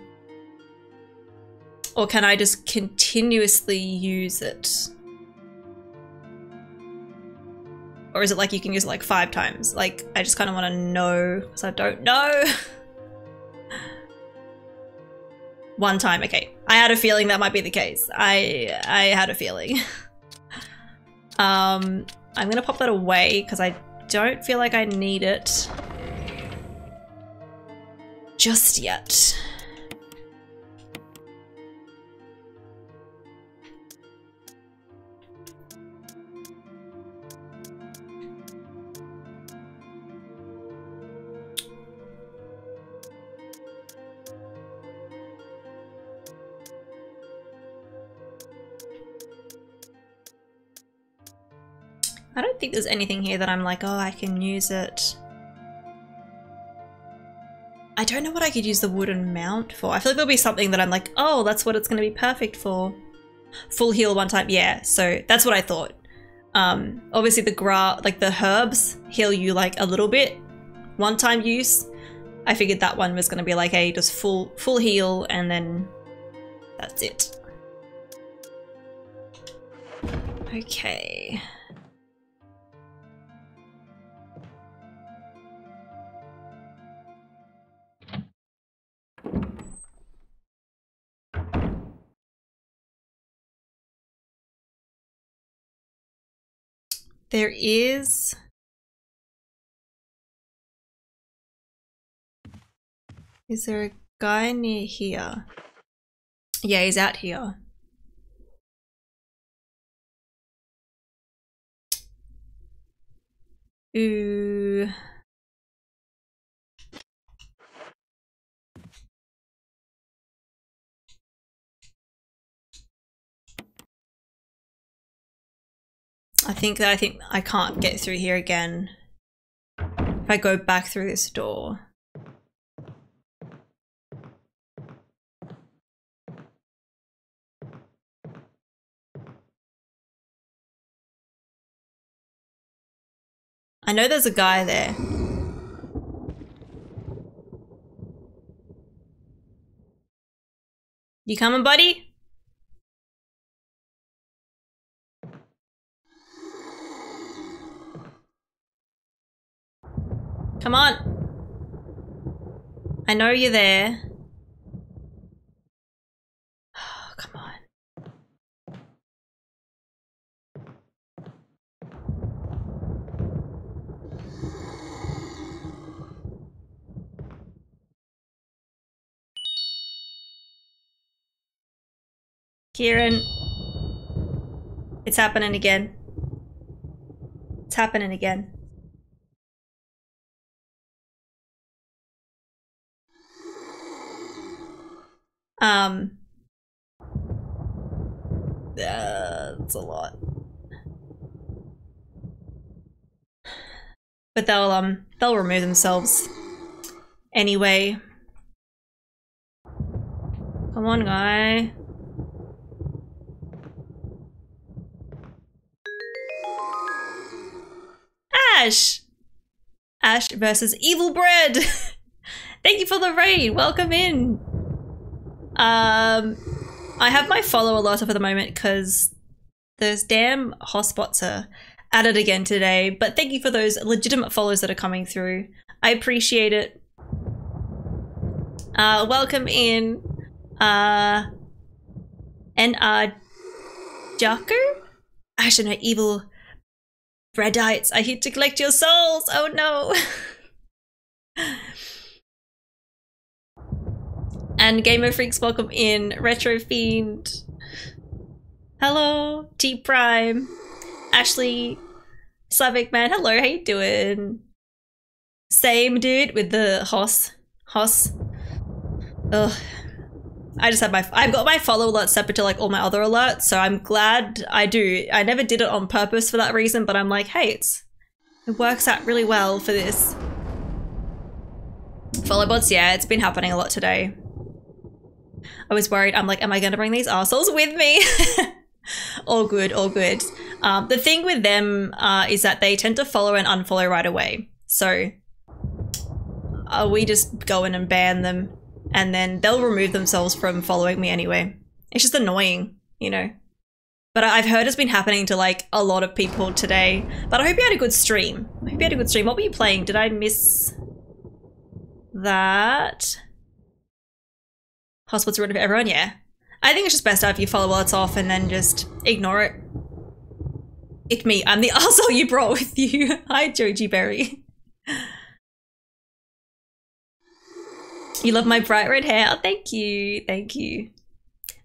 or can I just continuously use it? Or is it like you can use it like five times? Like, I just kind of want to know because I don't know. *laughs* One time, okay. I had a feeling that might be the case. I I had a feeling. *laughs* um, I'm gonna pop that away because I don't feel like I need it just yet. I don't think there's anything here that I'm like, oh, I can use it. I don't know what I could use the wooden mount for. I feel like there'll be something that I'm like, oh, that's what it's going to be perfect for. Full heal one time. Yeah, so that's what I thought. Um, obviously the gra like the herbs heal you like a little bit. One time use. I figured that one was going to be like a just full full heal and then that's it. Okay. There is... Is there a guy near here? Yeah, he's out here. Ooh. I think that I think I can't get through here again. If I go back through this door. I know there's a guy there. You coming, buddy? Come on. I know you're there. Oh, *sighs* come on. Kieran. It's happening again. It's happening again. Um, that's a lot. But they'll um they'll remove themselves anyway. Come on, guy. Ash! Ash versus Evil Bread! *laughs* Thank you for the raid! Welcome in! Um, I have my follow a lot of at the moment because those damn hoss bots are at it again today. But thank you for those legitimate follows that are coming through. I appreciate it. Uh, welcome in, uh, N.R. Jaco? I should know, evil Redites. I hate to collect your souls. Oh no. *laughs* and Gamer Freaks, welcome in. Retro Fiend. Hello. T Prime. Ashley. Slavic Man. Hello, how you doing? Same dude with the Hoss. Hoss. Ugh. I just have my I've got my follow alerts separate to like all my other alerts, so I'm glad I do. I never did it on purpose for that reason, but I'm like, hey, it's it works out really well for this. Follow bots, yeah, it's been happening a lot today. I was worried. I'm like, am I gonna bring these assholes with me? *laughs* all good, all good. Um, the thing with them uh, is that they tend to follow and unfollow right away. So uh, we just go in and ban them and then they'll remove themselves from following me anyway. It's just annoying, you know. But I've heard it's been happening to like a lot of people today. But I hope you had a good stream. I hope you had a good stream. What were you playing? Did I miss that? Hospital's rid of everyone? Yeah. I think it's just best if you follow alerts off and then just ignore it. It's me. I'm the *laughs* asshole you brought with you. *laughs* Hi, Joji Berry. You love my bright red hair. Oh, thank you. Thank you.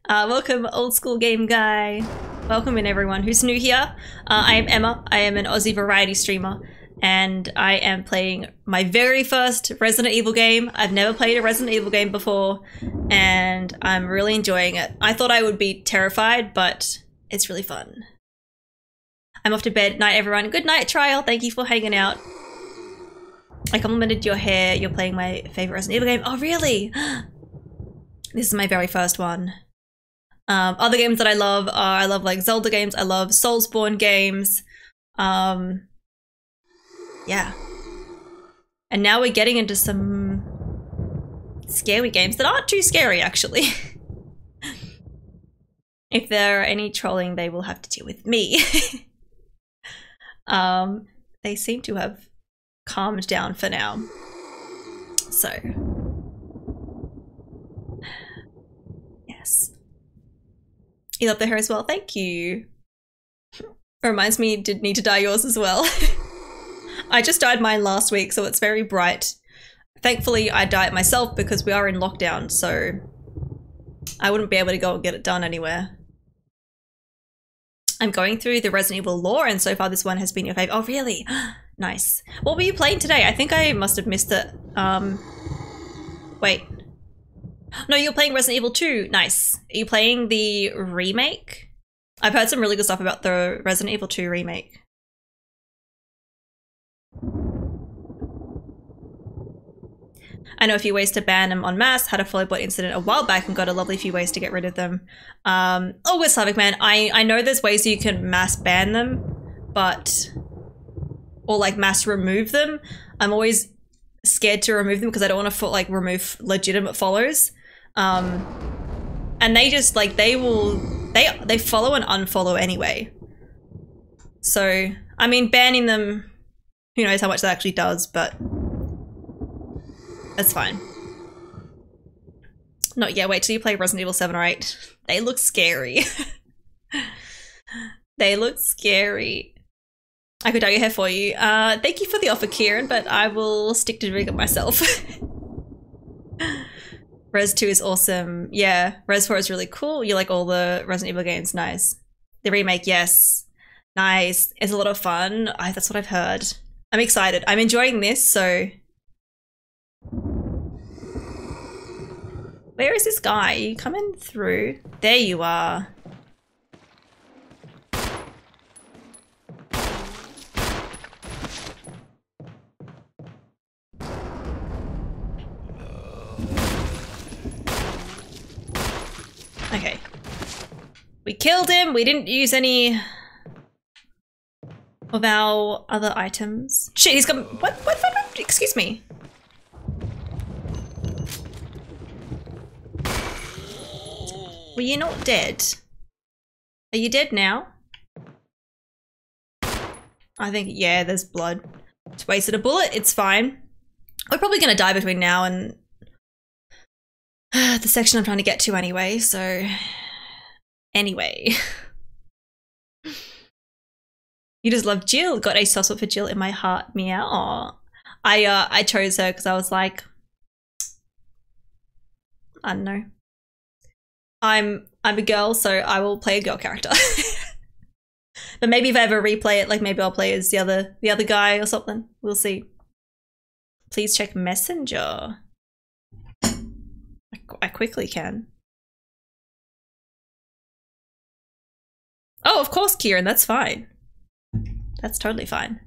Uh, welcome, old school game guy. Welcome in everyone who's new here. Uh, I am Emma. I am an Aussie variety streamer and I am playing my very first Resident Evil game. I've never played a Resident Evil game before and I'm really enjoying it. I thought I would be terrified, but it's really fun. I'm off to bed. Night, everyone. Good night, Trial. Thank you for hanging out. I complimented your hair. You're playing my favorite Resident Evil game. Oh, really? *gasps* this is my very first one. Um, other games that I love are I love like Zelda games. I love Soulsborne games. Um, yeah. And now we're getting into some scary games that aren't too scary, actually. *laughs* if there are any trolling, they will have to deal with me. *laughs* um, they seem to have calmed down for now. So, yes. You love the hair as well. Thank you. Reminds me, did need to dye yours as well. *laughs* I just dyed mine last week, so it's very bright. Thankfully, I dye it myself because we are in lockdown, so I wouldn't be able to go and get it done anywhere. I'm going through the Resident Evil lore, and so far this one has been your favorite. Oh, really? *gasps* nice. What were you playing today? I think I must have missed it. Um, wait. *gasps* No, you're playing Resident Evil 2. Nice. Are you playing the remake? I've heard some really good stuff about the Resident Evil 2 remake. I know a few ways to ban them en masse, had a Followbot incident a while back and got a lovely few ways to get rid of them. Um, oh, with Slavic Man, I, I know there's ways you can mass ban them, but... Or like mass remove them. I'm always scared to remove them because I don't want to like remove legitimate follows. Um, and they just like, they will, they, they follow and unfollow anyway. So, I mean, banning them, who knows how much that actually does, but that's fine. Not yet. Wait till you play Resident Evil 7 or 8. They look scary. *laughs* they look scary. I could dye your hair for you. Uh, thank you for the offer, Kieran, but I will stick to doing it myself. *laughs* Res 2 is awesome. Yeah, Res 4 is really cool. You like all the Resident Evil games. Nice. The remake, yes. Nice. It's a lot of fun. I, that's what I've heard. I'm excited. I'm enjoying this, so Where is this guy? Are you coming through? There you are. Okay. We killed him. We didn't use any of our other items. Shit, he's got- what? What? what? Excuse me. Were you not dead? Are you dead now? I think, yeah, there's blood. It's wasted a bullet. It's fine. We're probably going to die between now and *sighs* the section I'm trying to get to anyway, so... Anyway. *laughs* you just love Jill. Got a soft spot for Jill in my heart. Meow. I, uh, I chose her because I was like... I don't know. I'm I'm a girl, so I will play a girl character. *laughs* but maybe if I ever replay it, like maybe I'll play as the other the other guy or something. We'll see. Please check Messenger. I, I quickly can. Oh, of course, Kieran. That's fine. That's totally fine.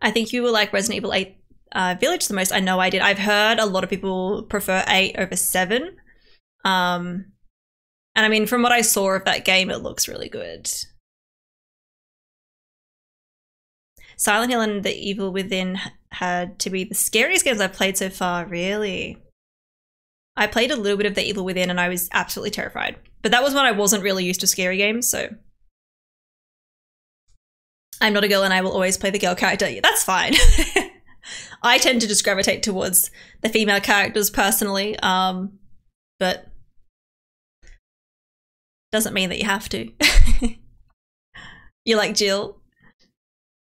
I think you will like Resident Evil 8 uh, Village the most. I know I did. I've heard a lot of people prefer 8 over 7. Um, and I mean, from what I saw of that game, it looks really good. Silent Hill and The Evil Within had to be the scariest games I've played so far, really. I played a little bit of The Evil Within and I was absolutely terrified. But that was when I wasn't really used to scary games, so. I'm not a girl and I will always play the girl character. That's fine. *laughs* *laughs* I tend to just gravitate towards the female characters personally, um, but doesn't mean that you have to. *laughs* you like Jill?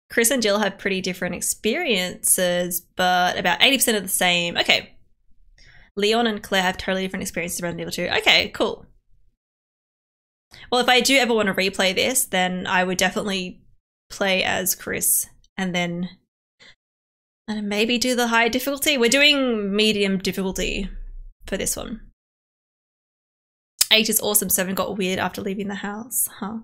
Chris and Jill have pretty different experiences, but about 80% of the same. Okay. Leon and Claire have totally different experiences around Evil 2. Okay, cool. Well, if I do ever want to replay this, then I would definitely play as Chris and then and maybe do the high difficulty. We're doing medium difficulty for this one. Eight is awesome. Seven got weird after leaving the house. Huh.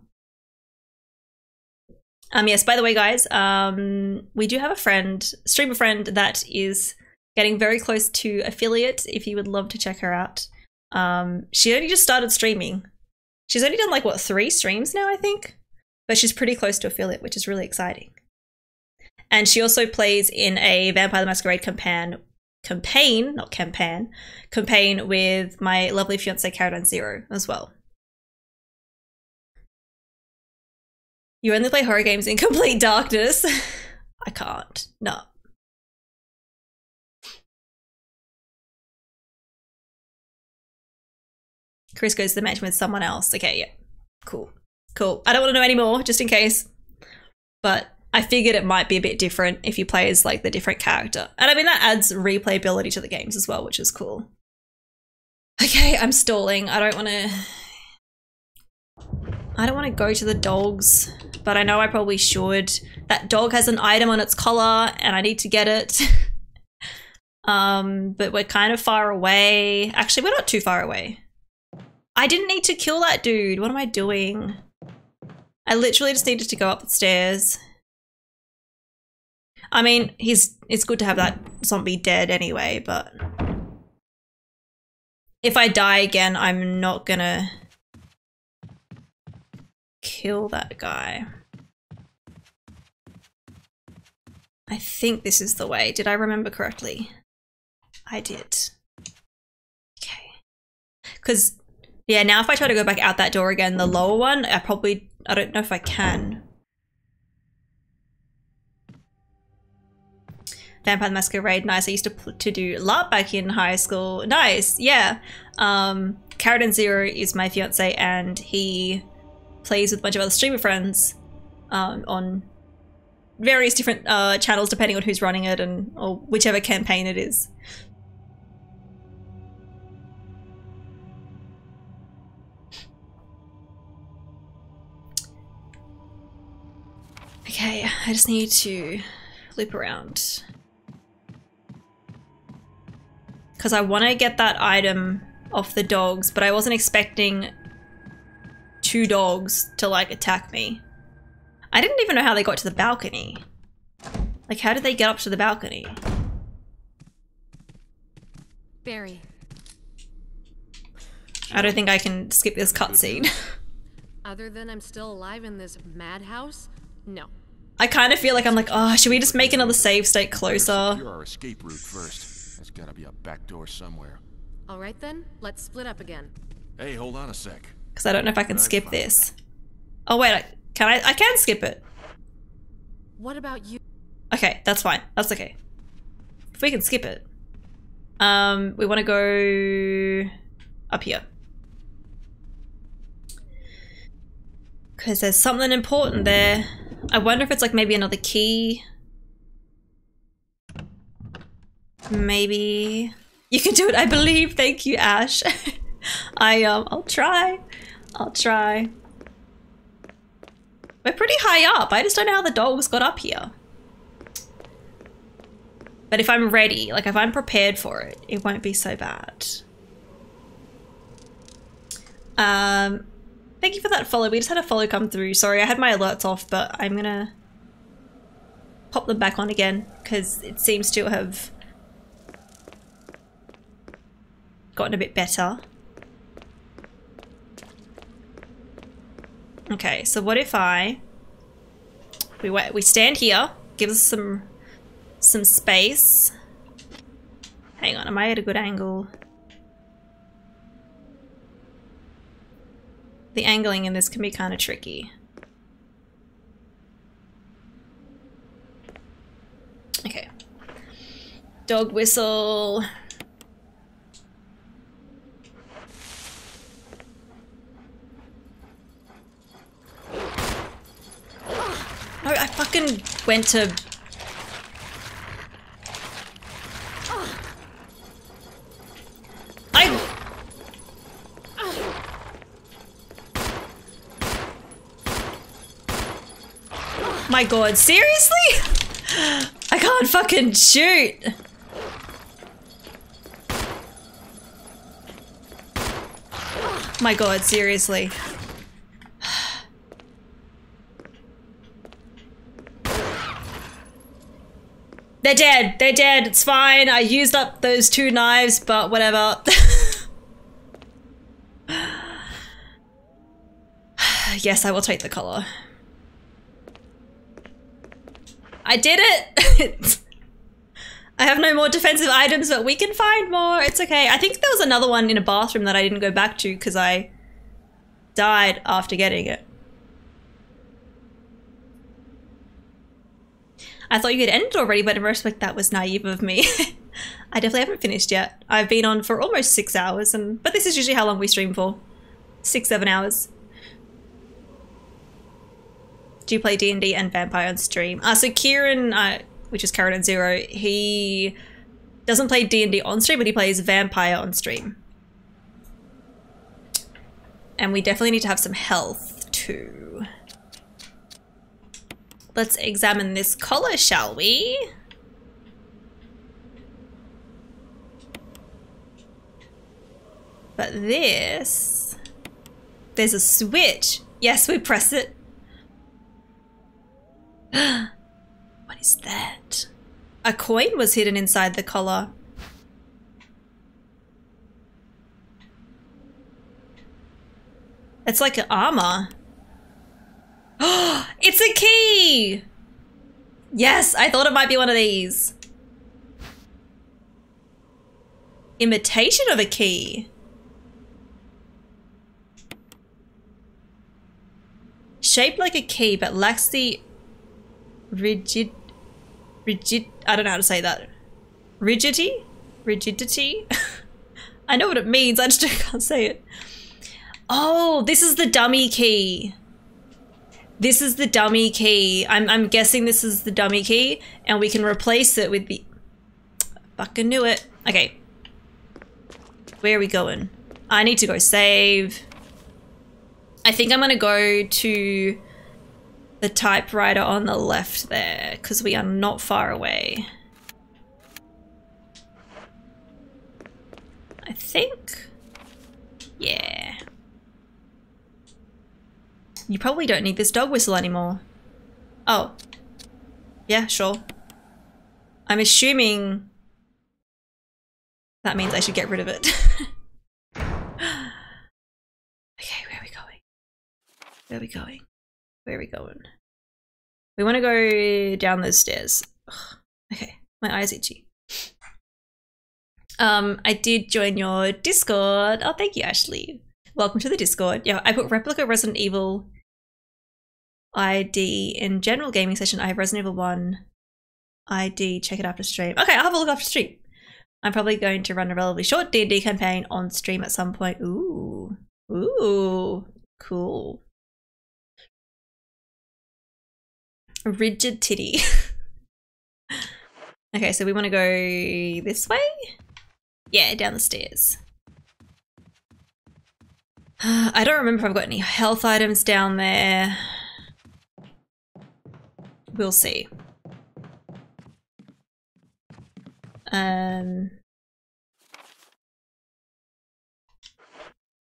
Um, yes, by the way, guys, um, we do have a friend, streamer friend, that is getting very close to affiliate if you would love to check her out. Um, she only just started streaming. She's only done like, what, three streams now, I think? But she's pretty close to affiliate, which is really exciting. And she also plays in a Vampire the Masquerade campaign, campaign, not campaign, campaign with my lovely fiance Caroline Zero as well. You only play horror games in *laughs* complete darkness. *laughs* I can't. No. Chris goes to the mansion with someone else. Okay, yeah. Cool. Cool. I don't want to know anymore, just in case. But I figured it might be a bit different if you play as like the different character. And I mean that adds replayability to the games as well, which is cool. Okay, I'm stalling. I don't want to I don't want to go to the dogs, but I know I probably should. That dog has an item on its collar and I need to get it. *laughs* um, but we're kind of far away. Actually, we're not too far away. I didn't need to kill that dude. What am I doing? I literally just needed to go up the stairs. I mean, he's it's good to have that zombie dead anyway, but if I die again, I'm not gonna kill that guy. I think this is the way. Did I remember correctly? I did. Okay. Because, yeah, now if I try to go back out that door again, the lower one, I probably, I don't know if I can. Vampire Masquerade, nice. I used to to do LARP back in high school. Nice, yeah. Um, Carradine Zero is my fiance and he plays with a bunch of other streamer friends um, on various different uh, channels depending on who's running it and or whichever campaign it is. Okay, I just need to loop around. Because I want to get that item off the dogs, but I wasn't expecting two dogs to like attack me. I didn't even know how they got to the balcony. Like, how did they get up to the balcony? Barry. I don't think I can skip this cutscene. *laughs* Other than I'm still alive in this madhouse? No. I kind of feel like I'm like, oh, should we just make another save state closer? Secure our escape route first. There's gotta be a back door somewhere. All right then, let's split up again. Hey, hold on a sec. Because I don't know if I can That's skip fine. this. Oh wait, I- can I? I can skip it. What about you? Okay, that's fine. That's okay. If we can skip it. Um, we want to go up here. Because there's something important there. I wonder if it's like maybe another key. Maybe. You can do it, I believe. Thank you, Ash. *laughs* I, um, I'll try. I'll try. We're pretty high up. I just don't know how the dogs got up here. But if I'm ready, like if I'm prepared for it, it won't be so bad. Um, thank you for that follow. We just had a follow come through. Sorry, I had my alerts off, but I'm gonna pop them back on again because it seems to have gotten a bit better. Okay, so what if I we wait we stand here, give us some some space. Hang on, am I at a good angle? The angling in this can be kind of tricky. Okay. Dog whistle. No, I fucking went to I. My god, seriously? I can't fucking shoot. My god, seriously. They're dead. They're dead. It's fine. I used up those two knives, but whatever. *sighs* yes, I will take the collar. I did it! *laughs* I have no more defensive items, but we can find more. It's okay. I think there was another one in a bathroom that I didn't go back to because I died after getting it. I thought you had ended already, but in retrospect, that was naive of me. *laughs* I definitely haven't finished yet. I've been on for almost six hours, and but this is usually how long we stream for. Six, seven hours. Do you play D&D and Vampire on stream? Uh, so Kieran, uh, which is Karen and Zero, he doesn't play D&D on stream, but he plays Vampire on stream. And we definitely need to have some health too. Let's examine this collar, shall we? But this... There's a switch. Yes, we press it. *gasps* what is that? A coin was hidden inside the collar. It's like an armor. *gasps* it's a key! Yes, I thought it might be one of these. Imitation of a key. Shaped like a key, but lacks the rigid, rigid, I don't know how to say that. Rigidity? Rigidity? *laughs* I know what it means, I just *laughs* can't say it. Oh, this is the dummy key. This is the dummy key. I'm, I'm guessing this is the dummy key, and we can replace it with the... Fucking knew it. Okay. Where are we going? I need to go save. I think I'm gonna go to the typewriter on the left there, because we are not far away. I think. Yeah. You probably don't need this dog whistle anymore. Oh. Yeah, sure. I'm assuming that means I should get rid of it. *laughs* okay, where are we going? Where are we going? Where are we going? We want to go down those stairs. Ugh. Okay, my eyes itchy. Um, I did join your Discord. Oh, thank you, Ashley. Welcome to the Discord. Yeah, I put replica Resident Evil ID in general gaming session. I have Resident Evil 1 ID. Check it after stream. Okay, I'll have a look after stream. I'm probably going to run a relatively short D&D campaign on stream at some point. Ooh. Ooh. Cool. Rigid titty. *laughs* okay, so we want to go this way? Yeah, down the stairs. *sighs* I don't remember if I've got any health items down there. We'll see. Um,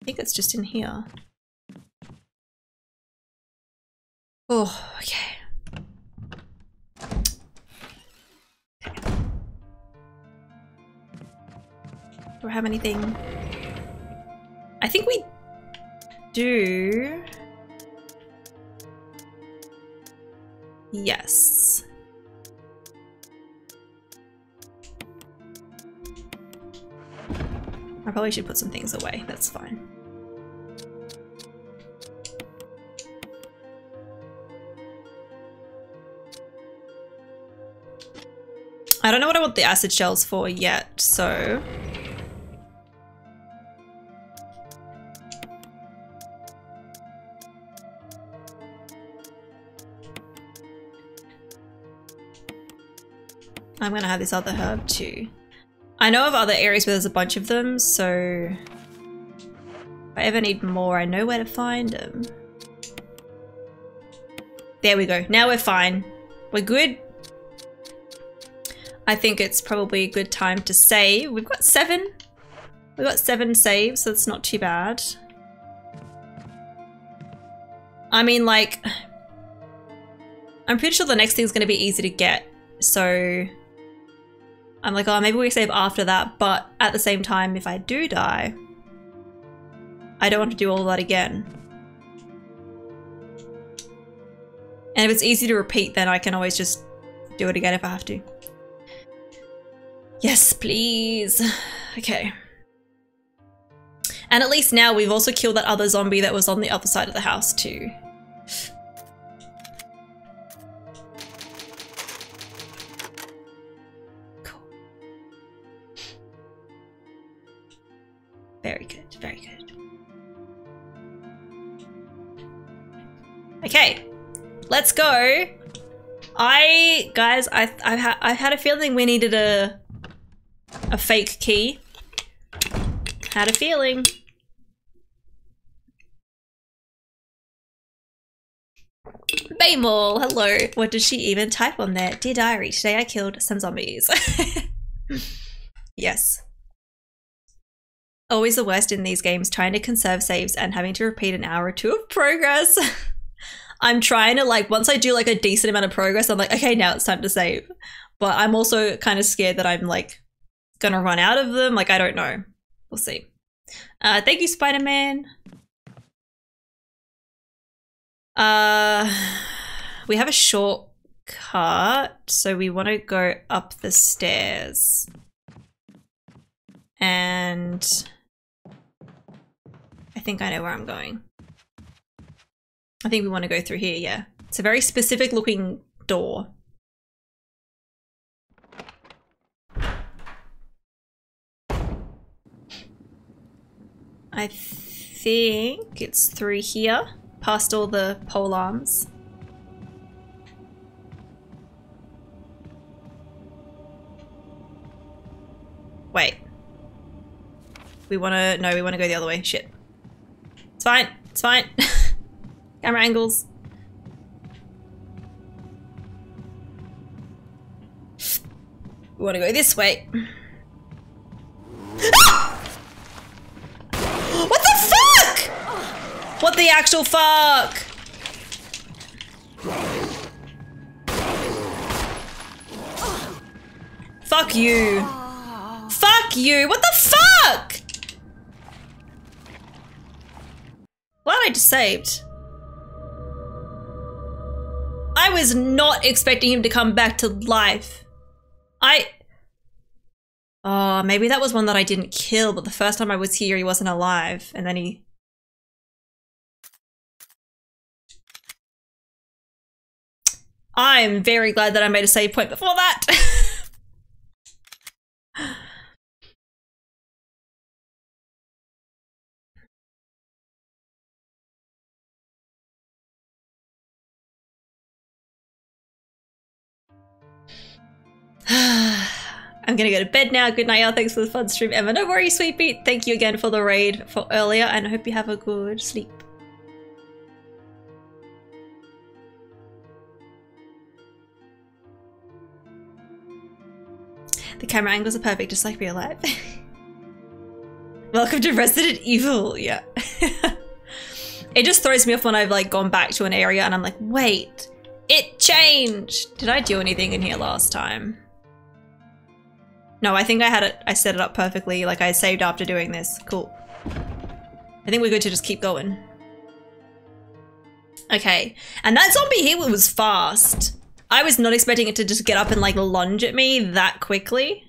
I think it's just in here. Oh, okay. Do I have anything? I think we do. Yes. I probably should put some things away. That's fine. I don't know what I want the acid shells for yet, so... I'm gonna have this other herb too. I know of other areas where there's a bunch of them, so... If I ever need more, I know where to find them. There we go. Now we're fine. We're good. I think it's probably a good time to save. We've got seven. We've got seven saves, so it's not too bad. I mean, like... I'm pretty sure the next thing's going to be easy to get, so... I'm like, oh, maybe we save after that, but at the same time, if I do die, I don't want to do all that again. And if it's easy to repeat, then I can always just do it again if I have to. Yes, please. Okay. And at least now we've also killed that other zombie that was on the other side of the house too. Very good, very good. Okay, let's go. I, guys, I, I've, ha I've had a feeling we needed a, a fake key. Had a feeling. Baymall, hello. What did she even type on there? Dear diary, today I killed some zombies. *laughs* yes. Always the worst in these games, trying to conserve saves and having to repeat an hour or two of progress. *laughs* I'm trying to like, once I do like a decent amount of progress, I'm like, okay, now it's time to save. But I'm also kind of scared that I'm like gonna run out of them. Like, I don't know. We'll see. Uh, thank you, Spider-Man. Uh, *sighs* we have a shortcut, so we want to go up the stairs. And think I know where I'm going. I think we want to go through here, yeah. It's a very specific looking door. I think it's through here, past all the pole arms. Wait. We want to, no, we want to go the other way. Shit. It's fine. It's fine. *laughs* Camera angles. We want to go this way. *gasps* what the fuck? What the actual fuck? Fuck you. Fuck you. What the fuck? Glad I just saved. I was not expecting him to come back to life. I... Oh, maybe that was one that I didn't kill, but the first time I was here, he wasn't alive. And then he... I'm very glad that I made a save point before that. *laughs* I'm gonna go to bed now. Good night, y'all. Thanks for the fun stream, Emma. No worries, sweet beat. Thank you again for the raid for earlier, and I hope you have a good sleep. The camera angles are perfect, just like real life. *laughs* Welcome to Resident Evil. Yeah. *laughs* it just throws me off when I've like gone back to an area and I'm like, wait, it changed. Did I do anything in here last time? No, I think I had it. I set it up perfectly. Like I saved after doing this. Cool. I think we're good to just keep going. Okay. And that zombie here was fast. I was not expecting it to just get up and like lunge at me that quickly.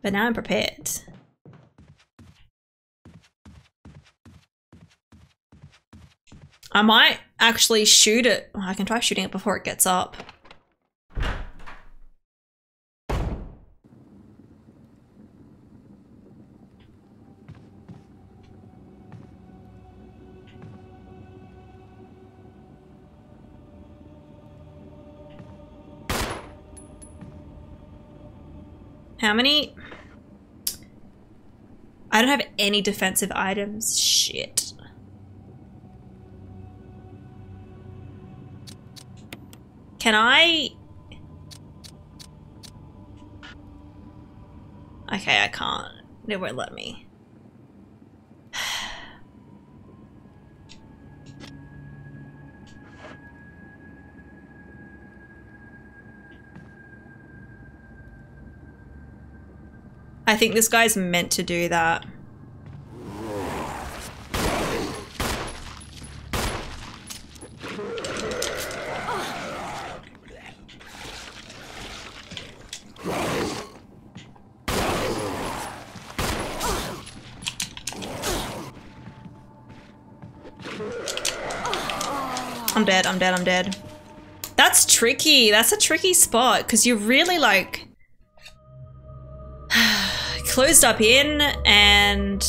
But now I'm prepared. I might actually shoot it. Oh, I can try shooting it before it gets up. How many? I don't have any defensive items. Shit. Can I? Okay, I can't. It won't let me. I think this guy's meant to do that. I'm dead, I'm dead, I'm dead. That's tricky. That's a tricky spot because you're really like closed up in and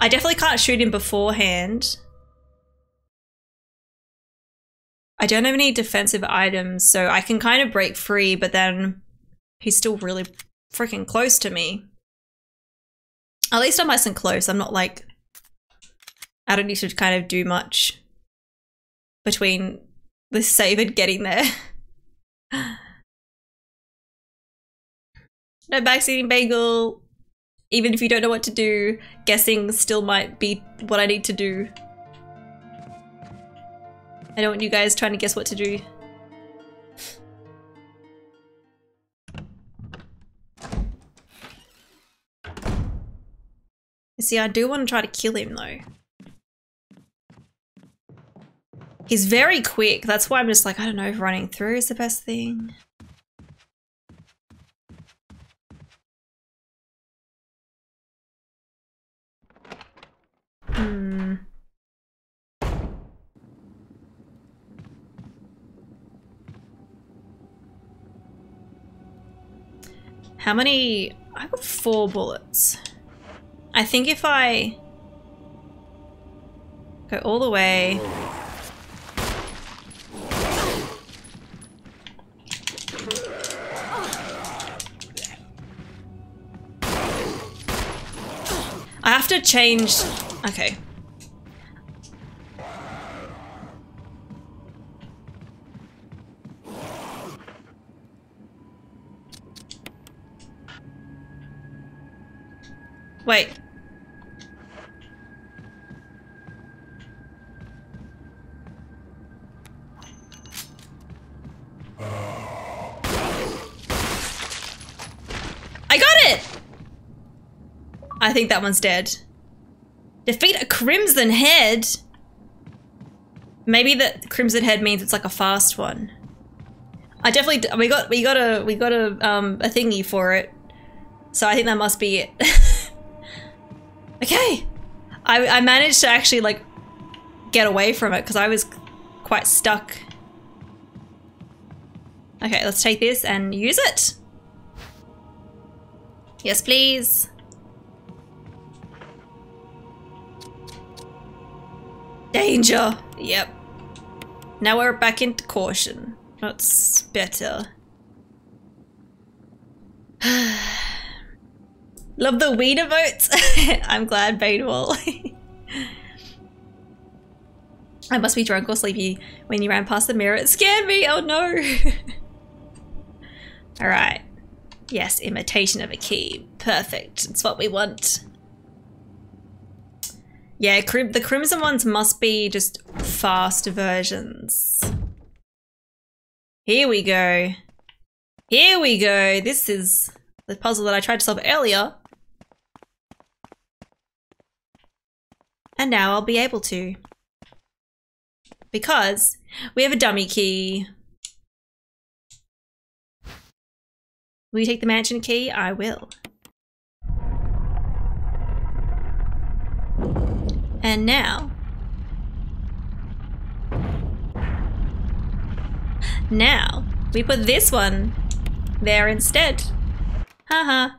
I definitely can't shoot him beforehand. I don't have any defensive items, so I can kind of break free, but then he's still really freaking close to me. At least I'm nice and close. I'm not like... I don't need to kind of do much between the save and getting there. *laughs* no backseating bagel. Even if you don't know what to do, guessing still might be what I need to do. I don't want you guys trying to guess what to do. You see, I do want to try to kill him though. He's very quick. That's why I'm just like, I don't know if running through is the best thing. Hmm. How many? I got four bullets. I think if I go all the way. I have to change. Okay. Wait. I got it! I think that one's dead. Defeat a Crimson Head? Maybe the Crimson Head means it's like a fast one. I definitely, we got, we got a, we got a, um, a thingy for it. So I think that must be it. *laughs* okay. I, I managed to actually like get away from it because I was quite stuck. Okay, let's take this and use it. Yes, please. Danger. Yep. Now we're back into caution. That's better. *sighs* Love the weed emotes. *laughs* I'm glad, Bainwall. *laughs* I must be drunk or sleepy when you ran past the mirror. It scared me. Oh no. *laughs* All right. Yes, imitation of a key. Perfect. It's what we want. Yeah, the crimson ones must be just fast versions. Here we go. Here we go. This is the puzzle that I tried to solve earlier. And now I'll be able to. Because we have a dummy key. Will you take the mansion key? I will. And now... Now, we put this one there instead. Haha.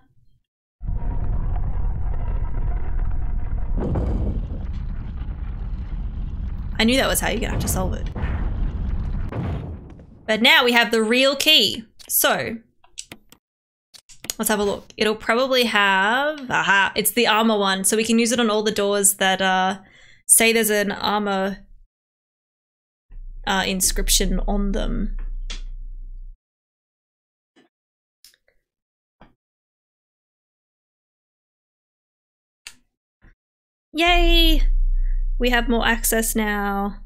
I knew that was how you're gonna have to solve it. But now we have the real key. So, let's have a look. It'll probably have, aha, it's the armor one. So we can use it on all the doors that uh, say there's an armor uh, inscription on them. Yay! We have more access now.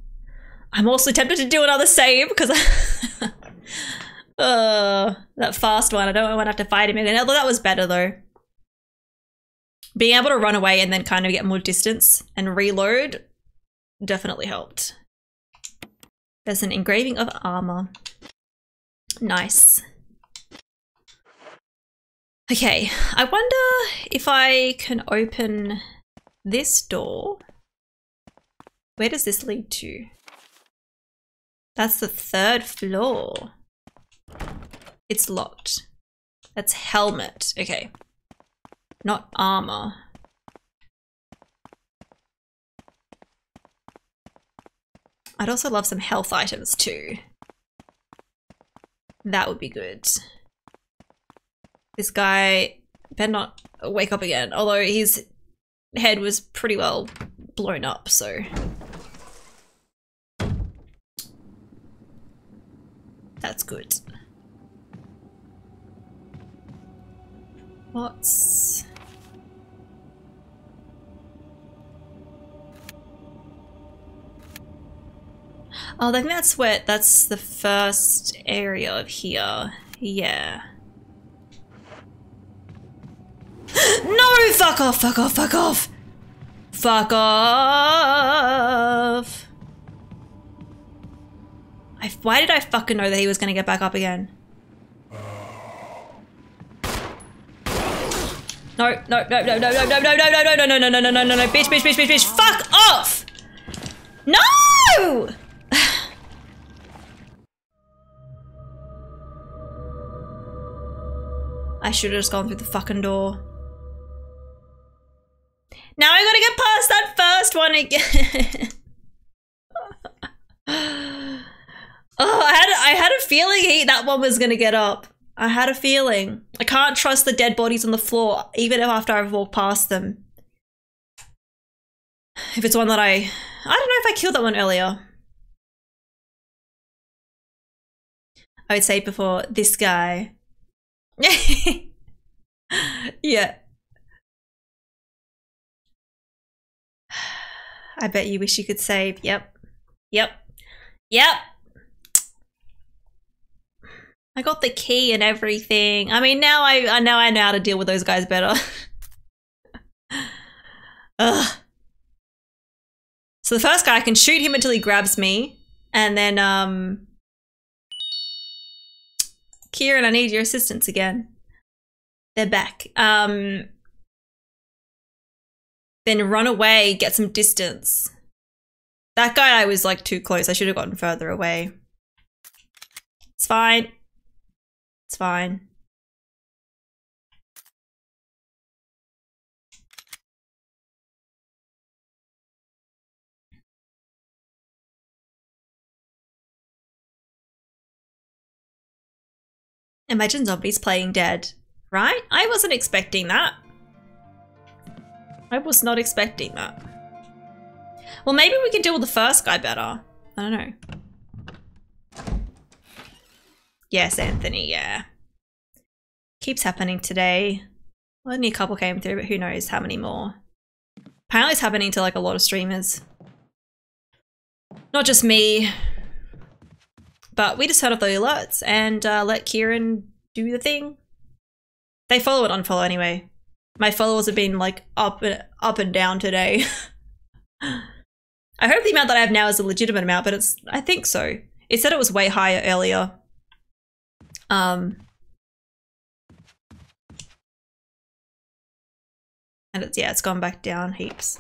I'm also tempted to do another save because *laughs* uh, that fast one. I don't want to have to fight him again. Although that was better though. Being able to run away and then kind of get more distance and reload definitely helped. There's an engraving of armor. Nice. Okay, I wonder if I can open this door. Where does this lead to? That's the third floor. It's locked. That's helmet. Okay. Not armor. I'd also love some health items too. That would be good. This guy better not wake up again, although his head was pretty well blown up, so... That's good. What's... Oh, I think that's where, that's the first area of here. Yeah. *gasps* no! Fuck off, fuck off, fuck off! Fuck off! I, why did I fucking know that he was gonna get back up again? No, no, no, no, no, no, no, no, no, no, no, no, no, no, no, no, no, no, no, bitch, bitch, bitch, bitch, bitch, fuck off! No! I should have just gone through the fucking door. Now I gotta get past that first one again. oh, I had I had a feeling he, that one was gonna get up. I had a feeling. I can't trust the dead bodies on the floor, even after I've walked past them. If it's one that I... I don't know if I killed that one earlier. I would say before this guy. *laughs* yeah. *sighs* I bet you wish you could save. Yep. Yep. Yep. I got the key and everything. I mean, now I, I now I know how to deal with those guys better. *laughs* Ugh. So the first guy, I can shoot him until he grabs me. And then, um... Kieran, I need your assistance again. They're back. Um... Then run away, get some distance. That guy I was like too close. I should have gotten further away. It's fine. It's fine. Imagine zombies playing dead, right? I wasn't expecting that. I was not expecting that. Well, maybe we can deal with the first guy better. I don't know. Yes, Anthony, yeah. Keeps happening today. Only a couple came through, but who knows how many more. Apparently it's happening to like a lot of streamers. Not just me. But we just turn off the alerts and uh, let Kieran do the thing. They follow and unfollow anyway. My followers have been like up and up and down today. *laughs* I hope the amount that I have now is a legitimate amount, but it's I think so. It said it was way higher earlier. Um And it's yeah, it's gone back down heaps.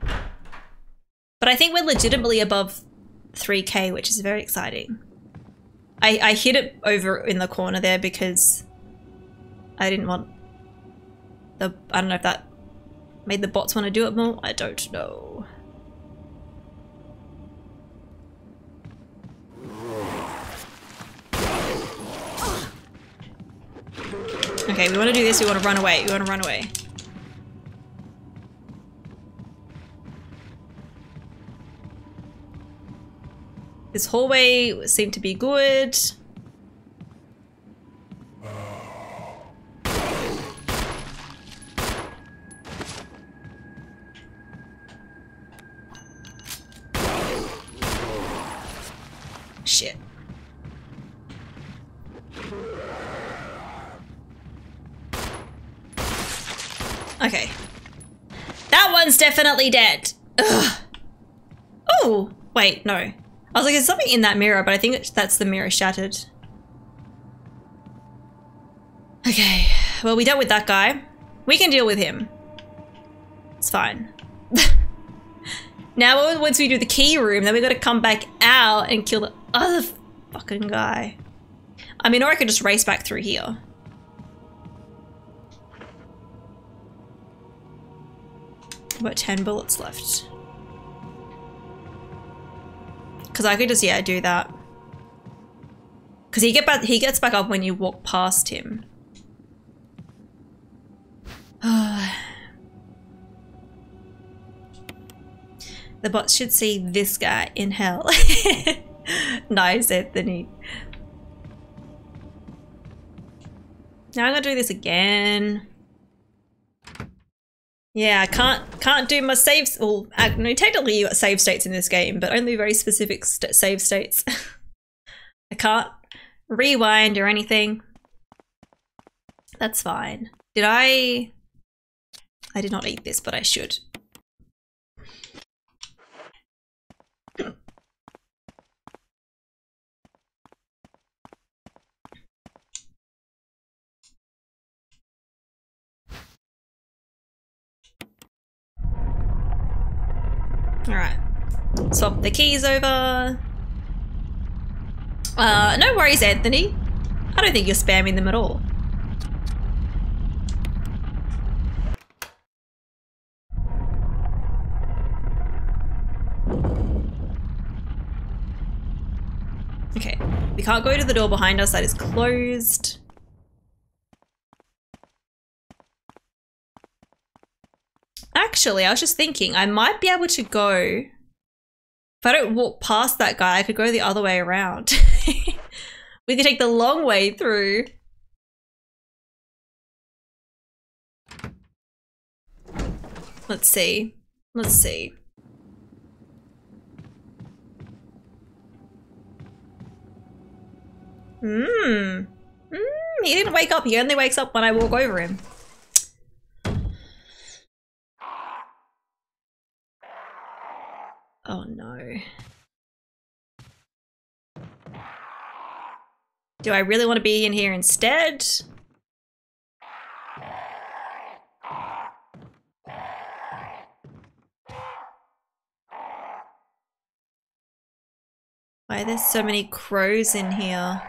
But I think we're legitimately above 3k, which is very exciting. I, I hid it over in the corner there because I didn't want the I don't know if that made the bots want to do it more. I don't know. Okay, we want to do this. We want to run away. We want to run away. This hallway seemed to be good. Shit. Okay. Definitely dead. Ugh. Oh, wait, no. I was like, there's something in that mirror, but I think that's the mirror shattered. Okay, well, we dealt with that guy. We can deal with him. It's fine. *laughs* now, once we do the key room, then we gotta come back out and kill the other fucking guy. I mean, or I could just race back through here. What, 10 bullets left? Because I could just, yeah, do that. Because he, get back, he gets back up when you walk past him. *sighs* the bots should see this guy in hell. *laughs* nice, Anthony. Now I'm gonna do this again. Yeah, I can't can't do my saves. Well, no, technically you got save states in this game, but only very specific st save states. *laughs* I can't rewind or anything. That's fine. Did I? I did not eat this, but I should. Alright. Swap the keys over. Uh, no worries, Anthony. I don't think you're spamming them at all. Okay, we can't go to the door behind us, that is closed. Actually, I was just thinking, I might be able to go... If I don't walk past that guy, I could go the other way around. *laughs* we could take the long way through. Let's see. Let's see. Hmm. Hmm. He didn't wake up. He only wakes up when I walk over him. Oh no. Do I really want to be in here instead? Why are there so many crows in here?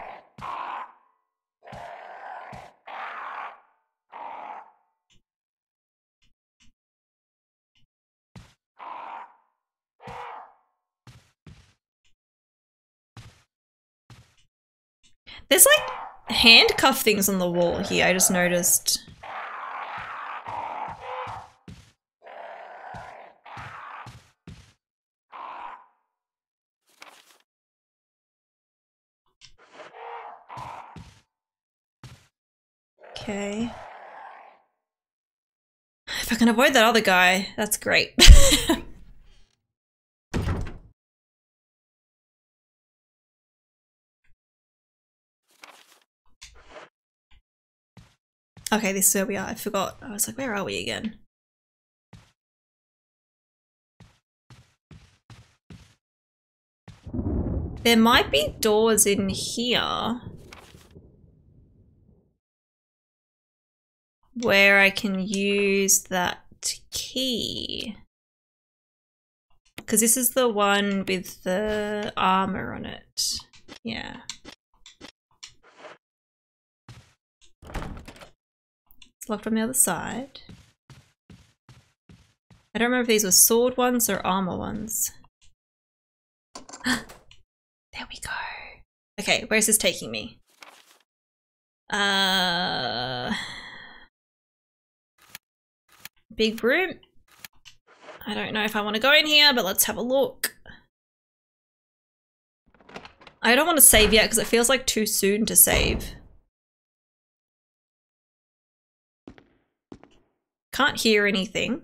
There's like handcuff things on the wall here, I just noticed. Okay. If I can avoid that other guy, that's great. *laughs* okay, this is where we are. I forgot. I was like, where are we again? There might be doors in here. where I can use that key. Because this is the one with the armor on it. Yeah. Locked on the other side. I don't remember if these were sword ones or armor ones. *gasps* there we go. Okay, where's this taking me? Uh... Big room. I don't know if I want to go in here, but let's have a look. I don't want to save yet because it feels like too soon to save. Can't hear anything.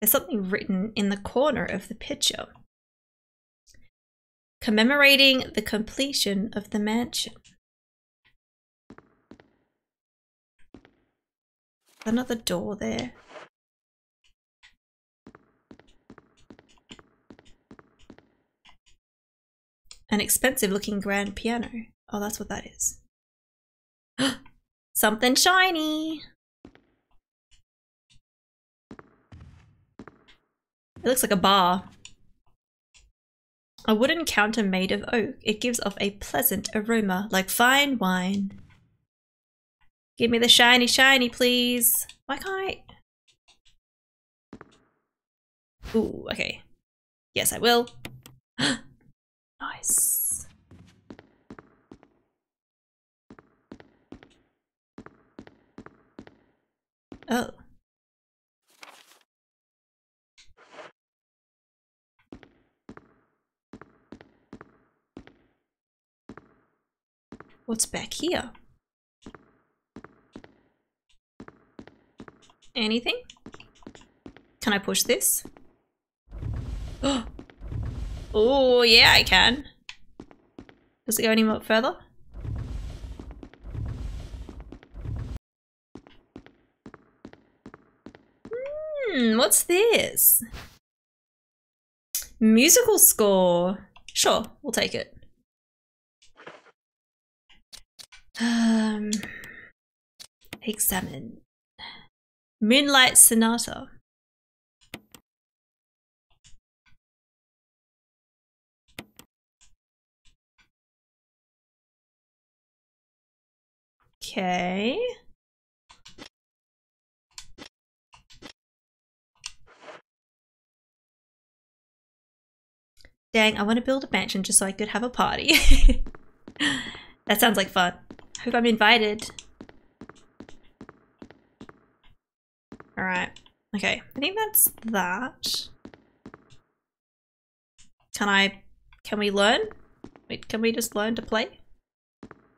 There's something written in the corner of the picture. Commemorating the completion of the mansion. Another door there. An expensive looking grand piano. Oh, that's what that is. *gasps* Something shiny! It looks like a bar. A wooden counter made of oak. It gives off a pleasant aroma, like fine wine. Give me the shiny shiny, please. Why can't I? Ooh, okay. Yes, I will. *gasps* nice. Oh. What's back here? Anything? Can I push this? *gasps* Oh, yeah, I can. Does it go any more further? Hmm, what's this? Musical score. Sure, we'll take it. Um, examine. Moonlight Sonata. Okay. Dang, I want to build a mansion just so I could have a party. *laughs* that sounds like fun. Hope I'm invited. Alright. Okay, I think that's that. Can I... Can we learn? Wait, can we just learn to play?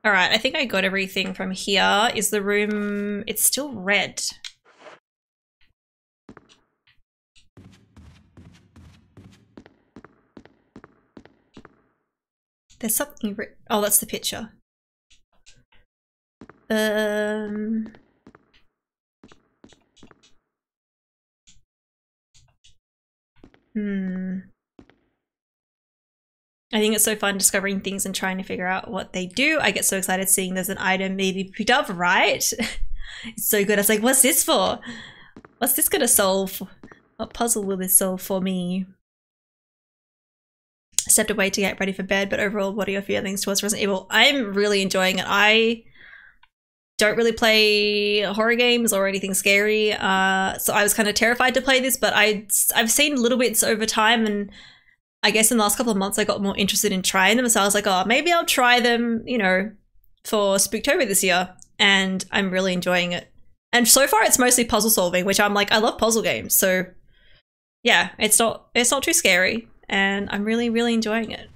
Alright, I think I got everything from here. Is the room... It's still red. There's something. Oh, that's the picture. Um... Hmm. I think it's so fun discovering things and trying to figure out what they do. I get so excited seeing there's an item maybe picked up, right? *laughs* it's so good. I was like, what's this for? What's this gonna solve? What puzzle will this solve for me? stepped away to get ready for bed, but overall, what are your feelings towards Resident Evil? I'm really enjoying it. I don't really play horror games or anything scary, uh, so I was kind of terrified to play this, but I I've seen little bits over time, and I guess in the last couple of months I got more interested in trying them, so I was like, oh, maybe I'll try them, you know, for Spooktober this year, and I'm really enjoying it. And so far, it's mostly puzzle solving, which I'm like, I love puzzle games, so yeah, it's not it's not too scary and I'm really, really enjoying it.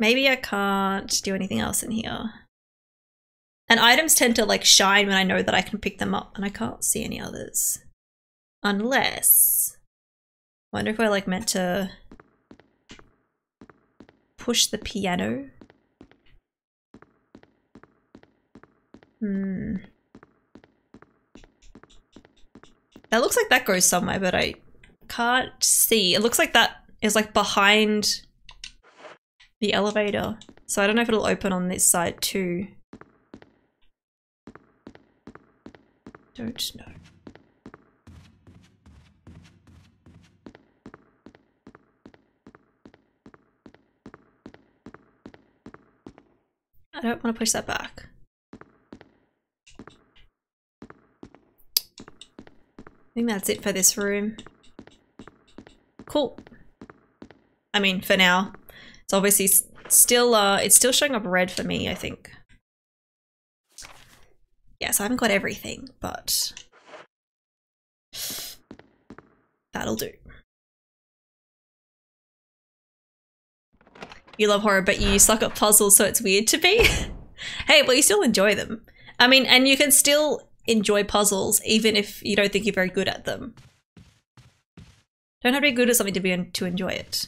Maybe I can't do anything else in here. And items tend to like shine when I know that I can pick them up and I can't see any others. Unless... Wonder if we're like meant to push the piano. Hmm. That looks like that goes somewhere, but I can't see. It looks like that is like behind the elevator. So I don't know if it'll open on this side too. Don't know. I don't want to push that back. I think that's it for this room. Cool. I mean, for now. It's obviously still, uh, it's still showing up red for me, I think. Yes, I haven't got everything, but that'll do. You love horror, but you suck at puzzles, so it's weird to be. *laughs* hey, well, you still enjoy them. I mean, and you can still enjoy puzzles even if you don't think you're very good at them. Don't have to be good at something to be to enjoy it.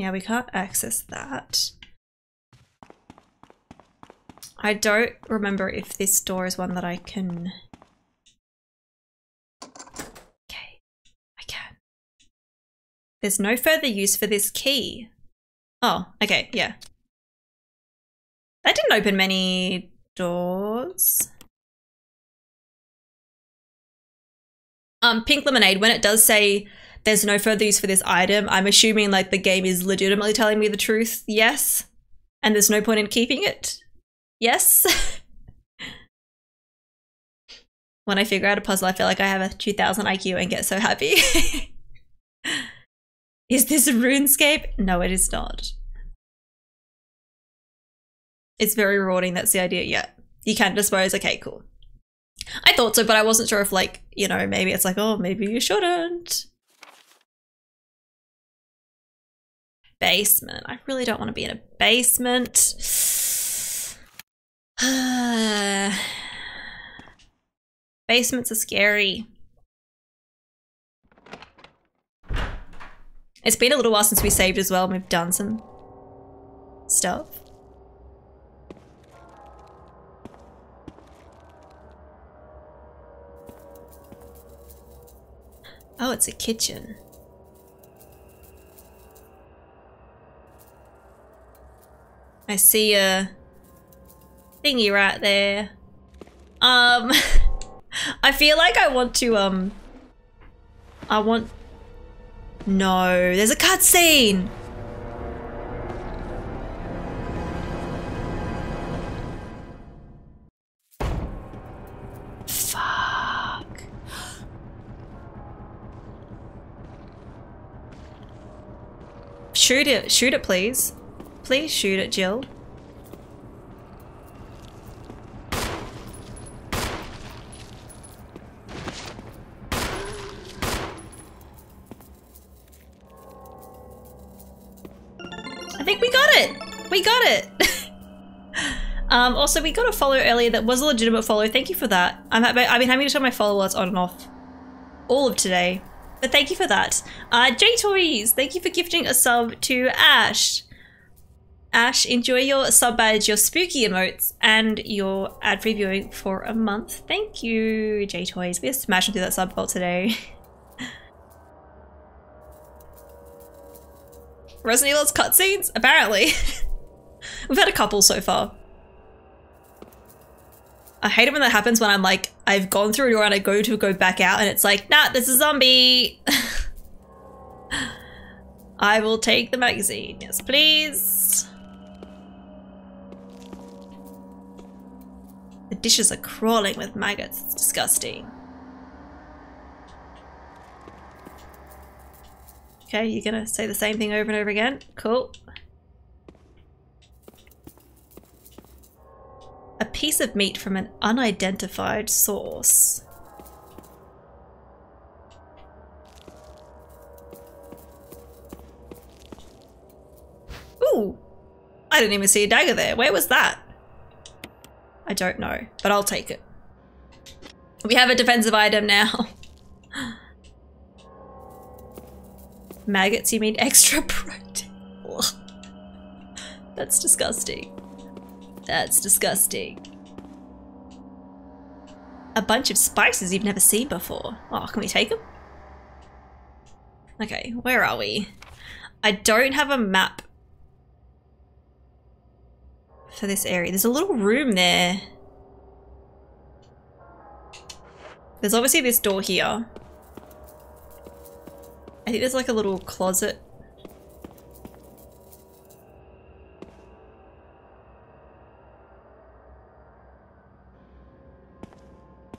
Yeah, we can't access that. I don't remember if this door is one that I can... Okay, I can. There's no further use for this key. Oh, okay, yeah. That didn't open many doors. Um, Pink Lemonade, when it does say there's no further use for this item, I'm assuming like the game is legitimately telling me the truth, yes. And there's no point in keeping it, yes. *laughs* when I figure out a puzzle, I feel like I have a 2000 IQ and get so happy. *laughs* is this a RuneScape? No, it is not. It's very rewarding. That's the idea. Yeah. You can dispose. Okay, cool. I thought so, but I wasn't sure if like, you know, maybe it's like, oh, maybe you shouldn't. Basement. I really don't want to be in a basement. *sighs* Basements are scary. It's been a little while since we saved as well and we've done some stuff. Oh, it's a kitchen. I see a thingy right there. Um, *laughs* I feel like I want to, um, I want, no, there's a cutscene! Fuck. *gasps* Shoot it. Shoot it, please. Please shoot at Jill. I think we got it! We got it! *laughs* um, also, we got a follow earlier that was a legitimate follow. Thank you for that. I'm I've been having to turn my followers on and off all of today. But thank you for that. Uh, J Toys, thank you for gifting a sub to Ash. Ash, enjoy your sub badge, your spooky emotes, and your ad free viewing for a month. Thank you, J Toys. We're smashing through that sub vault today. *laughs* Resident Evil's cutscenes? Apparently. *laughs* We've had a couple so far. I hate it when that happens when I'm like, I've gone through a door and I go to go back out and it's like, nah, this is a zombie. *laughs* I will take the magazine. Yes, please. Dishes are crawling with maggots. It's disgusting. Okay, you're gonna say the same thing over and over again? Cool. A piece of meat from an unidentified source. Ooh! I didn't even see a dagger there. Where was that? I don't know, but I'll take it. We have a defensive item now. *laughs* Maggots, you mean extra *laughs* protein? That's disgusting. That's disgusting. A bunch of spices you've never seen before. Oh, can we take them? Okay, where are we? I don't have a map for this area. There's a little room there. There's obviously this door here. I think there's like a little closet.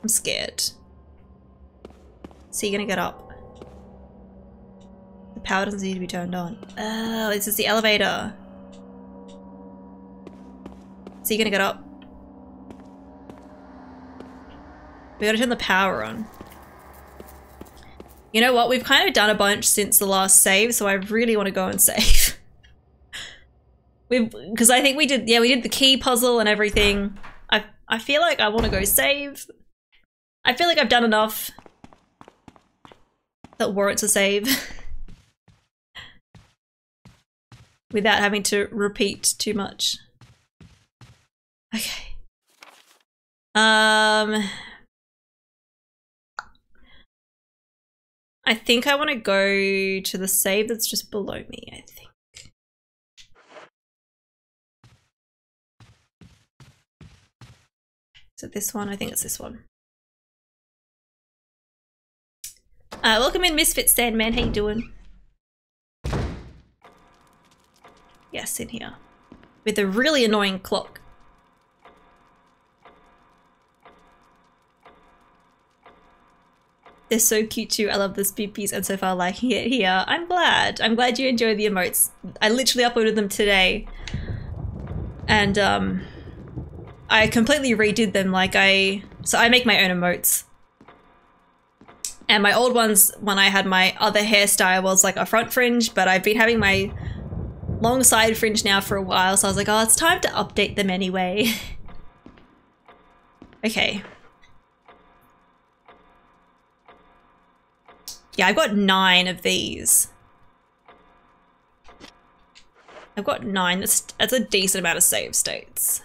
I'm scared. So you're gonna get up. The power doesn't need to be turned on. Oh, this is the elevator. So you're gonna get up. We gotta turn the power on. You know what? We've kind of done a bunch since the last save, so I really want to go and *laughs* save. we because I think we did yeah, we did the key puzzle and everything. I I feel like I want to go save. I feel like I've done enough that warrants a save. *laughs* Without having to repeat too much. Okay. Um I think I want to go to the save that's just below me, I think. Is it this one? I think it's this one. Uh, welcome in Misfit Sandman, how you doing? Yes, in here. With a really annoying clock. They're so cute too. I love the spoopies and so far liking it here. I'm glad. I'm glad you enjoy the emotes. I literally uploaded them today. And um I completely redid them like I so I make my own emotes. And my old ones when I had my other hairstyle was like a front fringe, but I've been having my long side fringe now for a while, so I was like, oh, it's time to update them anyway. *laughs* okay. Yeah, I've got nine of these. I've got nine. That's, that's a decent amount of save states.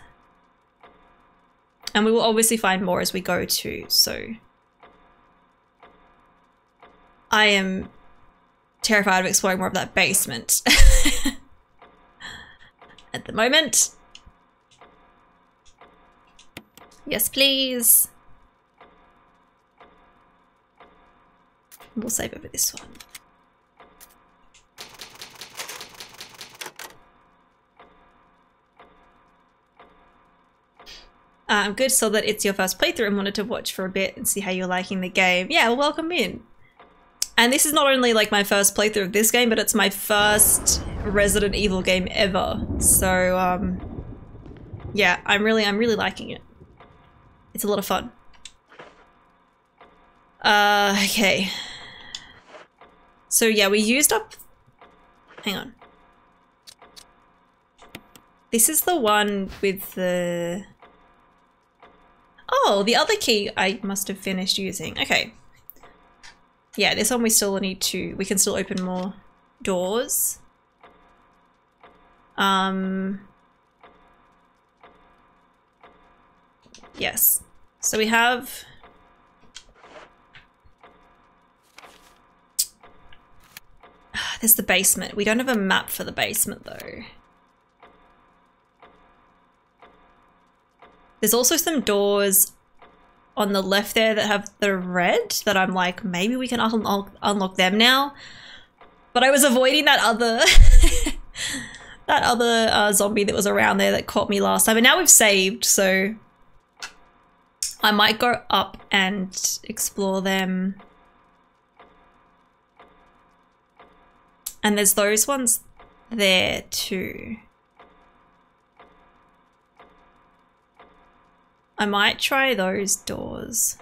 And we will obviously find more as we go too, so... I am terrified of exploring more of that basement. *laughs* At the moment. Yes, please. We'll save over this one. I'm um, good, so that it's your first playthrough and wanted to watch for a bit and see how you're liking the game. Yeah, well, welcome in. And this is not only like my first playthrough of this game, but it's my first Resident Evil game ever. So, um, yeah, I'm really, I'm really liking it. It's a lot of fun. Uh, okay. So yeah, we used up... Hang on. This is the one with the... Oh, the other key I must have finished using. Okay. Yeah, this one we still need to... We can still open more doors. Um... Yes. So we have... *sighs* There's the basement. We don't have a map for the basement though. There's also some doors on the left there that have the red that I'm like, maybe we can unlock, unlock them now. But I was avoiding that other *laughs* that other uh, zombie that was around there that caught me last time. And now we've saved, so I might go up and explore them. And there's those ones there too. I might try those doors.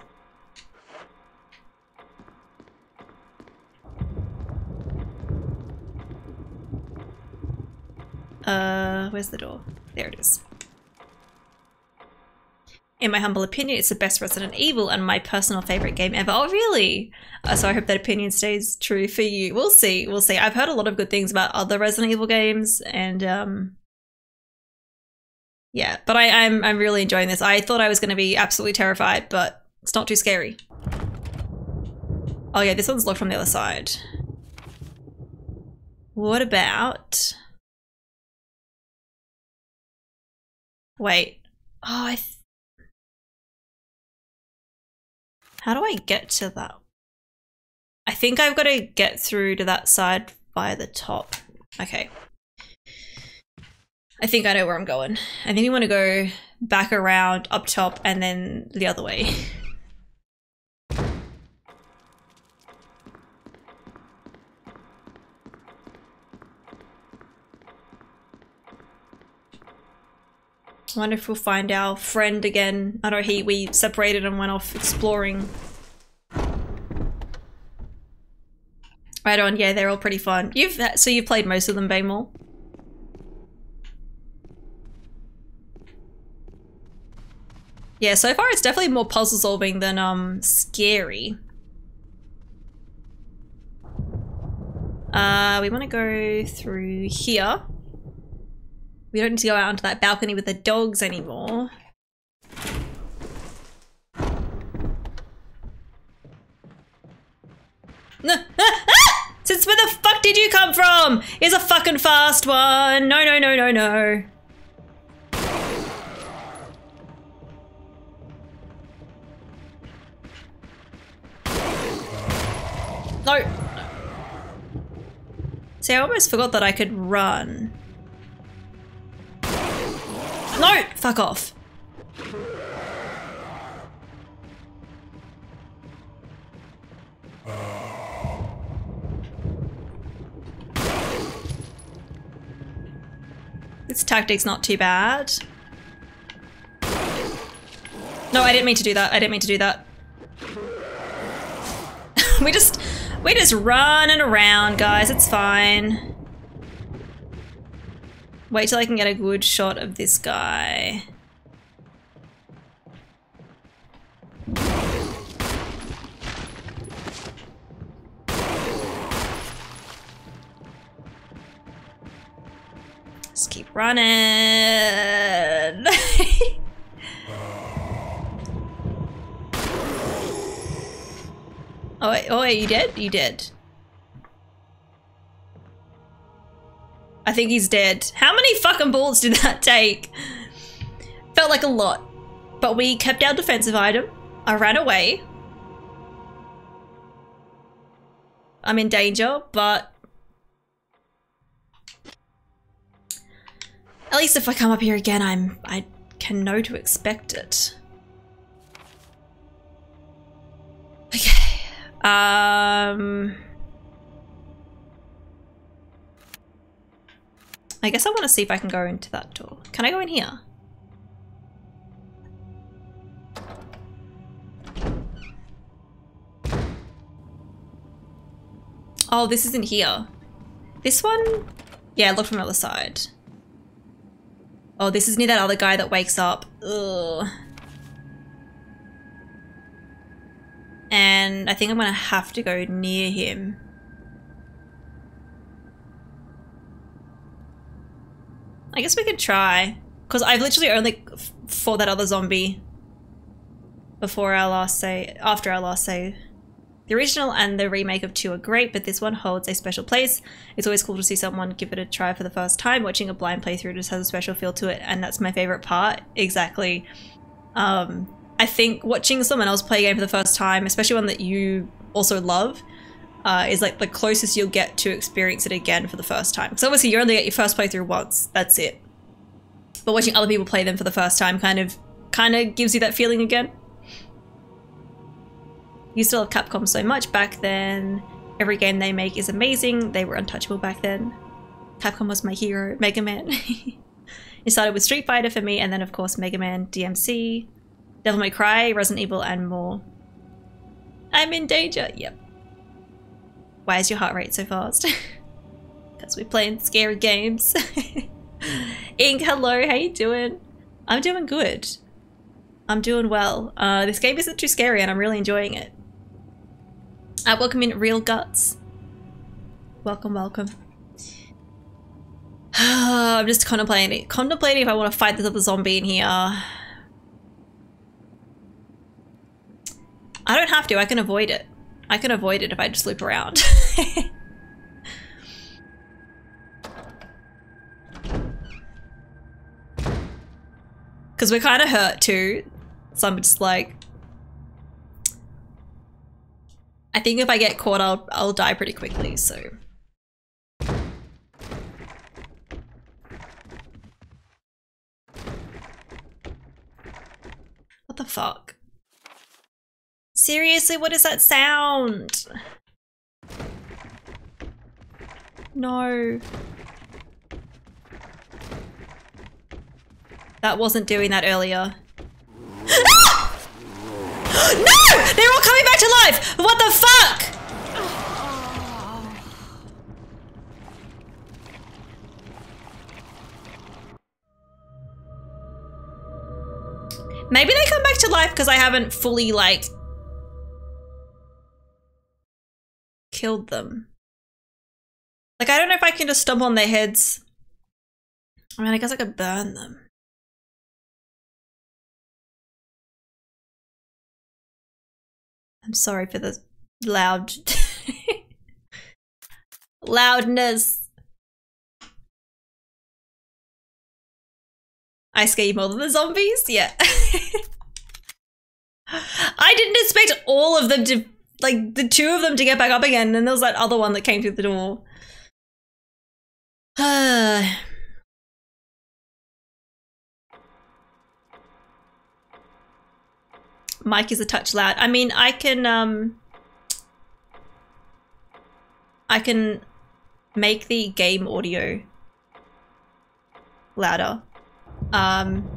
Uh, where's the door? There it is. In my humble opinion, it's the best Resident Evil and my personal favorite game ever. Oh, really? Uh, so I hope that opinion stays true for you. We'll see. We'll see. I've heard a lot of good things about other Resident Evil games, and um, yeah. But I, I'm I'm really enjoying this. I thought I was going to be absolutely terrified, but it's not too scary. Oh yeah, this one's locked from the other side. What about? Wait. Oh, I. How do I get to that? I think I've got to get through to that side by the top. Okay. I think I know where I'm going. I think we want to go back around up top and then the other way. *laughs* Wonder if we'll find our friend again. I know he we separated and went off exploring. Right on, yeah, they're all pretty fun. You've so you've played most of them, Baymore. Yeah, so far it's definitely more puzzle solving than um scary. Uh, we want to go through here. We don't need to go out onto that balcony with the dogs anymore. *laughs* Since where the fuck did you come from? Is a fucking fast one. No, no, no, no, no. No. See, I almost forgot that I could run. No! Fuck off. This tactic's not too bad. No, I didn't mean to do that. I didn't mean to do that. *laughs* we just, we just running around, guys. It's fine. Wait till I can get a good shot of this guy. Just keep running. *laughs* oh, wait, oh, wait, you did? You did. I think he's dead. How many fucking bullets did that take? Felt like a lot. But we kept our defensive item. I ran away. I'm in danger, but... At least if I come up here again, I'm... I can know to expect it. Okay. Um... I guess I want to see if I can go into that door. Can I go in here? Oh, this isn't here. This one? Yeah, look from the other side. Oh, this is near that other guy that wakes up. Ugh. And I think I'm gonna have to go near him. I guess we could try. Because I've literally only fought that other zombie before our last save, after our last save. The original and the remake of 2 are great, but this one holds a special place. It's always cool to see someone give it a try for the first time. Watching a blind playthrough just has a special feel to it, and that's my favorite part. Exactly. Um, I think watching someone else play a game for the first time, especially one that you also love, uh, is like the closest you'll get to experience it again for the first time. Because obviously you only get your first playthrough once. That's it. But watching other people play them for the first time kind of kind of gives you that feeling again. You still love Capcom so much back then. Every game they make is amazing. They were untouchable back then. Capcom was my hero. Mega Man. *laughs* it started with Street Fighter for me, and then of course Mega Man, DMC, Devil May Cry, Resident Evil, and more. I'm in danger. Yep. Why is your heart rate so fast? *laughs* Because we're playing scary games. *laughs* Ink, hello, how you doing? I'm doing good. I'm doing well. Uh, this game isn't too scary and I'm really enjoying it. Uh, welcome in Real Guts. Welcome, welcome. *sighs* I'm just contemplating contemplating if I want to fight this other zombie in here. I don't have to, I can avoid it. I can avoid it if I just loop around. *laughs* Because we're kind of hurt too. So I'm just like... I think if I get caught, I'll, I'll die pretty quickly, so... What the fuck? Seriously, what is that sound? No. That wasn't doing that earlier. *gasps* no! They're all coming back to life! What the fuck? Maybe they come back to life because I haven't fully, like, killed them. Like, I don't know if I can just stomp on their heads. I mean, I guess I could burn them. I'm sorry for the loud *laughs* loudness. I scare you more than the zombies? Yeah. *laughs* I didn't expect all of them to, like, the two of them to get back up again, and there was that other one that came through the door. *sighs* Mic is a touch loud. I mean, I can, um... I can make the game audio louder. Um...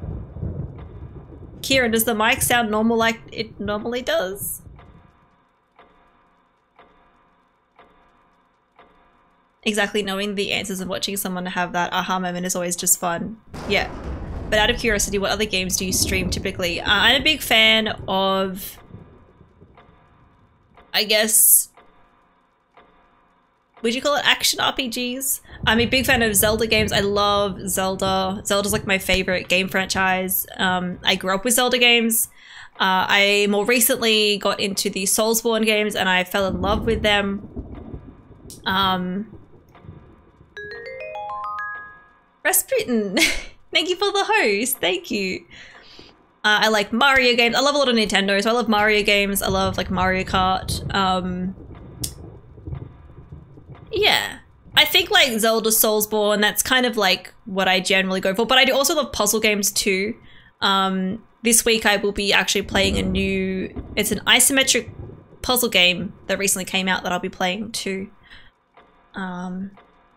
Kieran, does the mic sound normal like it normally does? Exactly, knowing the answers and watching someone have that aha moment is always just fun. Yeah. But out of curiosity, what other games do you stream typically? Uh, I'm a big fan of, I guess, would you call it action RPGs? I'm a big fan of Zelda games. I love Zelda. Zelda's like my favorite game franchise. Um, I grew up with Zelda games. Uh, I more recently got into the Soulsborne games and I fell in love with them. Um, Rasputin. *laughs* Thank you for the host. Thank you. Uh, I like Mario games. I love a lot of Nintendo, so I love Mario games. I love like Mario Kart. Um, yeah. I think like Zelda Soulsborne, that's kind of like what I generally go for. But I do also love puzzle games too. Um, this week I will be actually playing a new, it's an isometric puzzle game that recently came out that I'll be playing too. Um,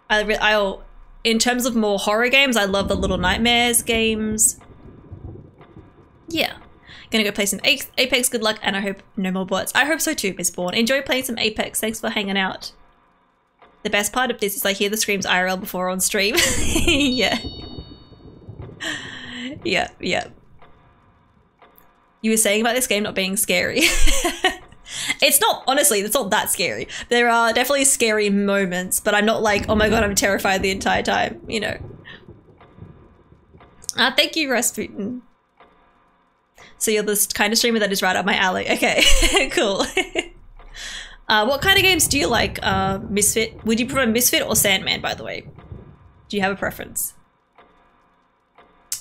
I, I'll, in terms of more horror games, I love the Little Nightmares games. Yeah. Gonna go play some Apex, good luck, and I hope no more bots. I hope so too, Miss Bourne. Enjoy playing some Apex, thanks for hanging out. The best part of this is I hear the screams IRL before on stream. *laughs* yeah. Yeah, yeah. You were saying about this game not being scary. *laughs* It's not, honestly, it's not that scary. There are definitely scary moments, but I'm not like, oh my god, I'm terrified the entire time, you know. Ah, thank you, Rasputin. So you're this kind of streamer that is right up my alley. Okay, *laughs* cool. *laughs* uh, what kind of games do you like, uh, Misfit? Would you prefer Misfit or Sandman, by the way? Do you have a preference?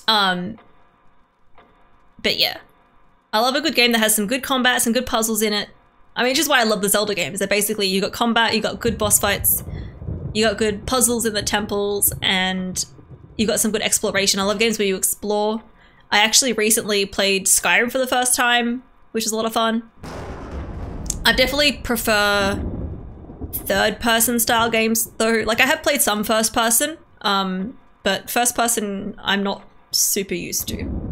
Um, but yeah. I love a good game that has some good combat, some good puzzles in it. I mean, just why I love the Zelda games. They're basically you got combat, you got good boss fights, you got good puzzles in the temples, and you got some good exploration. I love games where you explore. I actually recently played Skyrim for the first time, which is a lot of fun. I definitely prefer third person style games though. Like I have played some first person, um, but first person I'm not super used to.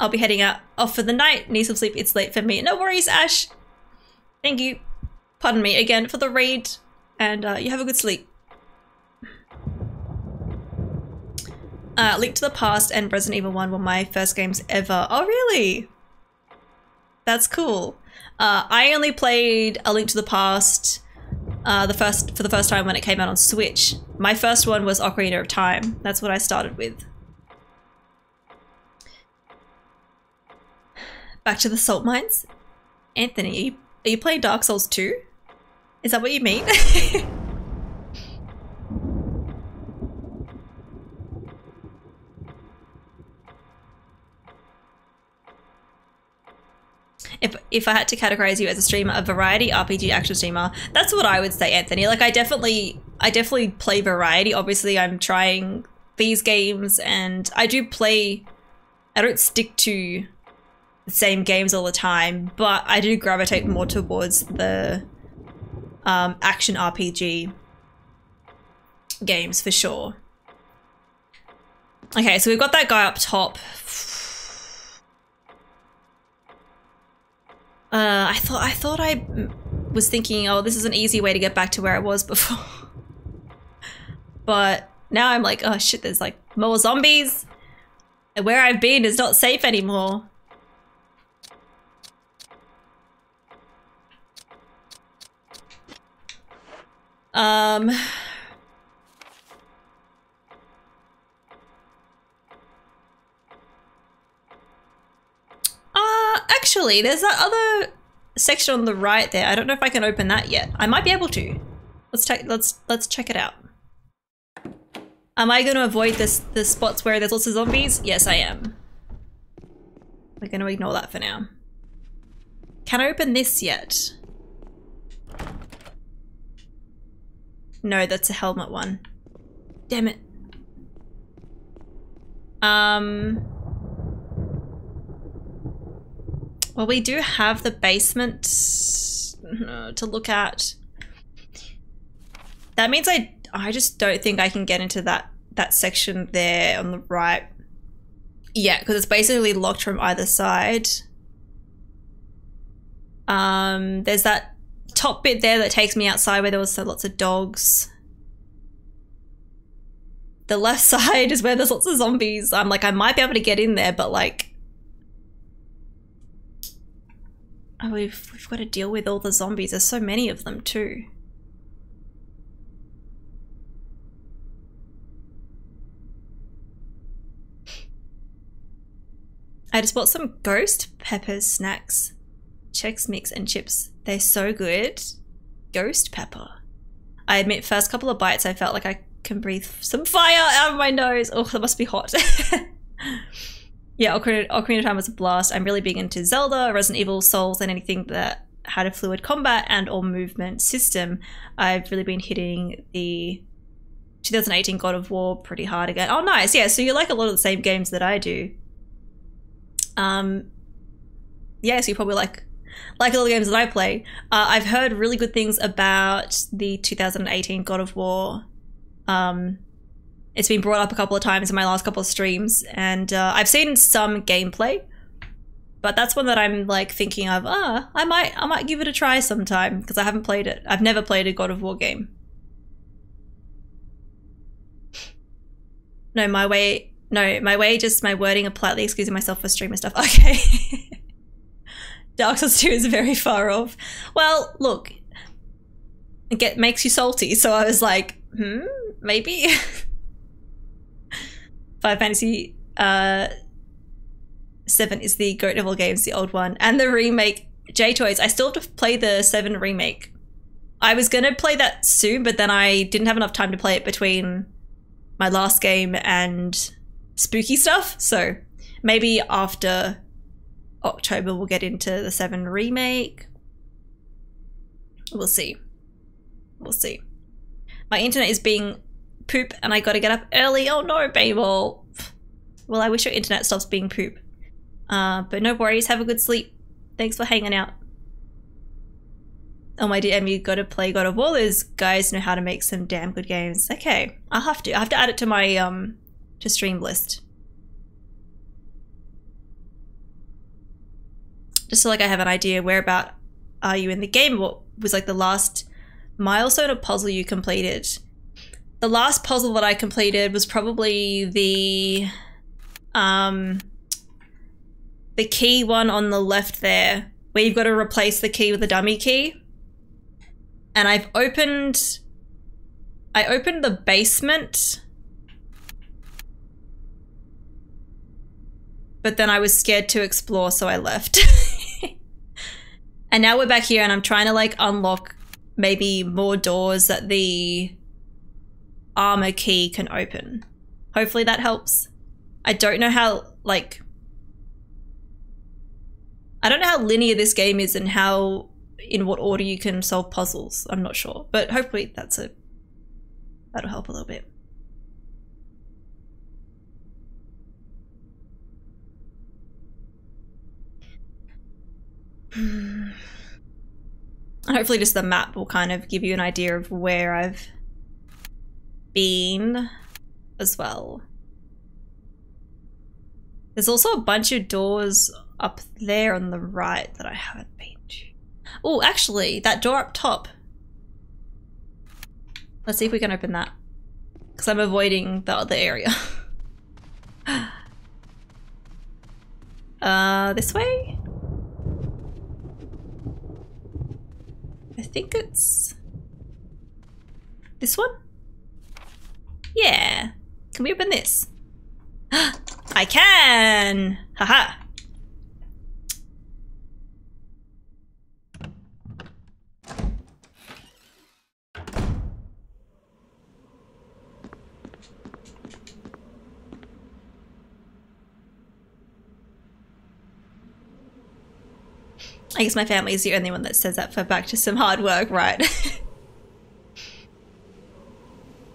I'll be heading out off for the night. Need some sleep. It's late for me. No worries, Ash. Thank you. Pardon me again for the raid, and uh, you have a good sleep. Uh, Link to the Past and Resident Evil 1 were my first games ever. Oh, really? That's cool. Uh, I only played A Link to the Past uh, the first for the first time when it came out on Switch. My first one was Ocarina of Time. That's what I started with. Back to the salt mines. Anthony, are you, are you playing Dark Souls 2? Is that what you mean? *laughs* if if I had to categorize you as a streamer, a variety RPG action streamer, that's what I would say, Anthony. Like I definitely I definitely play variety. Obviously, I'm trying these games and I do play I don't stick to same games all the time, but I do gravitate more towards the um, action RPG games for sure. Okay, so we've got that guy up top. Uh, I thought I thought I was thinking, oh, this is an easy way to get back to where I was *laughs* before. but now I'm like, oh shit, there's like more zombies. And where I've been is not safe anymore. Um... *sighs* Uh, actually, there's that other section on the right there. I don't know if I can open that yet. I might be able to. Let's take Let's let's check it out. Am I going to avoid this the spots where there's lots of zombies? Yes, I am. We're going to ignore that for now. Can I open this yet? No, that's a helmet one. Damn it. Um. Well, we do have the basement uh, to look at. That means I I just don't think I can get into that that section there on the right. Yeah, because it's basically locked from either side. Um, there's that top bit there that takes me outside where there was lots of dogs. The left *laughs* side is where there's lots of zombies. I'm like, I might be able to get in there, but like, Oh, we've, we've got to deal with all the zombies. There's so many of them too. I just bought some Ghost Peppers snacks. Chex Mix and chips. They're so good. Ghost Pepper. I admit, first couple of bites I felt like I can breathe some fire out of my nose. Oh, that must be hot. *laughs* yeah, Ocarina, Ocarina of Time was a blast. I'm really big into Zelda, Resident Evil, Souls, and anything that had a fluid combat and or movement system. I've really been hitting the 2018 God of War pretty hard again. Oh, nice. Yeah, so you like a lot of the same games that I do. Um, yeah, so you probably like like all the games that I play. Uh, I've heard really good things about the 2018 God of War um, it's been brought up a couple of times in my last couple of streams, and uh, I've seen some gameplay, but that's one that I'm like thinking of. Ah, I might, I might give it a try sometime because I haven't played it. I've never played a God of War game. No, my way, no, my way, just my wording of politely excusing myself for streamer stuff. *laughs* Okay. Dark Souls 2 is very far off. Well, look, it get, makes you salty, so I was like, hmm, maybe. *laughs* Final Fantasy uh, 7 is the Goat Level games, the old one, and the remake J Toys. I still have to play the 7 remake. I was gonna play that soon, but then I didn't have enough time to play it between my last game and spooky stuff. So maybe after October we'll get into the 7 remake. We'll see. We'll see. My internet is being poop and I gotta get up early. Oh no, Babel. Well, I wish your internet stops being poop. Uh, but no worries, have a good sleep. Thanks for hanging out. Oh my dear, you gotta play God of War. Those guys know how to make some damn good games. Okay, I'll have to. I have to add it to my um to stream list. Just so like I have an idea where about are you in the game? What was like the last milestone or puzzle you completed? The last puzzle that I completed was probably the um the key one on the left there, where you've got to replace the key with a dummy key. And I've opened I opened the basement. But then I was scared to explore, so I left. *laughs* and now we're back here and I'm trying to like unlock maybe more doors that the armor key can open. Hopefully that helps. I don't know how like I don't know how linear this game is and how in what order you can solve puzzles. I'm not sure, but hopefully that's a that'll help a little bit. *sighs* hopefully just the map will kind of give you an idea of where I've been as well. There's also a bunch of doors up there on the right that I haven't been to. Oh, actually, that door up top. Let's see if we can open that. Because I'm avoiding the other area. *laughs* uh, this way? I think it's... This one? Yeah. Can we open this? *gasps* I can! Haha! I guess my family is the only one that says that for back to some hard work, right? *laughs*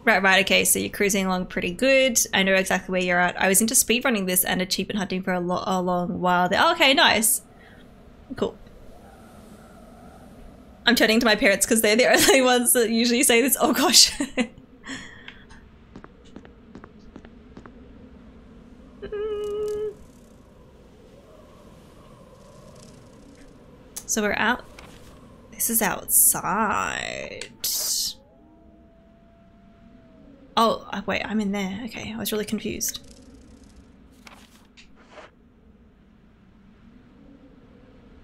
right, right, okay, so you're cruising along pretty good. I know exactly where you're at. I was into speedrunning this and achievement hunting for a, lo a long while there. Oh, okay, nice. Cool. I'm turning to my parents because they're the *laughs* only ones that usually say this. Oh gosh. *laughs* So we're out. This is outside. Oh, uh, wait, I'm in there. Okay, I was really confused.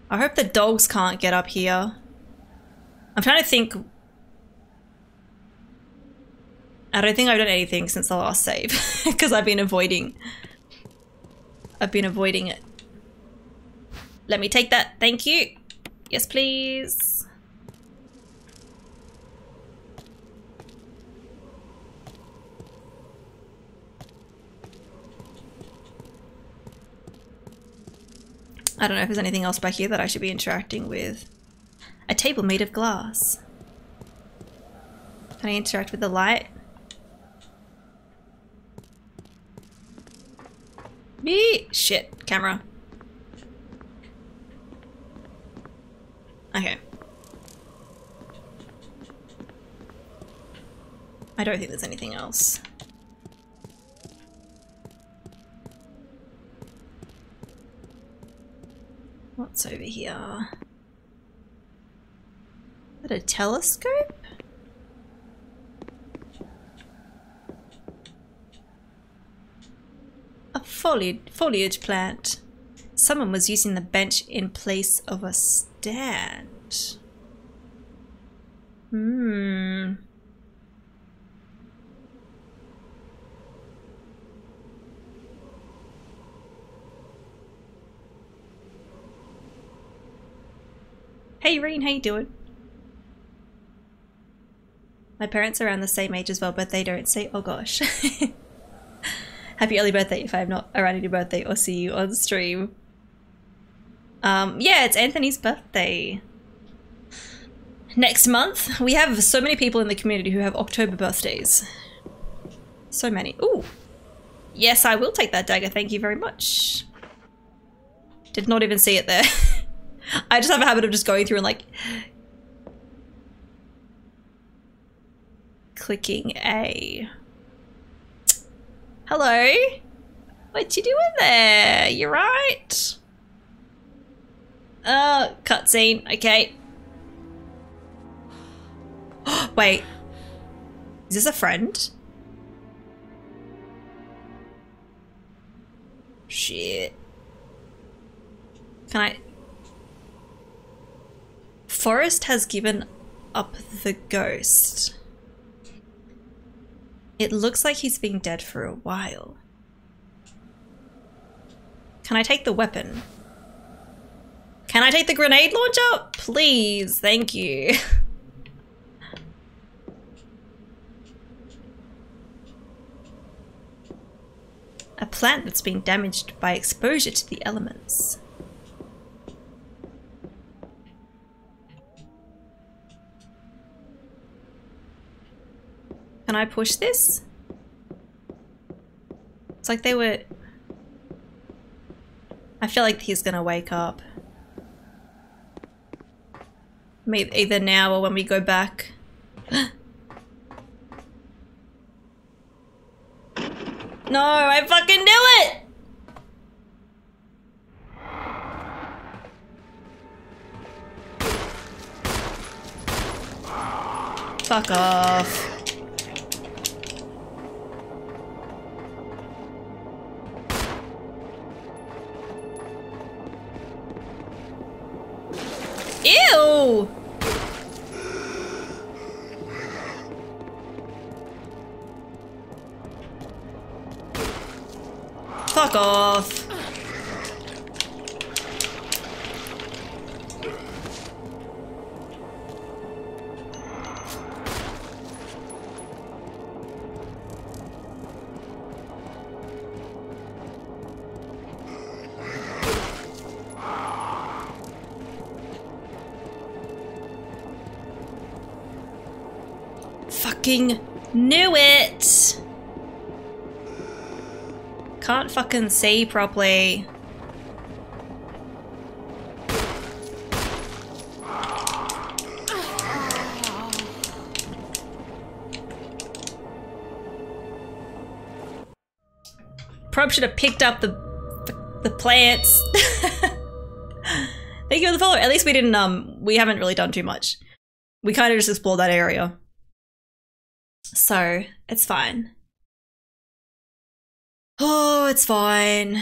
I hope the dogs can't get up here. I'm trying to think. I don't think I've done anything since the last save *laughs* because I've been avoiding. I've been avoiding it. Let me take that. Thank you. Yes, please. I don't know if there's anything else back here that I should be interacting with. A table made of glass. Can I interact with the light? Me shit, camera. Okay. I don't think there's anything else. What's over here? Is that a telescope? A foliage, foliage plant. Someone was using the bench in place of a stand. Hmm. Hey Reen, how you doing? My parents are around the same age as well, but they don't say oh gosh. *laughs* Happy early birthday if I have not around your birthday or see you on stream. Um, yeah, it's Anthony's birthday. Next month, we have so many people in the community who have October birthdays. So many. Ooh. Yes, I will take that dagger. Thank you very much. Did not even see it there. *laughs* I just have a habit of just going through and like clicking A. Hello? What you doing there? You right? Uh, cutscene. Okay. *gasps* Wait. Is this a friend? Shit. Can I... Forest has given up the ghost. It looks like he's been dead for a while. Can I take the weapon? Can I take the grenade launcher? Please, thank you. A plant that's been damaged by exposure to the elements. Can I push this? It's like they were... I feel like he's gonna wake up. Either now or when we go back. *gasps* no, I fucking knew it! Fuck off. Fuck off. Fucking knew it! Can't fucking see properly. Prob should have picked up the the, the plants. *laughs* Thank you for the follow. At least we didn't um we haven't really done too much. We kind of just explored that area. So, it's fine. Oh, it's fine.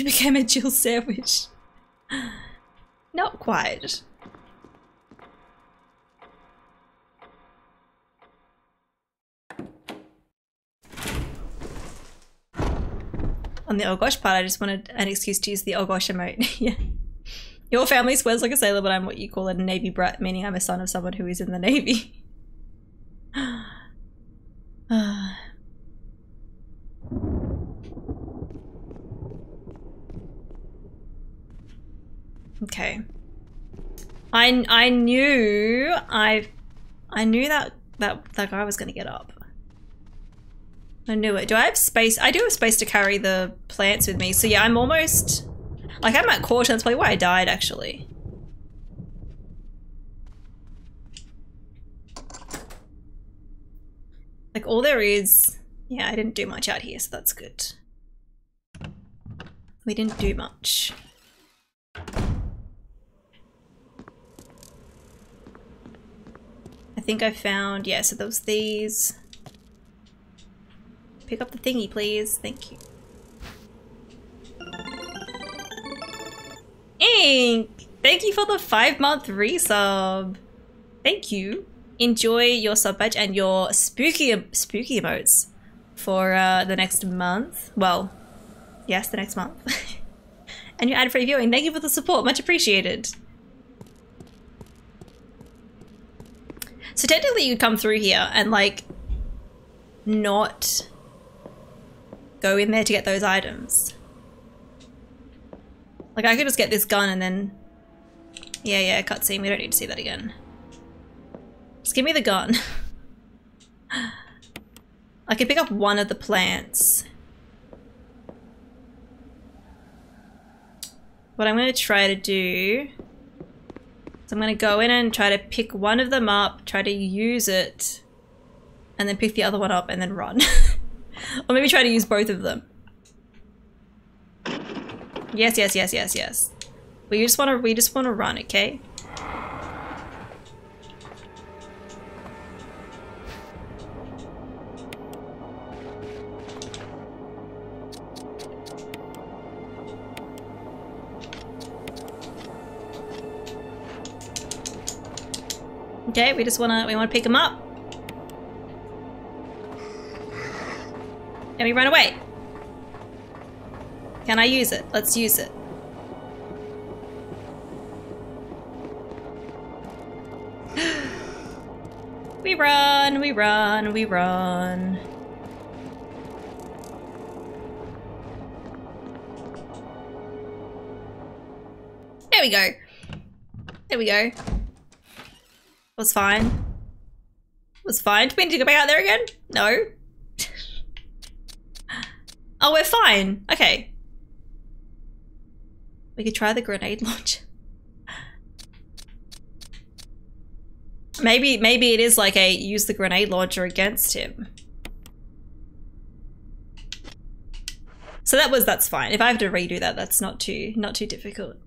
You *laughs* became a Jill sandwich. Not quite. On the oh gosh part, I just wanted an excuse to use the oh gosh emote. *laughs* yeah. Your family swears like a sailor, but I'm what you call a navy brat, meaning I'm a son of someone who is in the navy. *laughs* Ah. Okay. I I knew I I knew that that that guy was gonna get up. I knew it. Do I have space? I do have space to carry the plants with me. So yeah, I'm almost like I'm at quarter. That's probably why I died actually. Like all there is, yeah, I didn't do much out here, so that's good. We didn't do much. I think I found, yeah, so those these. Pick up the thingy, please. Thank you. Ink! thank you for the five month resub. Thank you. Enjoy your sub badge and your spooky spooky emotes for uh, the next month. Well, yes, the next month. *laughs* and your ad free viewing. Thank you for the support. Much appreciated. So technically you'd come through here and like not go in there to get those items. Like I could just get this gun and then yeah, yeah, cutscene. We don't need to see that again. Just give me the gun. *laughs* I can pick up one of the plants. What I'm going to try to do is I'm going to go in and try to pick one of them up, try to use it, and then pick the other one up and then run. *laughs* or maybe try to use both of them. Yes, yes, yes, yes, yes. We just want to we just want to run, okay? Okay, we just wanna we wanna pick him up. Can we run away? Can I use it? Let's use it. *gasps* we run, we run, we run. There we go. There we go. Was fine. Was fine. Do we need to go back out there again? No. *laughs* oh, we're fine. Okay. We could try the grenade *laughs* launch. Maybe, maybe it is like a use the grenade launcher against him. So that was, that's fine. If I have to redo that, that's not too, not too difficult.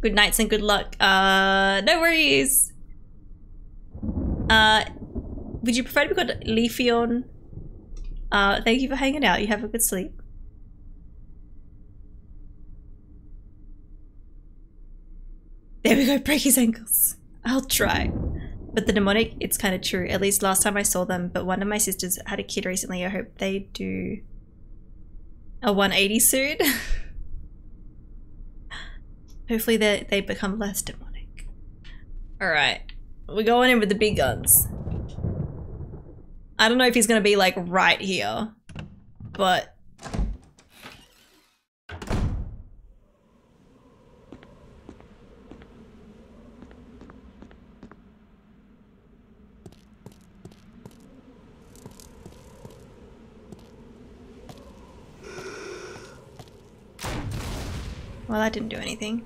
Good nights and good luck. Uh, no worries. Uh, would you prefer to be called Leafeon? Uh, thank you for hanging out. You have a good sleep. There we go, break his ankles. I'll try. But the demonic, it's kind of true. At least last time I saw them. But one of my sisters had a kid recently. I hope they do a 180 soon. *laughs* Hopefully they, they become less demonic. Alright. We're going in with the big guns. I don't know if he's gonna be like right here. But... Well, that didn't do anything.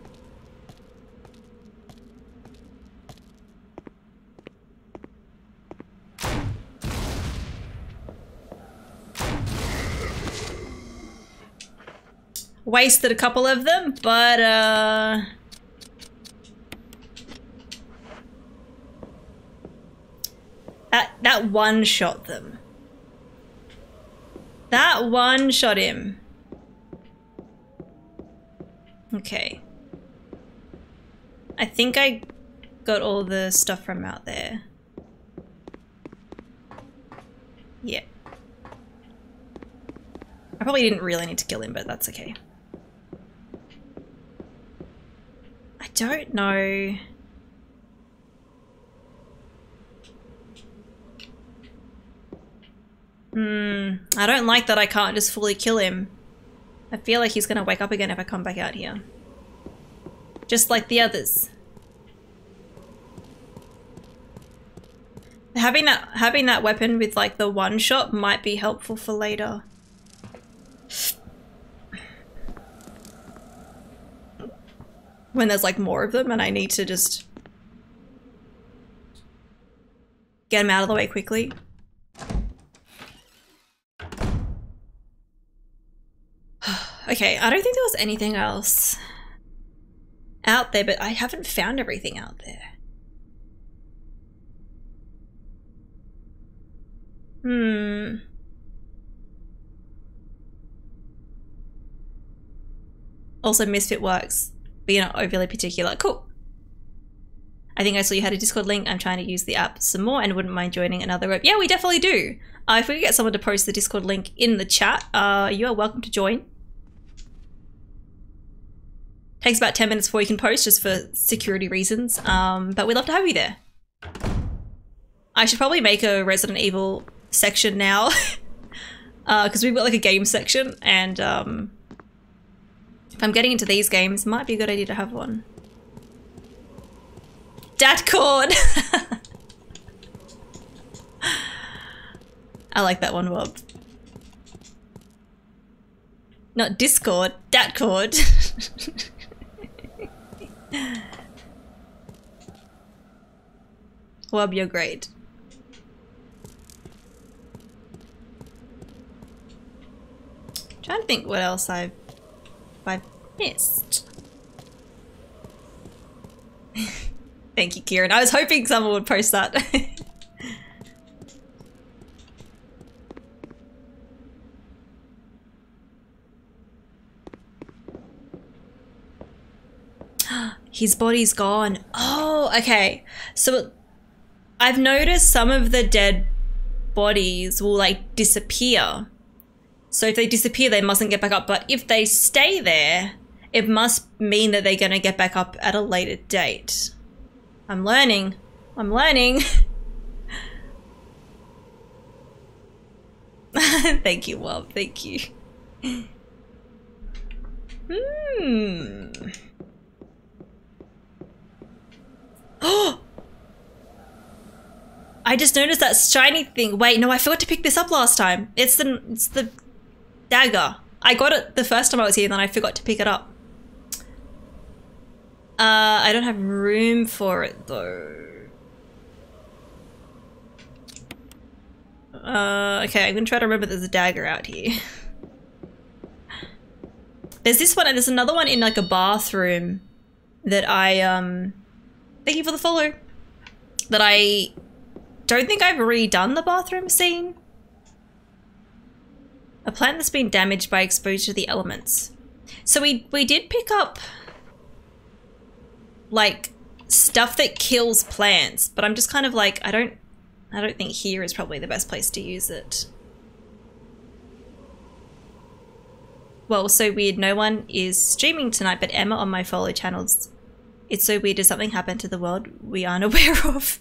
Wasted a couple of them, but uh... That, that one shot them. That one shot him. Okay. I think I got all the stuff from out there. Yeah. I probably didn't really need to kill him, but that's okay. I don't know. Hmm, I don't like that I can't just fully kill him. I feel like he's gonna wake up again if I come back out here. Just like the others. Having that having that weapon with like the one shot might be helpful for later. When there's like more of them and I need to just get them out of the way quickly. *sighs* okay, I don't think there was anything else out there, but I haven't found everything out there. Hmm. Also, Misfit works. But you're not overly particular. Cool. I think I saw you had a Discord link. I'm trying to use the app some more and wouldn't mind joining another group. Yeah, we definitely do. Uh, if we could get someone to post the Discord link in the chat, uh, you are welcome to join. Takes about 10 minutes before you can post just for security reasons, um, but we'd love to have you there. I should probably make a Resident Evil section now because *laughs* uh, we've got like a game section and um, if I'm getting into these games, might be a good idea to have one. Datcord! *laughs* I like that one, Bob. Not Discord, Datcord. Wob, *laughs* you're great. trying to think what else I've, I've missed. *laughs* Thank you, Kieran. I was hoping someone would post that. *gasps* His body's gone. Oh, okay. So I've noticed some of the dead bodies will like disappear. So if they disappear, they mustn't get back up. But if they stay there, it must mean that they're going to get back up at a later date. I'm learning. I'm learning. *laughs* Thank you, Wob. Thank you. Hmm. Oh! *gasps* I just noticed that shiny thing. Wait, no, I forgot to pick this up last time. It's the it's the dagger. I got it the first time I was here, and then I forgot to pick it up. Uh, I don't have room for it though. Uh, okay, I'm gonna try to remember there's a dagger out here. *laughs* there's this one and there's another one in like a bathroom that I, um, thank you for the follow. That I don't think I've redone the bathroom scene. A plant that's been damaged by exposure to the elements. So we, we did pick up like stuff that kills plants, but I'm just kind of like, I don't, I don't think here is probably the best place to use it. Well, so weird. No one is streaming tonight, but Emma on my follow channels. It's so weird. Does something happen to the world we aren't *laughs* aware of?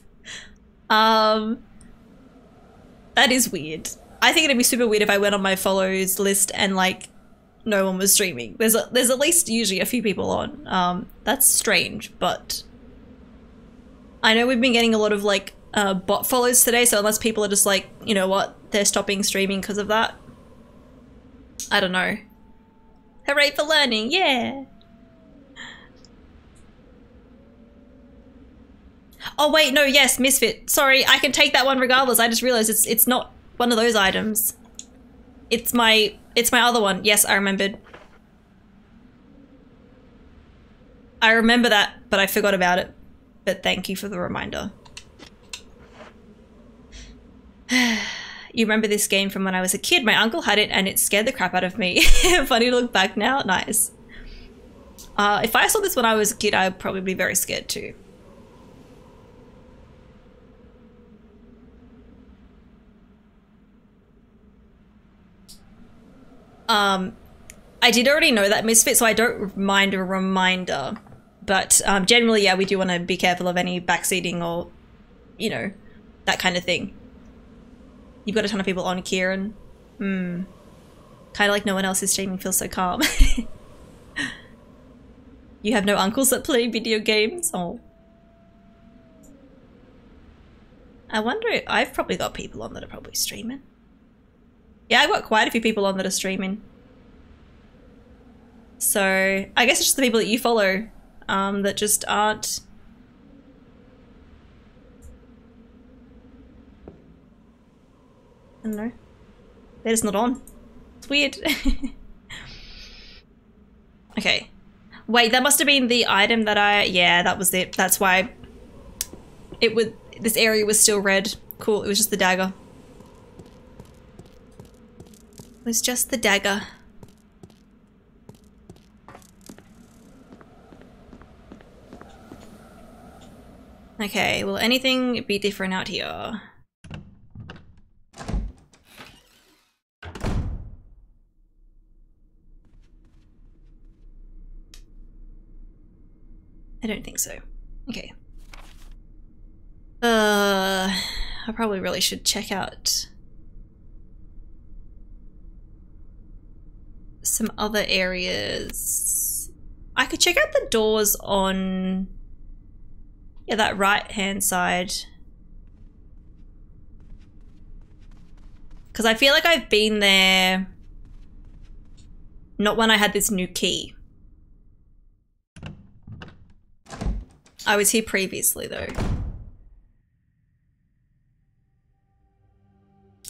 um, that is weird. I think it'd be super weird if I went on my follows list and like no one was streaming. There's a, there's at least usually a few people on. Um, that's strange, but I know we've been getting a lot of like uh, bot follows today. So unless people are just like, you know what, they're stopping streaming because of that. I don't know. Hooray for learning! Yeah. Oh wait, no, yes, misfit. Sorry, I can take that one regardless. I just realized it's it's not one of those items. It's my it's my other one. Yes, I remembered. I remember that, but I forgot about it. But thank you for the reminder. *sighs* you remember this game from when I was a kid. My uncle had it and it scared the crap out of me. *laughs* Funny to look back now. Nice. Uh, if I saw this when I was a kid, I'd probably be very scared too. Um, I did already know that misfit, so I don't mind a reminder. But um, generally, yeah, we do want to be careful of any backseating or, you know, that kind of thing. You've got a ton of people on Kieran. Hmm. Kind of like no one else is streaming feels so calm. *laughs* you have no uncles that play video games? Oh. I wonder, I've probably got people on that are probably streaming. Yeah, I've got quite a few people on that are streaming. So I guess it's just the people that you follow um, that just aren't. I don't know. They're just not on. It's weird. *laughs* okay. Wait, that must have been the item that I... Yeah, that was it. That's why it would... This area was still red. Cool, it was just the dagger was just the dagger. Okay, will anything be different out here? I don't think so. Okay. Uh, I probably really should check out some other areas. I could check out the doors on yeah, that right hand side. Because I feel like I've been there not when I had this new key. I was here previously though.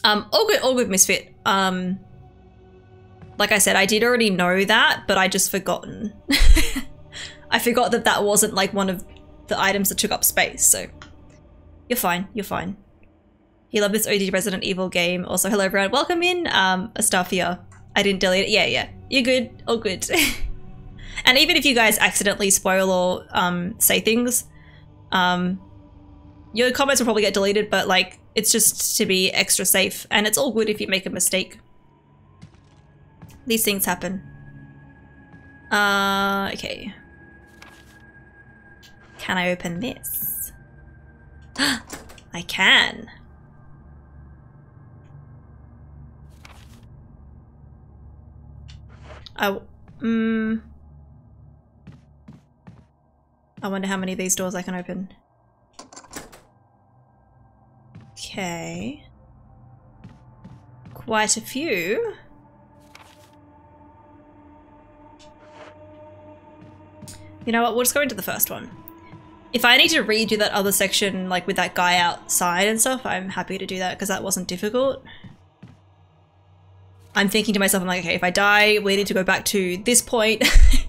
Um, all good, all good, Misfit. Um, like I said, I did already know that, but I just forgotten. *laughs* I forgot that that wasn't like one of the items that took up space, so you're fine, you're fine. You love this OG Resident Evil game. Also, hello everyone, welcome in, um, Astafia. I didn't delete it. Yeah, yeah, you're good, all good. *laughs* and even if you guys accidentally spoil or um, say things, um, your comments will probably get deleted, but like, it's just to be extra safe, and it's all good if you make a mistake. These things happen. Uh, okay. Can I open this? *gasps* I can. I, mm, I wonder how many of these doors I can open. Okay. Quite a few. You know what, we'll just go into the first one. If I need to redo that other section, like with that guy outside and stuff, I'm happy to do that because that wasn't difficult. I'm thinking to myself, I'm like, okay, if I die, we need to go back to this point. *laughs*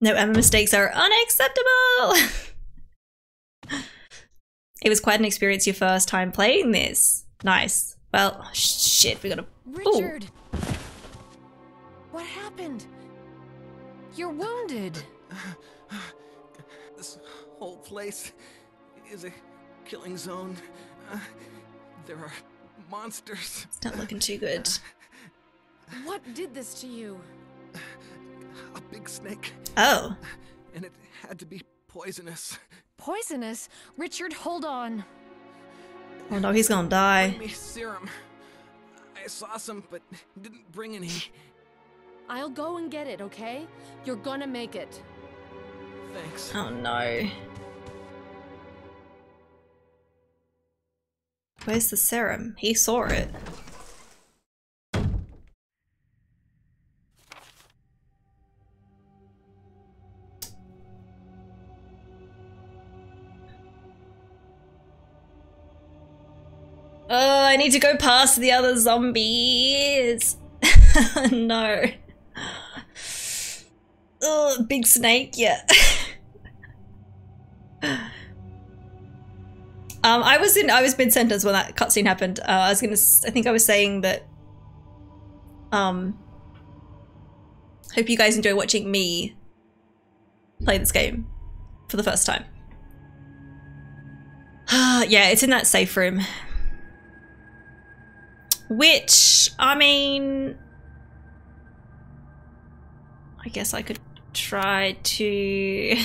no, Emma mistakes are unacceptable! *laughs* it was quite an experience your first time playing this. Nice. Well, shit, we gotta... Richard! Ooh. What happened? You're wounded. This whole place is a killing zone. Uh, there are monsters. It's not looking too good. What did this to you? A big snake. Oh. And it had to be poisonous. Poisonous? Richard, hold on. Oh no, he's gonna die. Me serum. I saw some, but didn't bring any. I'll go and get it, okay? You're gonna make it. Thanks. Oh no. Where's the serum? He saw it. Oh, I need to go past the other zombies. *laughs* no. Oh, big snake, yeah. *laughs* um, I was in, I was mid sentence when that cutscene happened. Uh, I was gonna, I think I was saying that. Um. Hope you guys enjoy watching me play this game for the first time. *sighs* yeah, it's in that safe room. Which, I mean, I guess I could try to...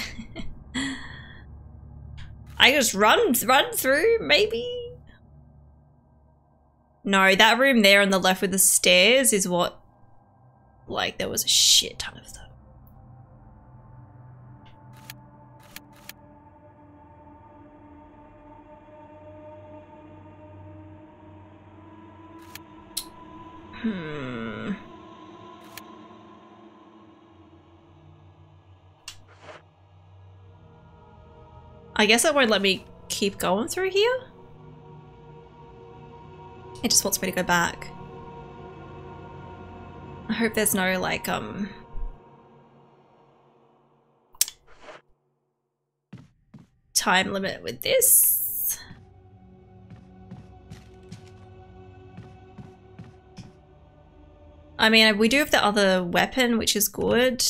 *laughs* I just run, run through, maybe? No, that room there on the left with the stairs is what, like, there was a shit ton of Hmm. I guess it won't let me keep going through here. It just wants me to go back. I hope there's no like um time limit with this. I mean, we do have the other weapon, which is good.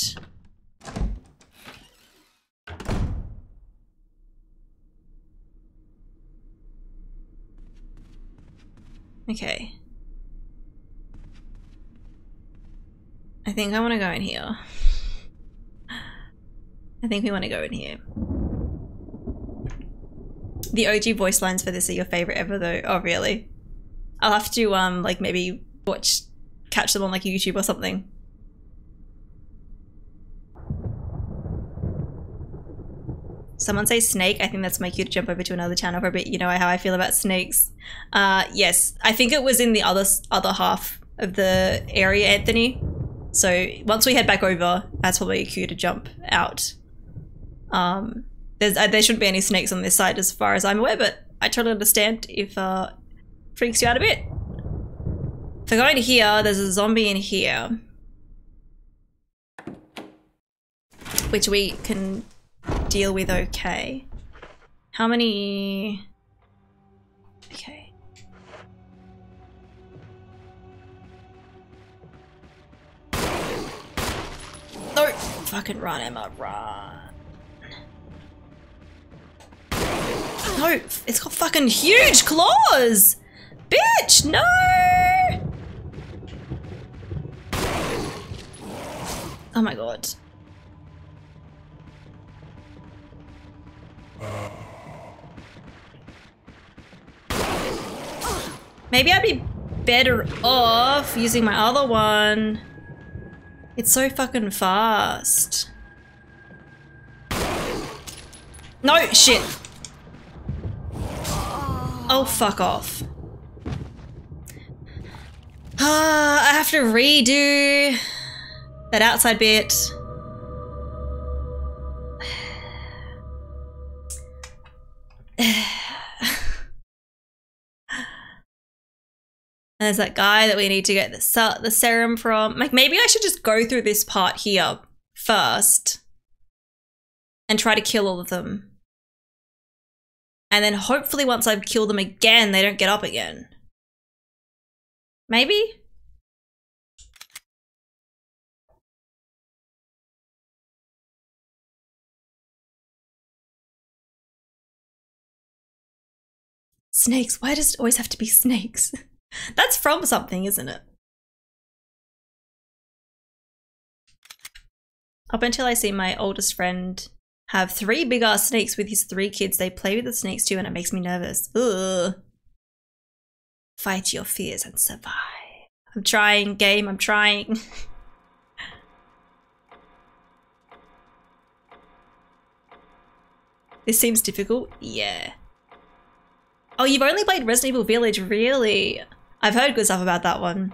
Okay. I think I want to go in here. I think we want to go in here. The OG voice lines for this are your favorite ever though. Oh, really? I'll have to, um, like maybe watch, catch them on like YouTube or something. Someone say snake. I think that's my cue to jump over to another channel for a bit. You know how I feel about snakes. Uh, yes, I think it was in the other other half of the area, Anthony. So once we head back over, that's probably a cue to jump out. Um, uh, there shouldn't be any snakes on this side as far as I'm aware, but I totally understand if uh, freaks you out a bit. If I go into here, there's a zombie in here. Which we can deal with okay. How many... Okay. No! Fucking run, Emma, run. No! It's got fucking huge claws! Bitch, no! Oh my god. Maybe I'd be better off using my other one. It's so fucking fast. No, shit. Oh, fuck off. Ah, *sighs* I have to redo that outside bit. *sighs* There's that guy that we need to get the, the serum from. Like, maybe I should just go through this part here first and try to kill all of them. And then hopefully once I've killed them again, they don't get up again. Maybe? Snakes. Why does it always have to be snakes? *laughs* That's from something, isn't it? Up until I see my oldest friend have three big ass snakes with his three kids, they play with the snakes too, and it makes me nervous. Ugh. Fight your fears and survive. I'm trying, game, I'm trying. *laughs* this seems difficult. Yeah. Oh, you've only played Resident Evil Village, really? I've heard good stuff about that one.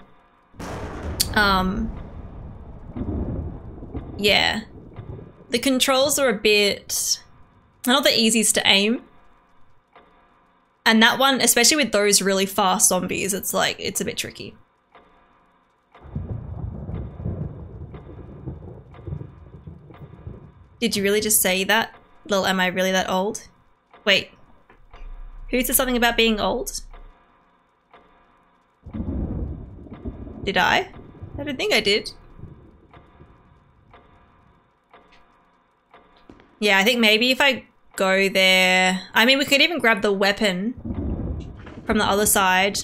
Um, yeah. The controls are a bit, not the easiest to aim. And that one, especially with those really fast zombies, it's like, it's a bit tricky. Did you really just say that? Lil, am I really that old? Wait. Who said something about being old? Did I? I don't think I did. Yeah, I think maybe if I go there... I mean, we could even grab the weapon from the other side.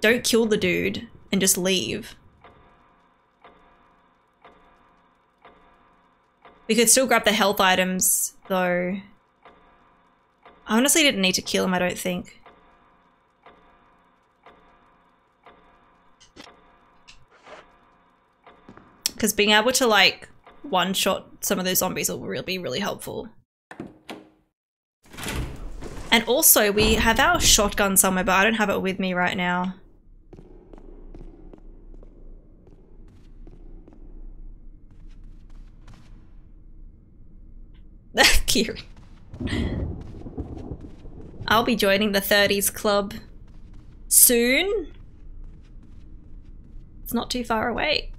Don't kill the dude and just leave. We could still grab the health items, though. I honestly didn't need to kill him, I don't think. Because being able to like one-shot some of those zombies will really be really helpful. And also we have our shotgun somewhere, but I don't have it with me right now. *laughs* Kieran. I'll be joining the 30s club soon. It's not too far away.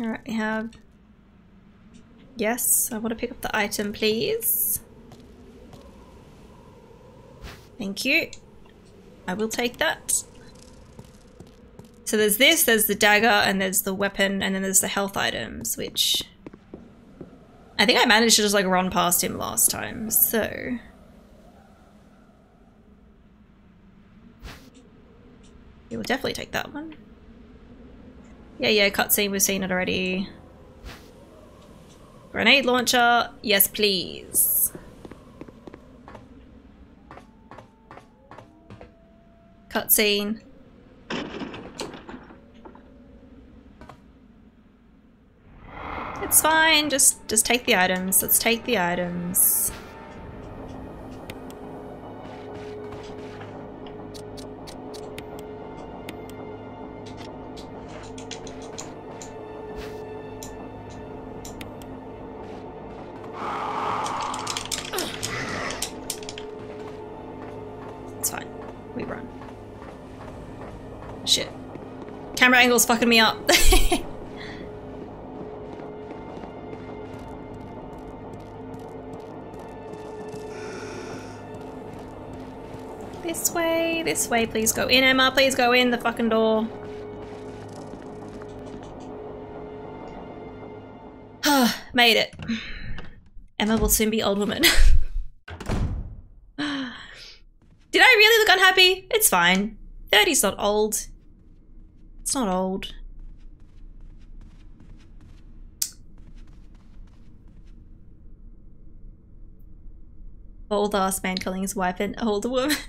Alright, we have... Yes, I want to pick up the item, please. Thank you. I will take that. So there's this, there's the dagger, and there's the weapon, and then there's the health items, which... I think I managed to just like run past him last time, so... We will definitely take that one. Yeah, yeah, cutscene, we've seen it already. Grenade launcher, yes please. Cutscene. It's fine, just just take the items. Let's take the items. Camera fucking me up. *laughs* This way, this way, please go in, Emma. Please go in the fucking door. *sighs* Made it. Emma will soon be old woman. *laughs* Did I really look unhappy? It's fine. 30's not old. Not old. Old ass man calling his wife and older woman. *laughs*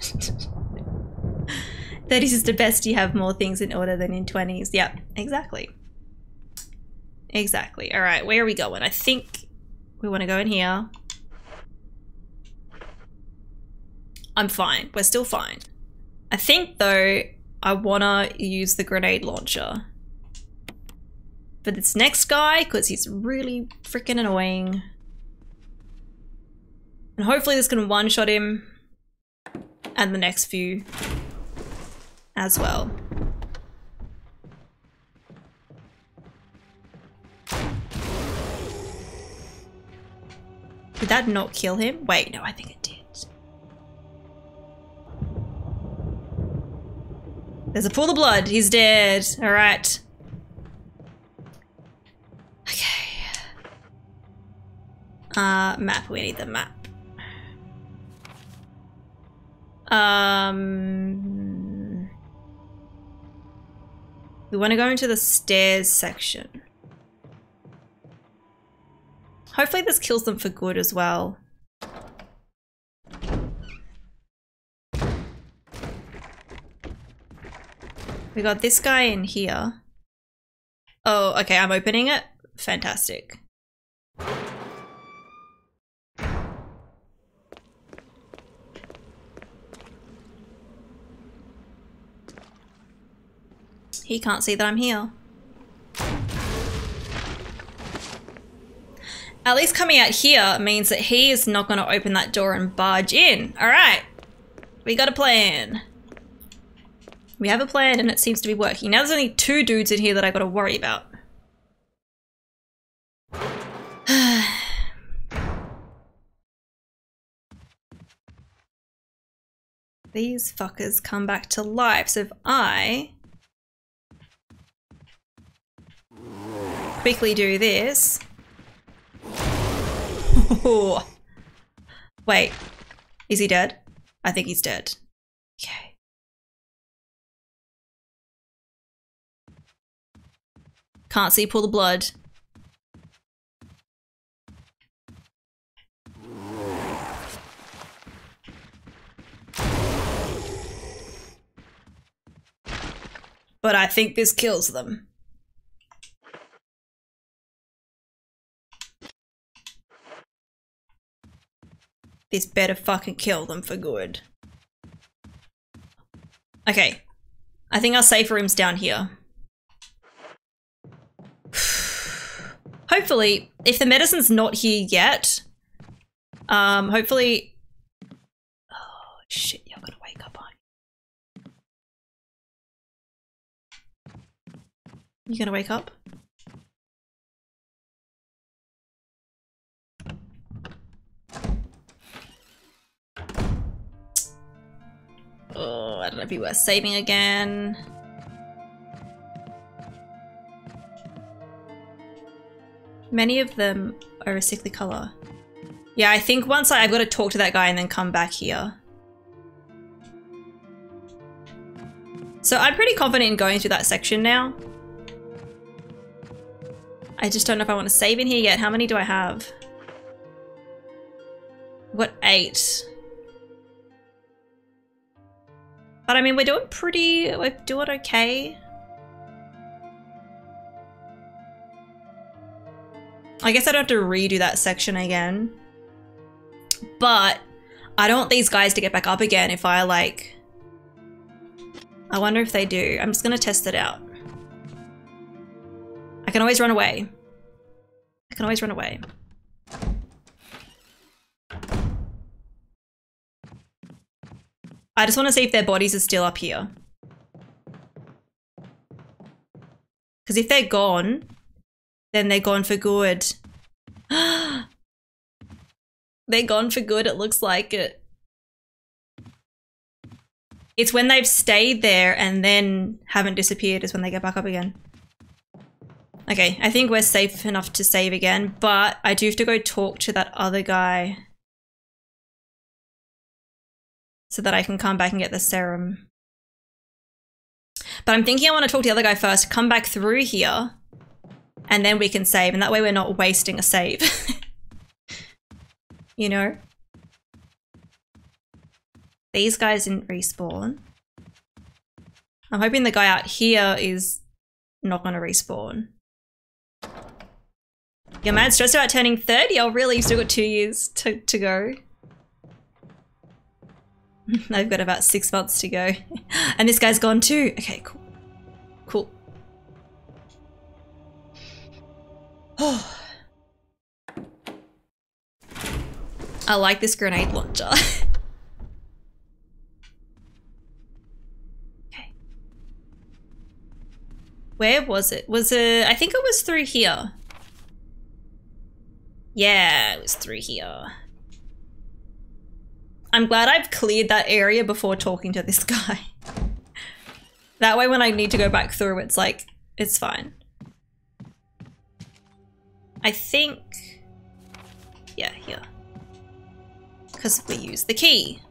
30s is the best you have more things in order than in 20s. Yep, exactly. Exactly. Alright, where are we going? I think we want to go in here. I'm fine. We're still fine. I think, though, I want to use the grenade launcher. For this next guy, because he's really freaking annoying. And hopefully this can one-shot him. And the next few as well. Did that not kill him? Wait, no, I think it There's a pool of blood. He's dead. All right. Okay. Uh, map. We need the map. Um, we want to go into the stairs section. Hopefully this kills them for good as well. We got this guy in here. Oh, okay, I'm opening it. Fantastic. He can't see that I'm here. At least coming out here means that he is not going to open that door and barge in. All right. We got a plan. We have a plan and it seems to be working. Now there's only two dudes in here that I got to worry about. *sighs* These fuckers come back to life. So if I quickly do this. *laughs* Wait, is he dead? I think he's dead. Okay. Can't see pull the blood. But I think this kills them. This better fucking kill them for good. Okay. I think our safe room's down here. hopefully, if the medicine's not here yet, um, hopefully... Oh, shit, you're gonna wake up, aren't you? gonna wake up? Oh, I don't know if you were saving again. Many of them are a sickly color. Yeah, I think once I, I've got to talk to that guy and then come back here. So I'm pretty confident in going through that section now. I just don't know if I want to save in here yet. How many do I have? What eight? But I mean, we're doing pretty, we're doing okay. I guess I don't have to redo that section again. But I don't want these guys to get back up again if I like... I wonder if they do. I'm just gonna test it out. I can always run away. I can always run away. I just want to see if their bodies are still up here. Because if they're gone, then they're gone for good. *gasps* they're gone for good, it looks like it. It's when they've stayed there and then haven't disappeared is when they get back up again. Okay, I think we're safe enough to save again, but I do have to go talk to that other guy. So that I can come back and get the serum. But I'm thinking I want to talk to the other guy first, come back through here, and then we can save, and that way we're not wasting a save. *laughs* you know? These guys didn't respawn. I'm hoping the guy out here is not going to respawn. You're mad stressed about turning 30? Oh really? You've still got two years to, to go. *laughs* I've got about six months to go. *laughs* and this guy's gone too. Okay, cool. Cool. *sighs* I like this grenade launcher. *laughs* okay. Where was it? Was it... I think it was through here. Yeah, it was through here. I'm glad I've cleared that area before talking to this *laughs* guy. that way when I need to go back through, it's like, it's fine. I think... Yeah, here. Because we use the key.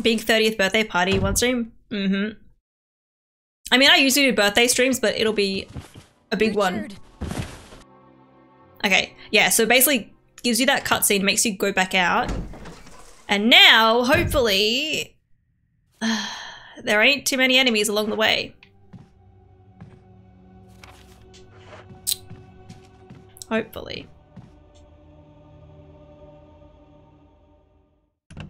Big 30th birthday party, one stream? Mm-hmm. I mean, I usually do birthday streams, but it'll be a big Richard. one. Okay, yeah, so basically gives you that cutscene, makes you go back out. And now, hopefully, uh, *sighs* there ain't too many enemies along the way. Hopefully. *sighs*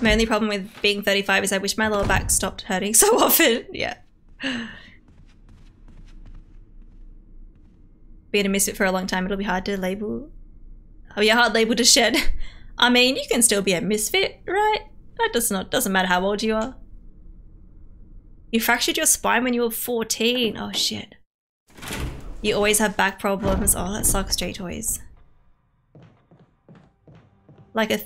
My only problem with being 35 is I wish my lower back stopped hurting *laughs* so often. yeah. *sighs* Being a misfit for a long time, it'll be hard to label. Oh yeah, hard label to shed. *laughs* I mean, you can still be a misfit, right? That does not doesn't matter how old you are. You fractured your spine when you were 14. Oh shit. You always have back problems. Oh, that sucks, J-Toys. Like a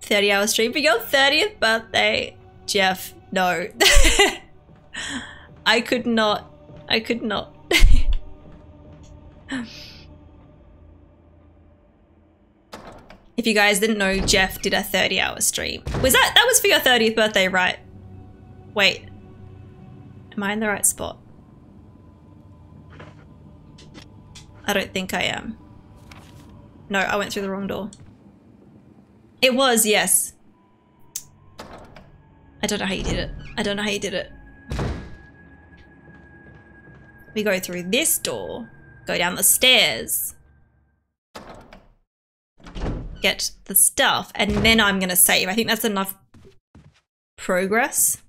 30 hour stream for your 30th birthday. Jeff, no. *laughs* I could not. I could not. *laughs* if you guys didn't know, Jeff did a 30 hour stream. Was that, that was for your 30th birthday, right? Wait. Am I in the right spot? I don't think I am. No, I went through the wrong door. It was, yes. I don't know how you did it. I don't know how you did it. We go through this door, go down the stairs, get the stuff, and then I'm gonna save. I think that's enough progress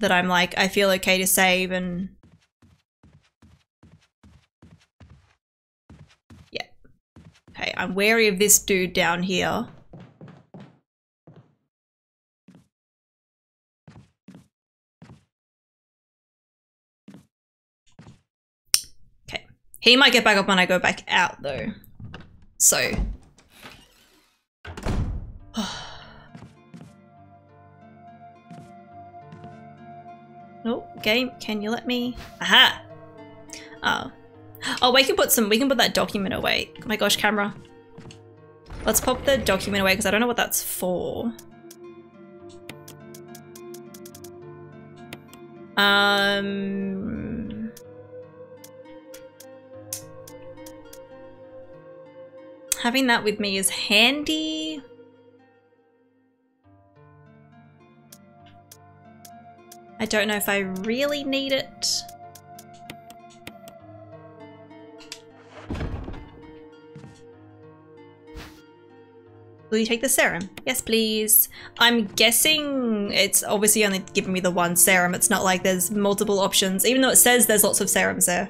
that I'm like, I feel okay to save and I'm wary of this dude down here. Okay. He might get back up when I go back out though. So. *sighs* oh, game, can you let me? Aha! Oh. Oh, we can put some, we can put that document away. Oh my gosh, camera. Let's pop the document away because I don't know what that's for. Um... Having that with me is handy. I don't know if I really need it. Will you take the serum? Yes, please. I'm guessing it's obviously only giving me the one serum. It's not like there's multiple options, even though it says there's lots of serums there.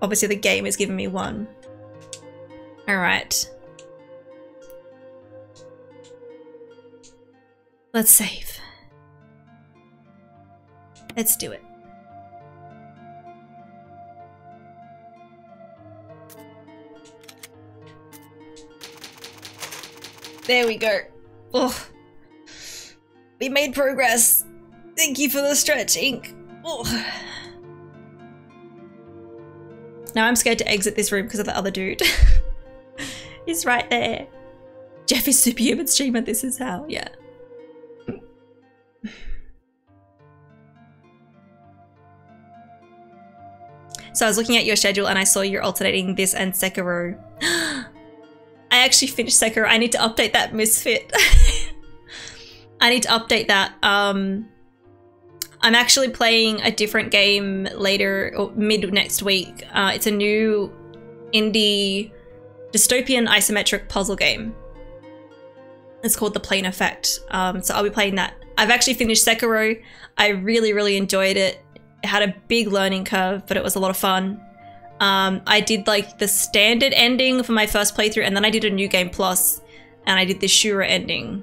Obviously the game is giving me one. Alright. Let's save. Let's do it. There we go. Oh, we made progress. Thank you for the stretching. Oh. Now I'm scared to exit this room because of the other dude. *laughs* He's right there. Jeff is superhuman streamer. This is how. Yeah. So I was looking at your schedule and I saw you're alternating this and Sekiro. *gasps* *gasps* I actually finished Sekiro. I need to update that misfit. *laughs* I need to update that. Um, I'm actually playing a different game later, or mid next week. Uh, it's a new indie dystopian isometric puzzle game. It's called The Plane Effect. Um, so I'll be playing that. I've actually finished Sekiro. I really, really enjoyed it. It had a big learning curve, but it was a lot of fun. Um, I did like the standard ending for my first playthrough, and then I did a new game plus, and I did the Shura ending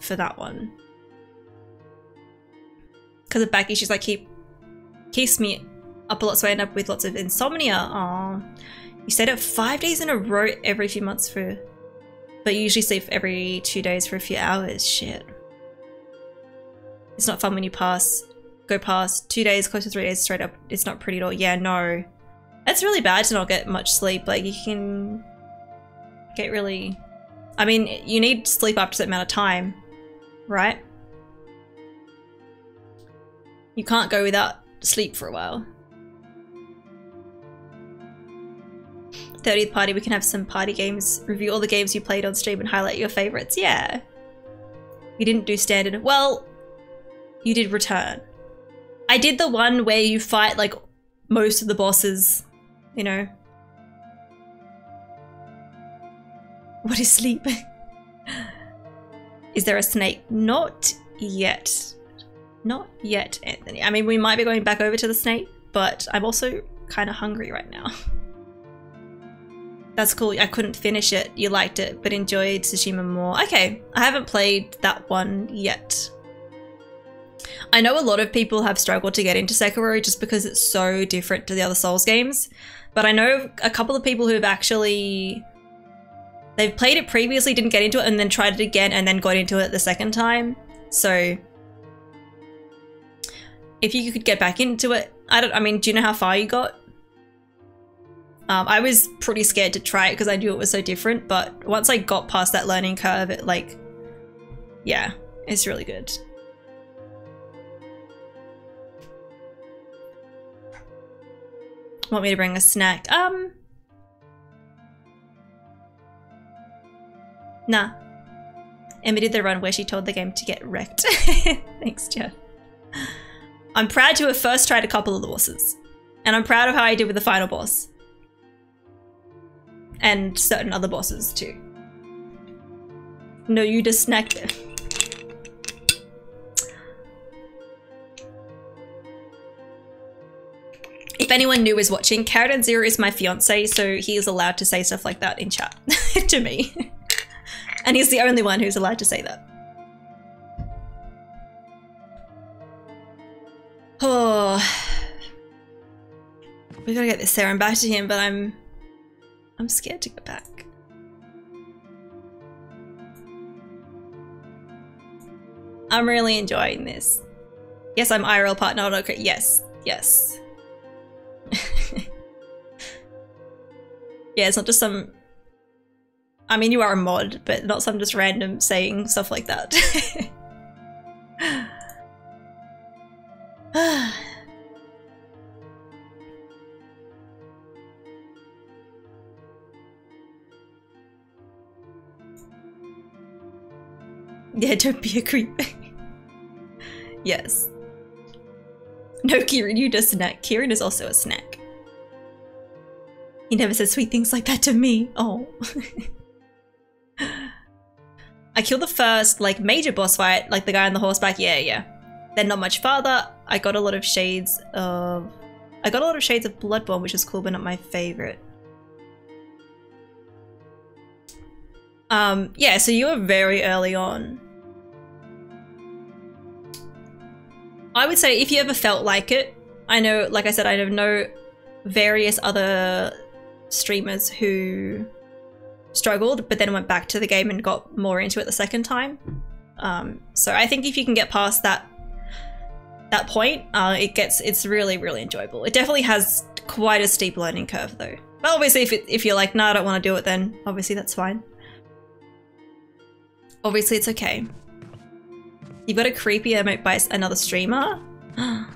for that one. Because of back issues, like keep keeps me up a lot, so I end up with lots of insomnia. Aw. You stayed up five days in a row every few months for, but you usually sleep every two days for a few hours. Shit. It's not fun when you pass, go past two days, close to three days straight up. It's not pretty at all. Yeah, no. It's really bad to not get much sleep. Like, you can get really... I mean, you need sleep after a certain amount of time, right? You can't go without sleep for a while. 30th party, we can have some party games, review all the games you played on stream and highlight your favorites. Yeah. You didn't do standard. Well, you did return. I did the one where you fight like most of the bosses you know. What is sleep? is there a snake? Not yet. Not yet, Anthony. I mean, we might be going back over to the snake, but I'm also kind of hungry right now. That's cool. I couldn't finish it. You liked it, but enjoyed Tsushima more. Okay, I haven't played that one yet. I know a lot of people have struggled to get into Sekiro just because it's so different to the other Souls games. But I know a couple of people who've actually they've played it previously, didn't get into it, and then tried it again and then got into it the second time. So if you could get back into it, I don't I mean, do you know how far you got? Um, I was pretty scared to try it because I knew it was so different, but once I got past that learning curve, it like, yeah, it's really good. Want me to bring a snack? Um. Nah. Emma did the run where she told the game to get wrecked. *laughs* Thanks, Jeff. I'm proud to have first tried a couple of the bosses. And I'm proud of how I did with the final boss. And certain other bosses too. No, you just snack if anyone new is watching, Carrot and Zero is my fiance, so he is allowed to say stuff like that in chat *laughs* to me. and he's the only one who's allowed to say that. Oh, we gotta get this serum back to him, but I'm, I'm scared to go back. I'm really enjoying this. Yes, I'm IRL partner. Okay, yes, yes. *laughs* yeah, it's not just some. I mean, you are a mod, but not some just random saying stuff like that. *sighs* yeah, don't be a creep. *laughs* yes. *laughs* No, Kieran, you just snack. Kieran is also a snack. He never said sweet things like that to me. Oh. *laughs* I killed the first, like, major boss fight, like the guy on the horseback. Yeah, yeah. Then not much farther, I got a lot of shades of... I got a lot of shades of Bloodborne, which is cool, but not my favorite. Um, yeah, so you were very early on. I would say if you ever felt like it, I know, like I said, I know various other streamers who struggled, but then went back to the game and got more into it the second time. Um, so I think if you can get past that that point, uh, it gets it's really really enjoyable. It definitely has quite a steep learning curve though. But obviously, if it, if you're like, no, nah, I don't want to do it, then obviously that's fine. Obviously, it's okay. You've got a creepy emote by another streamer. *gasps*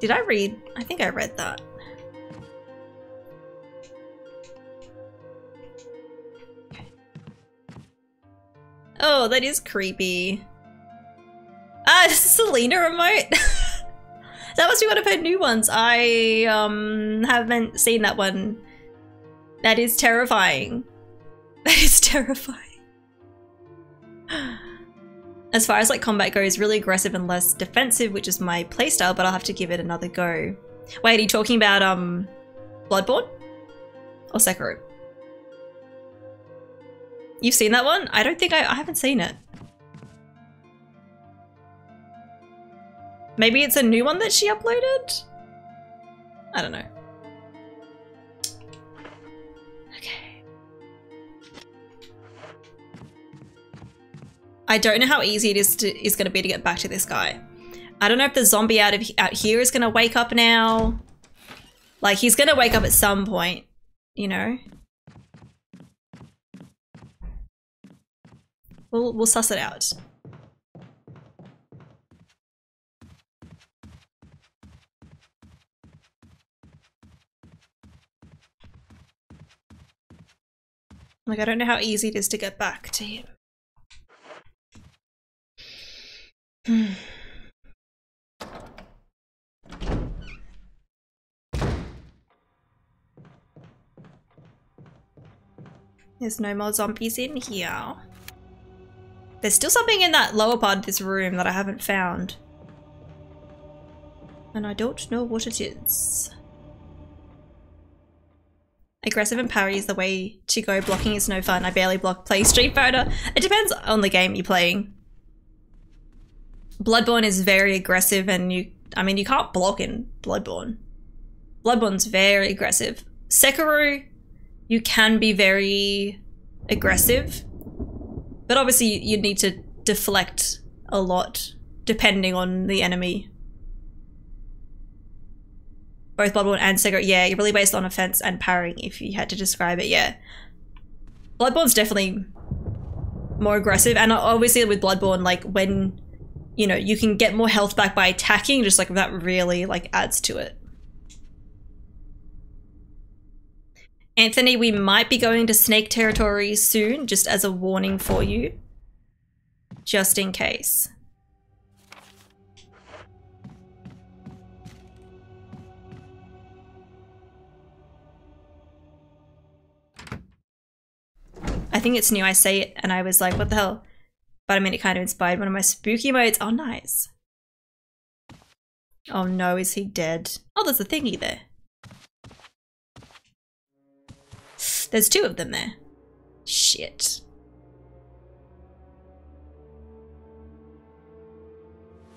Did I read? I think I read that. Oh, that is creepy. Ah, *laughs* this is Selena remote. *laughs* that must be one of her new ones. I um haven't seen that one. That is terrifying. *laughs* That is terrifying. *gasps* As far as like combat goes, really aggressive and less defensive, which is my playstyle, but I'll have to give it another go. Wait, are you talking about um Bloodborne? Or Sekiro? You've seen that one? I don't think I, I haven't seen it. Maybe it's a new one that she uploaded? I don't know. I don't know how easy it is to, is going to be to get back to this guy. I don't know if the zombie out of out here is going to wake up now. Like he's going to wake up at some point, you know. We'll we'll suss it out. Like I don't know how easy it is to get back to him. *sighs* There's no more zombies in here. There's still something in that lower part of this room that I haven't found. And I don't know what it is. Aggressive and parry is the way to go. Blocking is no fun. I barely block play Street Fighter. It depends on the game you're playing. Bloodborne is very aggressive and you, I mean, you can't block in Bloodborne. Bloodborne's very aggressive. Sekiro, you can be very aggressive, but obviously you need to deflect a lot depending on the enemy. Both Bloodborne and Sekiro, yeah, you're really based on offense and parrying if you had to describe it, yeah. Bloodborne's definitely more aggressive, and obviously with Bloodborne, like when you know, you can get more health back by attacking, just like that really like adds to it. Anthony, we might be going to snake territory soon, just as a warning for you. Just in case. I think it's new, I say it and I was like, what the hell? But I mean, it kind of inspired one of my spooky modes. Oh, nice. Oh no, is he dead? Oh, there's a thingy there. There's two of them there. Shit.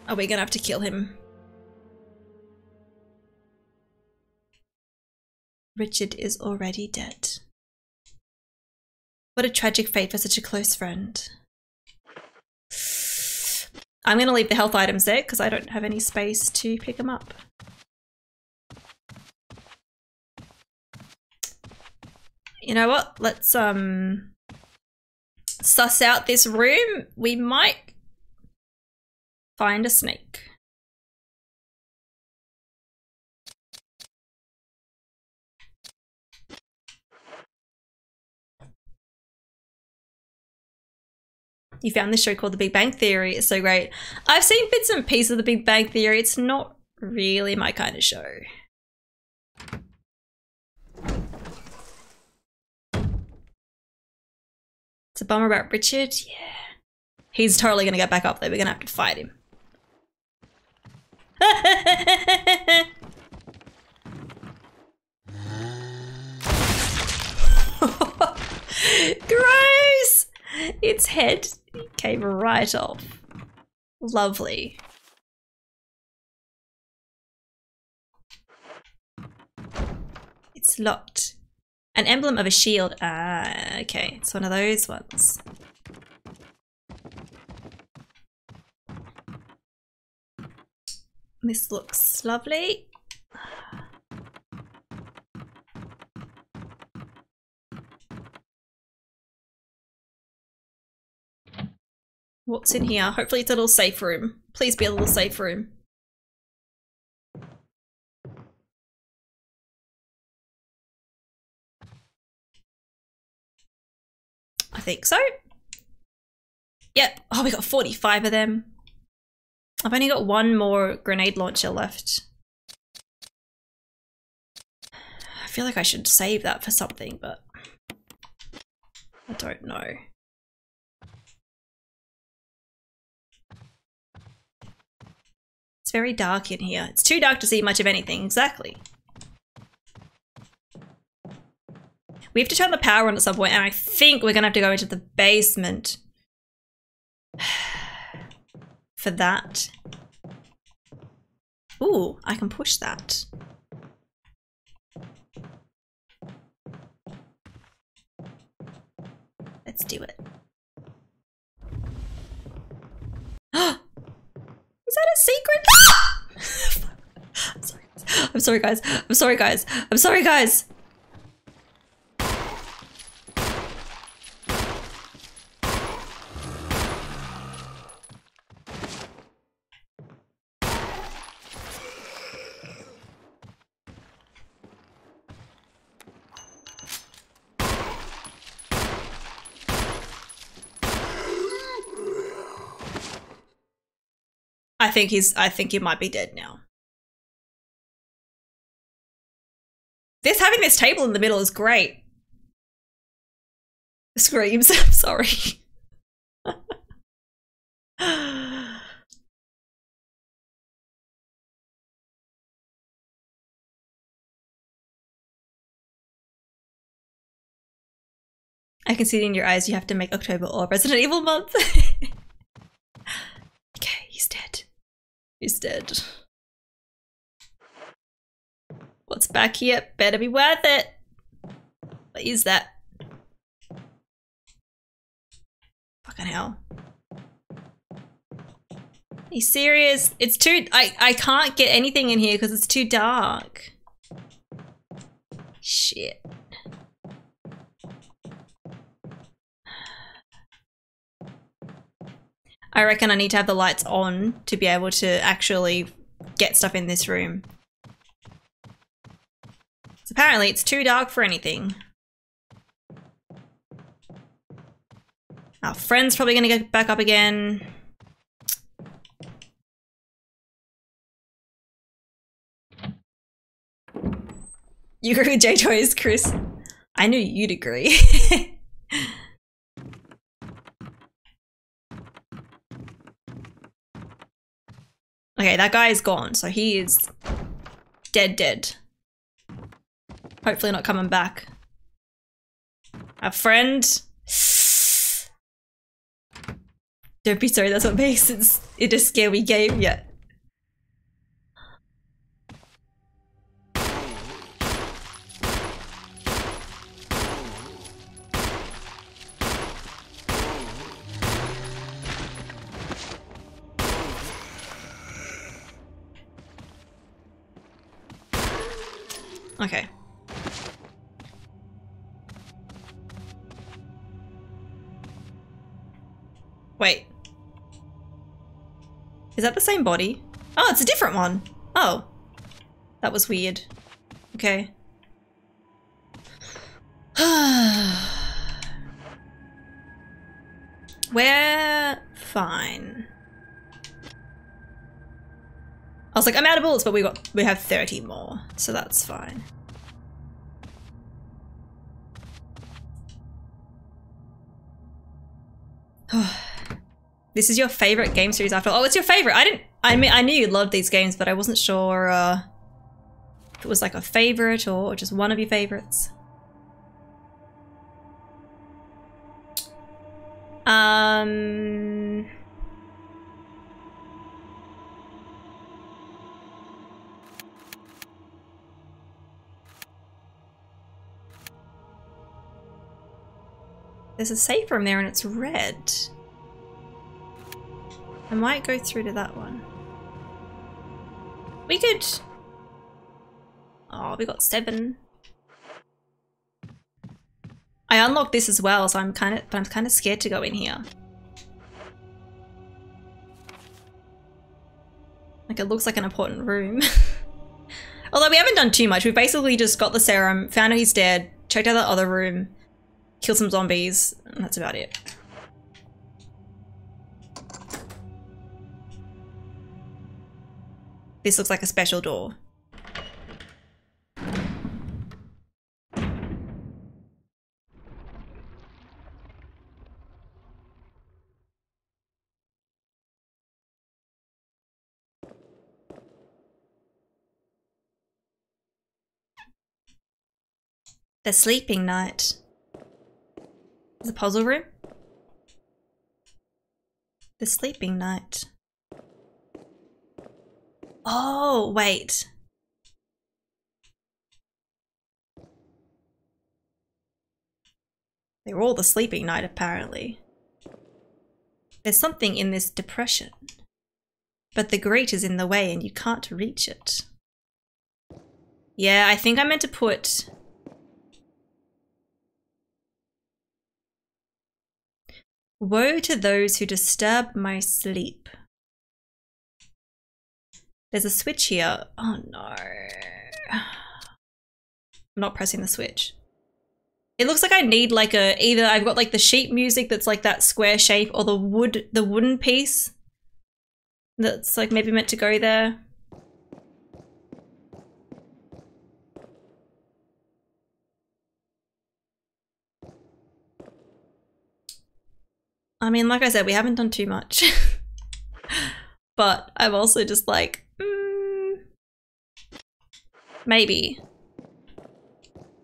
Are we gonna have to kill him? Richard is already dead. What a tragic fate for such a close friend. I'm going to leave the health items there because I don't have any space to pick them up. You know what? Let's um suss out this room. We might find a snake. You found this show called The Big Bang Theory. It's so great. I've seen bits and pieces of The Big Bang Theory. It's not really my kind of show. It's a bummer about Richard. Yeah. He's totally going to get back up there. We're going to have to fight him. *laughs* Gross! Its head came right off. Lovely. It's locked. An emblem of a shield. Ah, okay. It's one of those ones. This looks lovely. What's in here? Hopefully it's a little safe room. Please be a little safe room. I think so. Yep. Oh, we got 45 of them. I've only got one more grenade launcher left. I feel like I should save that for something, but I don't know. Very dark in here. It's too dark to see much of anything, exactly. We have to turn the power on at some point, and I think we're gonna have to go into the basement *sighs* for that. Ooh, I can push that. Let's do it. *gasps* Oh, Is that a secret? *gasps* I'm sorry. I'm sorry, guys. I'm sorry, guys. I'm sorry, guys. Think he's I think he might be dead now. This having this table in the middle is great. Screams, *laughs* I'm sorry. I can see it in your eyes. You have to make October or Resident Evil month. *laughs* okay, he's dead. He's dead. What's back here? Better be worth it. What is that? Fucking hell. Are you serious? It's too- I, I can't get anything in here because it's too dark. Shit. I reckon I need to have the lights on to be able to actually get stuff in this room. So apparently it's too dark for anything. Our friend's probably gonna get back up again. You *laughs* agree with J-Toys, Chris? I knew you'd agree. *laughs* Okay, that guy is gone, so he is dead dead. Hopefully not coming back. A friend? Don't be sorry, that's what makes *laughs* it, it a scary game yet. Is that the same body? Oh, it's a different one. Oh. That was weird. Okay. *sighs* We're fine. I was like, I'm out of bullets, but we got we have 30 more, so that's fine. *sighs* this is your favorite game series after all. Oh, it's your favorite. I didn't I mean I knew you loved these games, but I wasn't sure uh if it was like a favorite or just one of your favorites. Um There's a safe room there and it's red. I might go through to that one. We could... Oh, we got seven. I unlocked this as well, so I'm kind of, but I'm kind of scared to go in here. Like it looks like an important room. *laughs* Although we haven't done too much. We've basically just got the serum, found out he's dead, checked out the other room, killed some zombies, and that's about it. This looks like a special door. The sleeping knight. The puzzle room? The sleeping knight. Oh, wait. They were all the sleeping knight, apparently. There's something in this depression. But the grate is in the way and you can't reach it. Yeah, I think I meant to put... Woe to those who disturb my sleep. There's a switch here. Oh no. I'm not pressing the switch. It looks like I need like a, either I've got like the sheet music that's like that square shape or the wood, the wooden piece that's like maybe meant to go there. I mean, like I said, we haven't done too much. *laughs* but I'm also just like, Maybe.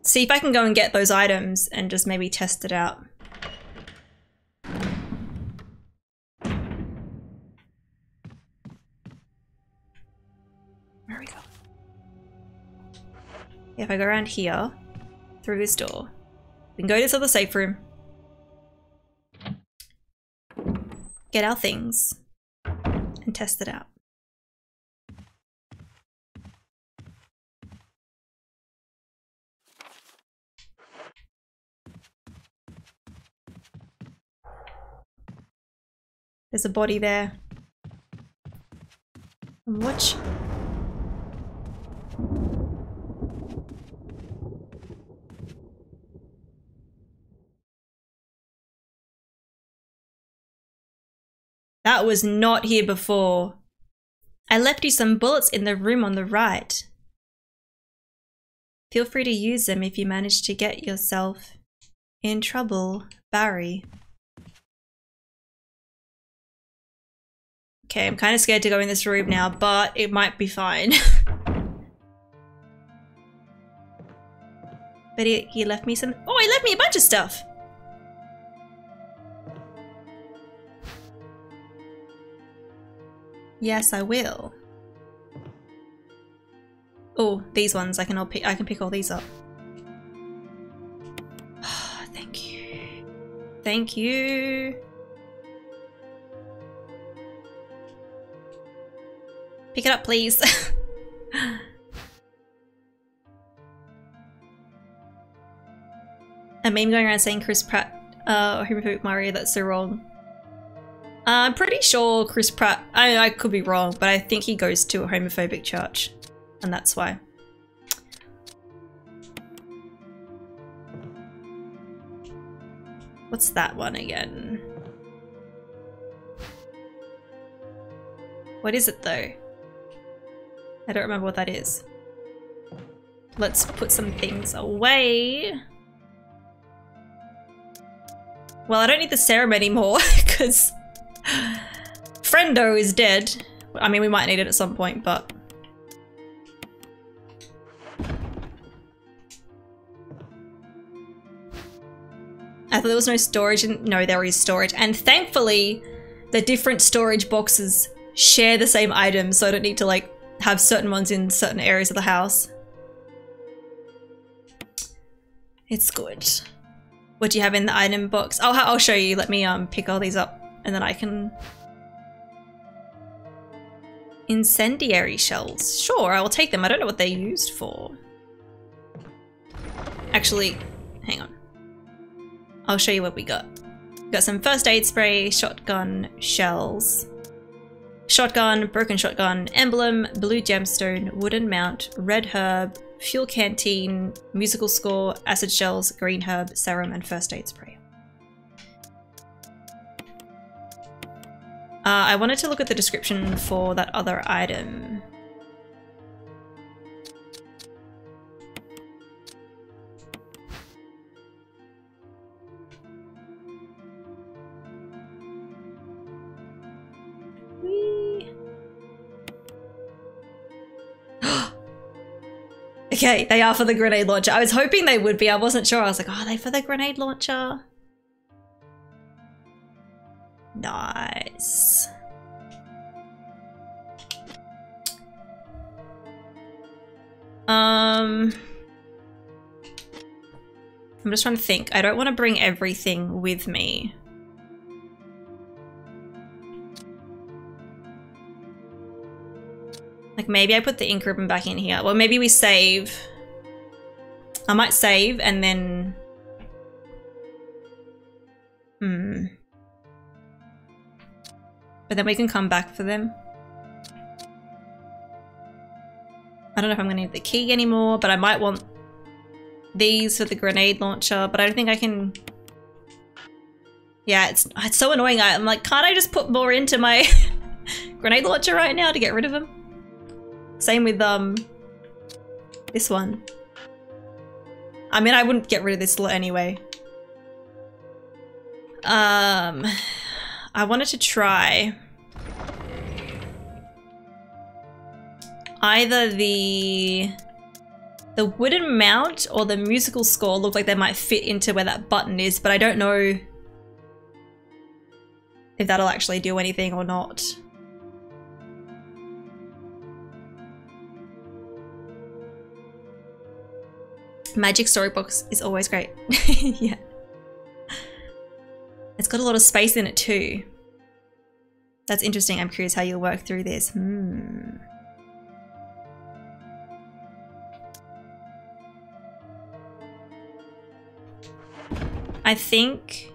See if I can go and get those items and just maybe test it out. Where we? If I go around here, through this door, we can go to this other safe room. Get our things and test it out. There's a body there. Watch. That was not here before. I left you some bullets in the room on the right. Feel free to use them if you manage to get yourself in trouble, Barry. Okay, I'm kind of scared to go in this room now, but it might be fine. *laughs* but he, he left me some- Oh, he left me a bunch of stuff! Yes, I will. Oh, these ones, I can all pick- I can pick all these up. *sighs* Thank you. Thank you. Pick it up, please. *laughs* a meme going around saying Chris Pratt, uh, homophobic Mario. That's so wrong. Uh, I'm pretty sure Chris Pratt. I I could be wrong, but I think he goes to a homophobic church, and that's why. What's that one again? What is it though? I don't remember what that is. Let's put some things away. Well, I don't need the serum anymore *laughs* because Friendo is dead. I mean, we might need it at some point, but... I thought there was no storage, and no, there is storage. And thankfully, the different storage boxes share the same items, so I don't need to like have certain ones in certain areas of the house. It's good. What do you have in the item box? I'll, I'll show you. Let me um pick all these up and then I can... Incendiary shells. Sure, I will take them. I don't know what they're used for. Actually, hang on. I'll show you what we got. We got some first aid spray, shotgun, shells. Shotgun, broken shotgun, emblem, blue gemstone, wooden mount, red herb, fuel canteen, musical score, acid shells, green herb, serum, and first aid spray. Uh, I wanted to look at the description for that other item. Okay, they are for the grenade launcher. I was hoping they would be. I wasn't sure. I was like, oh, are they for the grenade launcher? Nice. Um, I'm just trying to think. I don't want to bring everything with me. Like maybe I put the ink ribbon back in here. Well, maybe we save. I might save and then... Hmm. But then we can come back for them. I don't know if I'm going to need the key anymore, but I might want these for the grenade launcher, but I don't think I can... Yeah, it's, it's so annoying. I'm like, can't I just put more into my *laughs* grenade launcher right now to get rid of them? Same with um this one. I mean, I wouldn't get rid of this anyway. Um, I wanted to try either the the wooden mount or the musical score look like they might fit into where that button is, but I don't know if that'll actually do anything or not. Magic Storybox is always great. *laughs* yeah. It's got a lot of space in it too. That's interesting. I'm curious how you'll work through this. Hmm. I think...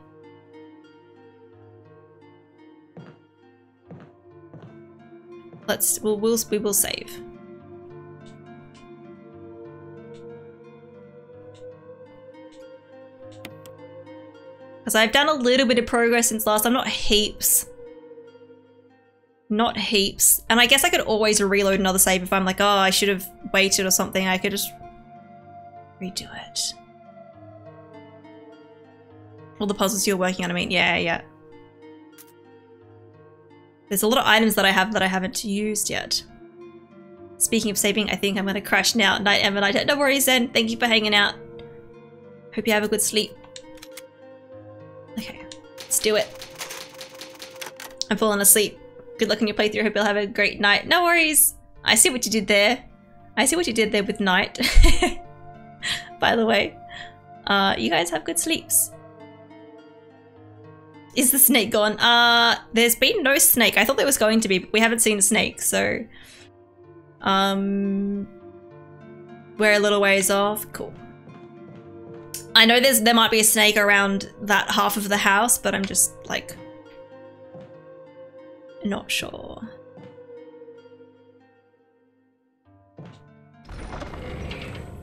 Let's, we'll, we'll, we will save. Because I've done a little bit of progress since last time, not heaps. Not heaps. And I guess I could always reload another save if I'm like, oh, I should have waited or something. I could just redo it. All the puzzles you're working on, I mean, yeah, yeah. There's a lot of items that I have that I haven't used yet. Speaking of saving, I think I'm going to crash now. Night, Emma. Night. No worries, then. Thank you for hanging out. Hope you have a good sleep. Okay, let's do it. I'm falling asleep. Good luck on your playthrough. Hope you'll have a great night. No worries. I see what you did there. I see what you did there with night. *laughs* By the way, uh, you guys have good sleeps. Is the snake gone? Uh, there's been no snake. I thought there was going to be, but we haven't seen a snake, so... Um... We're a little ways off. Cool. I know there's there might be a snake around that half of the house, but I'm just like not sure.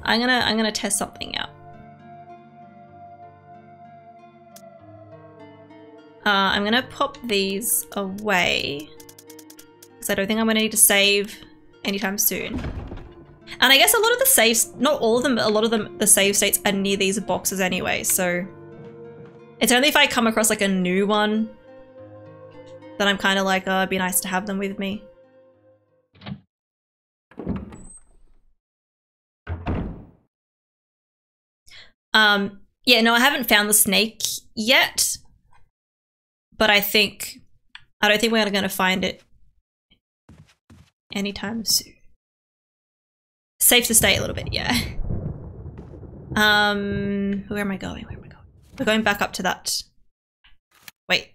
I'm gonna I'm gonna test something out. Uh, I'm gonna pop these away because I don't think I'm gonna need to save anytime soon. And I guess a lot of the saves, not all of them, but a lot of them, the save states are near these boxes anyway, so it's only if I come across like a new one that I'm kind of like, oh, it'd be nice to have them with me. Um, yeah, no, I haven't found the snake yet, but I think, I don't think we're going to find it anytime soon. Safe to stay a little bit, yeah. Um, where am I going? Where am I going? We're going back up to that. Wait.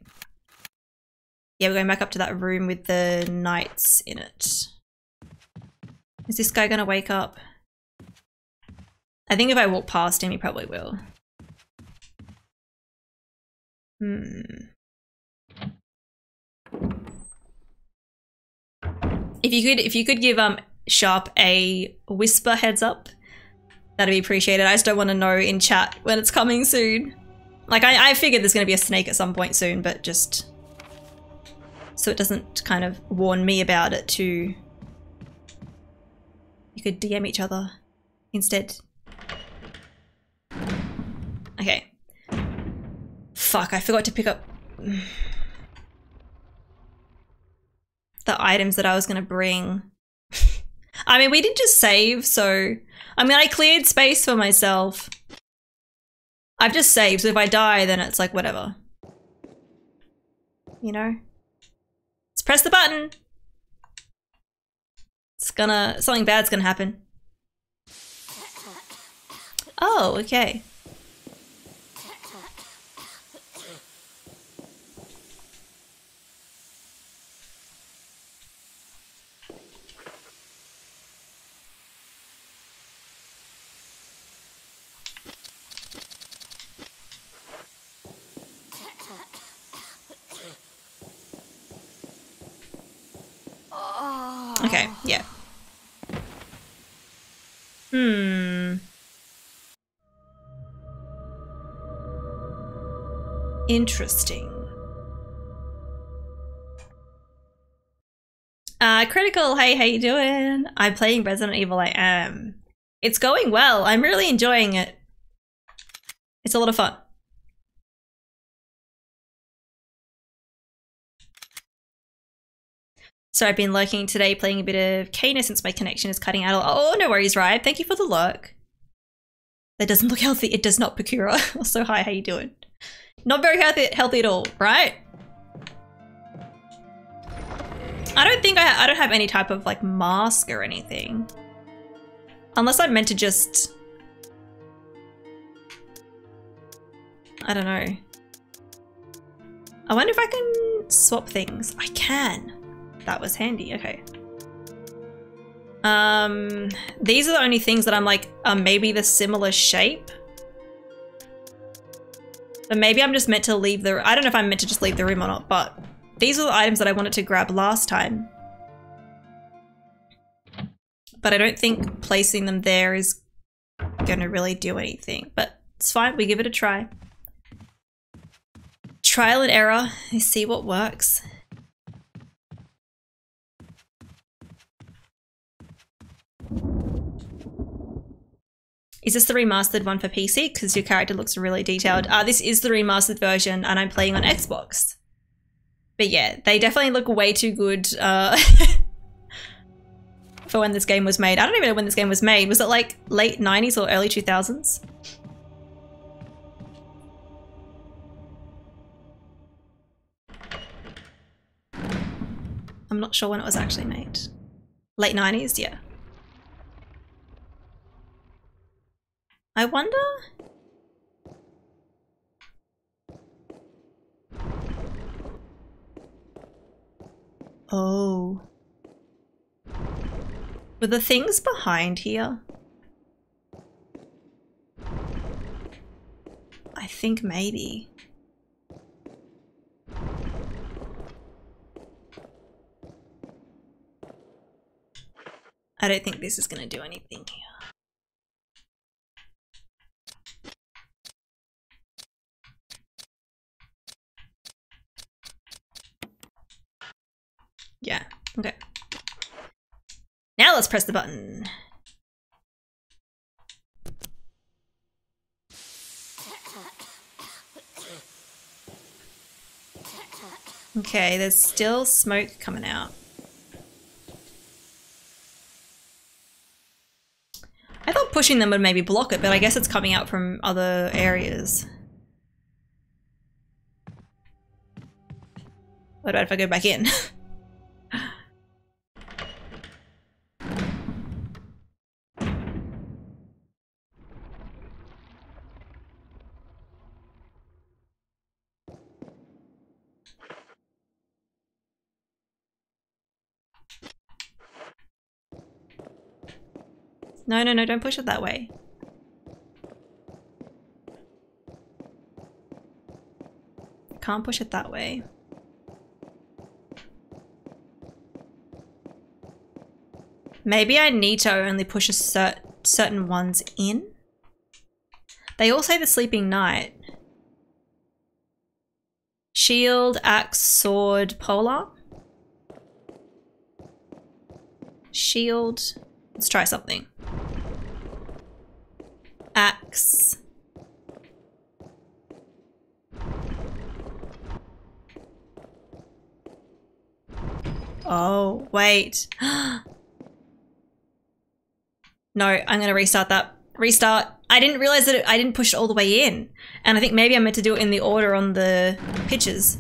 Yeah, we're going back up to that room with the knights in it. Is this guy gonna wake up? I think if I walk past him, he probably will. Hmm. If you could, if you could give um Sharp a whisper heads up, that'd be appreciated. I just don't want to know in chat when it's coming soon. Like I, I figured there's gonna be a snake at some point soon, but just so it doesn't kind of warn me about it too. You could DM each other instead. Okay. Fuck, I forgot to pick up *sighs* the items that I was gonna bring. I mean, we did just save, so... I mean, I cleared space for myself. I've just saved, so if I die, then it's like, whatever. You know? Let's press the button! It's gonna... Something bad's gonna happen. Oh, okay. Okay, yeah. Hmm. Interesting. Uh, Critical, hey, how you doing? I'm playing Resident Evil, I am. It's going well, I'm really enjoying it. It's a lot of fun. So I've been lurking today, playing a bit of Kena since my connection is cutting out. Oh, no worries, Ryan. Thank you for the lurk. That doesn't look healthy. It does not, Pakura. *laughs* so hi, how you doing? Not very healthy, healthy at all, right? I don't think I, I don't have any type of like mask or anything. Unless I'm meant to just... I don't know. I wonder if I can swap things. I can. That was handy, okay. Um, these are the only things that I'm like, are maybe the similar shape. But maybe I'm just meant to leave the, I don't know if I'm meant to just leave the room or not, but these are the items that I wanted to grab last time. But I don't think placing them there is gonna really do anything, but it's fine, we give it a try. Trial and error, see what works. Is this the remastered one for PC? Because your character looks really detailed. Uh, this is the remastered version and I'm playing on Xbox. But yeah, they definitely look way too good uh, *laughs* for when this game was made. I don't even know when this game was made. Was it like late 90s or early 2000s? I'm not sure when it was actually made. Late 90s, yeah. I wonder? Oh. Were the things behind here? I think maybe. I don't think this is going to do anything here. Yeah, okay. Now let's press the button. Okay, there's still smoke coming out. I thought pushing them would maybe block it, but I guess it's coming out from other areas. What about if I go back in? *laughs* No, no, no, don't push it that way. Can't push it that way. Maybe I need to only push a cert certain ones in? They all say the sleeping knight. Shield, axe, sword, polar. Shield. Let's try something. Oh, wait. *gasps* no, I'm going to restart that. Restart. I didn't realize that it, I didn't push it all the way in. And I think maybe I meant to do it in the order on the pictures.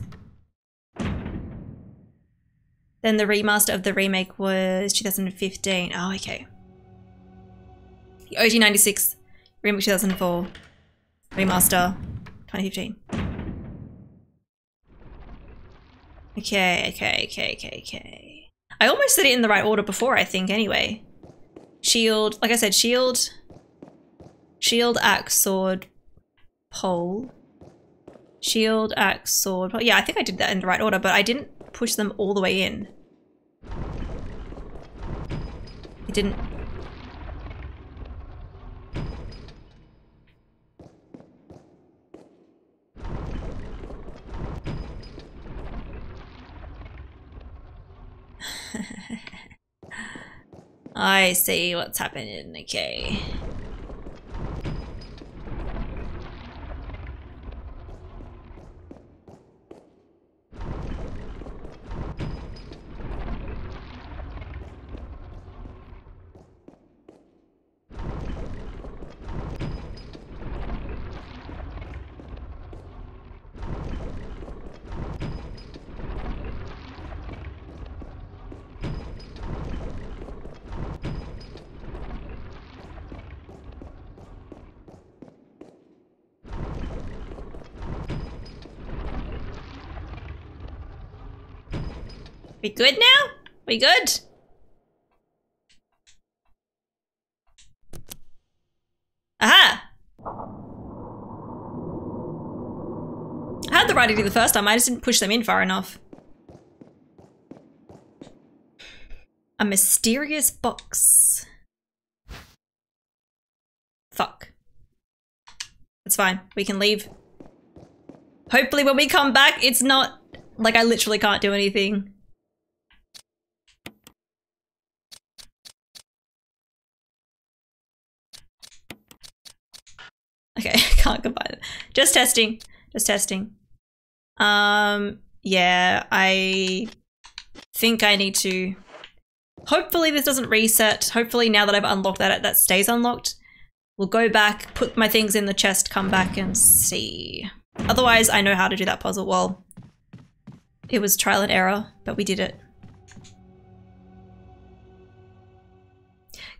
Then the remaster of the remake was 2015. Oh, okay. The OG 96, remake 2004, remaster 2015. Okay, okay, okay, okay, okay. I almost said it in the right order before, I think, anyway. Shield, like I said, shield, shield, axe, sword, pole. Shield, axe, sword, pole. Yeah, I think I did that in the right order, but I didn't push them all the way in. It didn't. I see what's happening, okay. Good now? We good? Aha! I had the right idea the first time, I just didn't push them in far enough. A mysterious box. Fuck. It's fine. We can leave. Hopefully when we come back, it's not... Like, I literally can't do anything. Okay, Just testing. Just testing. Um, yeah, I think I need to... Hopefully this doesn't reset. Hopefully now that I've unlocked that, that stays unlocked. We'll go back, put my things in the chest, come back and see. Otherwise, I know how to do that puzzle. Well, it was trial and error, but we did it.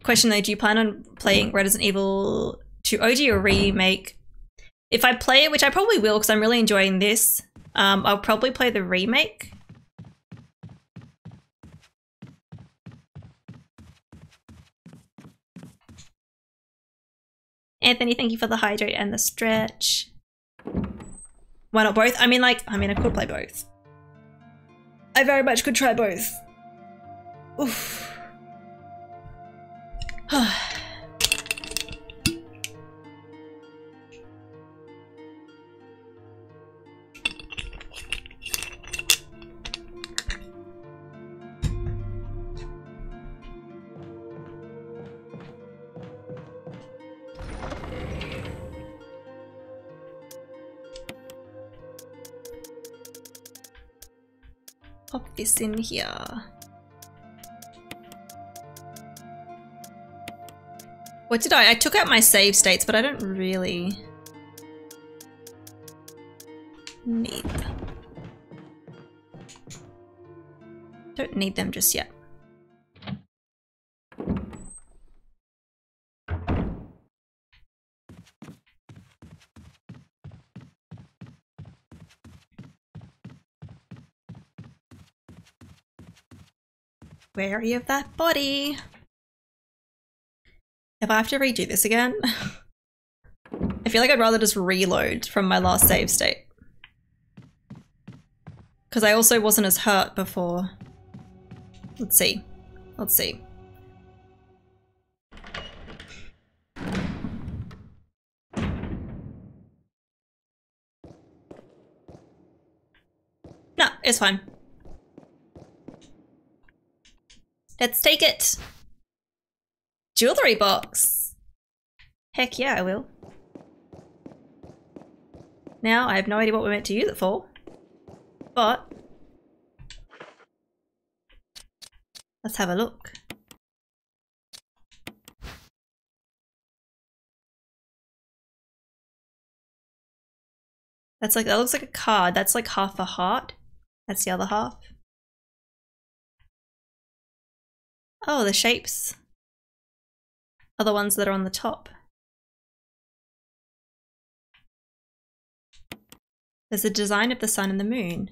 Question though, do you plan on playing Resident Evil 2 OG or remake. If I play it, which I probably will because I'm really enjoying this, um, I'll probably play the remake. Anthony, thank you for the hydrate and the stretch. Why not both? I mean, like, I mean, I could play both. I very much could try both. Oof. *sighs* *sighs* In here. What did I? I took out my save states, but I don't really need them. Don't need them just yet. Wary of that body. If I have to redo this again, *laughs* I feel like I'd rather just reload from my last save state. Because I also wasn't as hurt before. Let's see. Let's see. No, it's fine. Let's take it. Jewelry box. Heck yeah, I will. Now, I have no idea what we're meant to use it for. But... Let's have a look. That's like, that looks like a card. That's like half a heart. That's the other half. Oh, the shapes are the ones that are on the top. There's a design of the sun and the moon.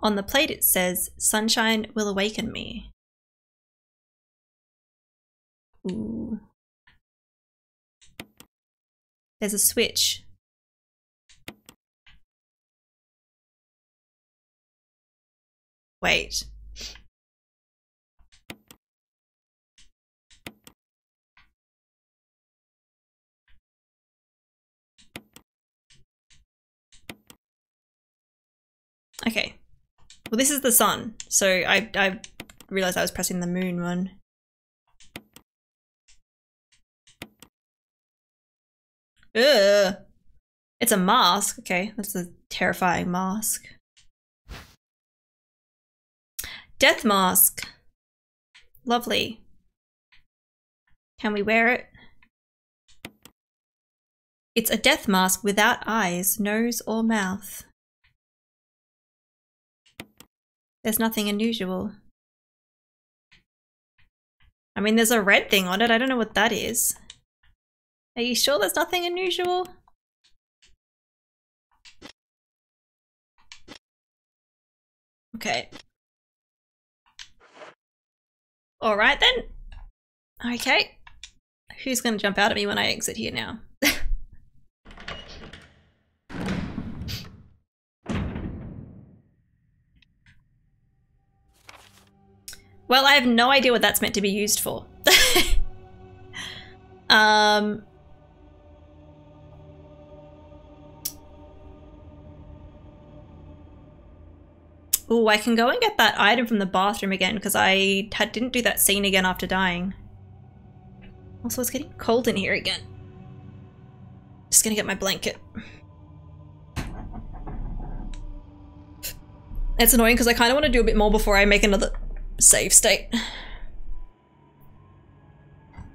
On the plate it says, sunshine will awaken me. Ooh. There's a switch. Wait. Okay. Well, this is the sun, so I, I realized I was pressing the moon one. Ugh. It's a mask. Okay, that's a terrifying mask. Death mask. Lovely. Can we wear it? It's a death mask without eyes, nose, or mouth. There's nothing unusual. I mean, there's a red thing on it. I don't know what that is. Are you sure there's nothing unusual? Okay. Alright then. Okay. Who's going to jump out at me when I exit here now? *laughs* Well, I have no idea what that's meant to be used for. *laughs* um. Oh, I can go and get that item from the bathroom again because I had, didn't do that scene again after dying. Also, it's getting cold in here again. Just gonna get my blanket. It's annoying because I kind of want to do a bit more before I make another save state.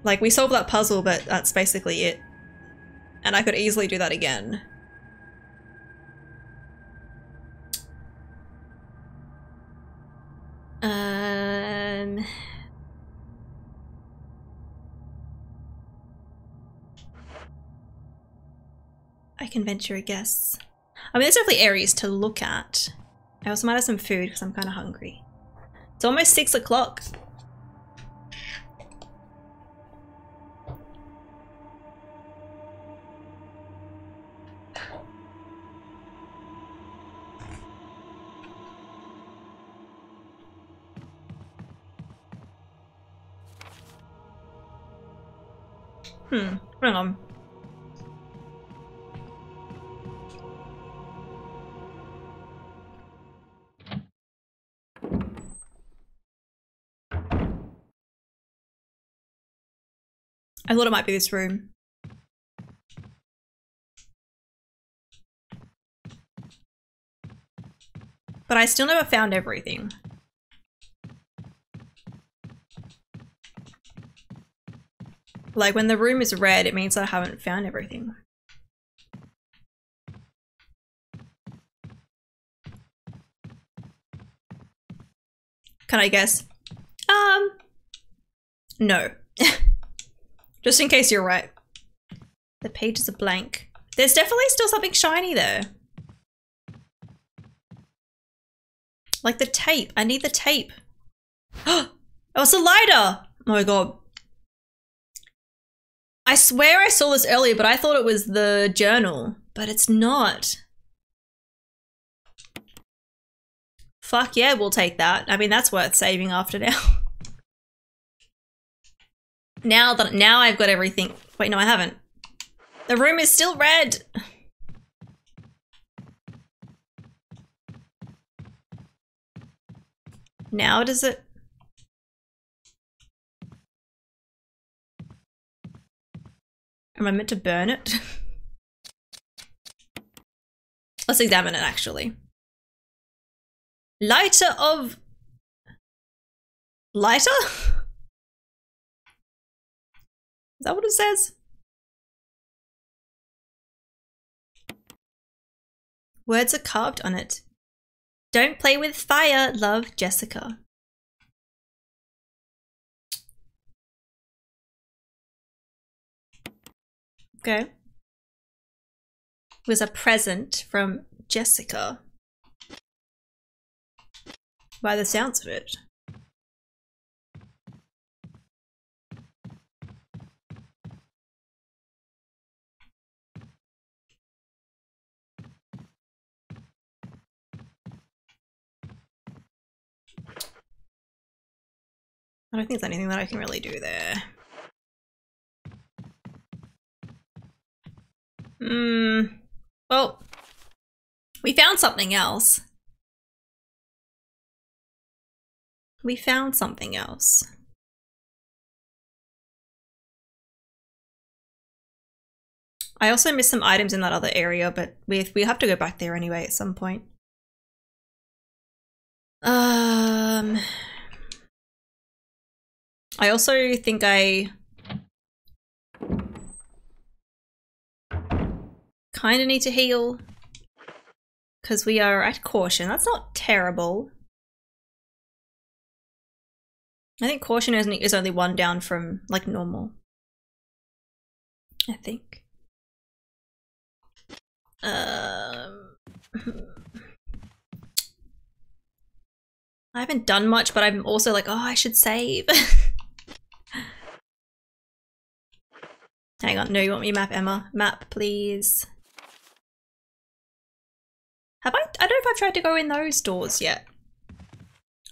Like, we solved that puzzle, but that's basically it. And I could easily do that again. Um... I can venture a guess. I mean, there's definitely areas to look at. I also might have some food because I'm kind of hungry. It's almost six o'clock. Hmm, hang on. I thought it might be this room. But I still never found everything. Like when the room is red, it means I haven't found everything. Can I guess? Um, no. Just in case you're right. The pages are blank. There's definitely still something shiny there. Like the tape. I need the tape. *gasps* oh, it's a lighter! Oh my god. I swear I saw this earlier, but I thought it was the journal. But it's not. Fuck yeah, we'll take that. I mean, that's worth saving after now. *laughs* now that now I've got everything. Wait, no, I haven't. The room is still red. Now does it? Am I meant to burn it? *laughs* Let's examine it actually. Lighter of... Lighter? *laughs* Is that what it says? Words are carved on it. Don't play with fire, love Jessica. Okay. Was a present from Jessica. By the sounds of it. I don't think there's anything that I can really do there. Hmm. Well, we found something else. We found something else. I also missed some items in that other area, but we we have to go back there anyway at some point. Um, I also think I kind of need to heal because we are at caution. That's not terrible. I think caution is is only one down from like normal. I think. Um, I haven't done much, but I'm also like, oh, I should save. *laughs* Hang on, no, you want me map, Emma? Map, please. Have I? I don't know if I've tried to go in those doors yet.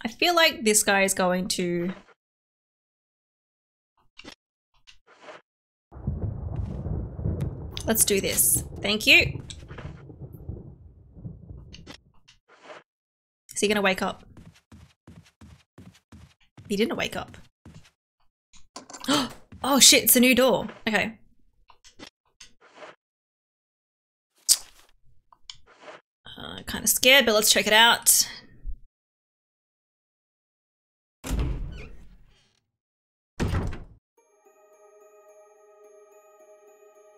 I feel like this guy is going to... Let's do this. Thank you. Is he gonna wake up? He didn't wake up. *gasps* Oh, Oh shit, it's a new door. Okay. Uh, kind of scared, but let's check it out.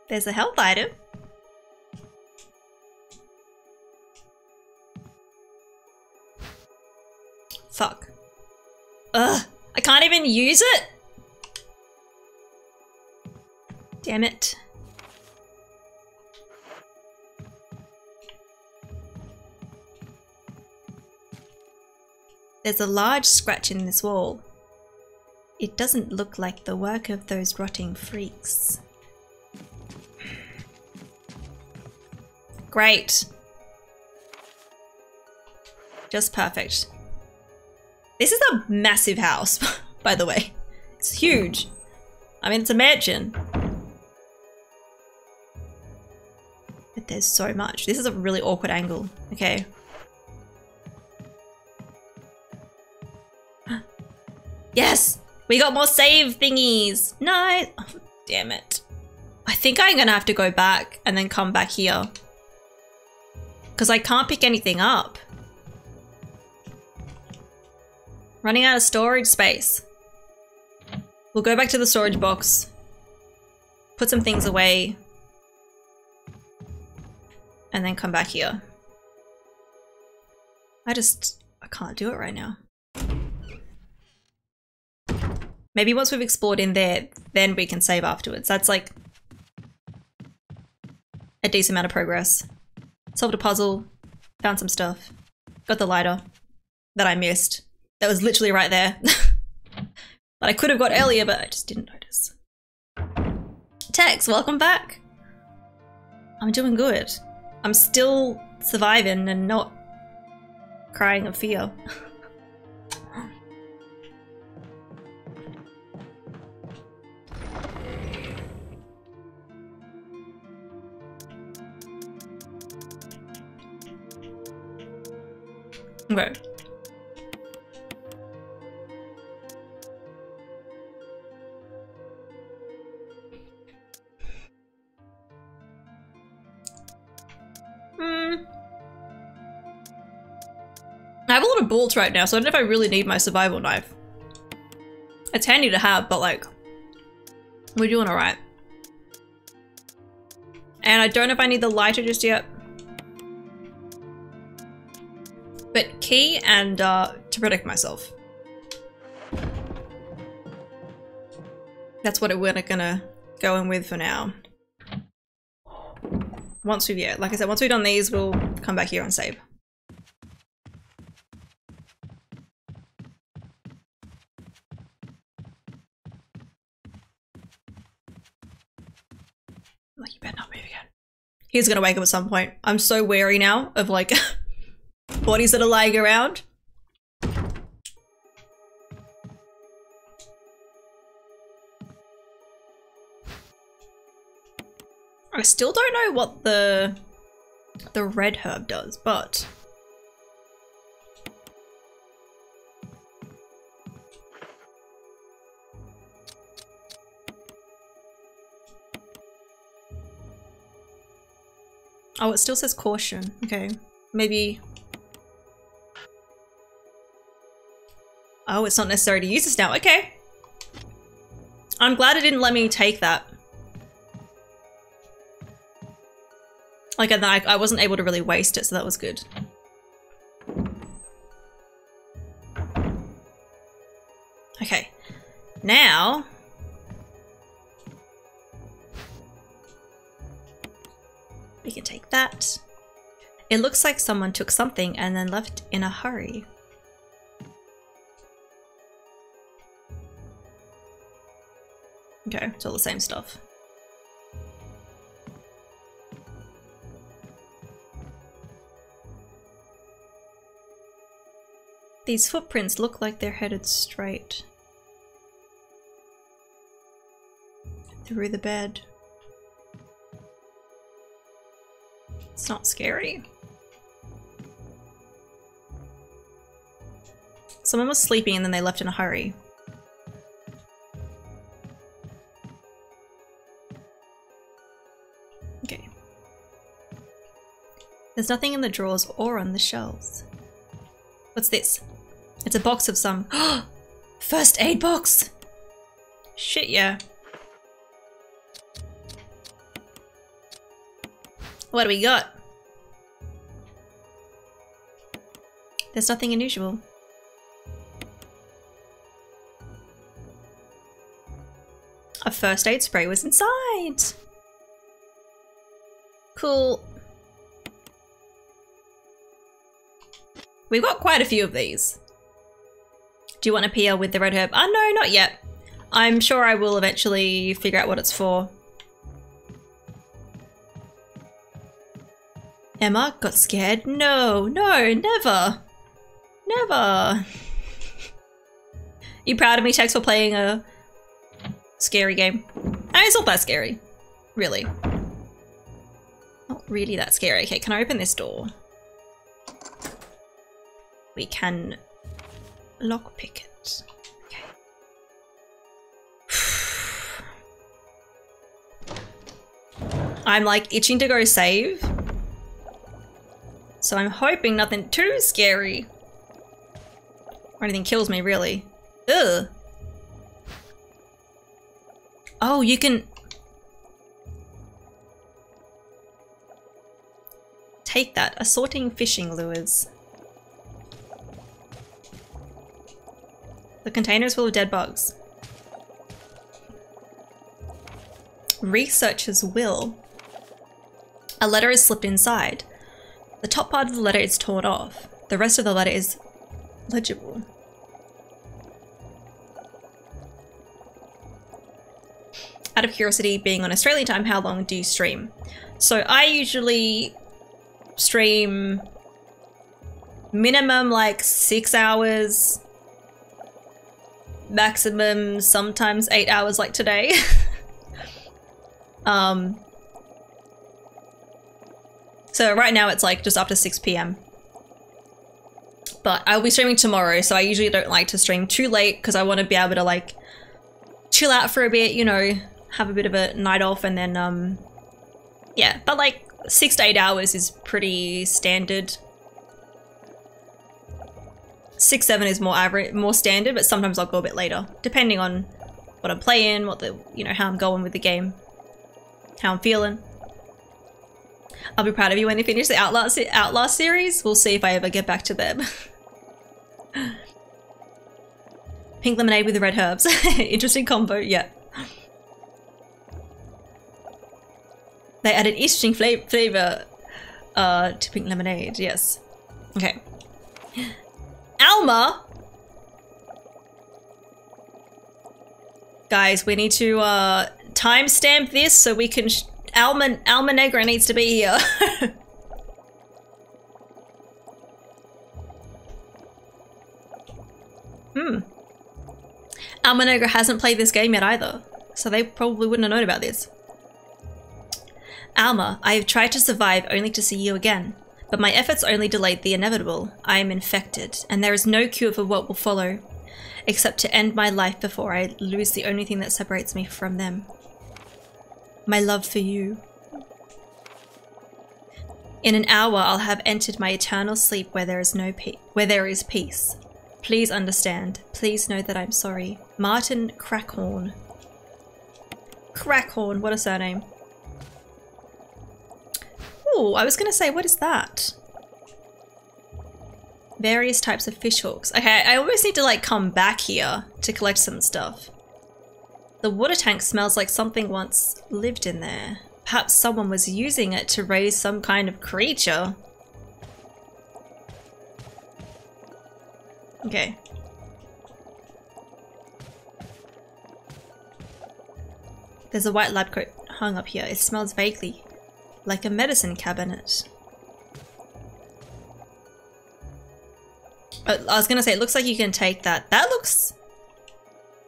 There's a health item. Fuck. Ugh, I can't even use it? Damn it. There's a large scratch in this wall. It doesn't look like the work of those rotting freaks. Great. Just perfect. This is a massive house, *laughs* by the way. It's huge. I mean, it's a mansion. There's so much. This is a really awkward angle. Okay. *gasps* Yes! We got more save thingies! No! Oh, damn it. I think I'm gonna have to go back and then come back here. Because I can't pick anything up. Running out of storage space. We'll go back to the storage box. Put some things away. And then come back here. I just... I can't do it right now. Maybe once we've explored in there, then we can save afterwards. That's like a decent amount of progress. Solved a puzzle, found some stuff, got the lighter that I missed. That was literally right there. *laughs* that I could have got earlier, but I just didn't notice. Tex, welcome back. I'm doing good. I'm still surviving and not crying of fear. *laughs* okay. Bullets right now, so I don't know if I really need my survival knife. It's handy to have, but like, we're doing alright. And I don't know if I need the lighter just yet. But key and uh, to protect myself. That's what we're gonna go in with for now. Once we've, yeah, like I said, once we've done these, we'll come back here and save. Like, you better not move again. He's gonna wake up at some point. I'm so wary now of like *laughs* bodies that are lying around. I still don't know what the the red herb does, but Oh, it still says caution. Okay. Maybe... Oh, it's not necessary to use this now. Okay. I'm glad it didn't let me take that. Like, I, I wasn't able to really waste it, so that was good. Okay. Now... We can take that. It looks like someone took something and then left in a hurry. Okay, it's all the same stuff. These footprints look like they're headed straight. Through the bed. It's not scary. Someone was sleeping and then they left in a hurry. Okay. There's nothing in the drawers or on the shelves. What's this? It's a box of some- *gasps* First aid box! Shit, yeah. What do we got? There's nothing unusual. A first aid spray was inside! Cool. We've got quite a few of these. Do you want to peel with the red herb? Oh, no, not yet. I'm sure I will eventually figure out what it's for. Emma got scared? No, no, never. Never. you proud of me, Tex, for playing a scary game? I mean, it's not that scary. Really. Not really that scary. Okay, can I open this door? We can lockpick it. Okay. *sighs* I'm like itching to go save. So I'm hoping nothing too scary. Or anything kills me, really. Ugh. Oh, you can... Take that. Assorting fishing lures. The container is full of dead bugs. Researcher's will. A letter is slipped inside. The top part of the letter is torn off. The rest of the letter is legible. Out of curiosity, being on Australian time, how long do you stream? So I usually stream minimum like six hours, maximum sometimes eight hours like today. *laughs* um, so right now it's like just after 6 p.m. But I'll be streaming tomorrow, so I usually don't like to stream too late because I want to be able to like chill out for a bit, you know, have a bit of a night off and then um yeah, but like 6 to 8 hours is pretty standard. 6 7 is more average, more standard, but sometimes I'll go a bit later depending on what I'm playing, what the, you know, how I'm going with the game, how I'm feeling. I'll be proud of you when you finish the Outlast, Outlast series. We'll see if I ever get back to them. *laughs* Pink lemonade with the red herbs. *laughs* Interesting combo, yeah. They added interesting fla flavor uh, to pink lemonade, yes. Okay. *gasps* Alma! Guys, we need to uh, timestamp this so we can Alma, Alma Negra needs to be here. *laughs* hmm. Alma Negra hasn't played this game yet either, so they probably wouldn't have known about this. Alma, I have tried to survive only to see you again, but my efforts only delayed the inevitable. I am infected, and there is no cure for what will follow, except to end my life before I lose the only thing that separates me from them my love for you. In an hour, I'll have entered my eternal sleep where there is no where there is peace. Please understand. Please know that I'm sorry. Martin Crackhorn. Crackhorn, what a surname. Oh, I was gonna say, what is that? Various types of fishhooks. Okay, I almost need to like come back here to collect some stuff. The water tank smells like something once lived in there. Perhaps someone was using it to raise some kind of creature. Okay. There's a white lab coat hung up here. It smells vaguely like a medicine cabinet. Oh, I was gonna say, it looks like you can take that. That looks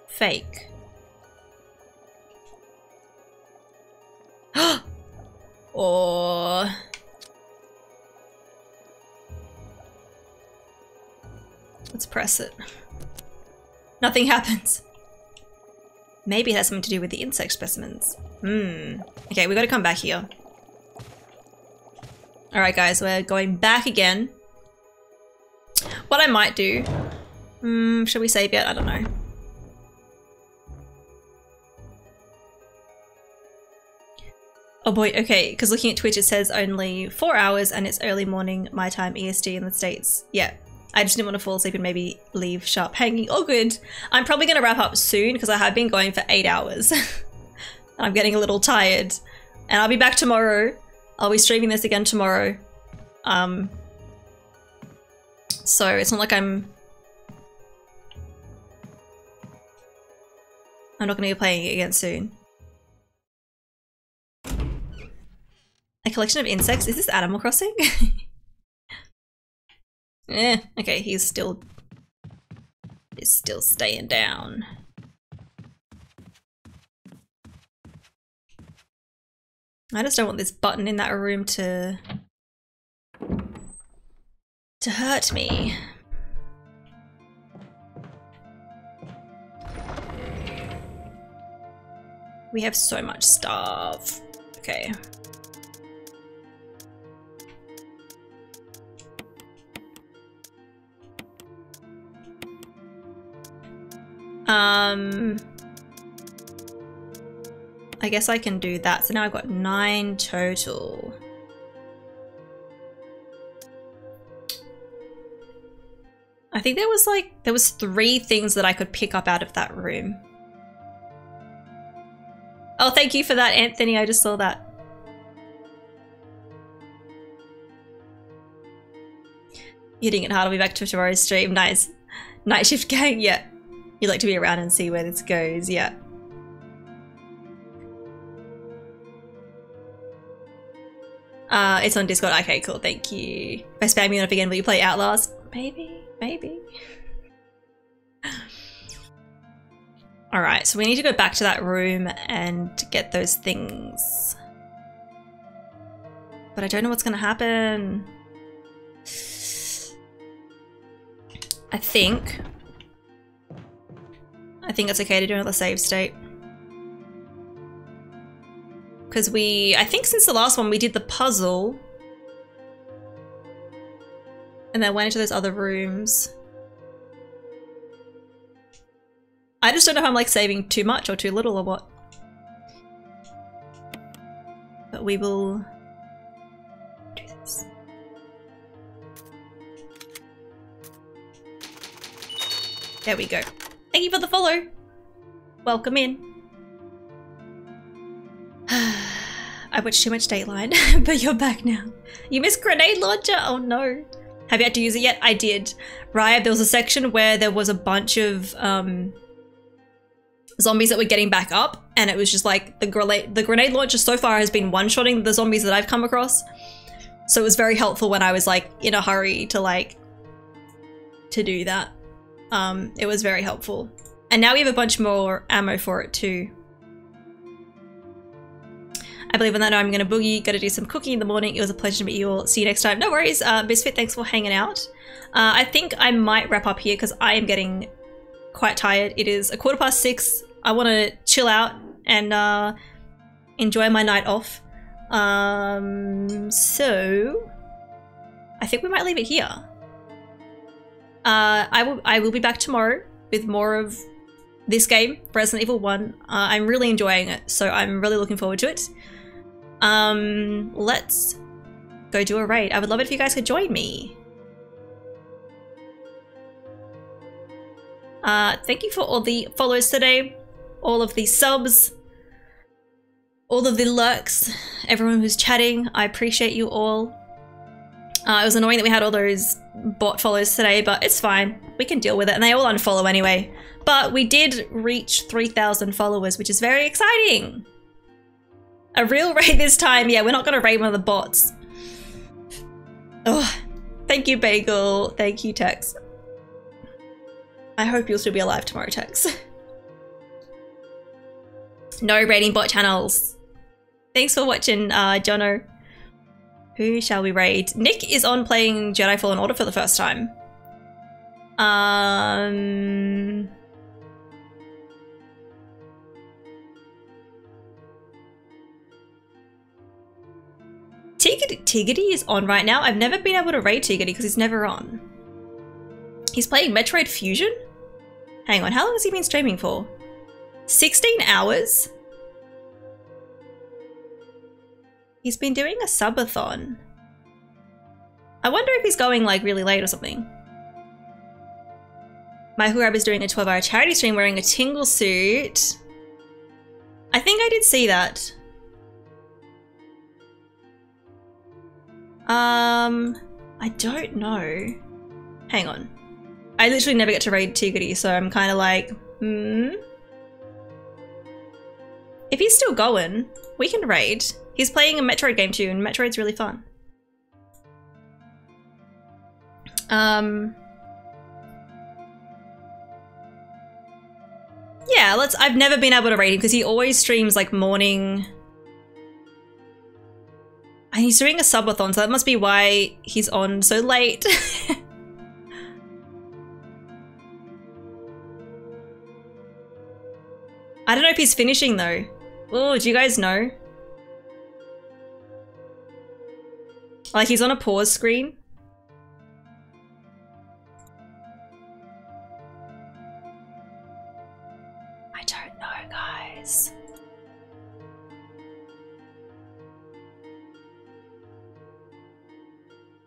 fake. *gasps* or let's press it. Nothing happens. Maybe it has something to do with the insect specimens. Hmm. Okay, we gotta come back here. Alright guys, we're going back again. What I might do... Hmm, should we save yet? I don't know. Oh boy, okay, because looking at Twitch it says only four hours and it's early morning my time EST in the States. Yeah, I just didn't want to fall asleep and maybe leave sharp hanging. Oh good. I'm probably going to wrap up soon because I have been going for eight hours. *laughs* I'm getting a little tired. And I'll be back tomorrow. I'll be streaming this again tomorrow. Um, so it's not like I'm... I'm not going to be playing it again soon. A collection of insects? Is this Animal Crossing? *laughs* eh, okay, he's still... He's still staying down. I just don't want this button in that room to to hurt me. We have so much stuff. Okay. Um, I guess I can do that. So now I've got nine total. I think there was like, there was three things that I could pick up out of that room. Oh, thank you for that, Anthony. I just saw that. Hitting it hard. I'll be back to tomorrow's stream. Nice. Night shift gang. Yeah. You like to be around and see where this goes. Yeah. Uh, it's on Discord. Okay, cool. Thank you. If I spam you enough again, will you play Outlast? Maybe. Maybe. *sighs* Alright, so we need to go back to that room and get those things. But I don't know what's going to happen. I think... I think it's okay to do another save state. Because we... I think since the last one we did the puzzle. And then went into those other rooms. I just don't know if I'm like saving too much or too little or what. But we will do this. There we go. Thank you for the follow. Welcome in. *sighs* I watched too much Dateline, *laughs* but you're back now. You missed grenade launcher? Oh no. Have you had to use it yet? I did. Riot, there was a section where there was a bunch of um, zombies that were getting back up, and it was just like the grenade the grenade launcher so far has been one-shotting the zombies that I've come across. So it was very helpful when I was like in a hurry to like to do that. Um, it was very helpful. And now we have a bunch more ammo for it too. I believe on that note, I'm going to boogie, got to do some cooking in the morning. It was a pleasure to meet you all. See you next time. No worries, uh, Misfit, thanks for hanging out. Uh, I think I might wrap up here because I am getting quite tired. It is a quarter past six. I want to chill out and uh, enjoy my night off. Um, so I think we might leave it here. Uh, I will I will be back tomorrow with more of this game, Resident Evil 1. Uh, I'm really enjoying it, so I'm really looking forward to it. Um, let's go do a raid. I would love it if you guys could join me. Uh, thank you for all the follows today, all of the subs, all of the lurks, everyone who's chatting. I appreciate you all. Uh, it was annoying that we had all those bot follows today, but it's fine. We can deal with it, and they all unfollow anyway. But we did reach 3,000 followers, which is very exciting. A real *laughs* raid this time. Yeah, we're not going to raid one of the bots. Oh, thank you, Bagel. Thank you, Tex. I hope you'll still be alive tomorrow, Tex. *laughs* no raiding bot channels. Thanks for watching, uh, Jono. Who shall we raid? Nick is on playing Jedi Fallen Order for the first time. Um... Tigity, Tigity is on right now. I've never been able to raid Tigity because he's never on. He's playing Metroid Fusion? Hang on, how long has he been streaming for? 16 hours? He's been doing a subathon. I wonder if he's going like really late or something. My Grab is doing a 12 hour charity stream wearing a tingle suit. I think I did see that. Um, I don't know. Hang on. I literally never get to raid Tigity, so I'm kind of like, hmm. If he's still going, we can raid. He's playing a Metroid game too, and Metroid's really fun. Um. Yeah, let's. I've never been able to raid him because he always streams like morning. And he's doing a subathon, so that must be why he's on so late. *laughs* I don't know if he's finishing though. Oh, do you guys know? Like he's on a pause screen. I don't know, guys.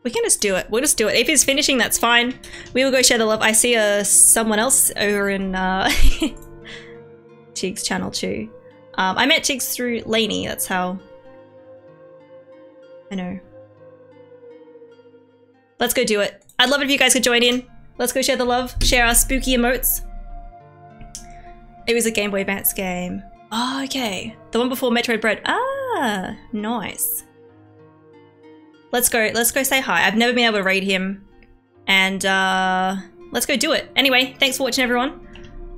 We can just do it. We'll just do it. If he's finishing, that's fine. We will go share the love. I see uh, someone else over in uh, *laughs* Tig's channel too. Um, I met Tiggs through Lainey. That's how I know. Let's go do it. I'd love it if you guys could join in. Let's go share the love. Share our spooky emotes. It was a Game Boy Advance game. Oh, okay. The one before Metroid Dread. Ah, nice. Let's go. Let's go say hi. I've never been able to raid him. And uh, let's go do it. Anyway, thanks for watching, everyone.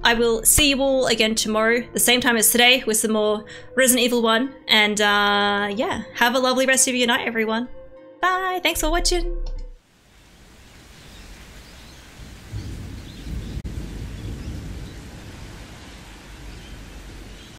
I will see you all again tomorrow, the same time as today, with some more Resident Evil 1. And uh, yeah, have a lovely rest of your night, everyone. Bye. Thanks for watching.